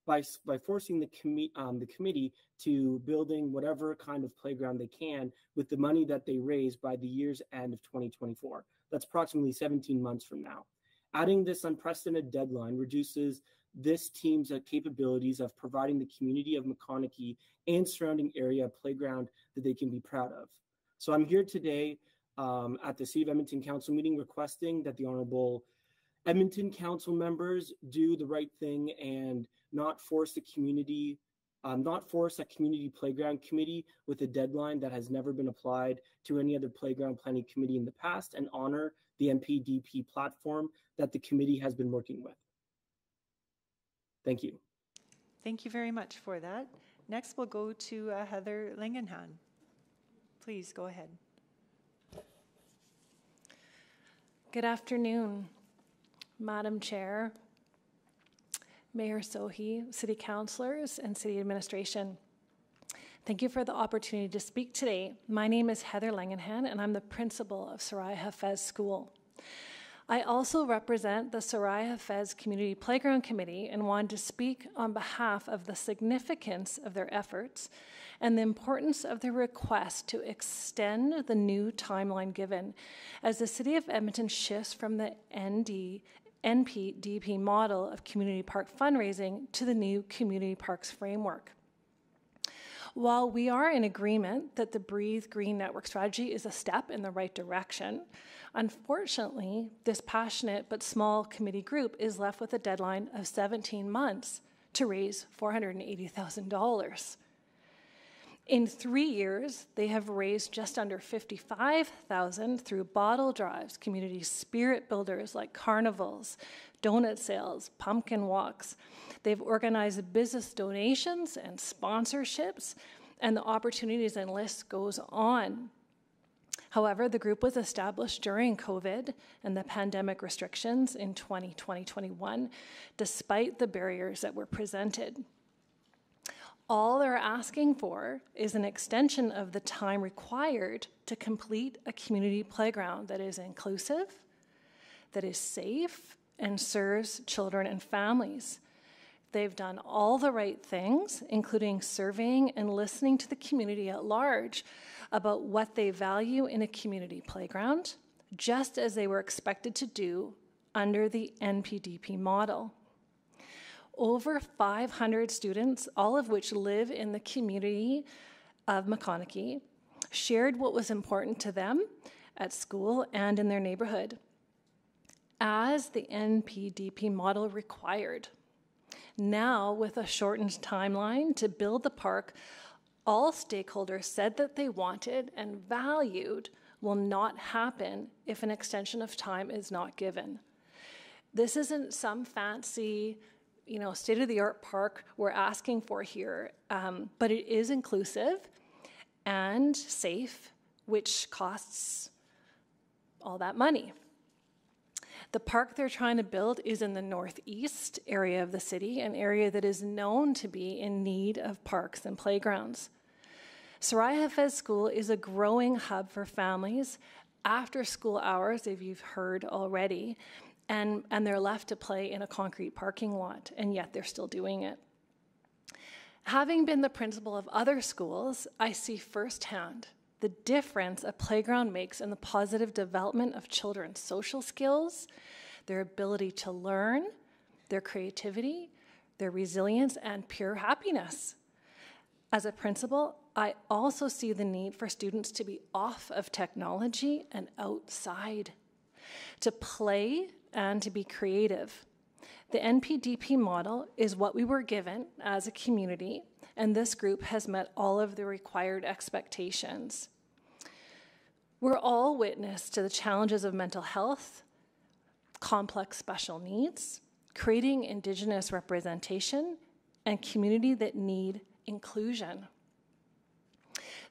by, by forcing the, commi- um, the committee to building whatever kind of playground they can with the money that they raise by the year's end of 2024. That's approximately 17 months from now. Adding this unprecedented deadline reduces this team's uh, capabilities of providing the community of McConachie and surrounding area playground that they can be proud of. So I'm here today um, at the City of Edmonton Council meeting requesting that the Honorable Edmonton Council members do the right thing and not force the community, um, not force a community playground committee with a deadline that has never been applied to any other playground planning committee in the past, and honor the NPDP platform that the committee has been working with. Thank you. Thank you very much for that. Next, we'll go to uh, Heather Langenhan. Please go ahead. Good afternoon, Madam Chair, Mayor Sohi, City Councilors, and City Administration. Thank you for the opportunity to speak today. My name is Heather Langenhan, and I'm the principal of Soraya Hafez School. I also represent the Soraya Hafez Community Playground Committee and wanted to speak on behalf of the significance of their efforts and the importance of the request to extend the new timeline given as the City of Edmonton shifts from the ND, NPDP model of community park fundraising to the new community parks framework. While we are in agreement that the Breathe Green Network strategy is a step in the right direction, unfortunately, this passionate but small committee group is left with a deadline of 17 months to raise $480,000. In three years, they have raised just under 55,000 through bottle drives, community spirit builders like carnivals, donut sales, pumpkin walks. They've organized business donations and sponsorships, and the opportunities and list goes on. However, the group was established during COVID and the pandemic restrictions in 2020 21, despite the barriers that were presented. All they're asking for is an extension of the time required to complete a community playground that is inclusive, that is safe, and serves children and families. They've done all the right things, including surveying and listening to the community at large about what they value in a community playground, just as they were expected to do under the NPDP model over 500 students, all of which live in the community of McConachie, shared what was important to them at school and in their neighborhood, as the NPDP model required. Now, with a shortened timeline to build the park, all stakeholders said that they wanted and valued will not happen if an extension of time is not given. This isn't some fancy you know, state of the art park we're asking for here, um, but it is inclusive and safe, which costs all that money. The park they're trying to build is in the northeast area of the city, an area that is known to be in need of parks and playgrounds. Soraya Hafez School is a growing hub for families after school hours, if you've heard already, and, and they're left to play in a concrete parking lot, and yet they're still doing it. Having been the principal of other schools, I see firsthand the difference a playground makes in the positive development of children's social skills, their ability to learn, their creativity, their resilience, and pure happiness. As a principal, I also see the need for students to be off of technology and outside, to play and to be creative. The NPDP model is what we were given as a community, and this group has met all of the required expectations. We're all witness to the challenges of mental health, complex special needs, creating Indigenous representation, and community that need inclusion.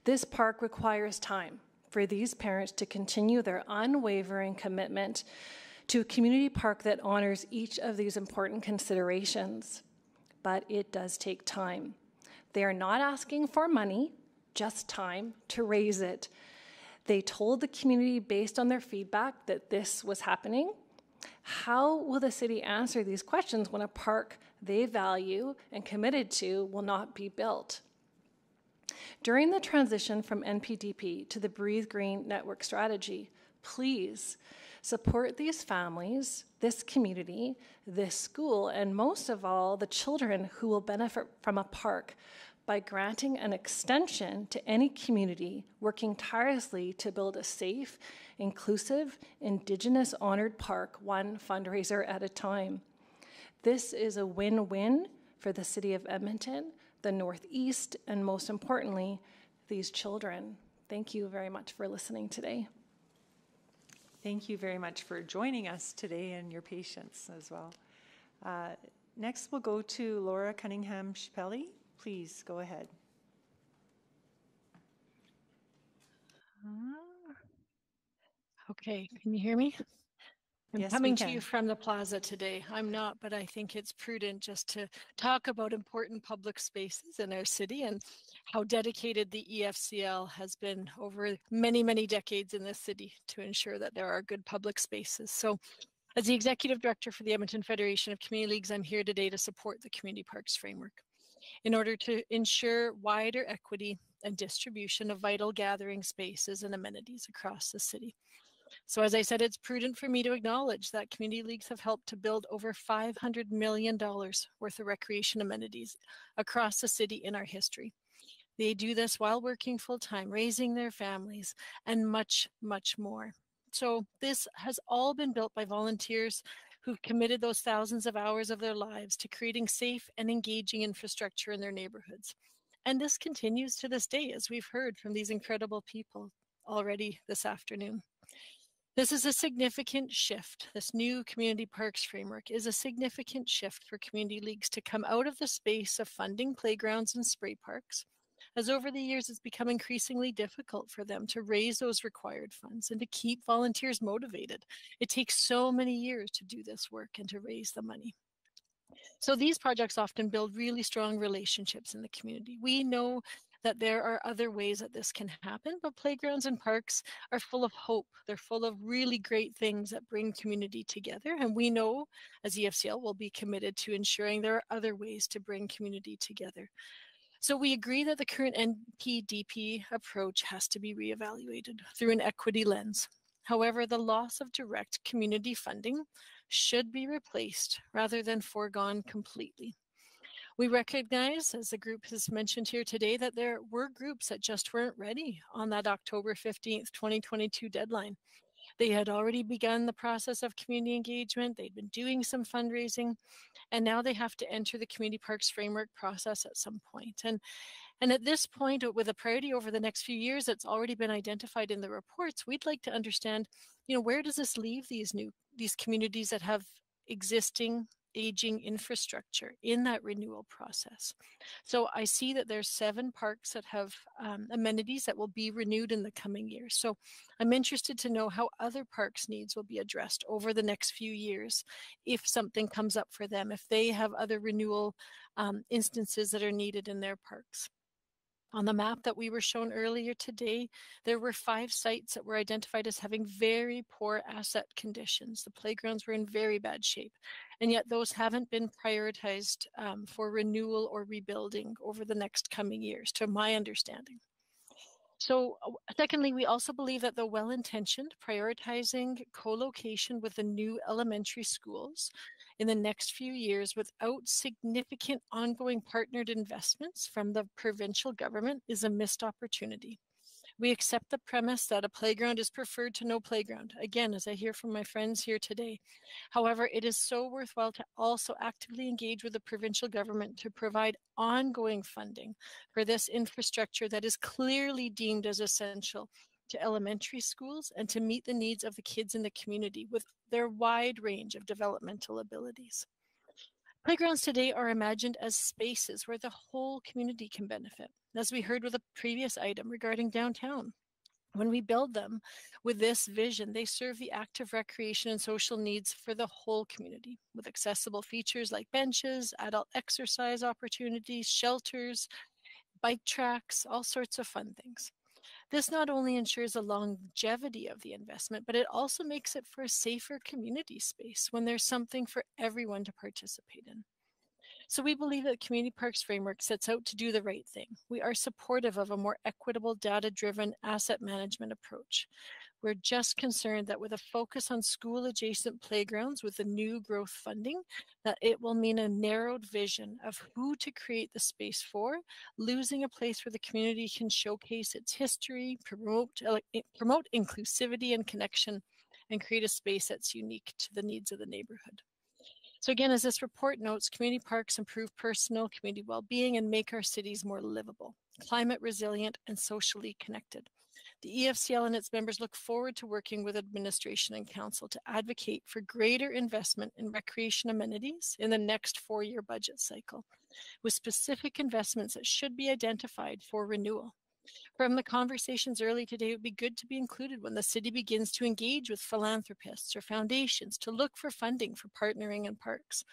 This park requires time for these parents to continue their unwavering commitment to a community park that honors each of these important considerations. But it does take time. They are not asking for money, just time to raise it. They told the community based on their feedback that this was happening. How will the city answer these questions when a park they value and committed to will not be built? During the transition from NPDP to the Breathe Green Network strategy, please support these families, this community, this school, and most of all, the children who will benefit from a park by granting an extension to any community working tirelessly to build a safe, inclusive, Indigenous honored park, one fundraiser at a time. This is a win win for the City of Edmonton, the Northeast, and most importantly, these children. Thank you very much for listening today. Thank you very much for joining us today and your patience as well. Uh, next, we'll go to Laura Cunningham Shpeley. Please go ahead. Uh, okay, can you hear me? I'm Yes, we coming to can. you from the plaza today. I'm not, but I think it's prudent just to talk about important public spaces in our city and how dedicated the EFCL has been over many, many decades in this city to ensure that there are good public spaces. So as the executive director for the Edmonton Federation of Community Leagues, I'm here today to support the Community Parks Framework in order to ensure wider equity and distribution of vital gathering spaces and amenities across the city. So, as I said, it's prudent for me to acknowledge that community leagues have helped to build over $500 million worth of recreation amenities across the city in our history. They do this while working full time, raising their families, and much, much more. So, this has all been built by volunteers who've committed those thousands of hours of their lives to creating safe and engaging infrastructure in their neighborhoods. And this continues to this day, as we've heard from these incredible people already this afternoon. This is a significant shift. This new community parks framework is a significant shift for community leagues to come out of the space of funding playgrounds and spray parks, as over the years it's become increasingly difficult for them to raise those required funds and to keep volunteers motivated. It takes so many years to do this work and to raise the money. So these projects often build really strong relationships in the community. We know that there are other ways that this can happen, but playgrounds and parks are full of hope. They're full of really great things that bring community together. And we know as EFCL will be committed to ensuring there are other ways to bring community together. So we agree that the current NPDP approach has to be reevaluated through an equity lens. However, the loss of direct community funding should be replaced rather than foregone completely. We recognize, as the group has mentioned here today, that there were groups that just weren't ready on that October 15th, 2022 deadline. They had already begun the process of community engagement, they'd been doing some fundraising, and now they have to enter the community parks framework process at some point. And and at this point, with a priority over the next few years that's already been identified in the reports, we'd like to understand, you know, where does this leave these new these communities that have existing aging infrastructure in that renewal process. So I see that there's seven parks that have um, amenities that will be renewed in the coming years. So I'm interested to know how other parks needs will be addressed over the next few years if something comes up for them, if they have other renewal um, instances that are needed in their parks. On the map that we were shown earlier today, there were five sites that were identified as having very poor asset conditions. The playgrounds were in very bad shape, and yet those haven't been prioritized um, for renewal or rebuilding over the next coming years, to my understanding. So, uh, secondly, we also believe that the well intentioned prioritizing co location with the new elementary schools in the next few years without significant ongoing partnered investments from the provincial government is a missed opportunity. We accept the premise that a playground is preferred to no playground, again, as I hear from my friends here today. However, it is so worthwhile to also actively engage with the provincial government to provide ongoing funding for this infrastructure that is clearly deemed as essential to elementary schools and to meet the needs of the kids in the community with their wide range of developmental abilities. Playgrounds today are imagined as spaces where the whole community can benefit, as we heard with a previous item regarding downtown. When we build them with this vision, they serve the active recreation and social needs for the whole community with accessible features like benches, adult exercise opportunities, shelters, bike tracks, all sorts of fun things. This not only ensures a longevity of the investment, but it also makes it for a safer community space when there's something for everyone to participate in. So we believe that the Community Parks Framework sets out to do the right thing. We are supportive of a more equitable, data driven asset management approach. We're just concerned that with a focus on school adjacent playgrounds with the new growth funding, that it will mean a narrowed vision of who to create the space for, losing a place where the community can showcase its history, promote, uh, promote inclusivity and connection, and create a space that's unique to the needs of the neighborhood. So again, as this report notes, community parks improve personal community well-being and make our cities more livable, climate resilient, and socially connected. The EFCL and its members look forward to working with administration and council to advocate for greater investment in recreation amenities in the next four-year budget cycle, with specific investments that should be identified for renewal. From the conversations early today, it would be good to be included when the city begins to engage with philanthropists or foundations to look for funding for partnering in parks.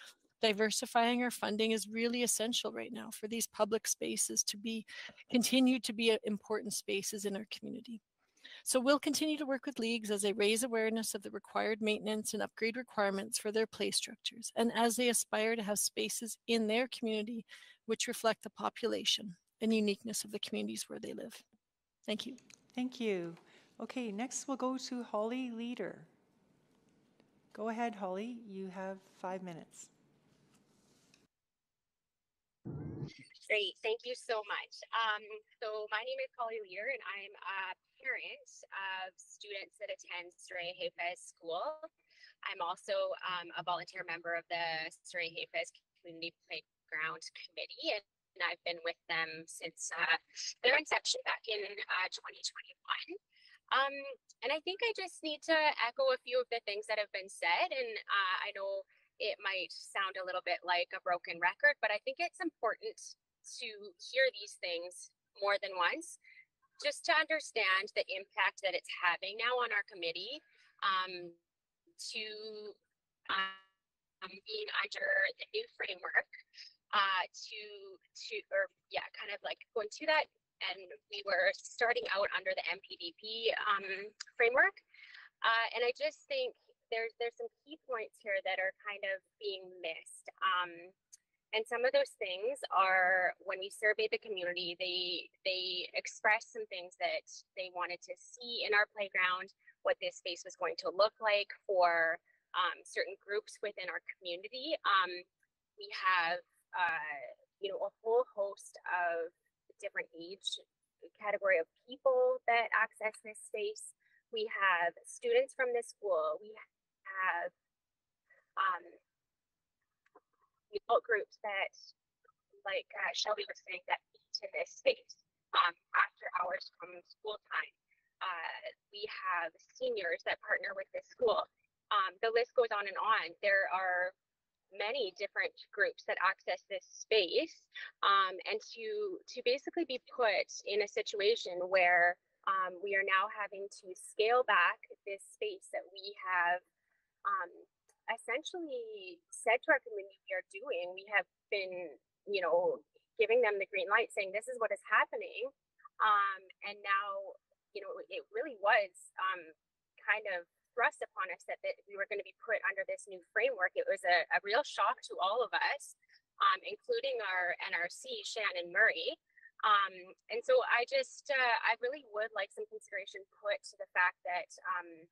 Diversifying our funding is really essential right now for these public spaces to be continue to be uh, important spaces in our community. So we'll continue to work with leagues as they raise awareness of the required maintenance and upgrade requirements for their play structures and as they aspire to have spaces in their community which reflect the population and uniqueness of the communities where they live. Thank you. Thank you. Okay, next we'll go to Holly Leader. Go ahead, Holly. You have five minutes. Great, thank you so much. Um, so my name is Holly Lear and I'm a parent of students that attend Soraya Hafez School. I'm also um, a volunteer member of the Soraya Hafez Community Playground Committee and, and I've been with them since uh, their inception back in uh, 2021. Um, and I think I just need to echo a few of the things that have been said. And uh, I know it might sound a little bit like a broken record, but I think it's important to hear these things more than once just to understand the impact that it's having now on our committee um, to um, being under the new framework uh, to to or yeah kind of like going to that and we were starting out under the NPDP um, framework uh, and I just think there's there's some key points here that are kind of being missed. And some of those things are when we surveyed the community, they they expressed some things that they wanted to see in our playground, what this space was going to look like for um, certain groups within our community. Um, we have uh, you know a whole host of different age category of people that access this space. We have students from this school. We have um, groups that, like uh, Shelby was saying, that meet in this space um, after hours from school time. Uh, we have seniors that partner with this school. Um, the list goes on and on. There are many different groups that access this space um, and to to basically be put in a situation where um, we are now having to scale back this space that we have um, essentially said to our community we are doing. We have been, you know, giving them the green light, saying this is what is happening. Um, and now, you know, it really was um, kind of thrust upon us that, that we were going to be put under this new framework. It was a, a real shock to all of us, um, including our NRC, Shannon Murray. Um, and so I just, uh, I really would like some consideration put to the fact that um,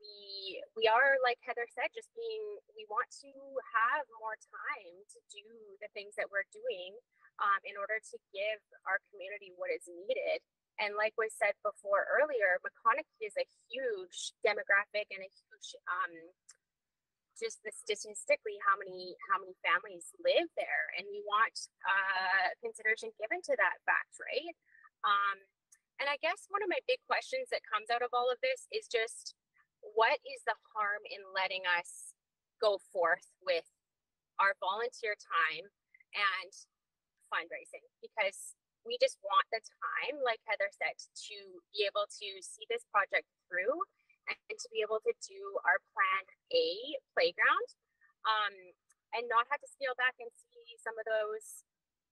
we we are like heather said just being we want to have more time to do the things that we're doing um, in order to give our community what is needed. And like was said before earlier McConachie is a huge demographic and a huge um, just the statistically how many how many families live there. And we want uh, consideration given to that fact right? Um, and i guess one of my big questions that comes out of all of this is just what is the harm in letting us go forth with our volunteer time and fundraising? Because we just want the time, like Heather said, to be able to see this project through and to be able to do our plan A playground um, and not have to scale back and see some of those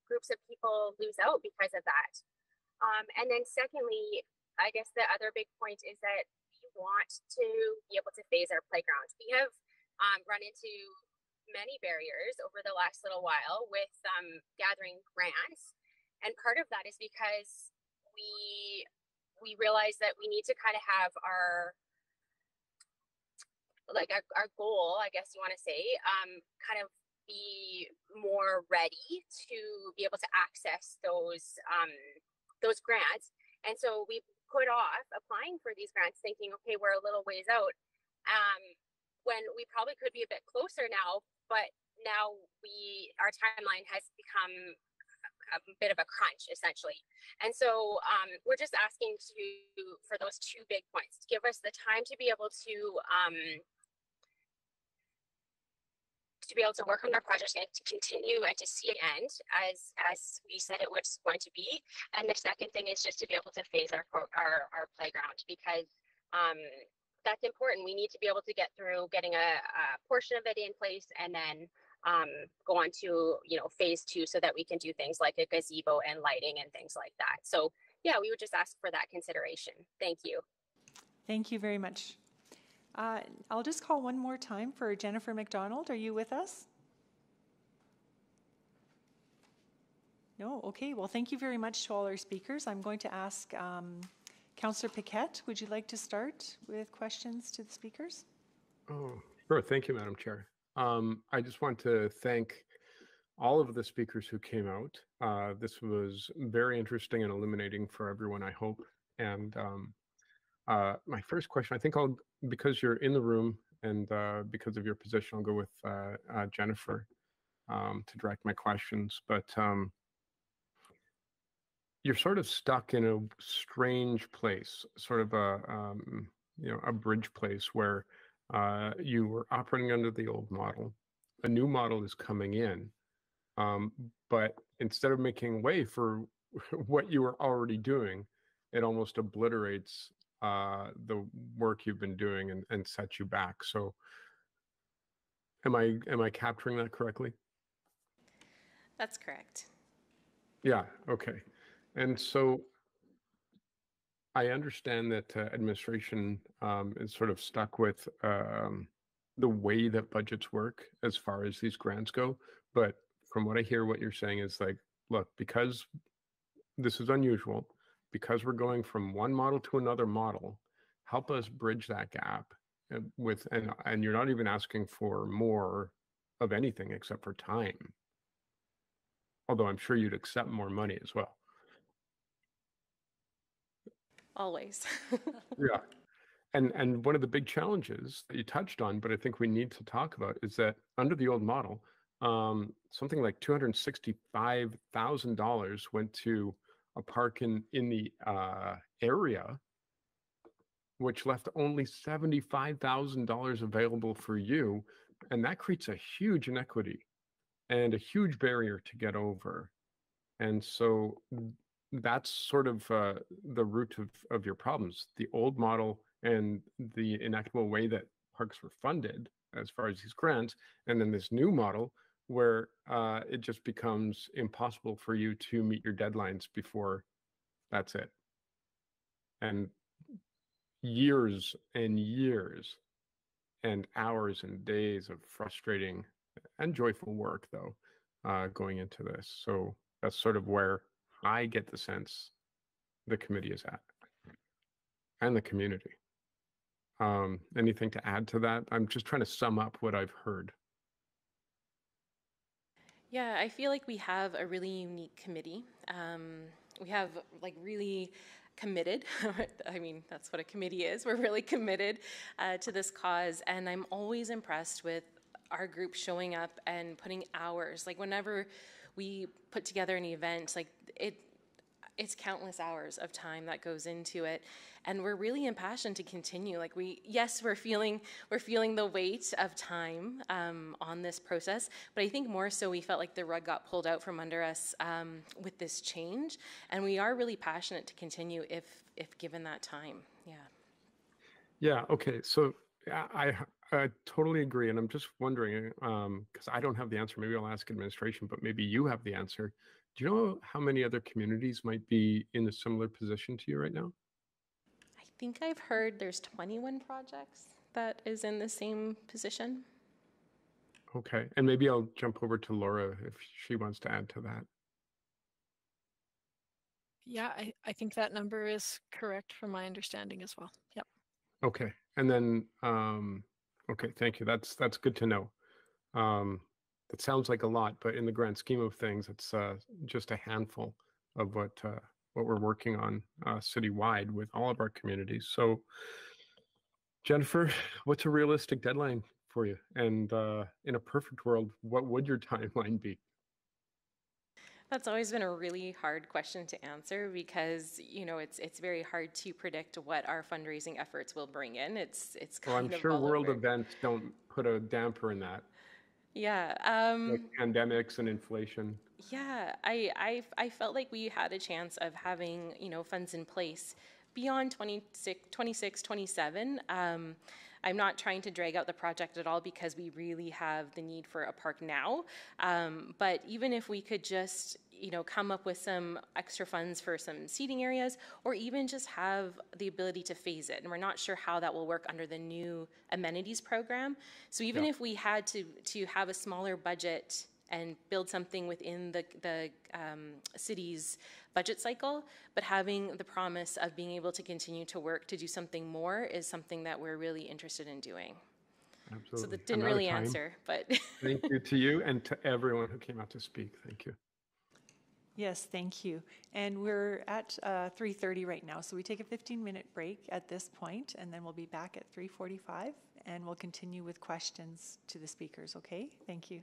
groups of people lose out because of that. Um, and then secondly, I guess the other big point is that want to be able to phase our playground. We have um, run into many barriers over the last little while with um, gathering grants, and part of that is because we we realize that we need to kind of have our like our, our goal, I guess you want to say, um, kind of be more ready to be able to access those um, those grants. And so we put off applying for these grants thinking, okay, we're a little ways out. Um, when we probably could be a bit closer now, but now we our timeline has become a bit of a crunch essentially and so um, we're just asking to for those two big points to give us the time to be able to um, to be able to work on our project and to continue and to see it end as as we said it was going to be. And the second thing is just to be able to phase our our, our playground because um, that's important. We need to be able to get through getting a, a portion of it in place and then um, go on to you know phase two so that we can do things like a gazebo and lighting and things like that. So yeah, we would just ask for that consideration. Thank you. Thank you very much. Uh, I'll just call one more time for Jennifer McDonald. Are you with us? No? Okay. Well, thank you very much to all our speakers. I'm going to ask um, Councillor Paquette, would you like to start with questions to the speakers? Oh, sure. Thank you, Madam Chair. Um, I just want to thank all of the speakers who came out. Uh, this was very interesting and illuminating for everyone, I hope. And um, uh, my first question, I think I'll, because you're in the room and uh, because of your position, I'll go with uh, uh, Jennifer um, to direct my questions. But um, you're sort of stuck in a strange place, sort of a, um, you know, a bridge place where uh, you were operating under the old model. A new model is coming in. Um, but instead of making way for what you were already doing, it almost obliterates uh, the work you've been doing and, and set you back. So am I am I capturing that correctly? That's correct. Yeah, okay. And so I understand that uh, administration um, is sort of stuck with um, the way that budgets work as far as these grants go. But from what I hear, what you're saying is like, look, because this is unusual, because we're going from one model to another model, help us bridge that gap uh, with and and you're not even asking for more of anything except for time. Although I'm sure you'd accept more money as well. Always. yeah. And and one of the big challenges that you touched on, but I think we need to talk about is that under the old model, um, something like two hundred sixty-five thousand dollars went to a park in in the uh, area, which left only seventy five thousand dollars available for you, and that creates a huge inequity and a huge barrier to get over. And so that's sort of uh, the root of, of your problems. The old model and the inequitable way that parks were funded as far as these grants, and then this new model where uh, it just becomes impossible for you to meet your deadlines before that's it. And years and years and hours and days of frustrating and joyful work, though, uh, going into this. So that's sort of where I get the sense the committee is at and the community. Um, anything to add to that? I'm just trying to sum up what I've heard. Yeah, I feel like we have a really unique committee. Um, we have like really committed. I mean, that's what a committee is. We're really committed uh, to this cause, and I'm always impressed with our group showing up and putting hours. Like whenever we put together an event, like it it's countless hours of time that goes into it and we're really impassioned to continue. Like we yes we're feeling we're feeling the weight of time um, on this process but i think more so we felt like the rug got pulled out from under us um, with this change and we are really passionate to continue if if given that time. Yeah. Yeah okay so i i totally agree and i'm just wondering because um, i don't have the answer. Maybe i'll ask administration but maybe you have the answer do you know how many other communities might be in a similar position to you right now? I think I've heard there's 21 projects that is in the same position. Okay, and maybe I'll jump over to Laura if she wants to add to that. Yeah, I, I think that number is correct from my understanding as well. Yep. Okay, and then um, okay, thank you. That's that's good to know. Um, that sounds like a lot, but in the grand scheme of things, it's uh, just a handful of what uh, what we're working on uh, citywide with all of our communities. So, Jennifer, what's a realistic deadline for you? And uh, in a perfect world, what would your timeline be? That's always been a really hard question to answer because you know it's it's very hard to predict what our fundraising efforts will bring in. It's it's kind well, I'm of sure world over. events don't put a damper in that. Yeah. Um, like pandemics and inflation. Yeah, I, I, I felt like we had a chance of having, you know, funds in place beyond 26, 26 27. Um, I'm not trying to drag out the project at all because we really have the need for a park now. Um, but even if we could just, you know, come up with some extra funds for some seating areas, or even just have the ability to phase it, and we're not sure how that will work under the new amenities program. So even Yeah. if we had to to have a smaller budget and build something within the, the um, city's budget cycle, but having the promise of being able to continue to work to do something more is something that we're really interested in doing. Absolutely. So that didn't out really time. answer, but Thank you to you and to everyone who came out to speak. Thank you. Yes, thank you. And we're at uh, 3:30 right now, so we take a 15-minute break at this point, and then we'll be back at 3:45, and we'll continue with questions to the speakers, okay? Thank you.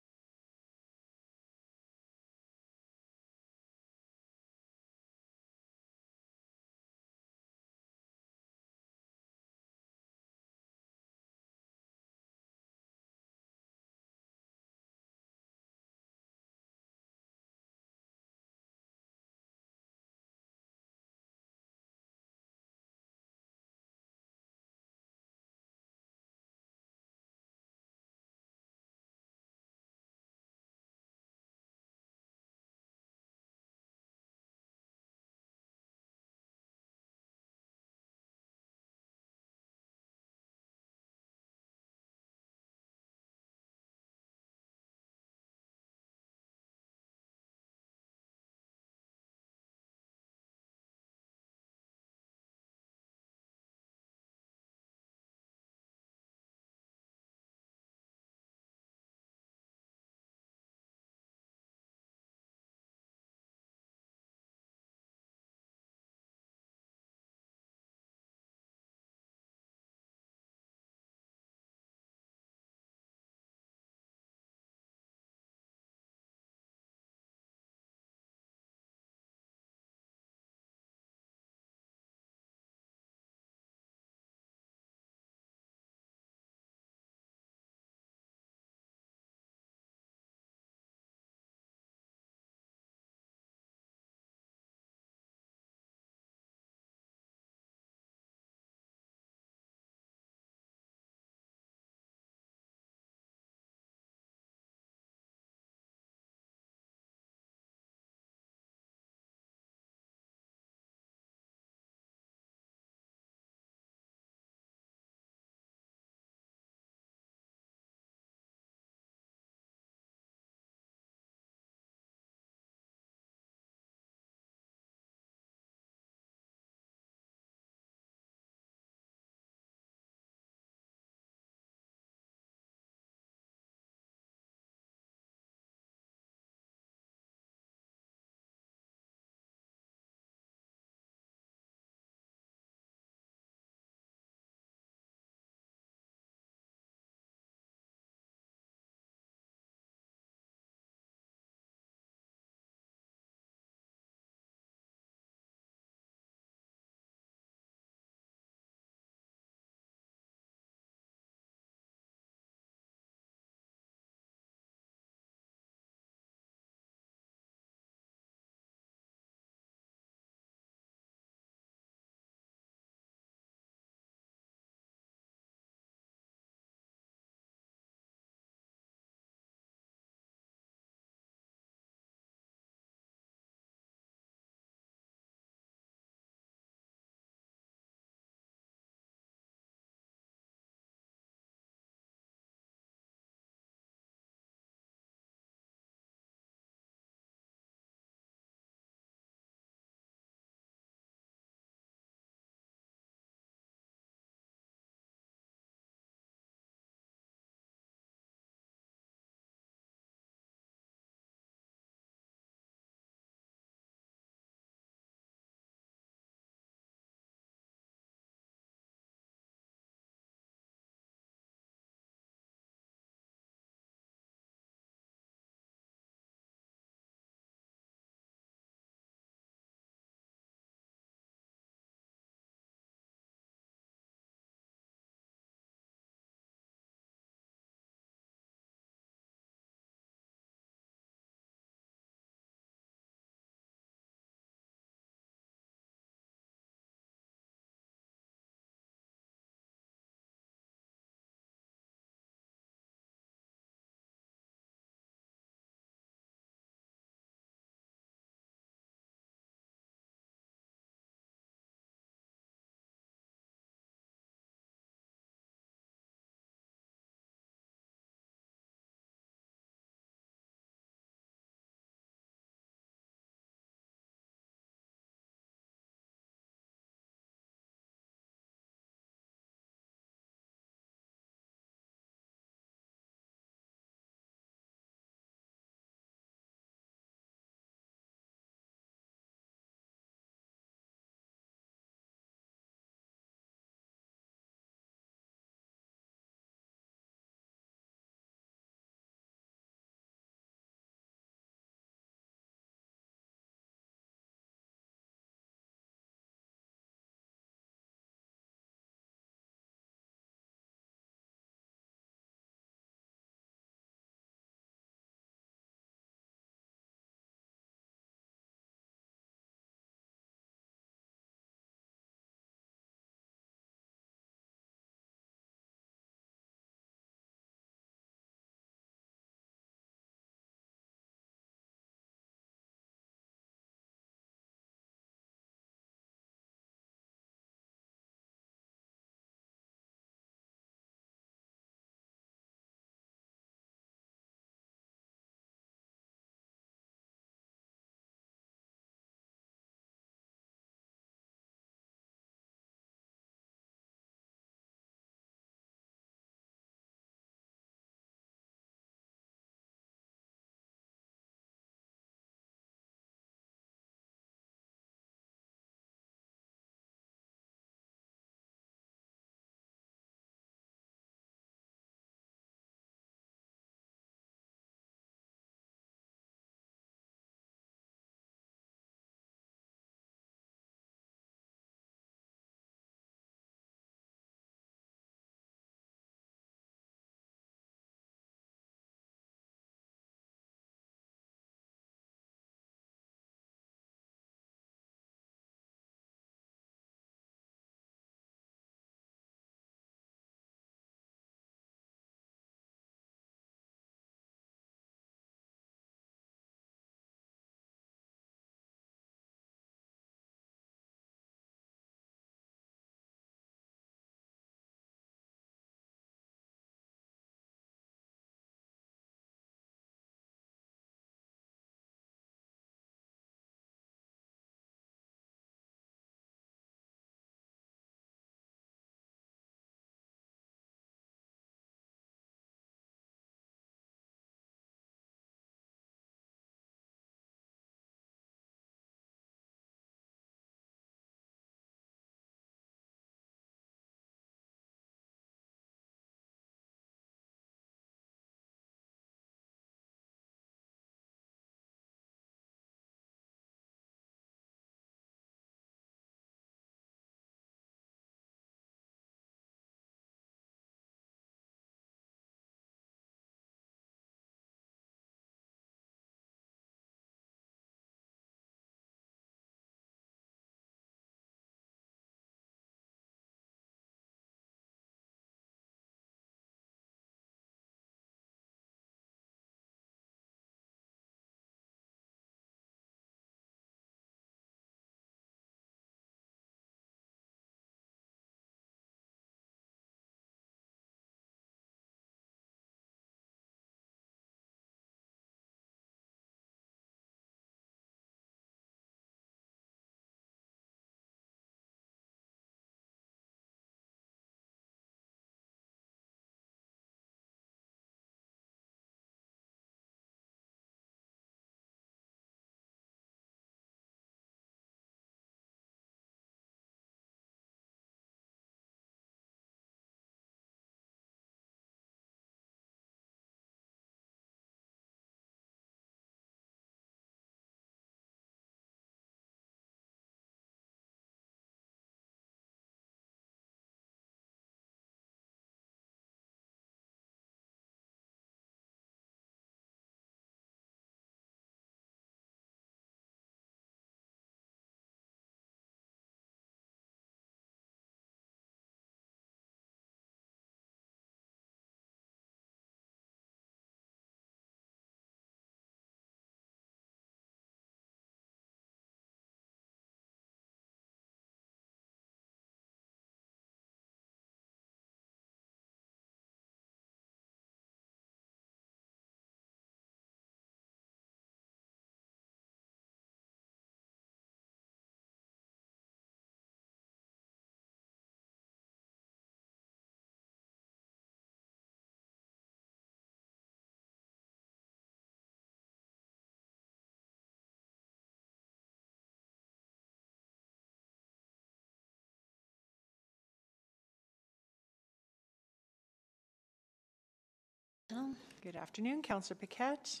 Good afternoon, Councillor Paquette.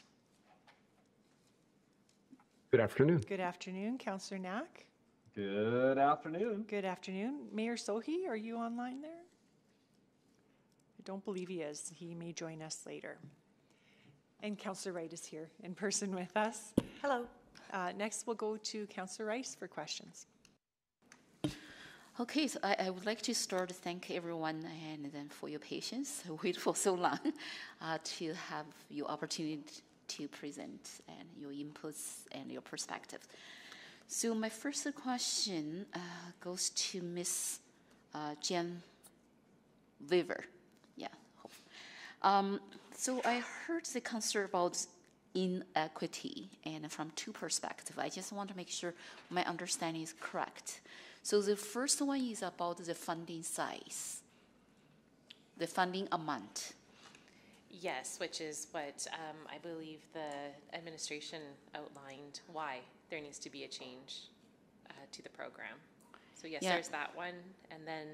Good afternoon. Good afternoon, Councillor Knack. Good afternoon. Good afternoon. Mayor Sohi, are you online there? I don't believe he is. He may join us later. And Councillor Wright is here in person with us. Hello. Uh, next, we'll go to Councillor Rice for questions. Okay, so I, I would like to start to thank everyone and then for your patience, wait for so long, uh, to have your opportunity to present and your inputs and your perspective. So my first question uh, goes to Miss uh, Jen Weaver. Yeah. Um, so I heard the concern about inequity and from two perspectives. I just want to make sure my understanding is correct. So the first one is about the funding size, the funding amount. Yes, which is what um, I believe the administration outlined why there needs to be a change uh, to the program. So, yes, Yeah. there's that one. And then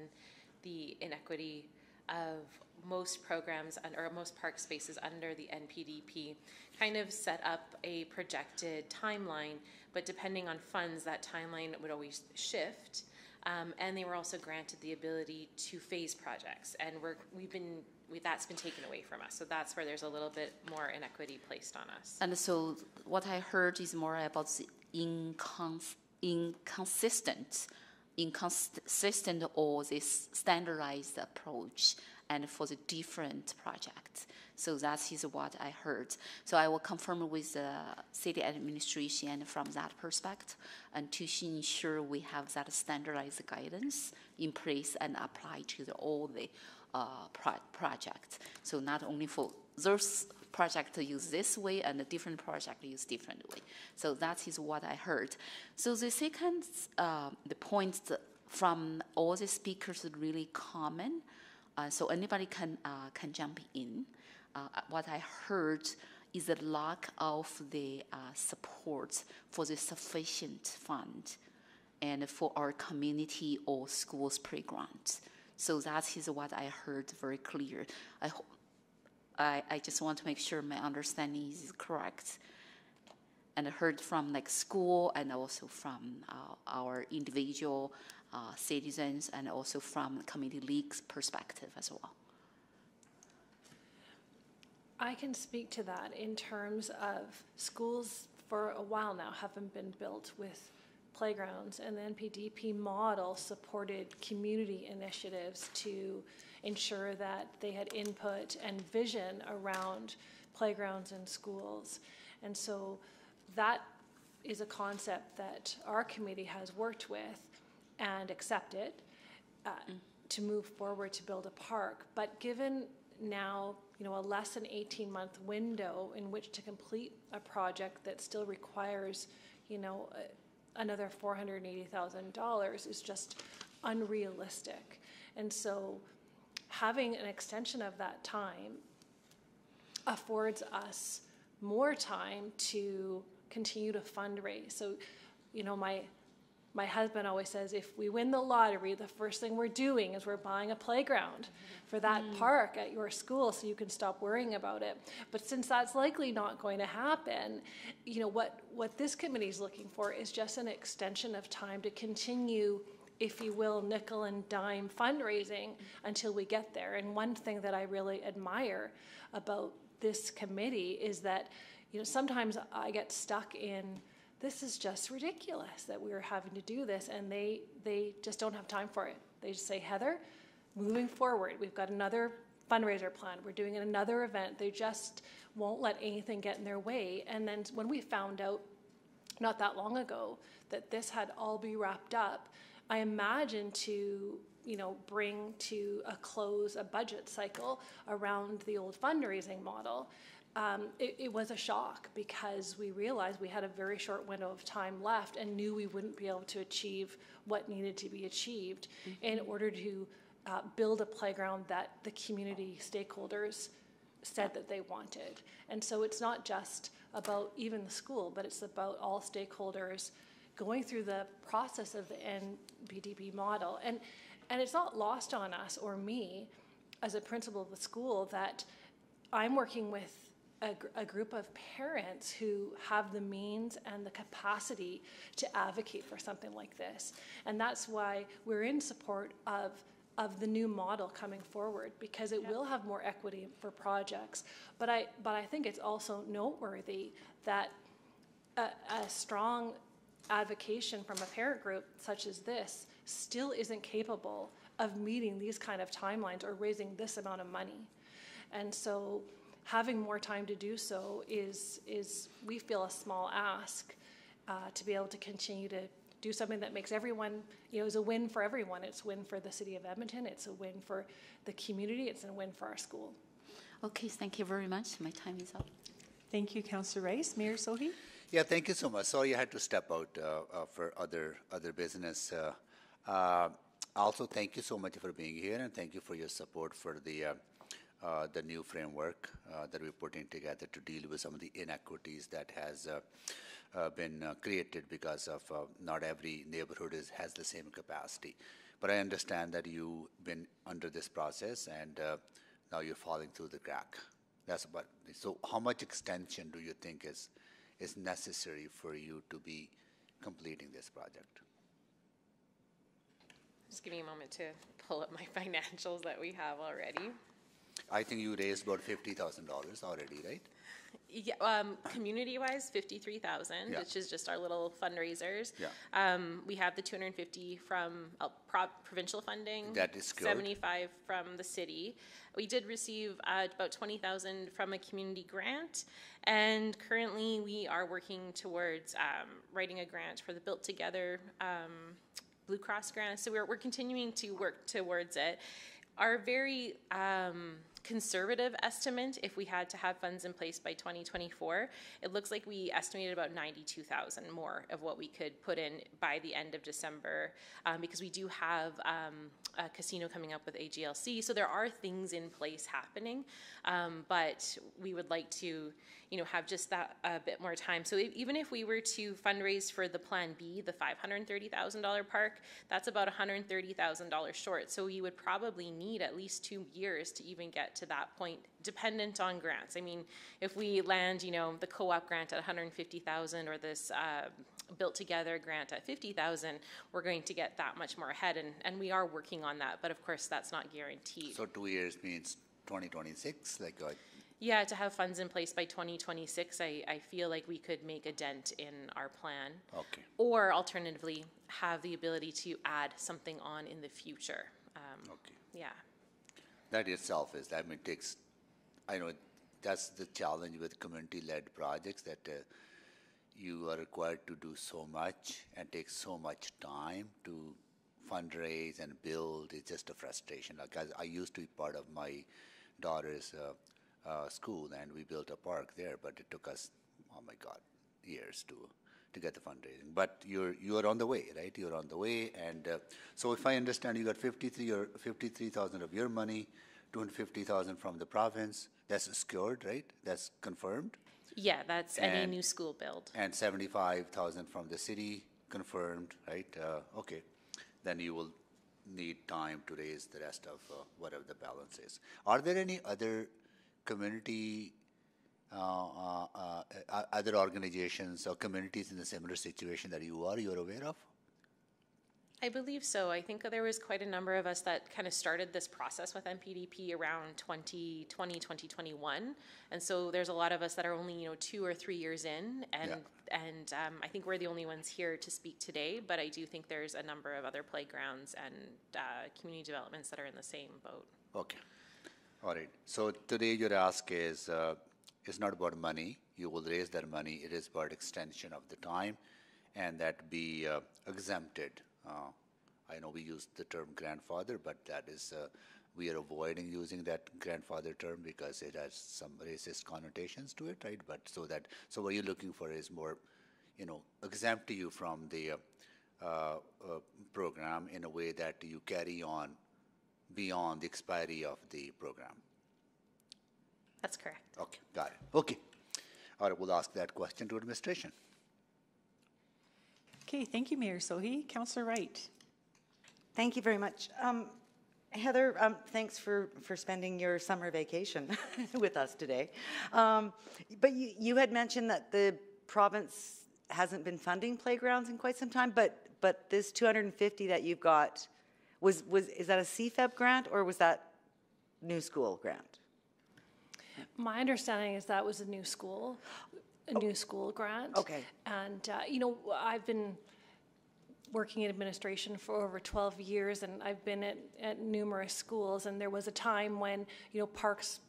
the inequity of most programs or most park spaces under the NPDP kind of set up a projected timeline, but depending on funds, that timeline would always shift. Um, and they were also granted the ability to phase projects, and we're we've been we, that's been taken away from us. So that's where there's a little bit more inequity placed on us. And so what I heard is more about the incons- inconsistent, inconsistent or this standardized approach and for the different projects. So that is what I heard. So I will confirm with the city administration from that perspective and to ensure we have that standardized guidance in place and apply to the, all the uh, pro-. So not only for those project to use this way and a different project use different way. So that is what I heard. So the second, uh, the point from all the speakers is really common. Uh, so anybody can uh, can jump in. Uh, what I heard is the lack of the support for the sufficient fund and for our community or schools playgrounds. So that is what I heard very clear. I, I, I just want to make sure my understanding is correct. And I heard from like school and also from uh, our individual uh, citizens and also from community leagues perspective as well. I can speak to that in terms of schools for a while now haven't been built with playgrounds, and the NPDP model supported community initiatives to ensure that they had input and vision around playgrounds and schools. And so that is a concept that our committee has worked with and accepted uh, to move forward to build a park. But given now, you know, a less than 18 month window in which to complete a project that still requires, you know, another $480,000 is just unrealistic. And so having an extension of that time affords us more time to continue to fundraise. So, you know, my my husband always says if we win the lottery, the first thing we're doing is we're buying a playground for that mm. park at your school so you can stop worrying about it. But since that's likely not going to happen, you know, what what this committee is looking for is just an extension of time to continue if you will, nickel and dime fundraising until we get there. And one thing that I really admire about this committee is that, you know, sometimes I get stuck in this is just ridiculous that we're having to do this and they they just don't have time for it. They just say, Heather, moving forward, we've got another fundraiser plan. We're doing another event. They just won't let anything get in their way. And then when we found out not that long ago that this had all be wrapped up, I imagine to you know bring to a close a budget cycle around the old fundraising model. Um, it, it was a shock because we realized we had a very short window of time left and knew we wouldn't be able to achieve what needed to be achieved in order to uh, build a playground that the community stakeholders said that they wanted. And so it's not just about even the school, but it's about all stakeholders going through the process of the NPDP model. And, and it's not lost on us or me as a principal of the school that I'm working with a, gr- a group of parents who have the means and the capacity to advocate for something like this. And that's why we're in support of, of the new model coming forward because it will have more equity for projects. But I, but I think it's also noteworthy that a, a strong advocation from a parent group such as this still isn't capable of meeting these kind of timelines or raising this amount of money. And so having more time to do so is, is we feel, a small ask uh, to be able to continue to do something that makes everyone, you know, is a win for everyone. It's a win for the city of Edmonton, it's a win for the community, it's a win for our school. Okay, thank you very much. My time is up. Thank you, Councillor Rice. Mayor Sohi? Yeah, thank you so much. Sorry I had to step out uh, uh, for other other business. Uh, uh, also, thank you so much for being here, and thank you for your support for the uh, the new framework uh, that we're putting together to deal with some of the inequities that has uh, uh, been uh, created because of uh, not every neighborhood is, has the same capacity. But I understand that you've been under this process and uh, now you're falling through the crack. That's about so. How much extension do you think is is necessary for you to be completing this project? Just give me a moment to pull up my financials that we have already. I think you raised about fifty thousand dollars already, right? Yeah, um, community-wise, fifty-three thousand, Yeah. which is just our little fundraisers. Yeah. Um, we have the two hundred and fifty from uh, pro- provincial funding. That is good. Seventy-five from the city. We did receive uh, about twenty thousand from a community grant, and currently we are working towards um, writing a grant for the Built Together um, Blue Cross grant. So we're we're continuing to work towards it. Our very um, conservative estimate, if we had to have funds in place by 2024, it looks like we estimated about 92,000 more of what we could put in by the end of December, um, because we do have um, a casino coming up with AGLC. So there are things in place happening, um, but we would like to, you know, have just that a bit more time. So e- even if we were to fundraise for the Plan B, the $530,000 park, that's about $130,000 short. So you would probably need at least two years to even get to that point, dependent on grants. I mean, if we land, you know, the co-op grant at 150,000 or this uh, built together grant at 50,000, we're going to get that much more ahead, and, and we are working on that. But of course, that's not guaranteed. So two years means twenty twenty-six, like, uh, Yeah, to have funds in place by 2026, I, I feel like we could make a dent in our plan. okay. Or alternatively, have the ability to add something on in the future. Um, Okay. Yeah. That itself is, I mean, takes, I know that's the challenge with community-led projects that uh, you are required to do so much and take so much time to fundraise and build. It's just a frustration. Like I, I used to be part of my daughter's uh, uh, school and we built a park there, but it took us, oh my God, years to to get the fundraising. But you're you are on the way, right? You're on the way, and uh, so if I understand, you got 53 or 53,000 of your money, 250,000 from the province. That's secured, right? That's confirmed, Yeah, that's any new school build. and 75,000 from the city, confirmed, right? Uh, okay, then you will need time to raise the rest of uh, whatever the balance is. Are there any other community uh, uh, uh, other organizations or communities in a similar situation that you are, you're aware of? I believe so. I think there was quite a number of us that kind of started this process with NPDP around 2020, 2021. And so there's a lot of us that are only, you know, two or three years in. And, and um, I think we're the only ones here to speak today. But I do think there's a number of other playgrounds and uh, community developments that are in the same boat. Okay. All right. So today your ask is, uh, it's not about money. You will raise that money. It is about extension of the time and that be uh, exempted. Uh, I know we use the term grandfather, but that is, uh, we are avoiding using that grandfather term because it has some racist connotations to it, right? But so that, so what you're looking for is more, you know, exempt you from the uh, uh, program in a way that you carry on beyond the expiry of the program. That's correct. Okay, got it. Okay. All right, we'll ask that question to administration. Okay, thank you, Mayor Sohi. Councillor Wright. Thank you very much. Um, Heather, um, thanks for, for spending your summer vacation with us today. Um, but you, you had mentioned that the province hasn't been funding playgrounds in quite some time, but, but this 250 that you've got, was, was, is that a CFEP grant or was that new school grant? My understanding is that was a new school, a new school grant. Okay. And, uh, you know, I've been working in administration for over 12 years and I've been at, at numerous schools and there was a time when, you know, parks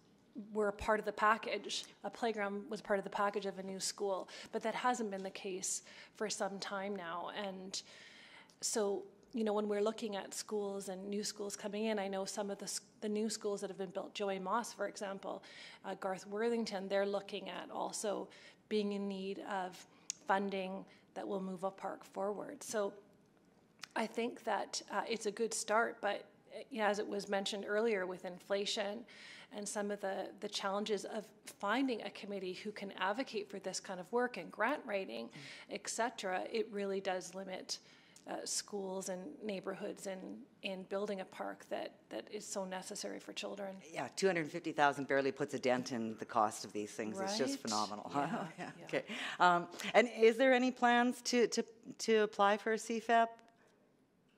were a part of the package. A playground was part of the package of a new school, but that hasn't been the case for some time now. And so, you know, when we're looking at schools and new schools coming in, I know some of the, the new schools that have been built, Joey Moss, for example, uh, Garth Worthington, they're looking at also being in need of funding that will move a park forward. So I think that uh, it's a good start, but uh, you know, as it was mentioned earlier with inflation and some of the, the challenges of finding a committee who can advocate for this kind of work and grant writing, et cetera, it really does limit uh, schools and neighborhoods and, in building a park that, that is so necessary for children. Yeah, 250,000 barely puts a dent in the cost of these things. It's just Right? phenomenal. huh? Yeah, Yeah, Okay. Um, and is there any plans to, to, to apply for a CFEP?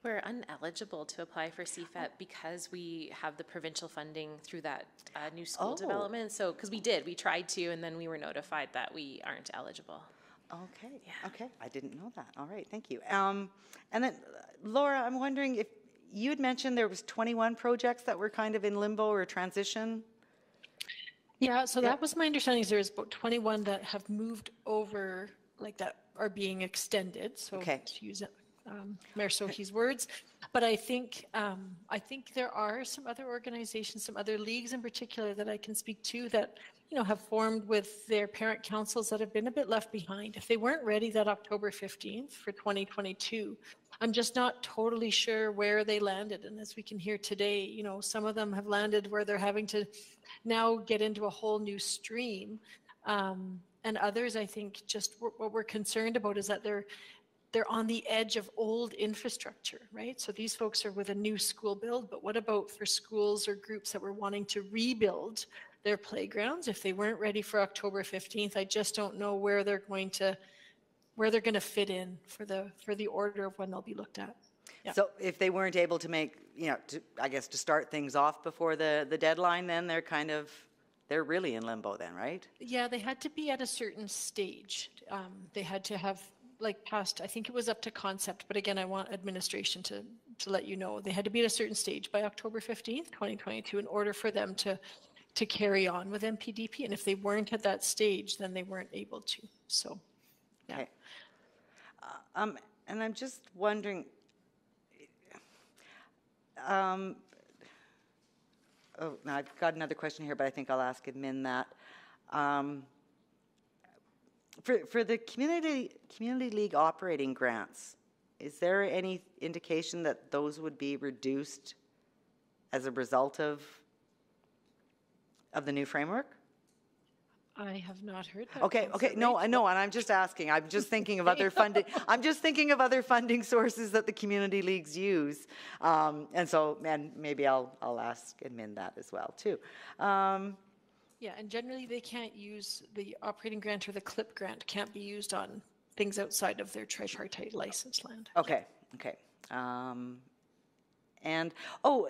We're uneligible to apply for CFEP because we have the provincial funding through that uh, new school Oh. development. So, because we did, we tried to, and then we were notified that we aren't eligible. Okay, Yeah. okay, I didn't know that. All right, thank you. Um, and then, uh, Laura, I'm wondering if you had mentioned there was 21 projects that were kind of in limbo or transition. Yeah, so that was my understanding, is there's about 21 that have moved over, like that are being extended, so Okay. to use um, Mayor Sohi's words. But I think, um, I think there are some other organizations, some other leagues in particular that I can speak to that, you know, have formed with their parent councils that have been a bit left behind. If they weren't ready that October 15th for 2022, I'm just not totally sure where they landed. And as we can hear today, you know, some of them have landed where they're having to now get into a whole new stream. Um, and others, I think, just wh- what we're concerned about is that they're they're on the edge of old infrastructure, right? So these folks are with a new school build, but what about for schools or groups that were wanting to rebuild their playgrounds if they weren't ready for October 15th? I just don't know where they're going to where they're going to fit in for the for the order of when they'll be looked at. Yeah. So if they weren't able to make, you know, to, I guess to start things off before the, the deadline, then they're kind of, they're really in limbo then, right? Yeah, they had to be at a certain stage. Um, they had to have like passed. I think it was up to concept, but again, I want administration to to let you know they had to be at a certain stage by October fifteenth, twenty twenty two, in order for them to to carry on with NPDP. And if they weren't at that stage, then they weren't able to. So, yeah. Okay. Uh, Um, and I'm just wondering, um, oh, I've got another question here, but I think I'll ask admin that. Um, for, for the community, community league operating grants, is there any indication that those would be reduced as a result of, of the new framework? I have not heard that. Okay, okay, no, I know, and I'm just asking, I'm just thinking of other funding, I'm just thinking of other funding sources that the community leagues use. Um, and so, and maybe I'll, I'll ask admin that as well, too. Um, Yeah, and generally they can't use the operating grant or the CLIP grant can't be used on things outside of their tripartite license land. okay, okay. Um, and, oh,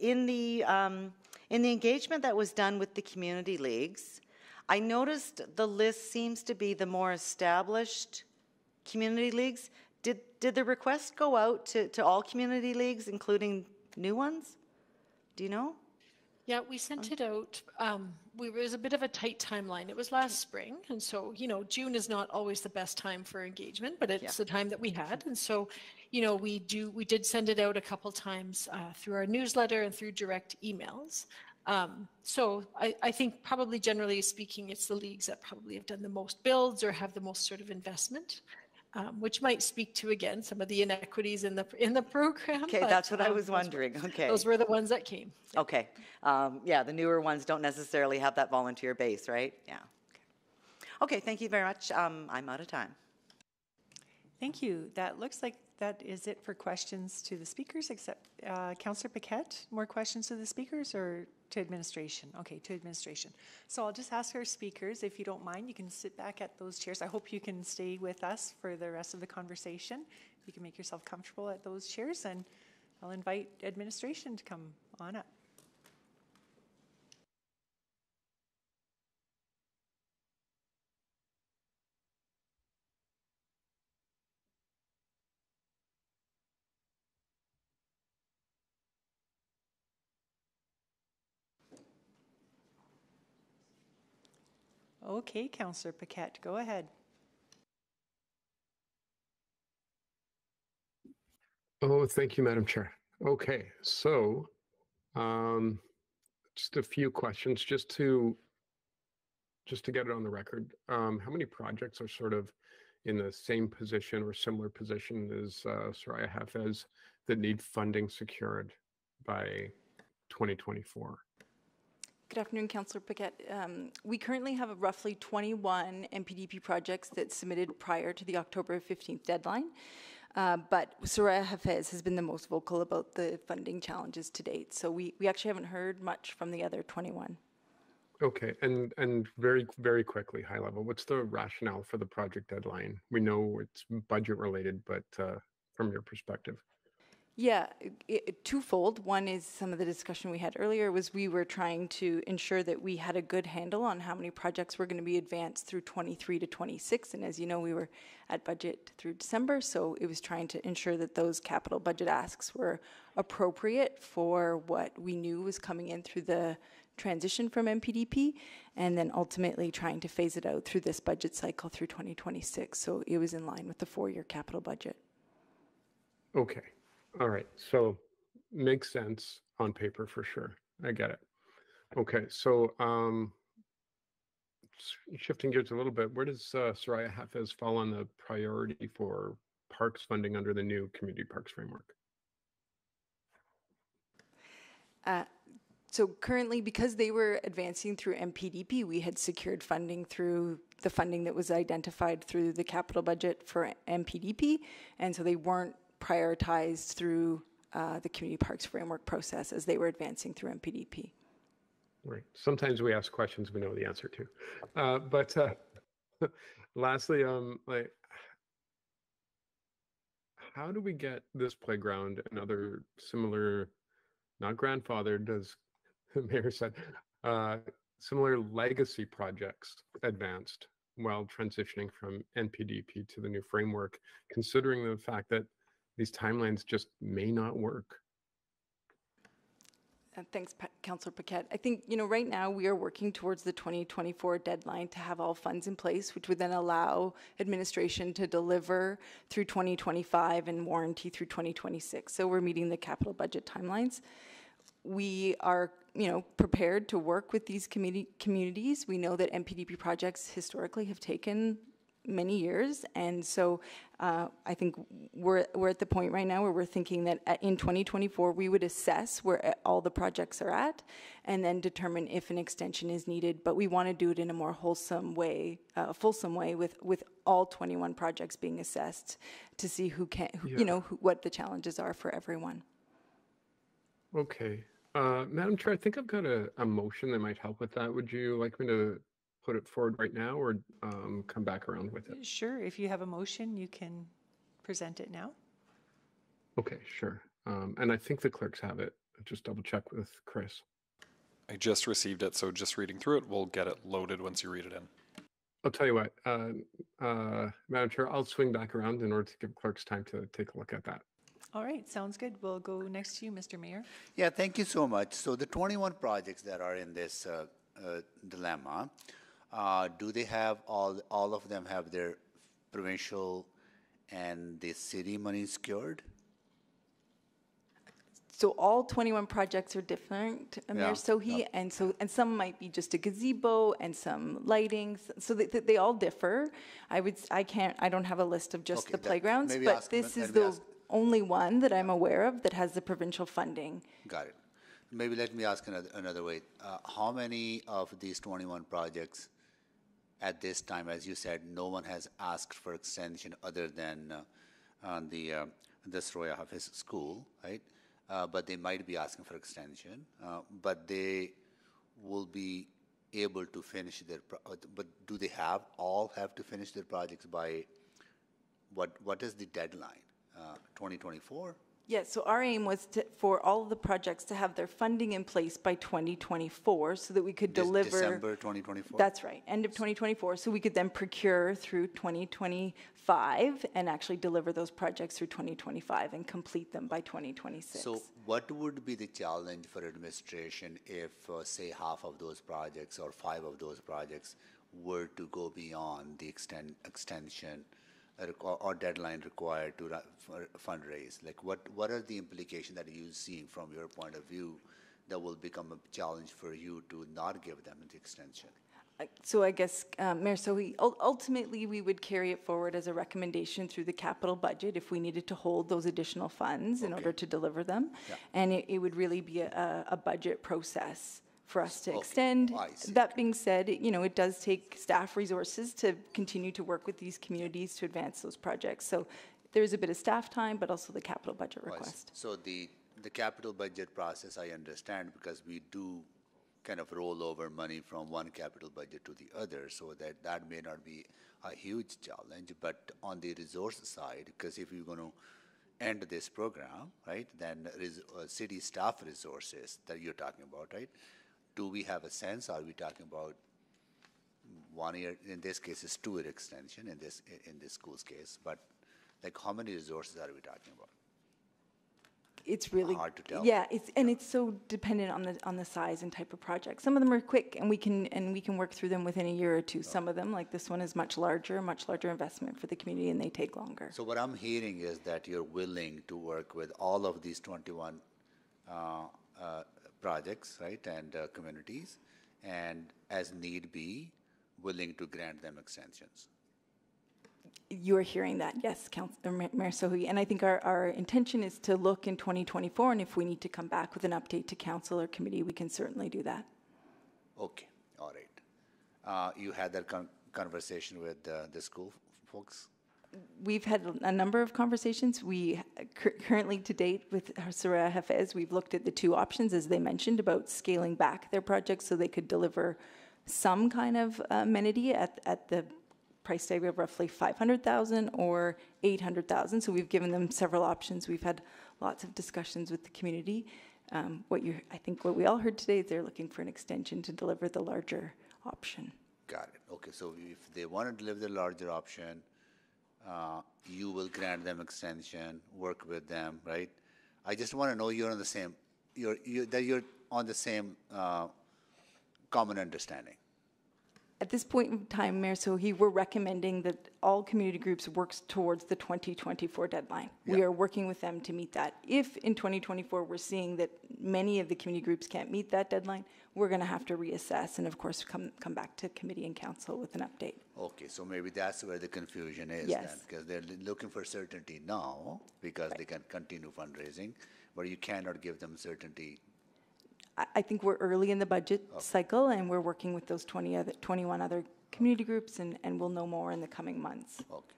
in the, um, in the engagement that was done with the community leagues, I noticed the list seems to be the more established community leagues. Did, did the request go out to, to all community leagues, including new ones? Do you know? Yeah, we sent it out. Um, we, it was a bit of a tight timeline. It was last spring, and so you know, June is not always the best time for engagement, but it's Yeah. the time that we had, and so you know, we do we did send it out a couple times uh, through our newsletter and through direct emails. Um, so I, I think probably generally speaking, it's the leagues that probably have done the most builds or have the most sort of investment. Um, which might speak to again some of the inequities in the in the program. Okay, but, that's what I um, was those were- wondering. Okay. those were the ones that came. Okay, um, yeah, the newer ones don't necessarily have that volunteer base, right? Yeah. Okay, Okay, thank you very much. Um, I'm out of time. Thank you. That looks like that is it for questions to the speakers, except uh, Councillor Paquette, more questions to the speakers or to administration? Okay, to administration. So I'll just ask our speakers, if you don't mind, you can sit back at those chairs. I hope you can stay with us for the rest of the conversation. You can make yourself comfortable at those chairs, and I'll invite administration to come on up. Okay, Councillor Paquette, go ahead. Oh, thank you, Madam Chair. Okay, so um, just a few questions just to just to get it on the record. Um, how many projects are sort of in the same position or similar position as uh, Soraya Hafez that need funding secured by 2024? Good afternoon, Councillor Paquette. Um, we currently have roughly 21 NPDP projects that submitted prior to the October 15th deadline. Uh, but Soraya Hafez has been the most vocal about the funding challenges to date. So we, we actually haven't heard much from the other 21. Okay, and and very very quickly, high level, what's the rationale for the project deadline? We know it's budget related, but uh, from your perspective. Yeah, it, twofold. One is some of the discussion we had earlier was we were trying to ensure that we had a good handle on how many projects were going to be advanced through 23 to 26. And as you know, we were at budget through December, so it was trying to ensure that those capital budget asks were appropriate for what we knew was coming in through the transition from NPDP, and then ultimately trying to phase it out through this budget cycle through 2026. So it was in line with the four-year capital budget. Okay. All right. So makes sense on paper for sure. I get it. Okay. So um shifting gears a little bit, where does uh, Soraya Hafez fall on the priority for parks funding under the new community parks framework? Uh, so currently, because they were advancing through NPDP, we had secured funding through the funding that was identified through the capital budget for NPDP, and so they weren't prioritized through uh, the community parks framework process as they were advancing through NPDP. Right. Sometimes we ask questions we know the answer to, uh, but uh, lastly, um, like, how do we get this playground and other similar, not grandfathered, as the mayor said, uh, similar legacy projects advanced while transitioning from NPDP to the new framework, considering the fact that these timelines just may not work. Uh, thanks, pa- Councillor Paquette. I think, you know, right now we are working towards the 2024 deadline to have all funds in place, which would then allow administration to deliver through 2025 and warranty through 2026. So we're meeting the capital budget timelines. We are, you know, prepared to work with these communities. We know that NPDP projects historically have taken many years. And so uh, I think we're, we're at the point right now where we're thinking that in 2024, we would assess where all the projects are at and then determine if an extension is needed. But we want to do it in a more wholesome way, uh, fulsome way with, with all 21 projects being assessed to see who can, who, yeah. you know, who, what the challenges are for everyone. Okay. Uh, Madam Chair, I think I've got a, a motion that might help with that. Would you like me to put it forward right now or um, come back around with it? Sure, if you have a motion, you can present it now. Okay, sure. Um, and I think the clerks have it. Just double check with Chris. I just received it, so just reading through it, we'll get it loaded once you read it in. I'll tell you what, uh, uh, Madam Chair, I'll swing back around in order to give clerks time to take a look at that. All right, sounds good. We'll go next to you, Mr. Mayor. Yeah, thank you so much. So the 21 projects that are in this uh, uh dilemma, uh, do they have all all of them have their provincial and the city money secured? So all 21 projects are different, Mayor yeah. Sohi, yeah. and so and some might be just a gazebo and some lighting. So they, they all differ. I would I can't I don't have a list of just okay, the playgrounds, but this is the only one that I'm aware of that has the provincial funding. Got it. Maybe let me ask another, another way. Uh, how many of these 21 projects at this time, as you said, no one has asked for extension other than uh, on the, uh, the Soraya Hafez School, right? Uh, but they might be asking for extension, uh, but they will be able to finish their, uh, but do they have, all have to finish their projects by, what, what is the deadline? Uh, 2024? Yeah, so our aim was to, for all of the projects to have their funding in place by 2024 so that we could deliver. December 2024? That's right, end of 2024. So we could then procure through 2025 and actually deliver those projects through 2025 and complete them by 2026. So what would be the challenge for administration if, uh, say, half of those projects or five of those projects were to go beyond the extend, extension or deadline required to fundraise? Like what, what are the implications that you see from your point of view that will become a challenge for you to not give them the extension? Uh, So I guess, um, Mayor so ul- ultimately, we would carry it forward as a recommendation through the capital budget if we needed to hold those additional funds in order to deliver them. Yeah. And it, it would really be a, a budget process for us to extend. See. That being said, it- you know, it does take staff resources to continue to work with these communities to advance those projects. So there is a bit of staff time, but also the capital budget request. So the, the capital budget process, I understand, because we do kind of roll over money from one capital budget to the other, so that, that may not be a huge challenge, but on the resource side, because if you're gonna end this program, right, then res, uh, city staff resources that you're talking about, right? Do we have a sense, are we talking about one year, in this case, it's two-year extension in this, in this school's case, but like how many resources are we talking about? It's really Hard to tell. Yeah, it's and it's so dependent on the on the size and type of project. Some of them are quick, and we can and we can work through them within a year or two. Some of them, like this one, is much larger, much larger investment for the community, and they take longer. So what I'm hearing is that you're willing to work with all of these 21 uh, uh, projects, right, and uh, communities, and as need be, willing to grant them extensions. You are hearing that, yes, Councilor Mayor Sohi, and I think our, our intention is to look in 2024, and if we need to come back with an update to council or committee, we can certainly do that. Okay, all right. Uh, You had that con- conversation with uh, the school folks? We've had a number of conversations. We currently, to date, with Soraya Hafez, we've looked at the two options, as they mentioned, about scaling back their projects so they could deliver some kind of amenity at, at the price tag of roughly 500,000 or 800,000. So we've given them several options. We've had lots of discussions with the community. Um, what you, I think, what we all heard today is they're looking for an extension to deliver the larger option. Got it. Okay, so if they want to deliver the larger option, uh, you will grant them extension, work with them, right? I just want to know you're on the same, you're, you, that you're on the same uh, common understanding. At this point in time, Mayor Sohi, we're recommending that all community groups works towards the 2024 deadline. We are working with them to meet that. If in 2024 we're seeing that many of the community groups can't meet that deadline, we're going to have to reassess and of course come, come back to committee and council with an update. Okay, so maybe that's where the confusion is then, because they're looking for certainty now, because they can continue fundraising, but you cannot give them certainty. I, I think we're early in the budget cycle and we're working with those 20 other, 21 other community groups and, and we'll know more in the coming months. Okay.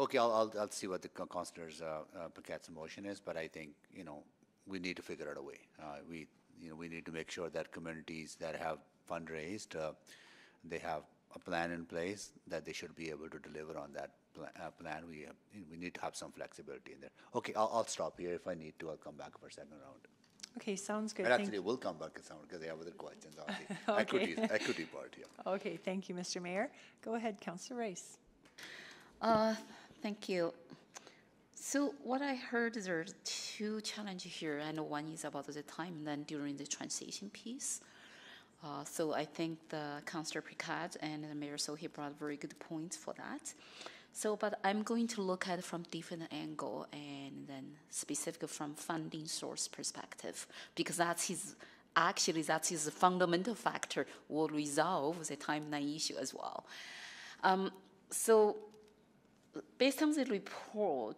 Okay, I'll, I'll, I'll see what the co- Councilor's, uh, uh, Paquette's motion is, but I think, you know, we need to figure out a way. Uh, we, you know, we need to make sure that communities that have fundraised, uh, they have a plan in place that they should be able to deliver on that pla- uh, plan. We, uh, we need to have some flexibility in there. Okay, I'll, I'll stop here. If I need to, I'll come back for a second round. Okay, sounds good. And Thank- actually, we'll come back to some, because they have other questions on the Okay. equity, equity part here. Okay, thank you, Mr. Mayor. Go ahead, Councillor Rice. Uh, Thank you. So what I heard, there are two challenges here, and one is about the time, and then during the transition piece. Uh, So I think the Councillor Paquette and the Mayor Sohi brought very good points for that. So, but I'm going to look at it from different angle and then specific from funding source perspective, because that's his, actually, that's his fundamental factor will resolve the timeline issue as well. Um, So based on the report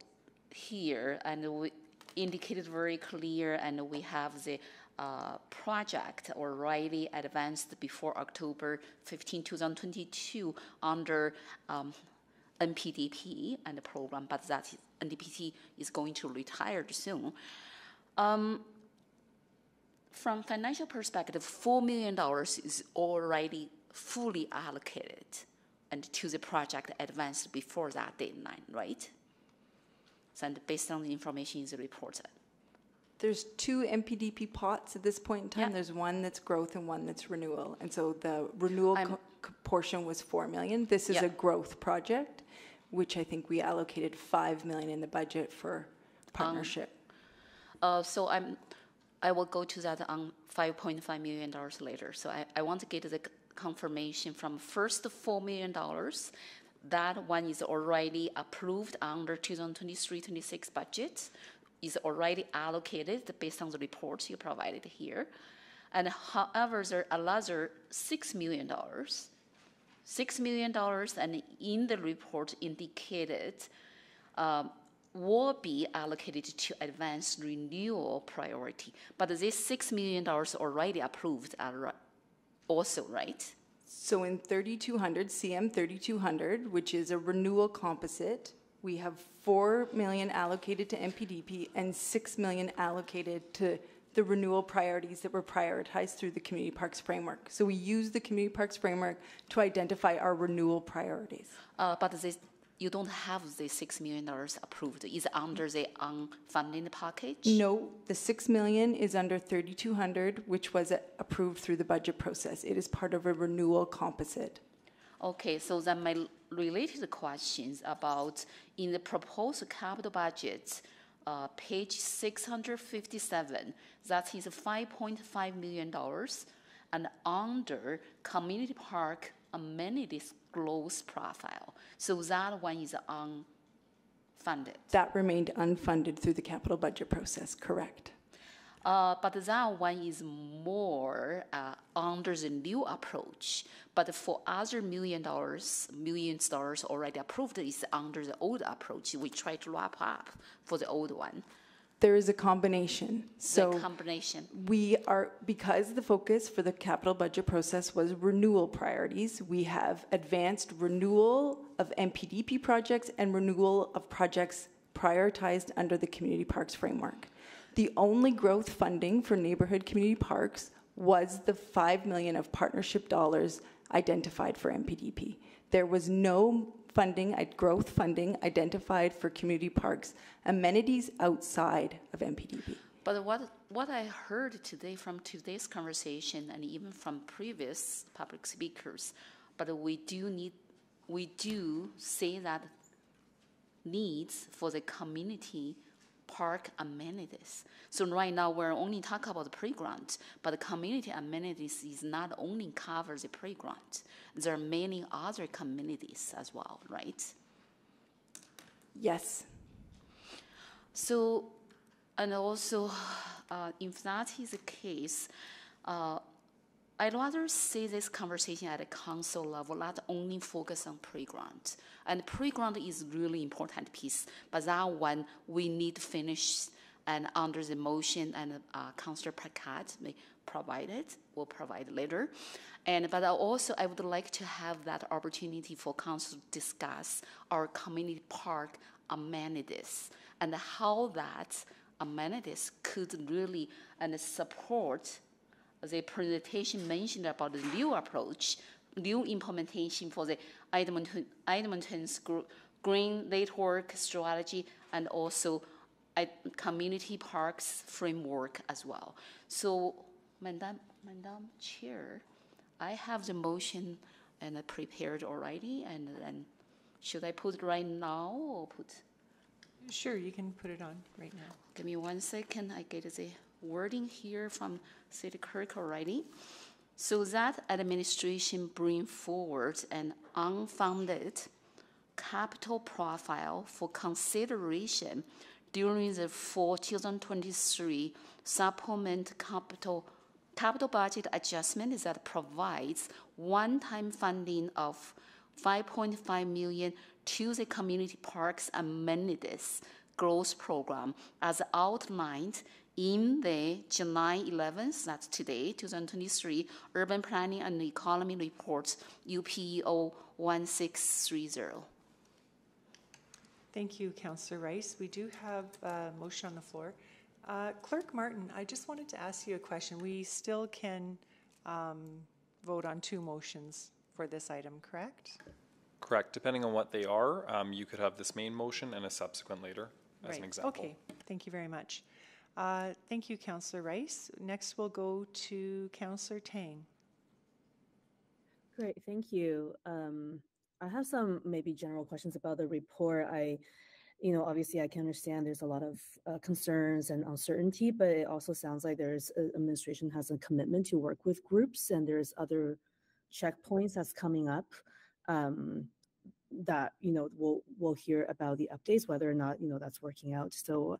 here, and we indicated very clear, and we have the uh, project already advanced before October 15, 2022, under um, NPDP and the program, but that is- NPDP is going to retire soon. Um, from financial perspective, $4 million is already fully allocated and to the project advanced before that deadline, right? So, and based on the information is reported. There's two NPDP pots at this point in time. Yeah. There's one that's growth and one that's renewal. And so the renewal co- portion was 4 million. This is a growth project, which I think we allocated 5 million in the budget for partnership. Uh, so I'm, I will go to that on five point five million dollars later. So I, I want to get the confirmation from first four million dollars. That one is already approved under 2023-26 budget, is already allocated based on the reports you provided here. And however, there another six million dollars $6 million, and in the report indicated um, will be allocated to advance renewal priority. But this $6 million already approved are also, right? So in 3200, CM 3200, which is a renewal composite, we have 4 million allocated to NPDP and 6 million allocated to the renewal priorities that were prioritized through the Community Parks Framework. So we use the Community Parks Framework to identify our renewal priorities. Uh, but this, you don't have the $6 million approved. Is it under the unfunded package? No, the 6 million is under 3200, which was approved through the budget process. It is part of a renewal composite. Okay, so then my related questions about in the proposed capital budget, uh, page 657, that is $5.5 million, and under community park amenities growth profile. So that one is unfunded. That remained unfunded through the capital budget process, correct? Uh, but that one is more uh, under the new approach. But for other million dollars, millions dollars already approved is under the old approach. We try to wrap up for the old one. There is a combination. So the combination. we are, because the focus for the capital budget process was renewal priorities, we have advanced renewal of NPDP projects and renewal of projects prioritized under the community parks framework. The only growth funding for neighborhood community parks was the 5 million of partnership dollars identified for NPDP. There was no funding, uh, growth funding identified for community parks amenities outside of NPDP. But what, what I heard today from today's conversation and even from previous public speakers, but we do need, we do say that needs for the community park amenities. So right now we're only talking about the playground, but the community amenities is not only cover the playground. There are many other communities as well, right? Yes. So, and also, uh, if that is the case, uh, I'd rather see this conversation at a council level, not only focus on playground. And playground is really important piece, but that one we need to finish and under the motion and uh, Councillor Paquette may provide it, will provide later. And but I also I would like to have that opportunity for council to discuss our community park amenities and how that amenities could really and support the presentation mentioned about the new approach, new implementation for the Edmonton, Edmonton's green network strategy and also community parks framework as well. So, Madam, Madam Chair, I have the motion and I prepared already, and then should I put it right now or put? Sure, you can put it on right now. Give me one second. I get the wording here from City Clerk already. So that administration bring forward an unfunded capital profile for consideration during the fall 2023 supplement capital capital budget adjustment that provides one-time funding of 5.5 million to the community parks amenities growth program as outlined in the July 11th, that's today, 2023, Urban Planning and Economy Report, UPEO 1630. Thank you, Councillor Rice. We do have a motion on the floor. Uh, Clerk Martin, I just wanted to ask you a question. We still can um, vote on two motions for this item, correct? Correct. Depending on what they are, um, you could have this main motion and a subsequent later, as an Right. example. Okay, thank you very much. Uh, Thank you, Councillor Rice. Next, we'll go to Councillor Tang. Great, thank you. Um, I have some maybe general questions about the report. I, you know, obviously I can understand there's a lot of uh, concerns and uncertainty, but it also sounds like there's uh, administration has a commitment to work with groups and there's other checkpoints that's coming up um, that you know we'll we'll hear about the updates whether or not you know that's working out. So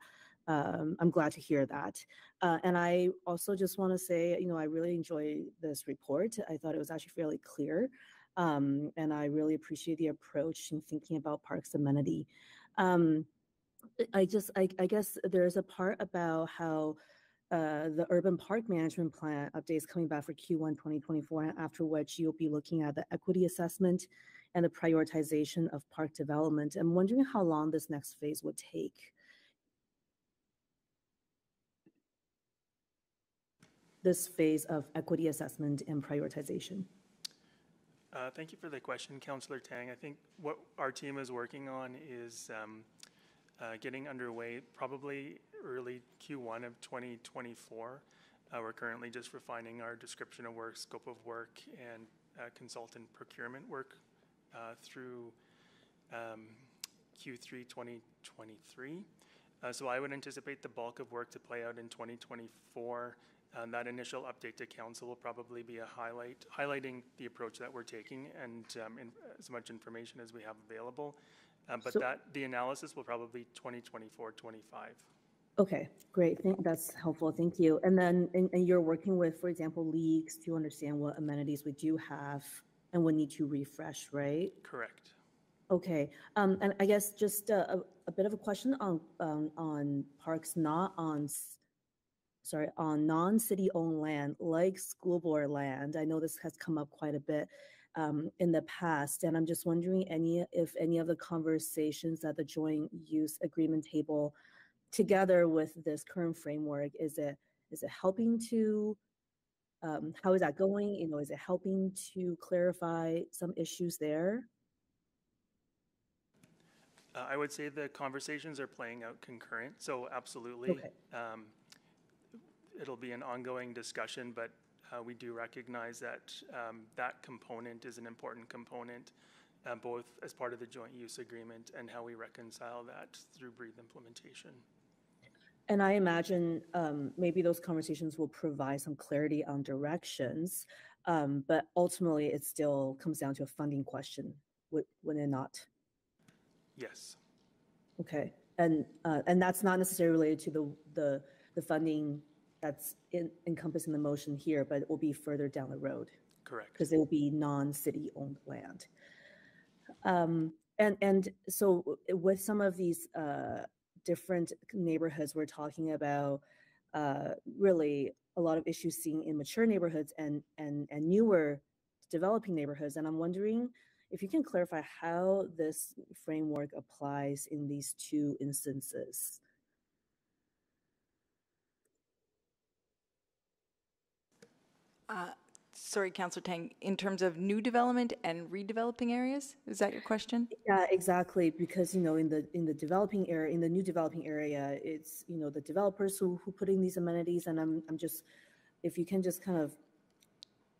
um, I'm glad to hear that. Uh, and I also just want to say, you know, I really enjoy this report. I thought it was actually fairly clear. Um, and I really appreciate the approach in thinking about parks amenity. Um, I just, I, I guess there's a part about how uh, the urban park management plan updates coming back for Q1 2024, after which you'll be looking at the equity assessment and the prioritization of park development. I'm wondering how long this next phase would take. This phase of equity assessment and prioritization. Uh, Thank you for the question, Councillor Tang. I think what our team is working on is um, uh, getting underway probably early Q1 of 2024. Uh, We're currently just refining our description of work, scope of work, and uh, consultant procurement work uh, through um, Q3 2023. Uh, So I would anticipate the bulk of work to play out in 2024. And that initial update to council will probably be a highlight, highlighting the approach that we're taking and um, in, as much information as we have available. Um, but So- that the analysis will probably 2024, 25. Okay, great. Thank, that's helpful. Thank you. And then, and, and you're working with, for example, leagues to understand what amenities we do have and we need to refresh, right? Correct. Okay. Um, and I guess just a, a, bit of a question on um, on parks not on, sorry, on non-city owned land like school board land. I know this has come up quite a bit um, in the past, and I'm just wondering any if any of the conversations at the joint use agreement table, together with this current framework, is it is it helping to um, how is that going? You know, is it helping to clarify some issues there? Uh, I would say the conversations are playing out concurrent, so absolutely. Okay. Um, it'll be an ongoing discussion, but uh, we do recognize that um, that component is an important component, uh, both as part of the joint use agreement and how we reconcile that through breathe implementation. And I imagine um, maybe those conversations will provide some clarity on directions, um, but ultimately it still comes down to a funding question, would, it not? Yes. Okay, and uh, and that's not necessarily related to the the the funding that's in, encompassed in the motion here, but it will be further down the road. Correct. Because it will be non-city owned land. Um, and and so with some of these uh, different neighborhoods, we're talking about uh, really a lot of issues seen in mature neighborhoods and and and newer developing neighborhoods. And I'm wondering if you can clarify how this framework applies in these two instances. Uh, Sorry, Councillor Tang, in terms of new development and redeveloping areas, is that your question? Yeah, exactly. Because you know, in the in the developing area, in the new developing area, it's you know the developers who who put in these amenities, and I'm I'm just, if you can just kind of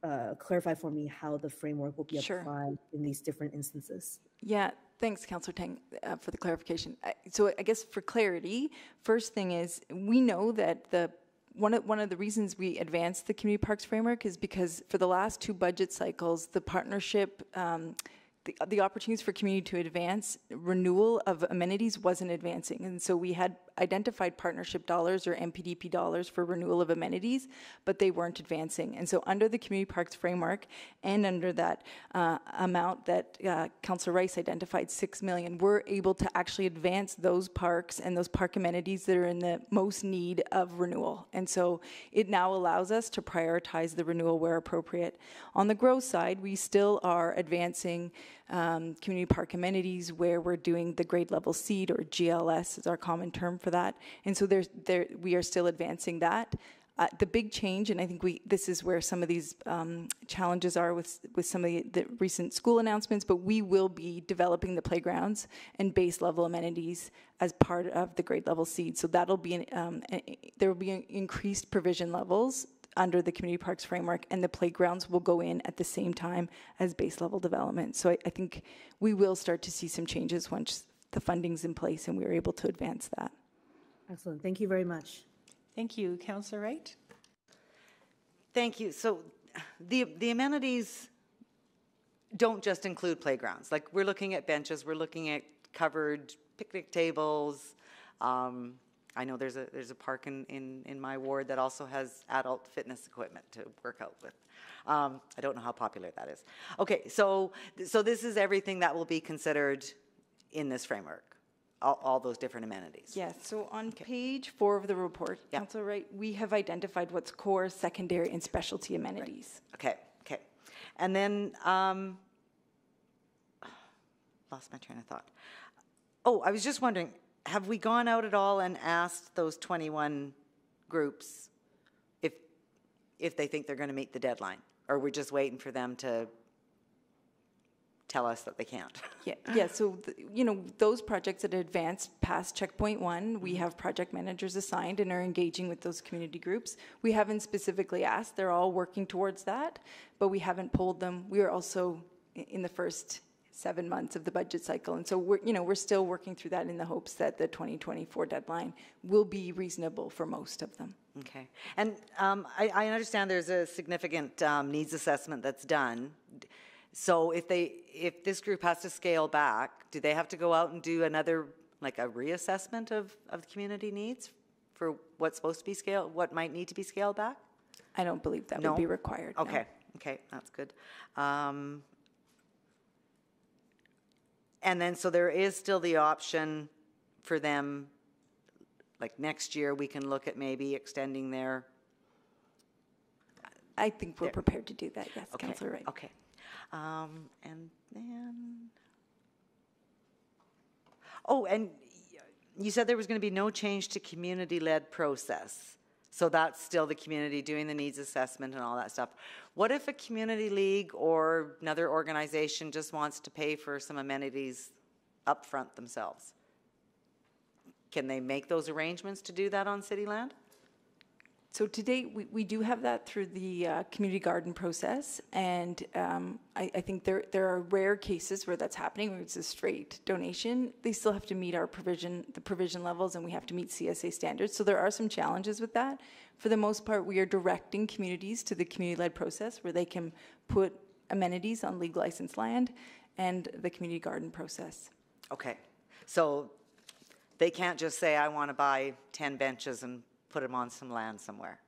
uh, clarify for me how the framework will be Sure. applied in these different instances. Yeah, thanks, Councillor Tang, uh, for the clarification. Uh, So I guess for clarity, first thing is, we know that the, one of, one of the reasons we advanced the community parks framework is because for the last two budget cycles, the partnership, um, the, the opportunities for community to advance renewal of amenities wasn't advancing. And so we had identified partnership dollars or NPDP dollars for renewal of amenities, but they weren't advancing. And so, under the community parks framework and under that uh, amount that uh, Rice identified, six million, we're able to actually advance those parks and those park amenities that are in the most need of renewal. And so, it now allows us to prioritize the renewal where appropriate. On the growth side, we still are advancing um, community park amenities where we're doing the grade level seed or GLS is our common term for that. And so there's, there, we are still advancing that. Uh, the big change, and I think we this is where some of these um, challenges are with with some of the, the, recent school announcements. But we will be developing the playgrounds and base level amenities as part of the grade level seed. So that'll be an, um, there will be increased provision levels under the community parks framework, and the playgrounds will go in at the same time as base level development. So I, I think we will start to see some changes once the funding's in place and we are able to advance that. Excellent. Thank you very much. Thank you, Councillor Wright. Thank you. So the the amenities don't just include playgrounds. Like we're looking at benches, we're looking at covered picnic tables, um, I know there's a there's a park in, in, in my ward that also has adult fitness equipment to work out with. Um, I don't know how popular that is. Okay, so so this is everything that will be considered in this framework. All, all those different amenities. Yes. So on page four of the report, yeah. Councillor Wright, we have identified what's core, secondary, and specialty amenities. Okay. Okay. And then um, lost my train of thought. Oh, I was just wondering have we gone out at all and asked those 21 groups if if they think they're going to meet the deadline or we're just waiting for them to tell us that they can't yeah yeah so the, you know those projects that advanced past checkpoint one we have project managers assigned and are engaging with those community groups we haven't specifically asked they're all working towards that but we haven't pulled them we are also in the first seven months of the budget cycle. And so we're, you know, we're still working through that in the hopes that the 2024 deadline will be reasonable for most of them. Okay. And um, I, I, understand there's a significant um, needs assessment that's done. So if they, if this group has to scale back, do they have to go out and do another, like a reassessment of, of the community needs for what's supposed to be scaled, what might need to be scaled back? I don't believe that no? would be required. Okay. No. Okay, that's good. Um, and then, so there is still the option for them, like next year, we can look at maybe extending their. I think we're their, prepared to do that, yes, okay, Councillor Wright. Okay. Um, and then. Oh, and you said there was going to be no change to community led process. So that's still the community doing the needs assessment and all that stuff. What if a community league or another organization just wants to pay for some amenities upfront themselves? Can they make those arrangements to do that on city land? So to date, we, we do have that through the uh, community garden process, and um, I, I, think there there are rare cases where that's happening, where it's a straight donation. They still have to meet our provision, the provision levels, and we have to meet CSA standards. So there are some challenges with that. For the most part, we are directing communities to the community-led process, where they can put amenities on legal licensed land, and the community garden process. Okay, so they can't just say, "I want to buy ten benches and put them on some land somewhere.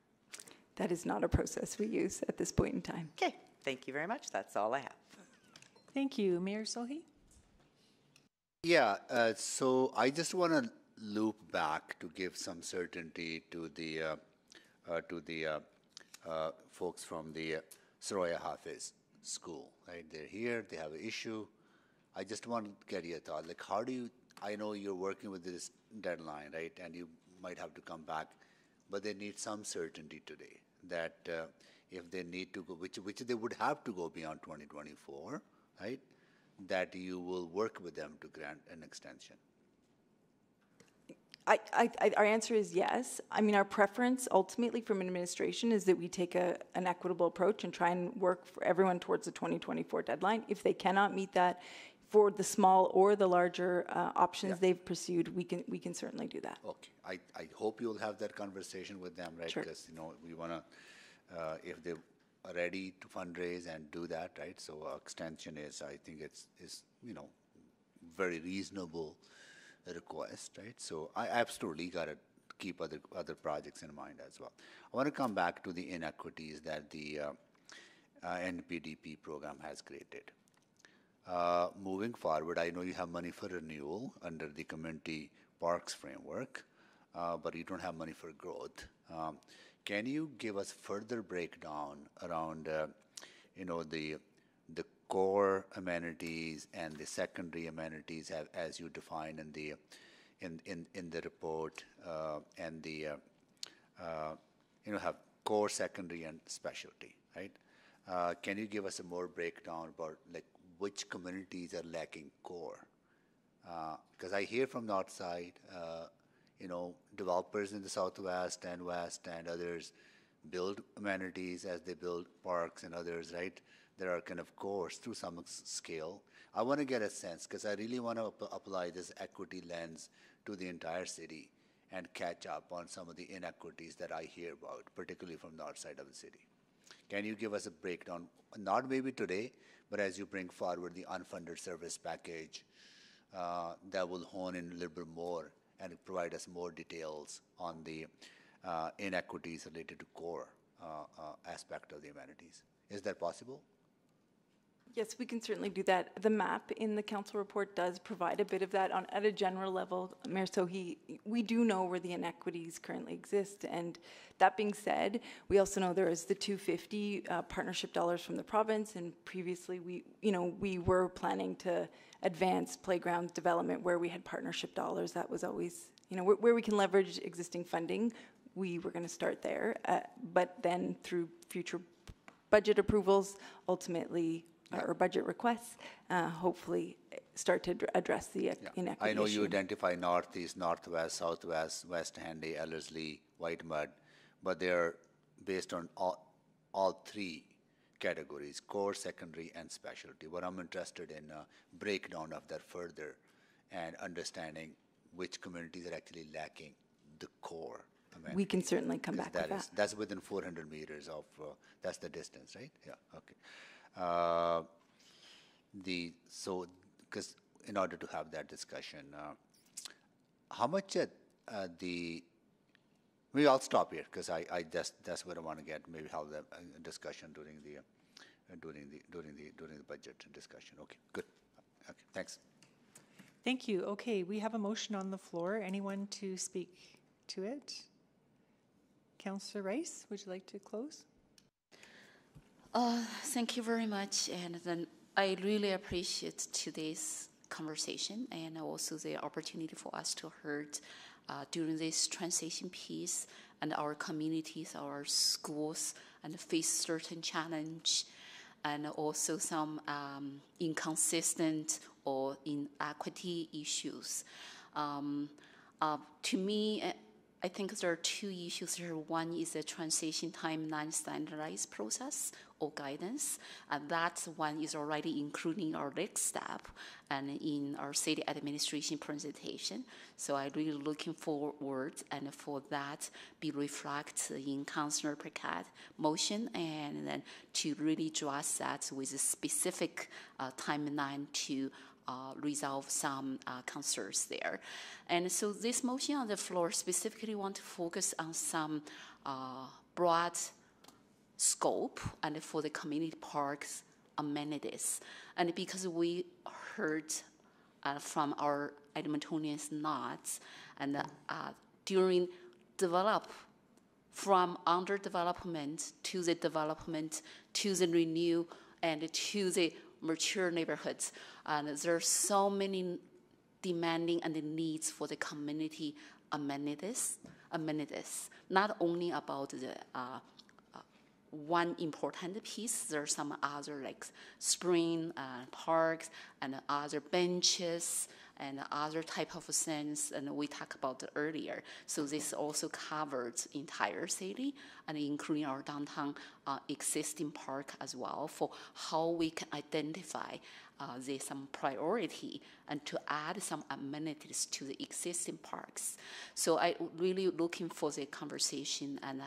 That is not a process we use at this point in time. Okay, thank you very much. That's all I have. Thank you. Mayor Sohi? Yeah, uh, so I just want to loop back to give some certainty to the uh, uh, to the uh, uh, folks from the uh, Soraya Hafez school. Right, they're here. They have an issue. I just want to get your thought. Like, how do you? I know you're working with this deadline, right? And you might have to come back but they need some certainty today that uh, if they need to go, which, which they would have to go beyond 2024, right, that you will work with them to grant an extension. I, I, our answer is yes. I mean, our preference ultimately from an administration is that we take a, an equitable approach and try and work for everyone towards the 2024 deadline. If they cannot meet that, for the small or the larger uh, options yeah. they've pursued, we can we can certainly do that. Okay, I, I hope you'll have that conversation with them, right? Sure. Because you know we want to, uh, if they are ready to fundraise and do that, right? So extension is, I think it's is you know very reasonable request, right? So I absolutely got to keep other other projects in mind as well. I want to come back to the inequities that the uh, uh, NPDP program has created. Uh, moving forward, I know you have money for renewal under the community parks framework, uh, but you don't have money for growth. Um, can you give us further breakdown around, uh, you know, the the core amenities and the secondary amenities as you define in the report and the you know have core, secondary, and specialty, right? Can you give us a more breakdown about like which communities are lacking core? Uh, because I hear from north side, uh, you know, developers in the southwest and west and others build amenities as they build parks and others, right? There are kind of cores to some scale. I want to get a sense because I really want to ap- apply this equity lens to the entire city and catch up on some of the inequities that I hear about, particularly from north side of the city. Can you give us a breakdown, not maybe today, but as you bring forward the unfunded service package uh, that will hone in a little bit more and provide us more details on the uh, inequities related to core uh, uh, aspect of the amenities. Is that possible? Yes, we can certainly do that. The map in the council report does provide a bit of that on, at a general level. Mayor Sohi, we do know where the inequities currently exist. And that being said, we also know there is the 250 uh, partnership dollars from the province. And previously we, you know, we were planning to advance playground development where we had partnership dollars. That was always, you know, where, where we can leverage existing funding, we were going to start there. Uh, but then through future budget approvals, ultimately or budget requests, uh, hopefully start to address the uh, inequity I know you identify northeast, northwest, southwest, west Henday, Ellerslie, Whitemud, but they're based on all, all three categories, core, secondary, and specialty. What I'm interested in, a breakdown of that further and understanding which communities are actually lacking the core. We can certainly come back with That is, that. that's within 400 meters of, uh, that's the distance, right? Yeah, okay. Uh, The, so, because in order to have that discussion, uh, how much at uh, the, maybe I'll stop here, because I, I, that's, that's where I want to get, maybe have the uh, discussion during the, uh, during the, during the, during the budget discussion. Okay, good. Okay, thanks. Thank you. Okay, we have a motion on the floor. Anyone to speak to it? Councillor Rice, would you like to close? Uh, thank you very much. And then I really appreciate today's conversation and also the opportunity for us to heard uh, during this transition piece and our communities, our schools, and face certain challenge and also some um, inconsistent or inequity issues. Um, uh, to me, I think there are two issues here. One is the transition time non-standardized process or guidance, and that one is already including our next step and in our city administration presentation. So I'm really looking forward and for that be reflected in Councillor Paquette motion and then to really address that with a specific uh, timeline to uh, resolve some uh, concerns there. And so this motion on the floor specifically want to focus on some uh, broad scope and for the community parks amenities. And because we heard uh, from our Edmontonians nods and uh, during develop from under development to the development to the renew and to the mature neighborhoods. And there are so many demanding and the needs for the community amenities, amenities, not only about the uh, uh, one important piece. There are some other like spring uh, parks and other benches and other type of things, and we talked about earlier. So this also covers entire city and including our downtown uh, existing park as well for how we can identify uh, the some priority and to add some amenities to the existing parks. So I really looking for the conversation and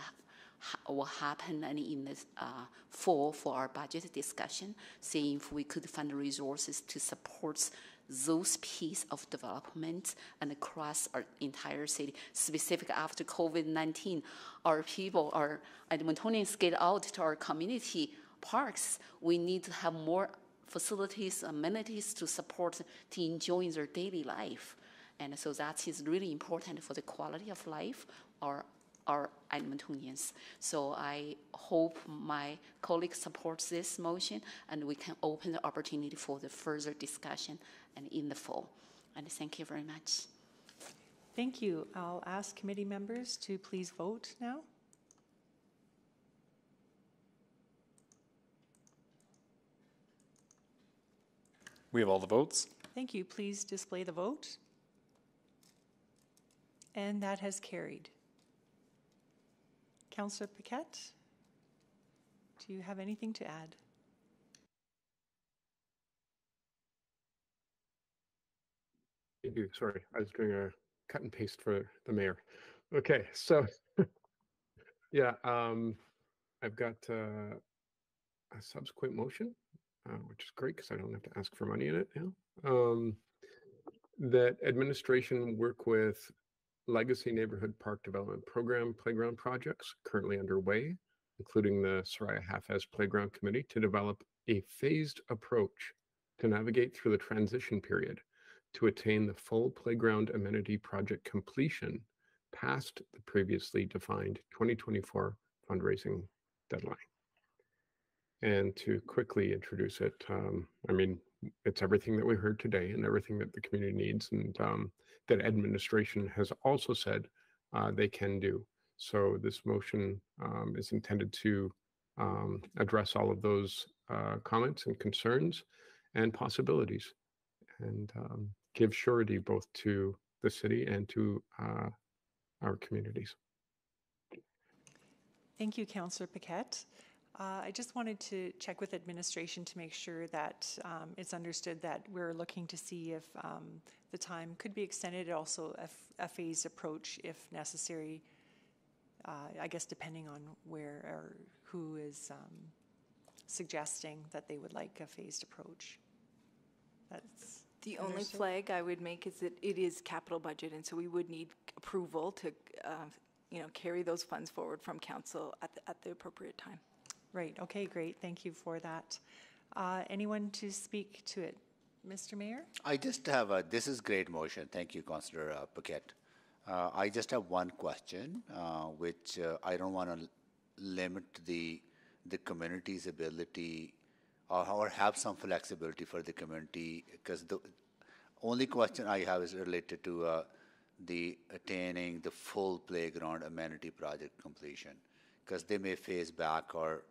ha- what happened and in the uh, fall for our budget discussion, seeing if we could find resources to support those piece of development and across our entire city, specific after COVID-19. Our people, our Edmontonians get out to our community parks. We need to have more facilities, amenities to support, to enjoy their daily life. And so that is really important for the quality of life our our Edmontonians. So I hope my colleague supports this motion and we can open the opportunity for the further discussion and in the fall. And thank you very much. Thank you. I'll ask committee members to please vote now. We have all the votes. Thank you. Please display the vote. And that has carried. Councillor Paquette, do you have anything to add? Thank you. Sorry, I was doing a cut and paste for the mayor. Okay, so yeah, um, I've got uh, a subsequent motion, uh, which is great because I don't have to ask for money in it now. Um, that administration work with Legacy Neighborhood Park Development Program playground projects currently underway, including the Soraya Hafez Playground Committee, to develop a phased approach to navigate through the transition period to attain the full playground amenity project completion past the previously defined 2024 fundraising deadline. And to quickly introduce it, um, I mean, it's everything that we heard today and everything that the community needs and um, that administration has also said uh, they can do. So this motion um, is intended to um, address all of those uh, comments and concerns and possibilities and um, give surety both to the city and to uh, our communities. Thank you, Councillor Paquette. Uh, I just wanted to check with administration to make sure that um, it's understood that we're looking to see if um, the time could be extended, also a, a phased approach if necessary. Uh, I guess depending on where or who is um, suggesting that they would like a phased approach. That's The only flag I would make is that it is capital budget, and so we would need approval to, uh, you know, carry those funds forward from council at the, at the appropriate time. Right, okay, great, thank you for that. Uh, Anyone to speak to it? Mr. Mayor? I just have a, this is great motion. Thank you, Councillor uh, Paquette. Uh, I just have one question, uh, which uh, I don't want to limit the, the community's ability or, or have some flexibility for the community because the only question I have is related to uh, the attaining the full playground amenity project completion because they may phase back or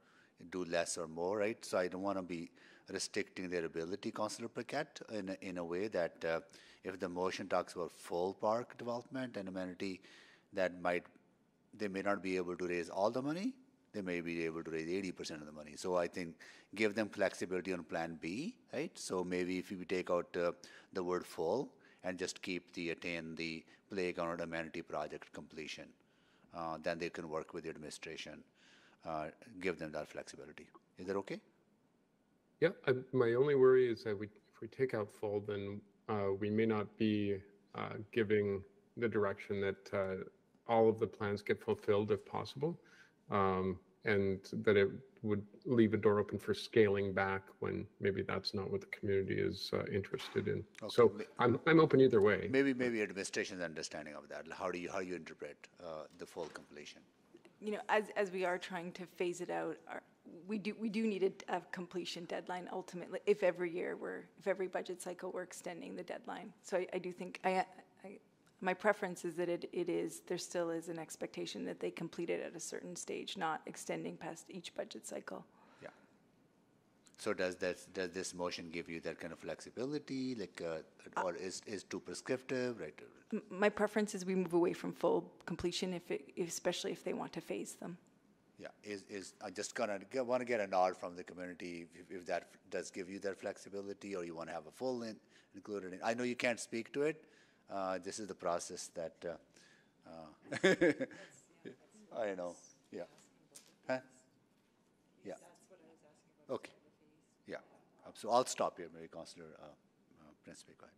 do less or more, right? So I don't want to be restricting their ability, Councillor Paquette, in a, in a way that uh, if the motion talks about full park development and amenity, that might they may not be able to raise all the money. They may be able to raise 80% of the money. So I think give them flexibility on Plan B, right? So maybe if we take out uh, the word full and just keep the attain the playground amenity project completion, uh, then they can work with the administration, give them that flexibility. Is that okay? Yeah, I, my only worry is that we, if we take out full, then uh, we may not be uh, giving the direction that uh, all of the plans get fulfilled if possible, um, and that it would leave a door open for scaling back when maybe that's not what the community is uh, interested in. So I'm, I'm open either way. Maybe maybe administration's understanding of that. How do you how do you interpret uh, the full completion? You know, as, as we are trying to phase it out, our, we do, we do need a, a completion deadline ultimately, if every year we're, if every budget cycle we're extending the deadline. So I, I do think, I, I, my preference is that it, it is, there still is an expectation that they complete it at a certain stage, not extending past each budget cycle. Yeah. So does that does this motion give you that kind of flexibility, like, uh, or is is too prescriptive, right? My preference is we move away from full completion if it, especially if they want to phase them. Yeah, is, is, I just gonna, get- wanna get a nod from the community if, if that f- does give you that flexibility, or you wanna have a full in, included in. I know you can't speak to it, uh, this is the process that, uh, uh, I know, yeah. Huh? Yeah. Okay, yeah, Uh, so I'll stop here, maybe Councillor, uh, uh, Principe, go ahead.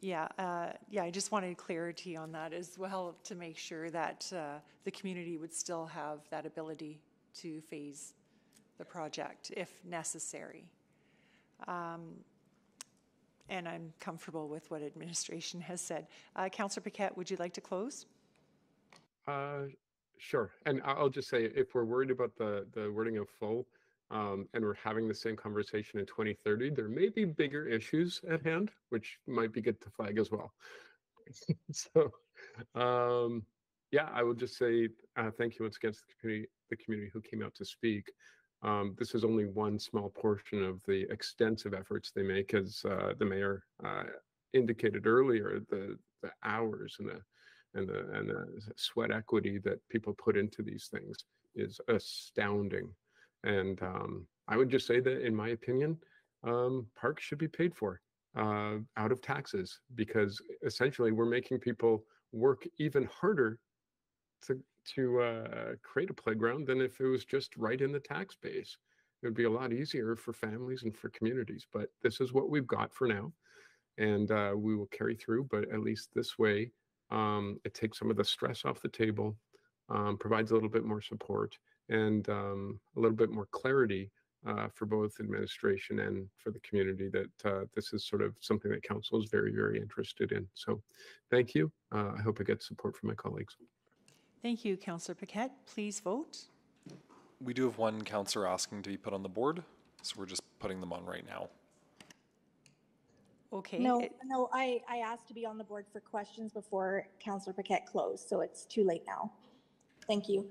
Yeah, uh, yeah, I just wanted clarity on that as well to make sure that uh, the community would still have that ability to phase the project if necessary. Um, and I'm comfortable with what administration has said. Uh, Councillor Paquette, would you like to close? Uh, sure. And I- I'll just say, if we're worried about the, the wording of full, um, and we're having the same conversation in 2030, there may be bigger issues at hand, which might be good to flag as well. so, um, yeah, I will just say uh, thank you once again to the community, the community who came out to speak. Um, this is only one small portion of the extensive efforts they make, as uh, the mayor uh, indicated earlier. The the hours and the and the and the sweat equity that people put into these things is astounding. And um, I would just say that, in my opinion, um, parks should be paid for uh, out of taxes because essentially we're making people work even harder to to uh, create a playground than if it was just right in the tax base. It would be a lot easier for families and for communities. But this is what we've got for now, and uh, we will carry through. But at least this way, um, it takes some of the stress off the table, um, provides a little bit more support, and um, a little bit more clarity uh, for both administration and for the community that uh, this is sort of something that council is very, very interested in. So thank you. Uh, I hope I get support from my colleagues. Thank you, Councillor Paquette. Please vote. We do have one counselor asking to be put on the board, so we're just putting them on right now. Okay. No, it- no, I, I asked to be on the board for questions before Councillor Paquette closed, so it's too late now. Thank you.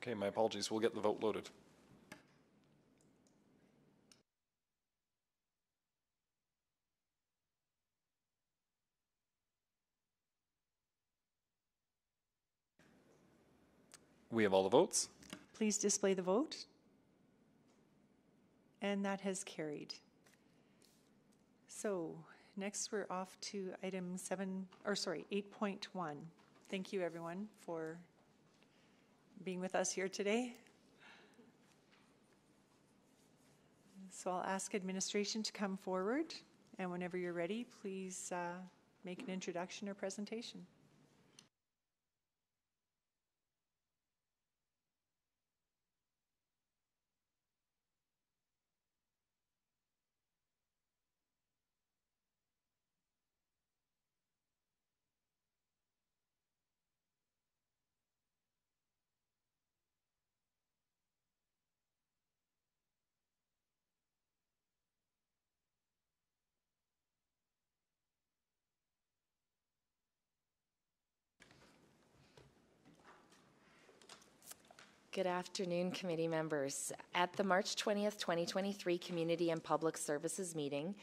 Okay, my apologies. We'll get the vote loaded. We have all the votes. Please display the vote. And that has carried. So next we're off to item seven, or sorry, 8.1. Thank you, everyone, for being with us here today. So I'll ask administration to come forward, and whenever you're ready, please uh, make an introduction or presentation. Good afternoon, committee members. At the March 20th, 2023 Community and Public Services meeting,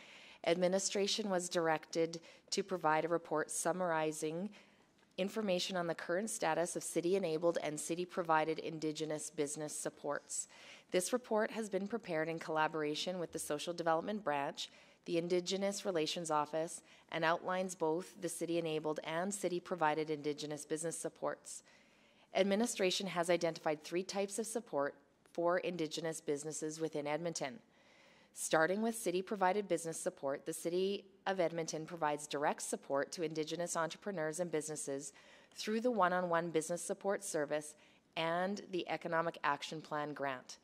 administration was directed to provide a report summarizing information on the current status of city-enabled and city-provided Indigenous business supports. This report has been prepared in collaboration with the Social Development Branch, the Indigenous Relations Office, and outlines both the city-enabled and city-provided Indigenous business supports. Administration has identified three types of support for Indigenous businesses within Edmonton. Starting with city provided business support, the City of Edmonton provides direct support to Indigenous entrepreneurs and businesses through the one on one business support service and the Economic Action Plan grant.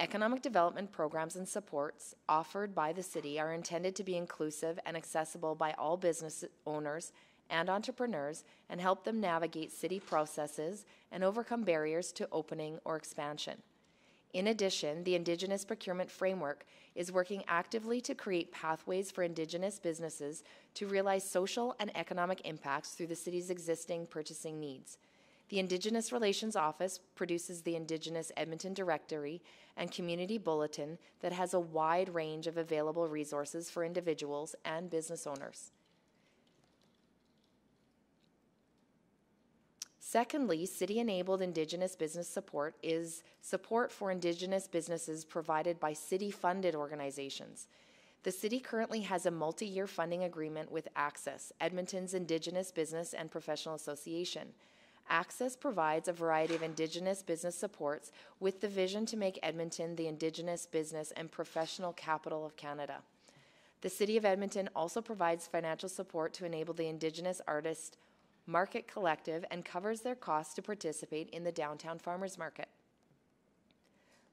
Economic development programs and supports offered by the city are intended to be inclusive and accessible by all business owners and entrepreneurs and help them navigate city processes and overcome barriers to opening or expansion. In addition, the Indigenous Procurement Framework is working actively to create pathways for Indigenous businesses to realize social and economic impacts through the city's existing purchasing needs. The Indigenous Relations Office produces the Indigenous Edmonton Directory and Community Bulletin that has a wide range of available resources for individuals and business owners. Secondly, city enabled Indigenous business support is support for Indigenous businesses provided by city funded organizations. The city currently has a multi year funding agreement with Access, Edmonton's Indigenous Business and Professional Association. Access provides a variety of Indigenous business supports with the vision to make Edmonton the Indigenous business and professional capital of Canada. The City of Edmonton also provides financial support to enable the Indigenous Artist Market Collective and covers their costs to participate in the downtown farmers market.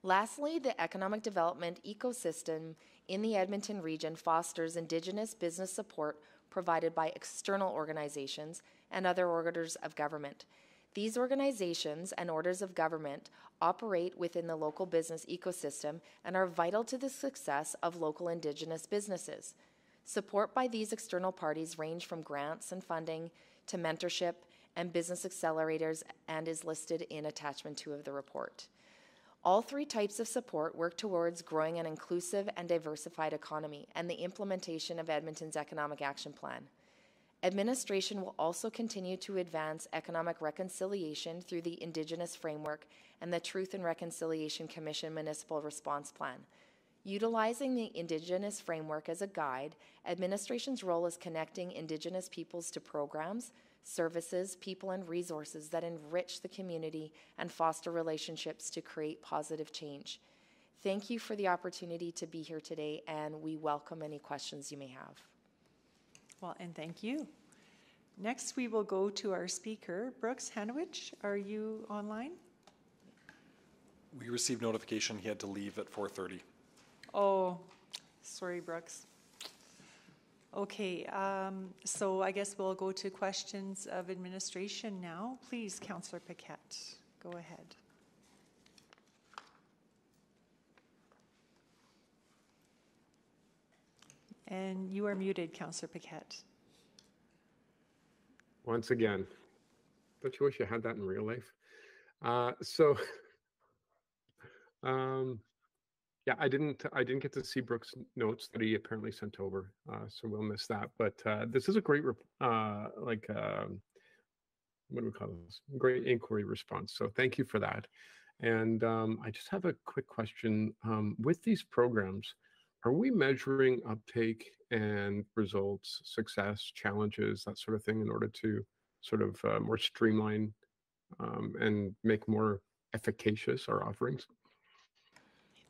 Lastly, the economic development ecosystem in the Edmonton region fosters Indigenous business support provided by external organizations and other orders of government. These organizations and orders of government operate within the local business ecosystem and are vital to the success of local Indigenous businesses. Support by these external parties range from grants and funding to mentorship and business accelerators and is listed in attachment 2 of the report. All three types of support work towards growing an inclusive and diversified economy and the implementation of Edmonton's Economic Action Plan. Administration will also continue to advance economic reconciliation through the Indigenous Framework and the Truth and Reconciliation Commission Municipal Response Plan. Utilizing the Indigenous Framework as a guide, administration's role is connecting Indigenous peoples to programs, services, people, and resources that enrich the community and foster relationships to create positive change. Thank you for the opportunity to be here today, and we welcome any questions you may have. Well, and thank you. Next, we will go to our speaker, Brooks Hanowich. Are you online? We received notification he had to leave at 4:30. Oh, sorry, Brooks. Okay, um, so I guess we'll go to questions of administration now. Please, Councillor Paquette, go ahead. And you are muted, Councillor Paquette. Once again, don't you wish you had that in real life? Uh, so, um, yeah, I didn't. I didn't get to see Brooks' notes that he apparently sent over, uh, so we'll miss that. But uh, this is a great, uh, like, um, what do we call this? Great inquiry response. So thank you for that. And um, I just have a quick question. Um, with these programs, are we measuring uptake and results, success, challenges, that sort of thing, in order to sort of uh, more streamline um, and make more efficacious our offerings?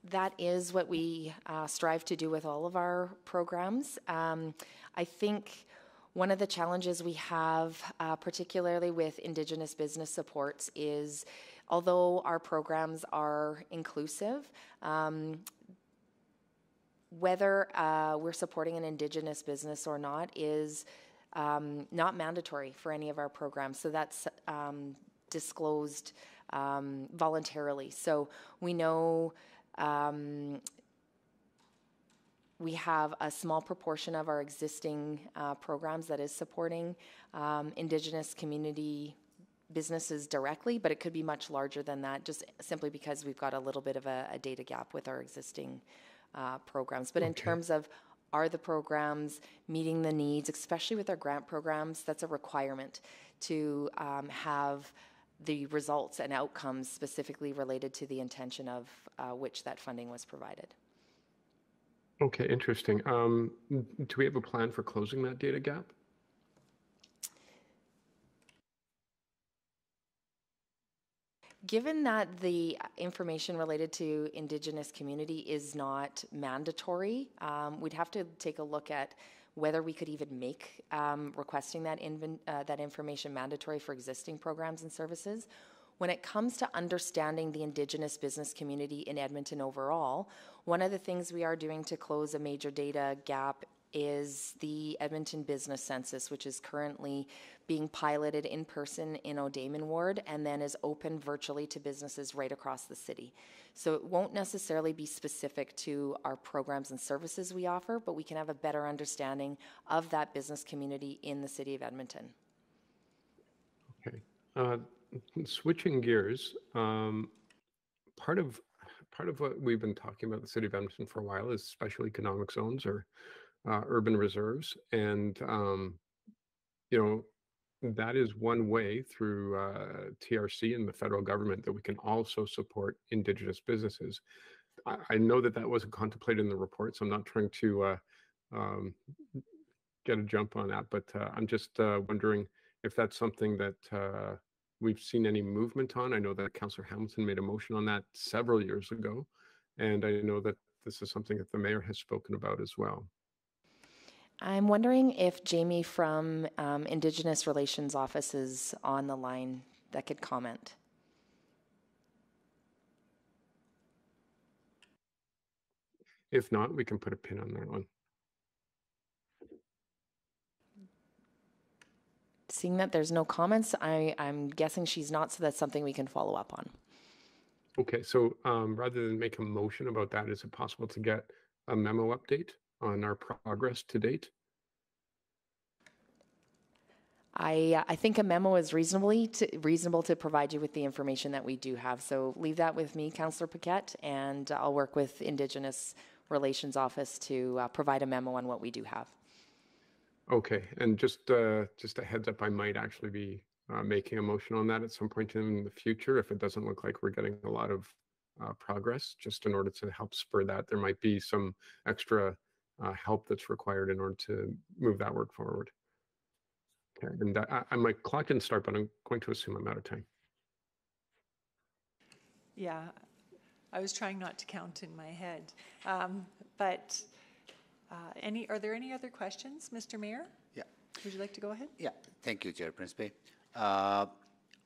That is what we uh, strive to do with all of our programs. Um, I think one of the challenges we have, uh, particularly with Indigenous business supports, is although our programs are inclusive, um, whether uh, we're supporting an Indigenous business or not is um, not mandatory for any of our programs. So that's um, disclosed um, voluntarily. So we know we have a small proportion of our existing uh, programs that is supporting um, Indigenous community businesses directly, but it could be much larger than that, just simply because we've got a little bit of a, a data gap with our existing uh, programs. But okay. in terms of are the programs meeting the needs, especially with our grant programs, that's a requirement to um, have the results and outcomes specifically related to the intention of uh, which that funding was provided. Okay, interesting. Um, do we have a plan for closing that data gap? Given that the information related to Indigenous community is not mandatory, um, we'd have to take a look at whether we could even make um, requesting that, uh, that information mandatory for existing programs and services. When it comes to understanding the Indigenous business community in Edmonton overall, one of the things we are doing to close a major data gap is the Edmonton Business Census, which is currently being piloted in person in O-day'min Ward and then is open virtually to businesses right across the city. So it won't necessarily be specific to our programs and services we offer, but we can have a better understanding of that business community in the city of Edmonton. Okay. Uh, switching gears, um, part of part of what we've been talking about the city of Edmonton for a while is special economic zones or uh, urban reserves, and um, you know that is one way through uh, TRC and the federal government that we can also support Indigenous businesses. I, I, know that that wasn't contemplated in the report, so I'm not trying to uh, um, get a jump on that, but uh, I'm just uh, wondering if that's something that uh, we've seen any movement on. I know that Councillor Hamilton made a motion on that several years ago, and I know that this is something that the mayor has spoken about as well. I'm wondering if Jamie from um, Indigenous Relations Office is on the line that could comment. If not, we can put a pin on that one. Seeing that there's no comments, I, I'm guessing she's not, so that's something we can follow up on. Okay, so um, rather than make a motion about that, is it possible to get a memo update on our progress to date? I, I think a memo is reasonably to, reasonable to provide you with the information that we do have. So leave that with me, Councillor Paquette, and I'll work with Indigenous Relations Office to uh, provide a memo on what we do have. Okay, and just uh, just a heads up, I might actually be uh, making a motion on that at some point in the future if it doesn't look like we're getting a lot of uh, progress. Just in order to help spur that, there might be some extra uh, help that's required in order to move that work forward. Okay, and I, I, my clock didn't start, but I'm going to assume I'm out of time. Yeah, I was trying not to count in my head. Um, but uh, any, are there any other questions, Mr. Mayor? Yeah. Would you like to go ahead? Yeah, thank you, Chair Principe. Uh,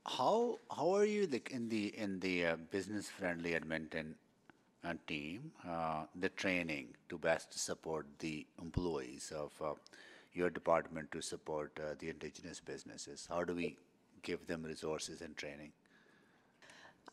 how how are you like in the in the uh, business friendly Edmonton team uh, the training to best support the employees of uh, your department to support uh, the indigenous businesses? How do we give them resources and training?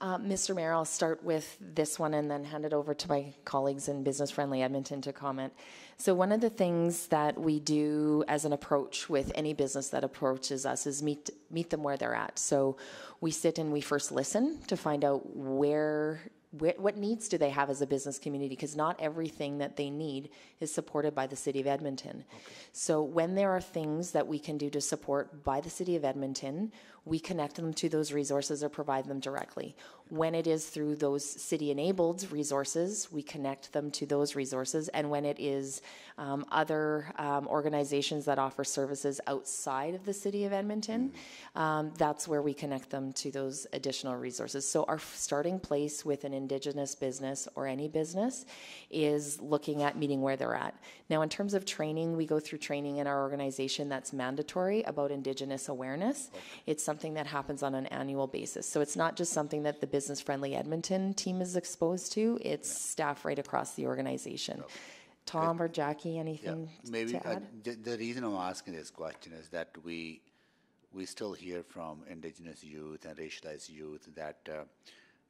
Uh, Mr. Mayor, I'll start with this one and then hand it over to my colleagues in Business Friendly Edmonton to comment. So, one of the things that we do as an approach with any business that approaches us is meet meet them where they're at. So, we sit and we first listen to find out where what needs do they have as a business community? Because not everything that they need is supported by the City of Edmonton. Okay. So when there are things that we can do to support by the City of Edmonton, we connect them to those resources or provide them directly. When it is through those city enabled resources, we connect them to those resources. And when it is um, other um, organizations that offer services outside of the City of Edmonton, um, that's where we connect them to those additional resources. So our starting place with an Indigenous business or any business is looking at meeting where they're at. Now, in terms of training, we go through training in our organization that's mandatory about Indigenous awareness. It's something that happens on an annual basis. So it's not just something that the Business Friendly Edmonton team is exposed to, it's yeah. staff right across the organization. Tom or Jackie, anything yeah, maybe to add? Uh, the reason I'm asking this question is that we we still hear from indigenous youth and racialized youth that uh,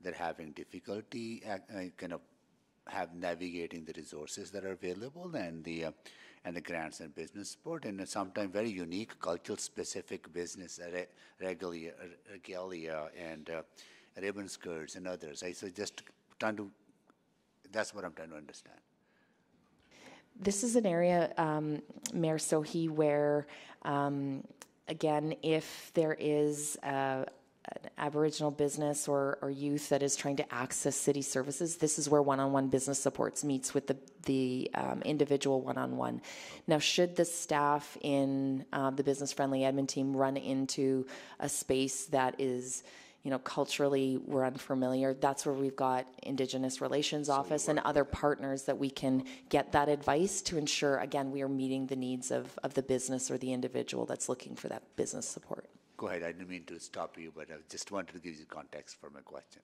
they're having difficulty uh, kind of have navigating the resources that are available and the uh, and the grants and business support and sometimes very unique cultural specific business uh, regalia, regalia and uh, ribbon skirts and others. I so just trying to that's what I'm trying to understand. This is an area, um, Mayor Sohi, where um, again, if there is a, an Aboriginal business or, or youth that is trying to access city services, this is where one-on-one business supports meets with the the um, individual one-on-one. Now, should the staff in uh, the business friendly Edmonton team run into a space that is you know, culturally we're unfamiliar. That's where we've got Indigenous Relations so Office and other partners that we can get that advice to ensure, again, we are meeting the needs of, of the business or the individual that's looking for that business support. Go ahead. I didn't mean to stop you, but I just wanted to give you context for my question.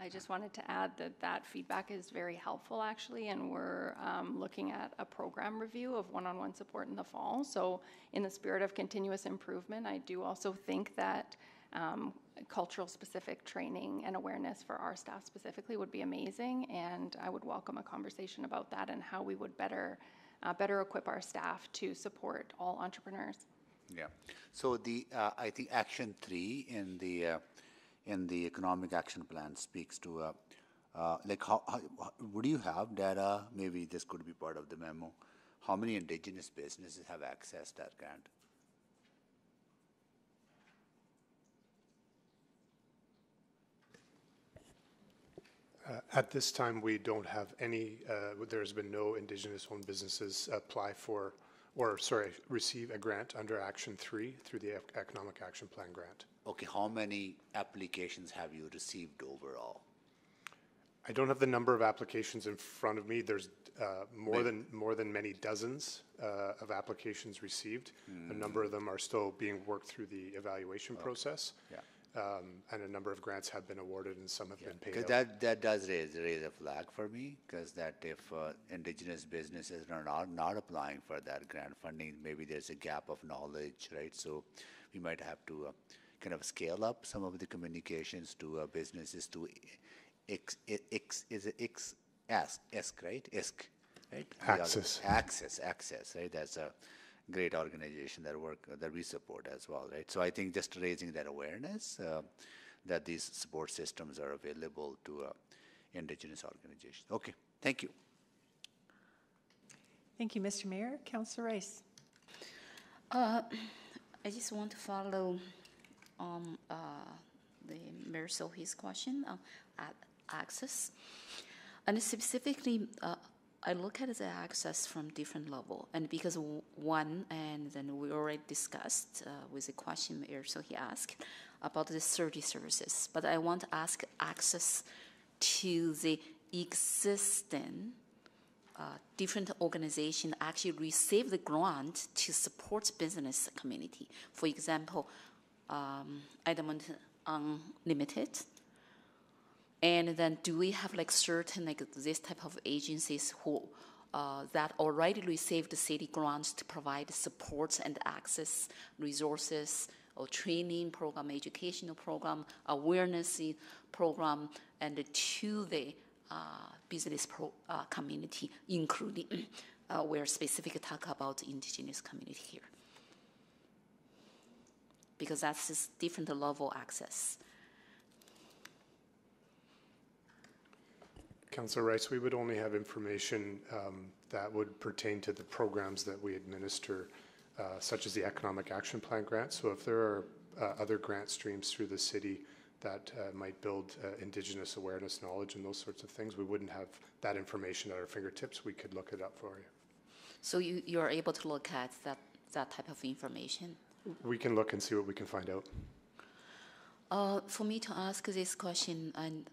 I just wanted to add that that feedback is very helpful, actually, and we're um, looking at a program review of one-on-one support in the fall. So, in the spirit of continuous improvement, I do also think that um, cultural specific training and awareness for our staff specifically would be amazing, and I would welcome a conversation about that and how we would better uh, better equip our staff to support all entrepreneurs. Yeah. So the uh, I think action three in the uh, in the economic action plan speaks to uh, uh, like how, how, would you have data? Maybe this could be part of the memo. How many indigenous businesses have accessed that grant? Uh, at this time, we don't have any, uh, there's been no Indigenous-owned businesses apply for or sorry, receive a grant under Action 3 through the Economic Action Plan grant. Okay, how many applications have you received overall? I don't have the number of applications in front of me. There's uh, more than more than many dozens uh, of applications received. A Hmm. number of them are still being worked through the evaluation process. Yeah. Um, and a number of grants have been awarded and some have been paid out. that, that does raise, raise a flag for me, because that if uh, indigenous businesses are not, not applying for that grant funding, maybe there's a gap of knowledge, right? So we might have to uh, kind of scale up some of the communications to uh, businesses to X, X, is it X, ask, ask, right? Ask, right? Access. Access, access, right? That's a great organization that work, that we support as well, right? So I think just raising that awareness, uh, that these support systems are available to uh, indigenous organizations. Okay, thank you. Thank you, Mr. Mayor. Councillor Rice. Uh, I just want to follow on uh, the Mayor Sohi's question on access. And specifically, uh, I look at the access from different level. And because one, and then we already discussed uh, with the question Mayor he asked about the 30 services. But I want to ask access to the existing uh, different organization actually receive the grant to support business community. For example, um, Unlimited. And then do we have like certain like this type of agencies who uh, that already received the city grants to provide support and access resources or training program, educational program, awareness program, and to the uh, business pro, uh, community, including uh, where specific talk about indigenous community here. Because that's just different level access. Councillor Rice, we would only have information um, that would pertain to the programs that we administer, uh, such as the Economic Action Plan grant. So if there are uh, other grant streams through the city that uh, might build uh, Indigenous awareness, knowledge, and those sorts of things, we wouldn't have that information at our fingertips. We could look it up for you. So you, you are able to look at that, that type of information. We can look and see what we can find out. Uh, for me to ask this question, and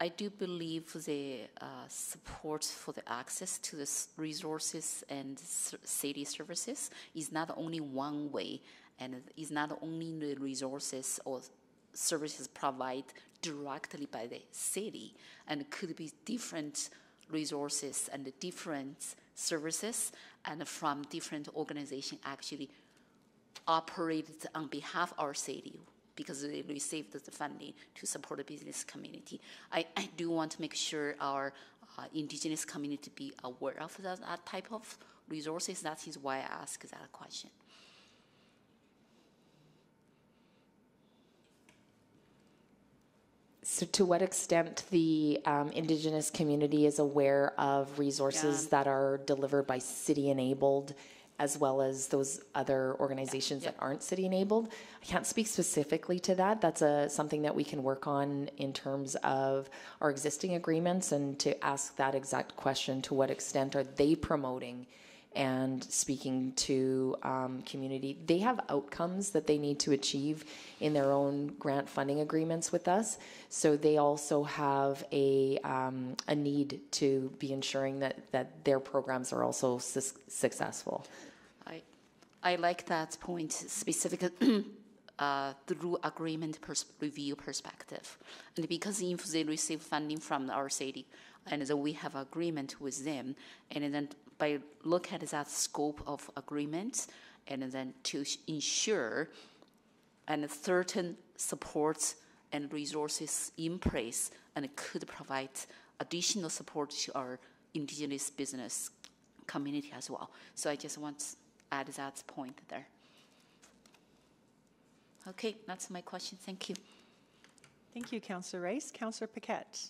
I do believe the uh, support for the access to the resources and city services is not only one way, and is not only the resources or services provided directly by the city, and could be different resources and different services, and from different organizations actually operated on behalf of our city because they received the funding to support the business community. I, I do want to make sure our uh, indigenous community be aware of that, that type of resources. That is why I ask that question. So, to what extent the um, Indigenous community is aware of resources Yeah. that are delivered by city enabled, as well as those other organizations that aren't city enabled? I can't speak specifically to that. That's a something that we can work on in terms of our existing agreements, and to ask that exact question: to what extent are they promoting? and speaking to um, community. They have outcomes that they need to achieve in their own grant funding agreements with us. So they also have a, um, a need to be ensuring that, that their programs are also sus- successful. I, like that point specific uh, through agreement pers- review perspective. And because if they receive funding from our city, and then we have agreement with them, and then by look at that scope of agreement, and then to ensure and certain supports and resources in place and could provide additional support to our indigenous business community as well. So I just want to add that point there. Okay, that's my question. Thank you. Thank you, Councillor Rice. Councillor Paquette.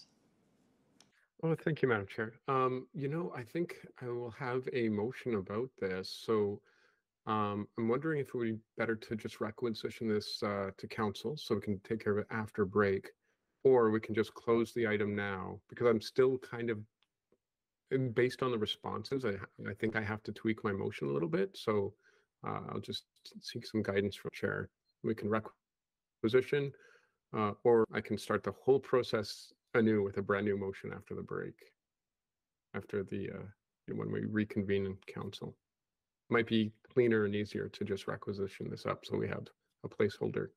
Oh, thank you, Madam Chair. Um, you know, I think I will have a motion about this. So um, I'm wondering if it would be better to just requisition this uh, to council so we can take care of it after break, or we can just close the item now because I'm still kind of and based on the responses. I, I think I have to tweak my motion a little bit. So uh, I'll just seek some guidance from chair. We can requisition, uh, or I can start the whole process anew with a brand new motion after the break. After the, uh, when we reconvene in council. Might be cleaner and easier to just requisition this up so we have a placeholder.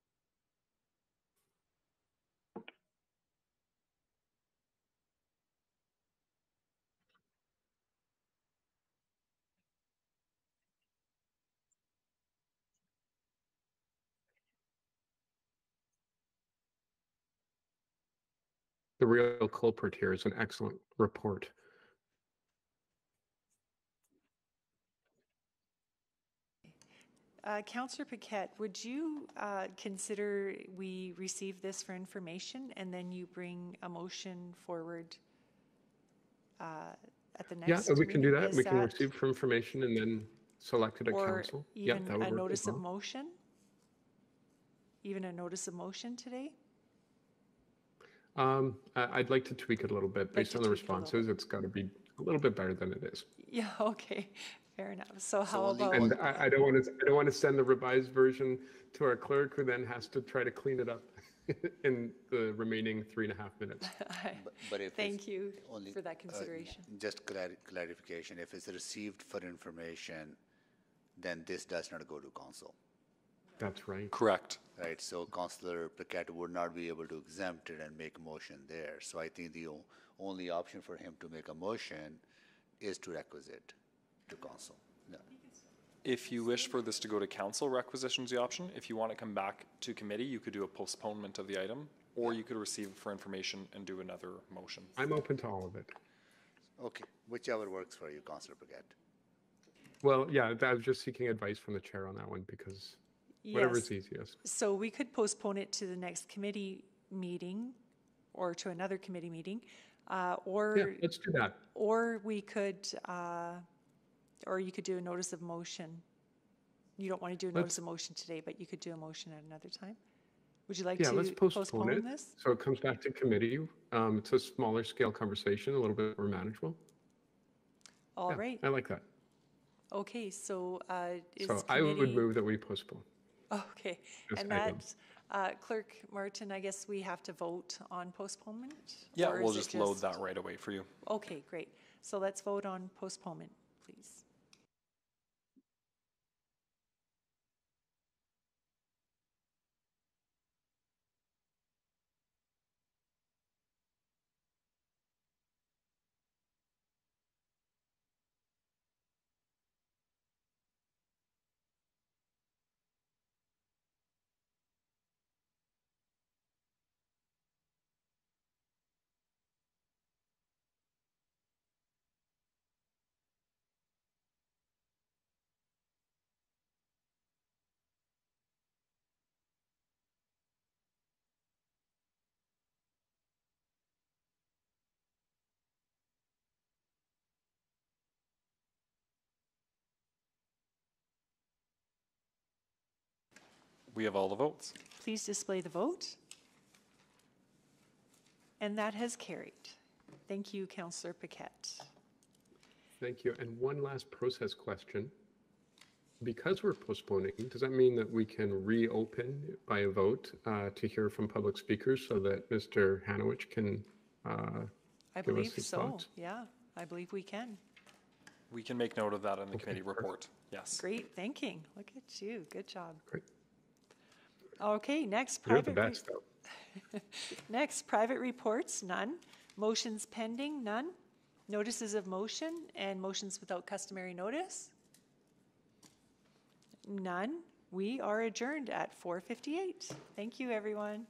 Culprit here is an excellent report. Uh, Councillor Paquette, would you uh, consider we receive this for information and then you bring a motion forward uh, at the next? Yeah, we can do that. Is We can receive for information and then select it at council. Yeah, even that would a notice of motion? Even a notice of motion today? Um, I, I'd like to tweak it a little bit based to on the tweak it responses. It's got to be a little bit better than it is. Yeah, okay, fair enough. So how only about? And I, I don't want to, I don't want to send the revised version to our clerk who then has to try to clean it up in the remaining three and a half minutes. But- But if it's Thank you only, for that uh, consideration. Just clari- clarification, if it's received for information, then this does not go to council, That's right. Correct. right? So Councillor Paquette would not be able to exempt it and make a motion there. So I think the o- only option for him to make a motion is to requisite to council. Yeah. If you wish for this to go to council, requisition's the option. If you want to come back to committee, you could do a postponement of the item, or you could receive it for information and do another motion. I'm open to all of it. Okay, whichever works for you, Councillor Paquette. Well, yeah, I was just seeking advice from the chair on that one because whatever Yes. is easiest. So we could postpone it to the next committee meeting or to another committee meeting, uh, or. Yeah, let's do that. Or we could, uh, or you could do a notice of motion. You don't want to do a notice Let's- of motion today, but you could do a motion at another time. Would you like Yeah, to let's postpone postpone it. this? So it comes back to committee. Um, it's a smaller scale conversation, a little bit more manageable. All Yeah, right, I like that. okay, so uh, is So I would committee- move that we postpone. Okay, this and item. that, uh, Clerk Martin, I guess we have to vote on postponement? Yeah, Or we'll is it just load that right away for you. Okay, great. So let's vote on postponement, please. We have all the votes. Please display the vote. And that has carried. Thank you, Councillor Paquette. Thank you. And one last process question. Because we're postponing, does that mean that we can reopen by a vote uh, to hear from public speakers so that Mr. Hanowich can uh, I give us believe his so, thoughts? yeah, I believe we can. We can make note of that in the committee report. Yes. Great thinking. Look at you. Good job. Great. Okay, next You're the private. re- best, though. Next, private reports, none. Motions pending, none. Notices of motion and motions without customary notice? None. We are adjourned at 4:58. Thank you, everyone.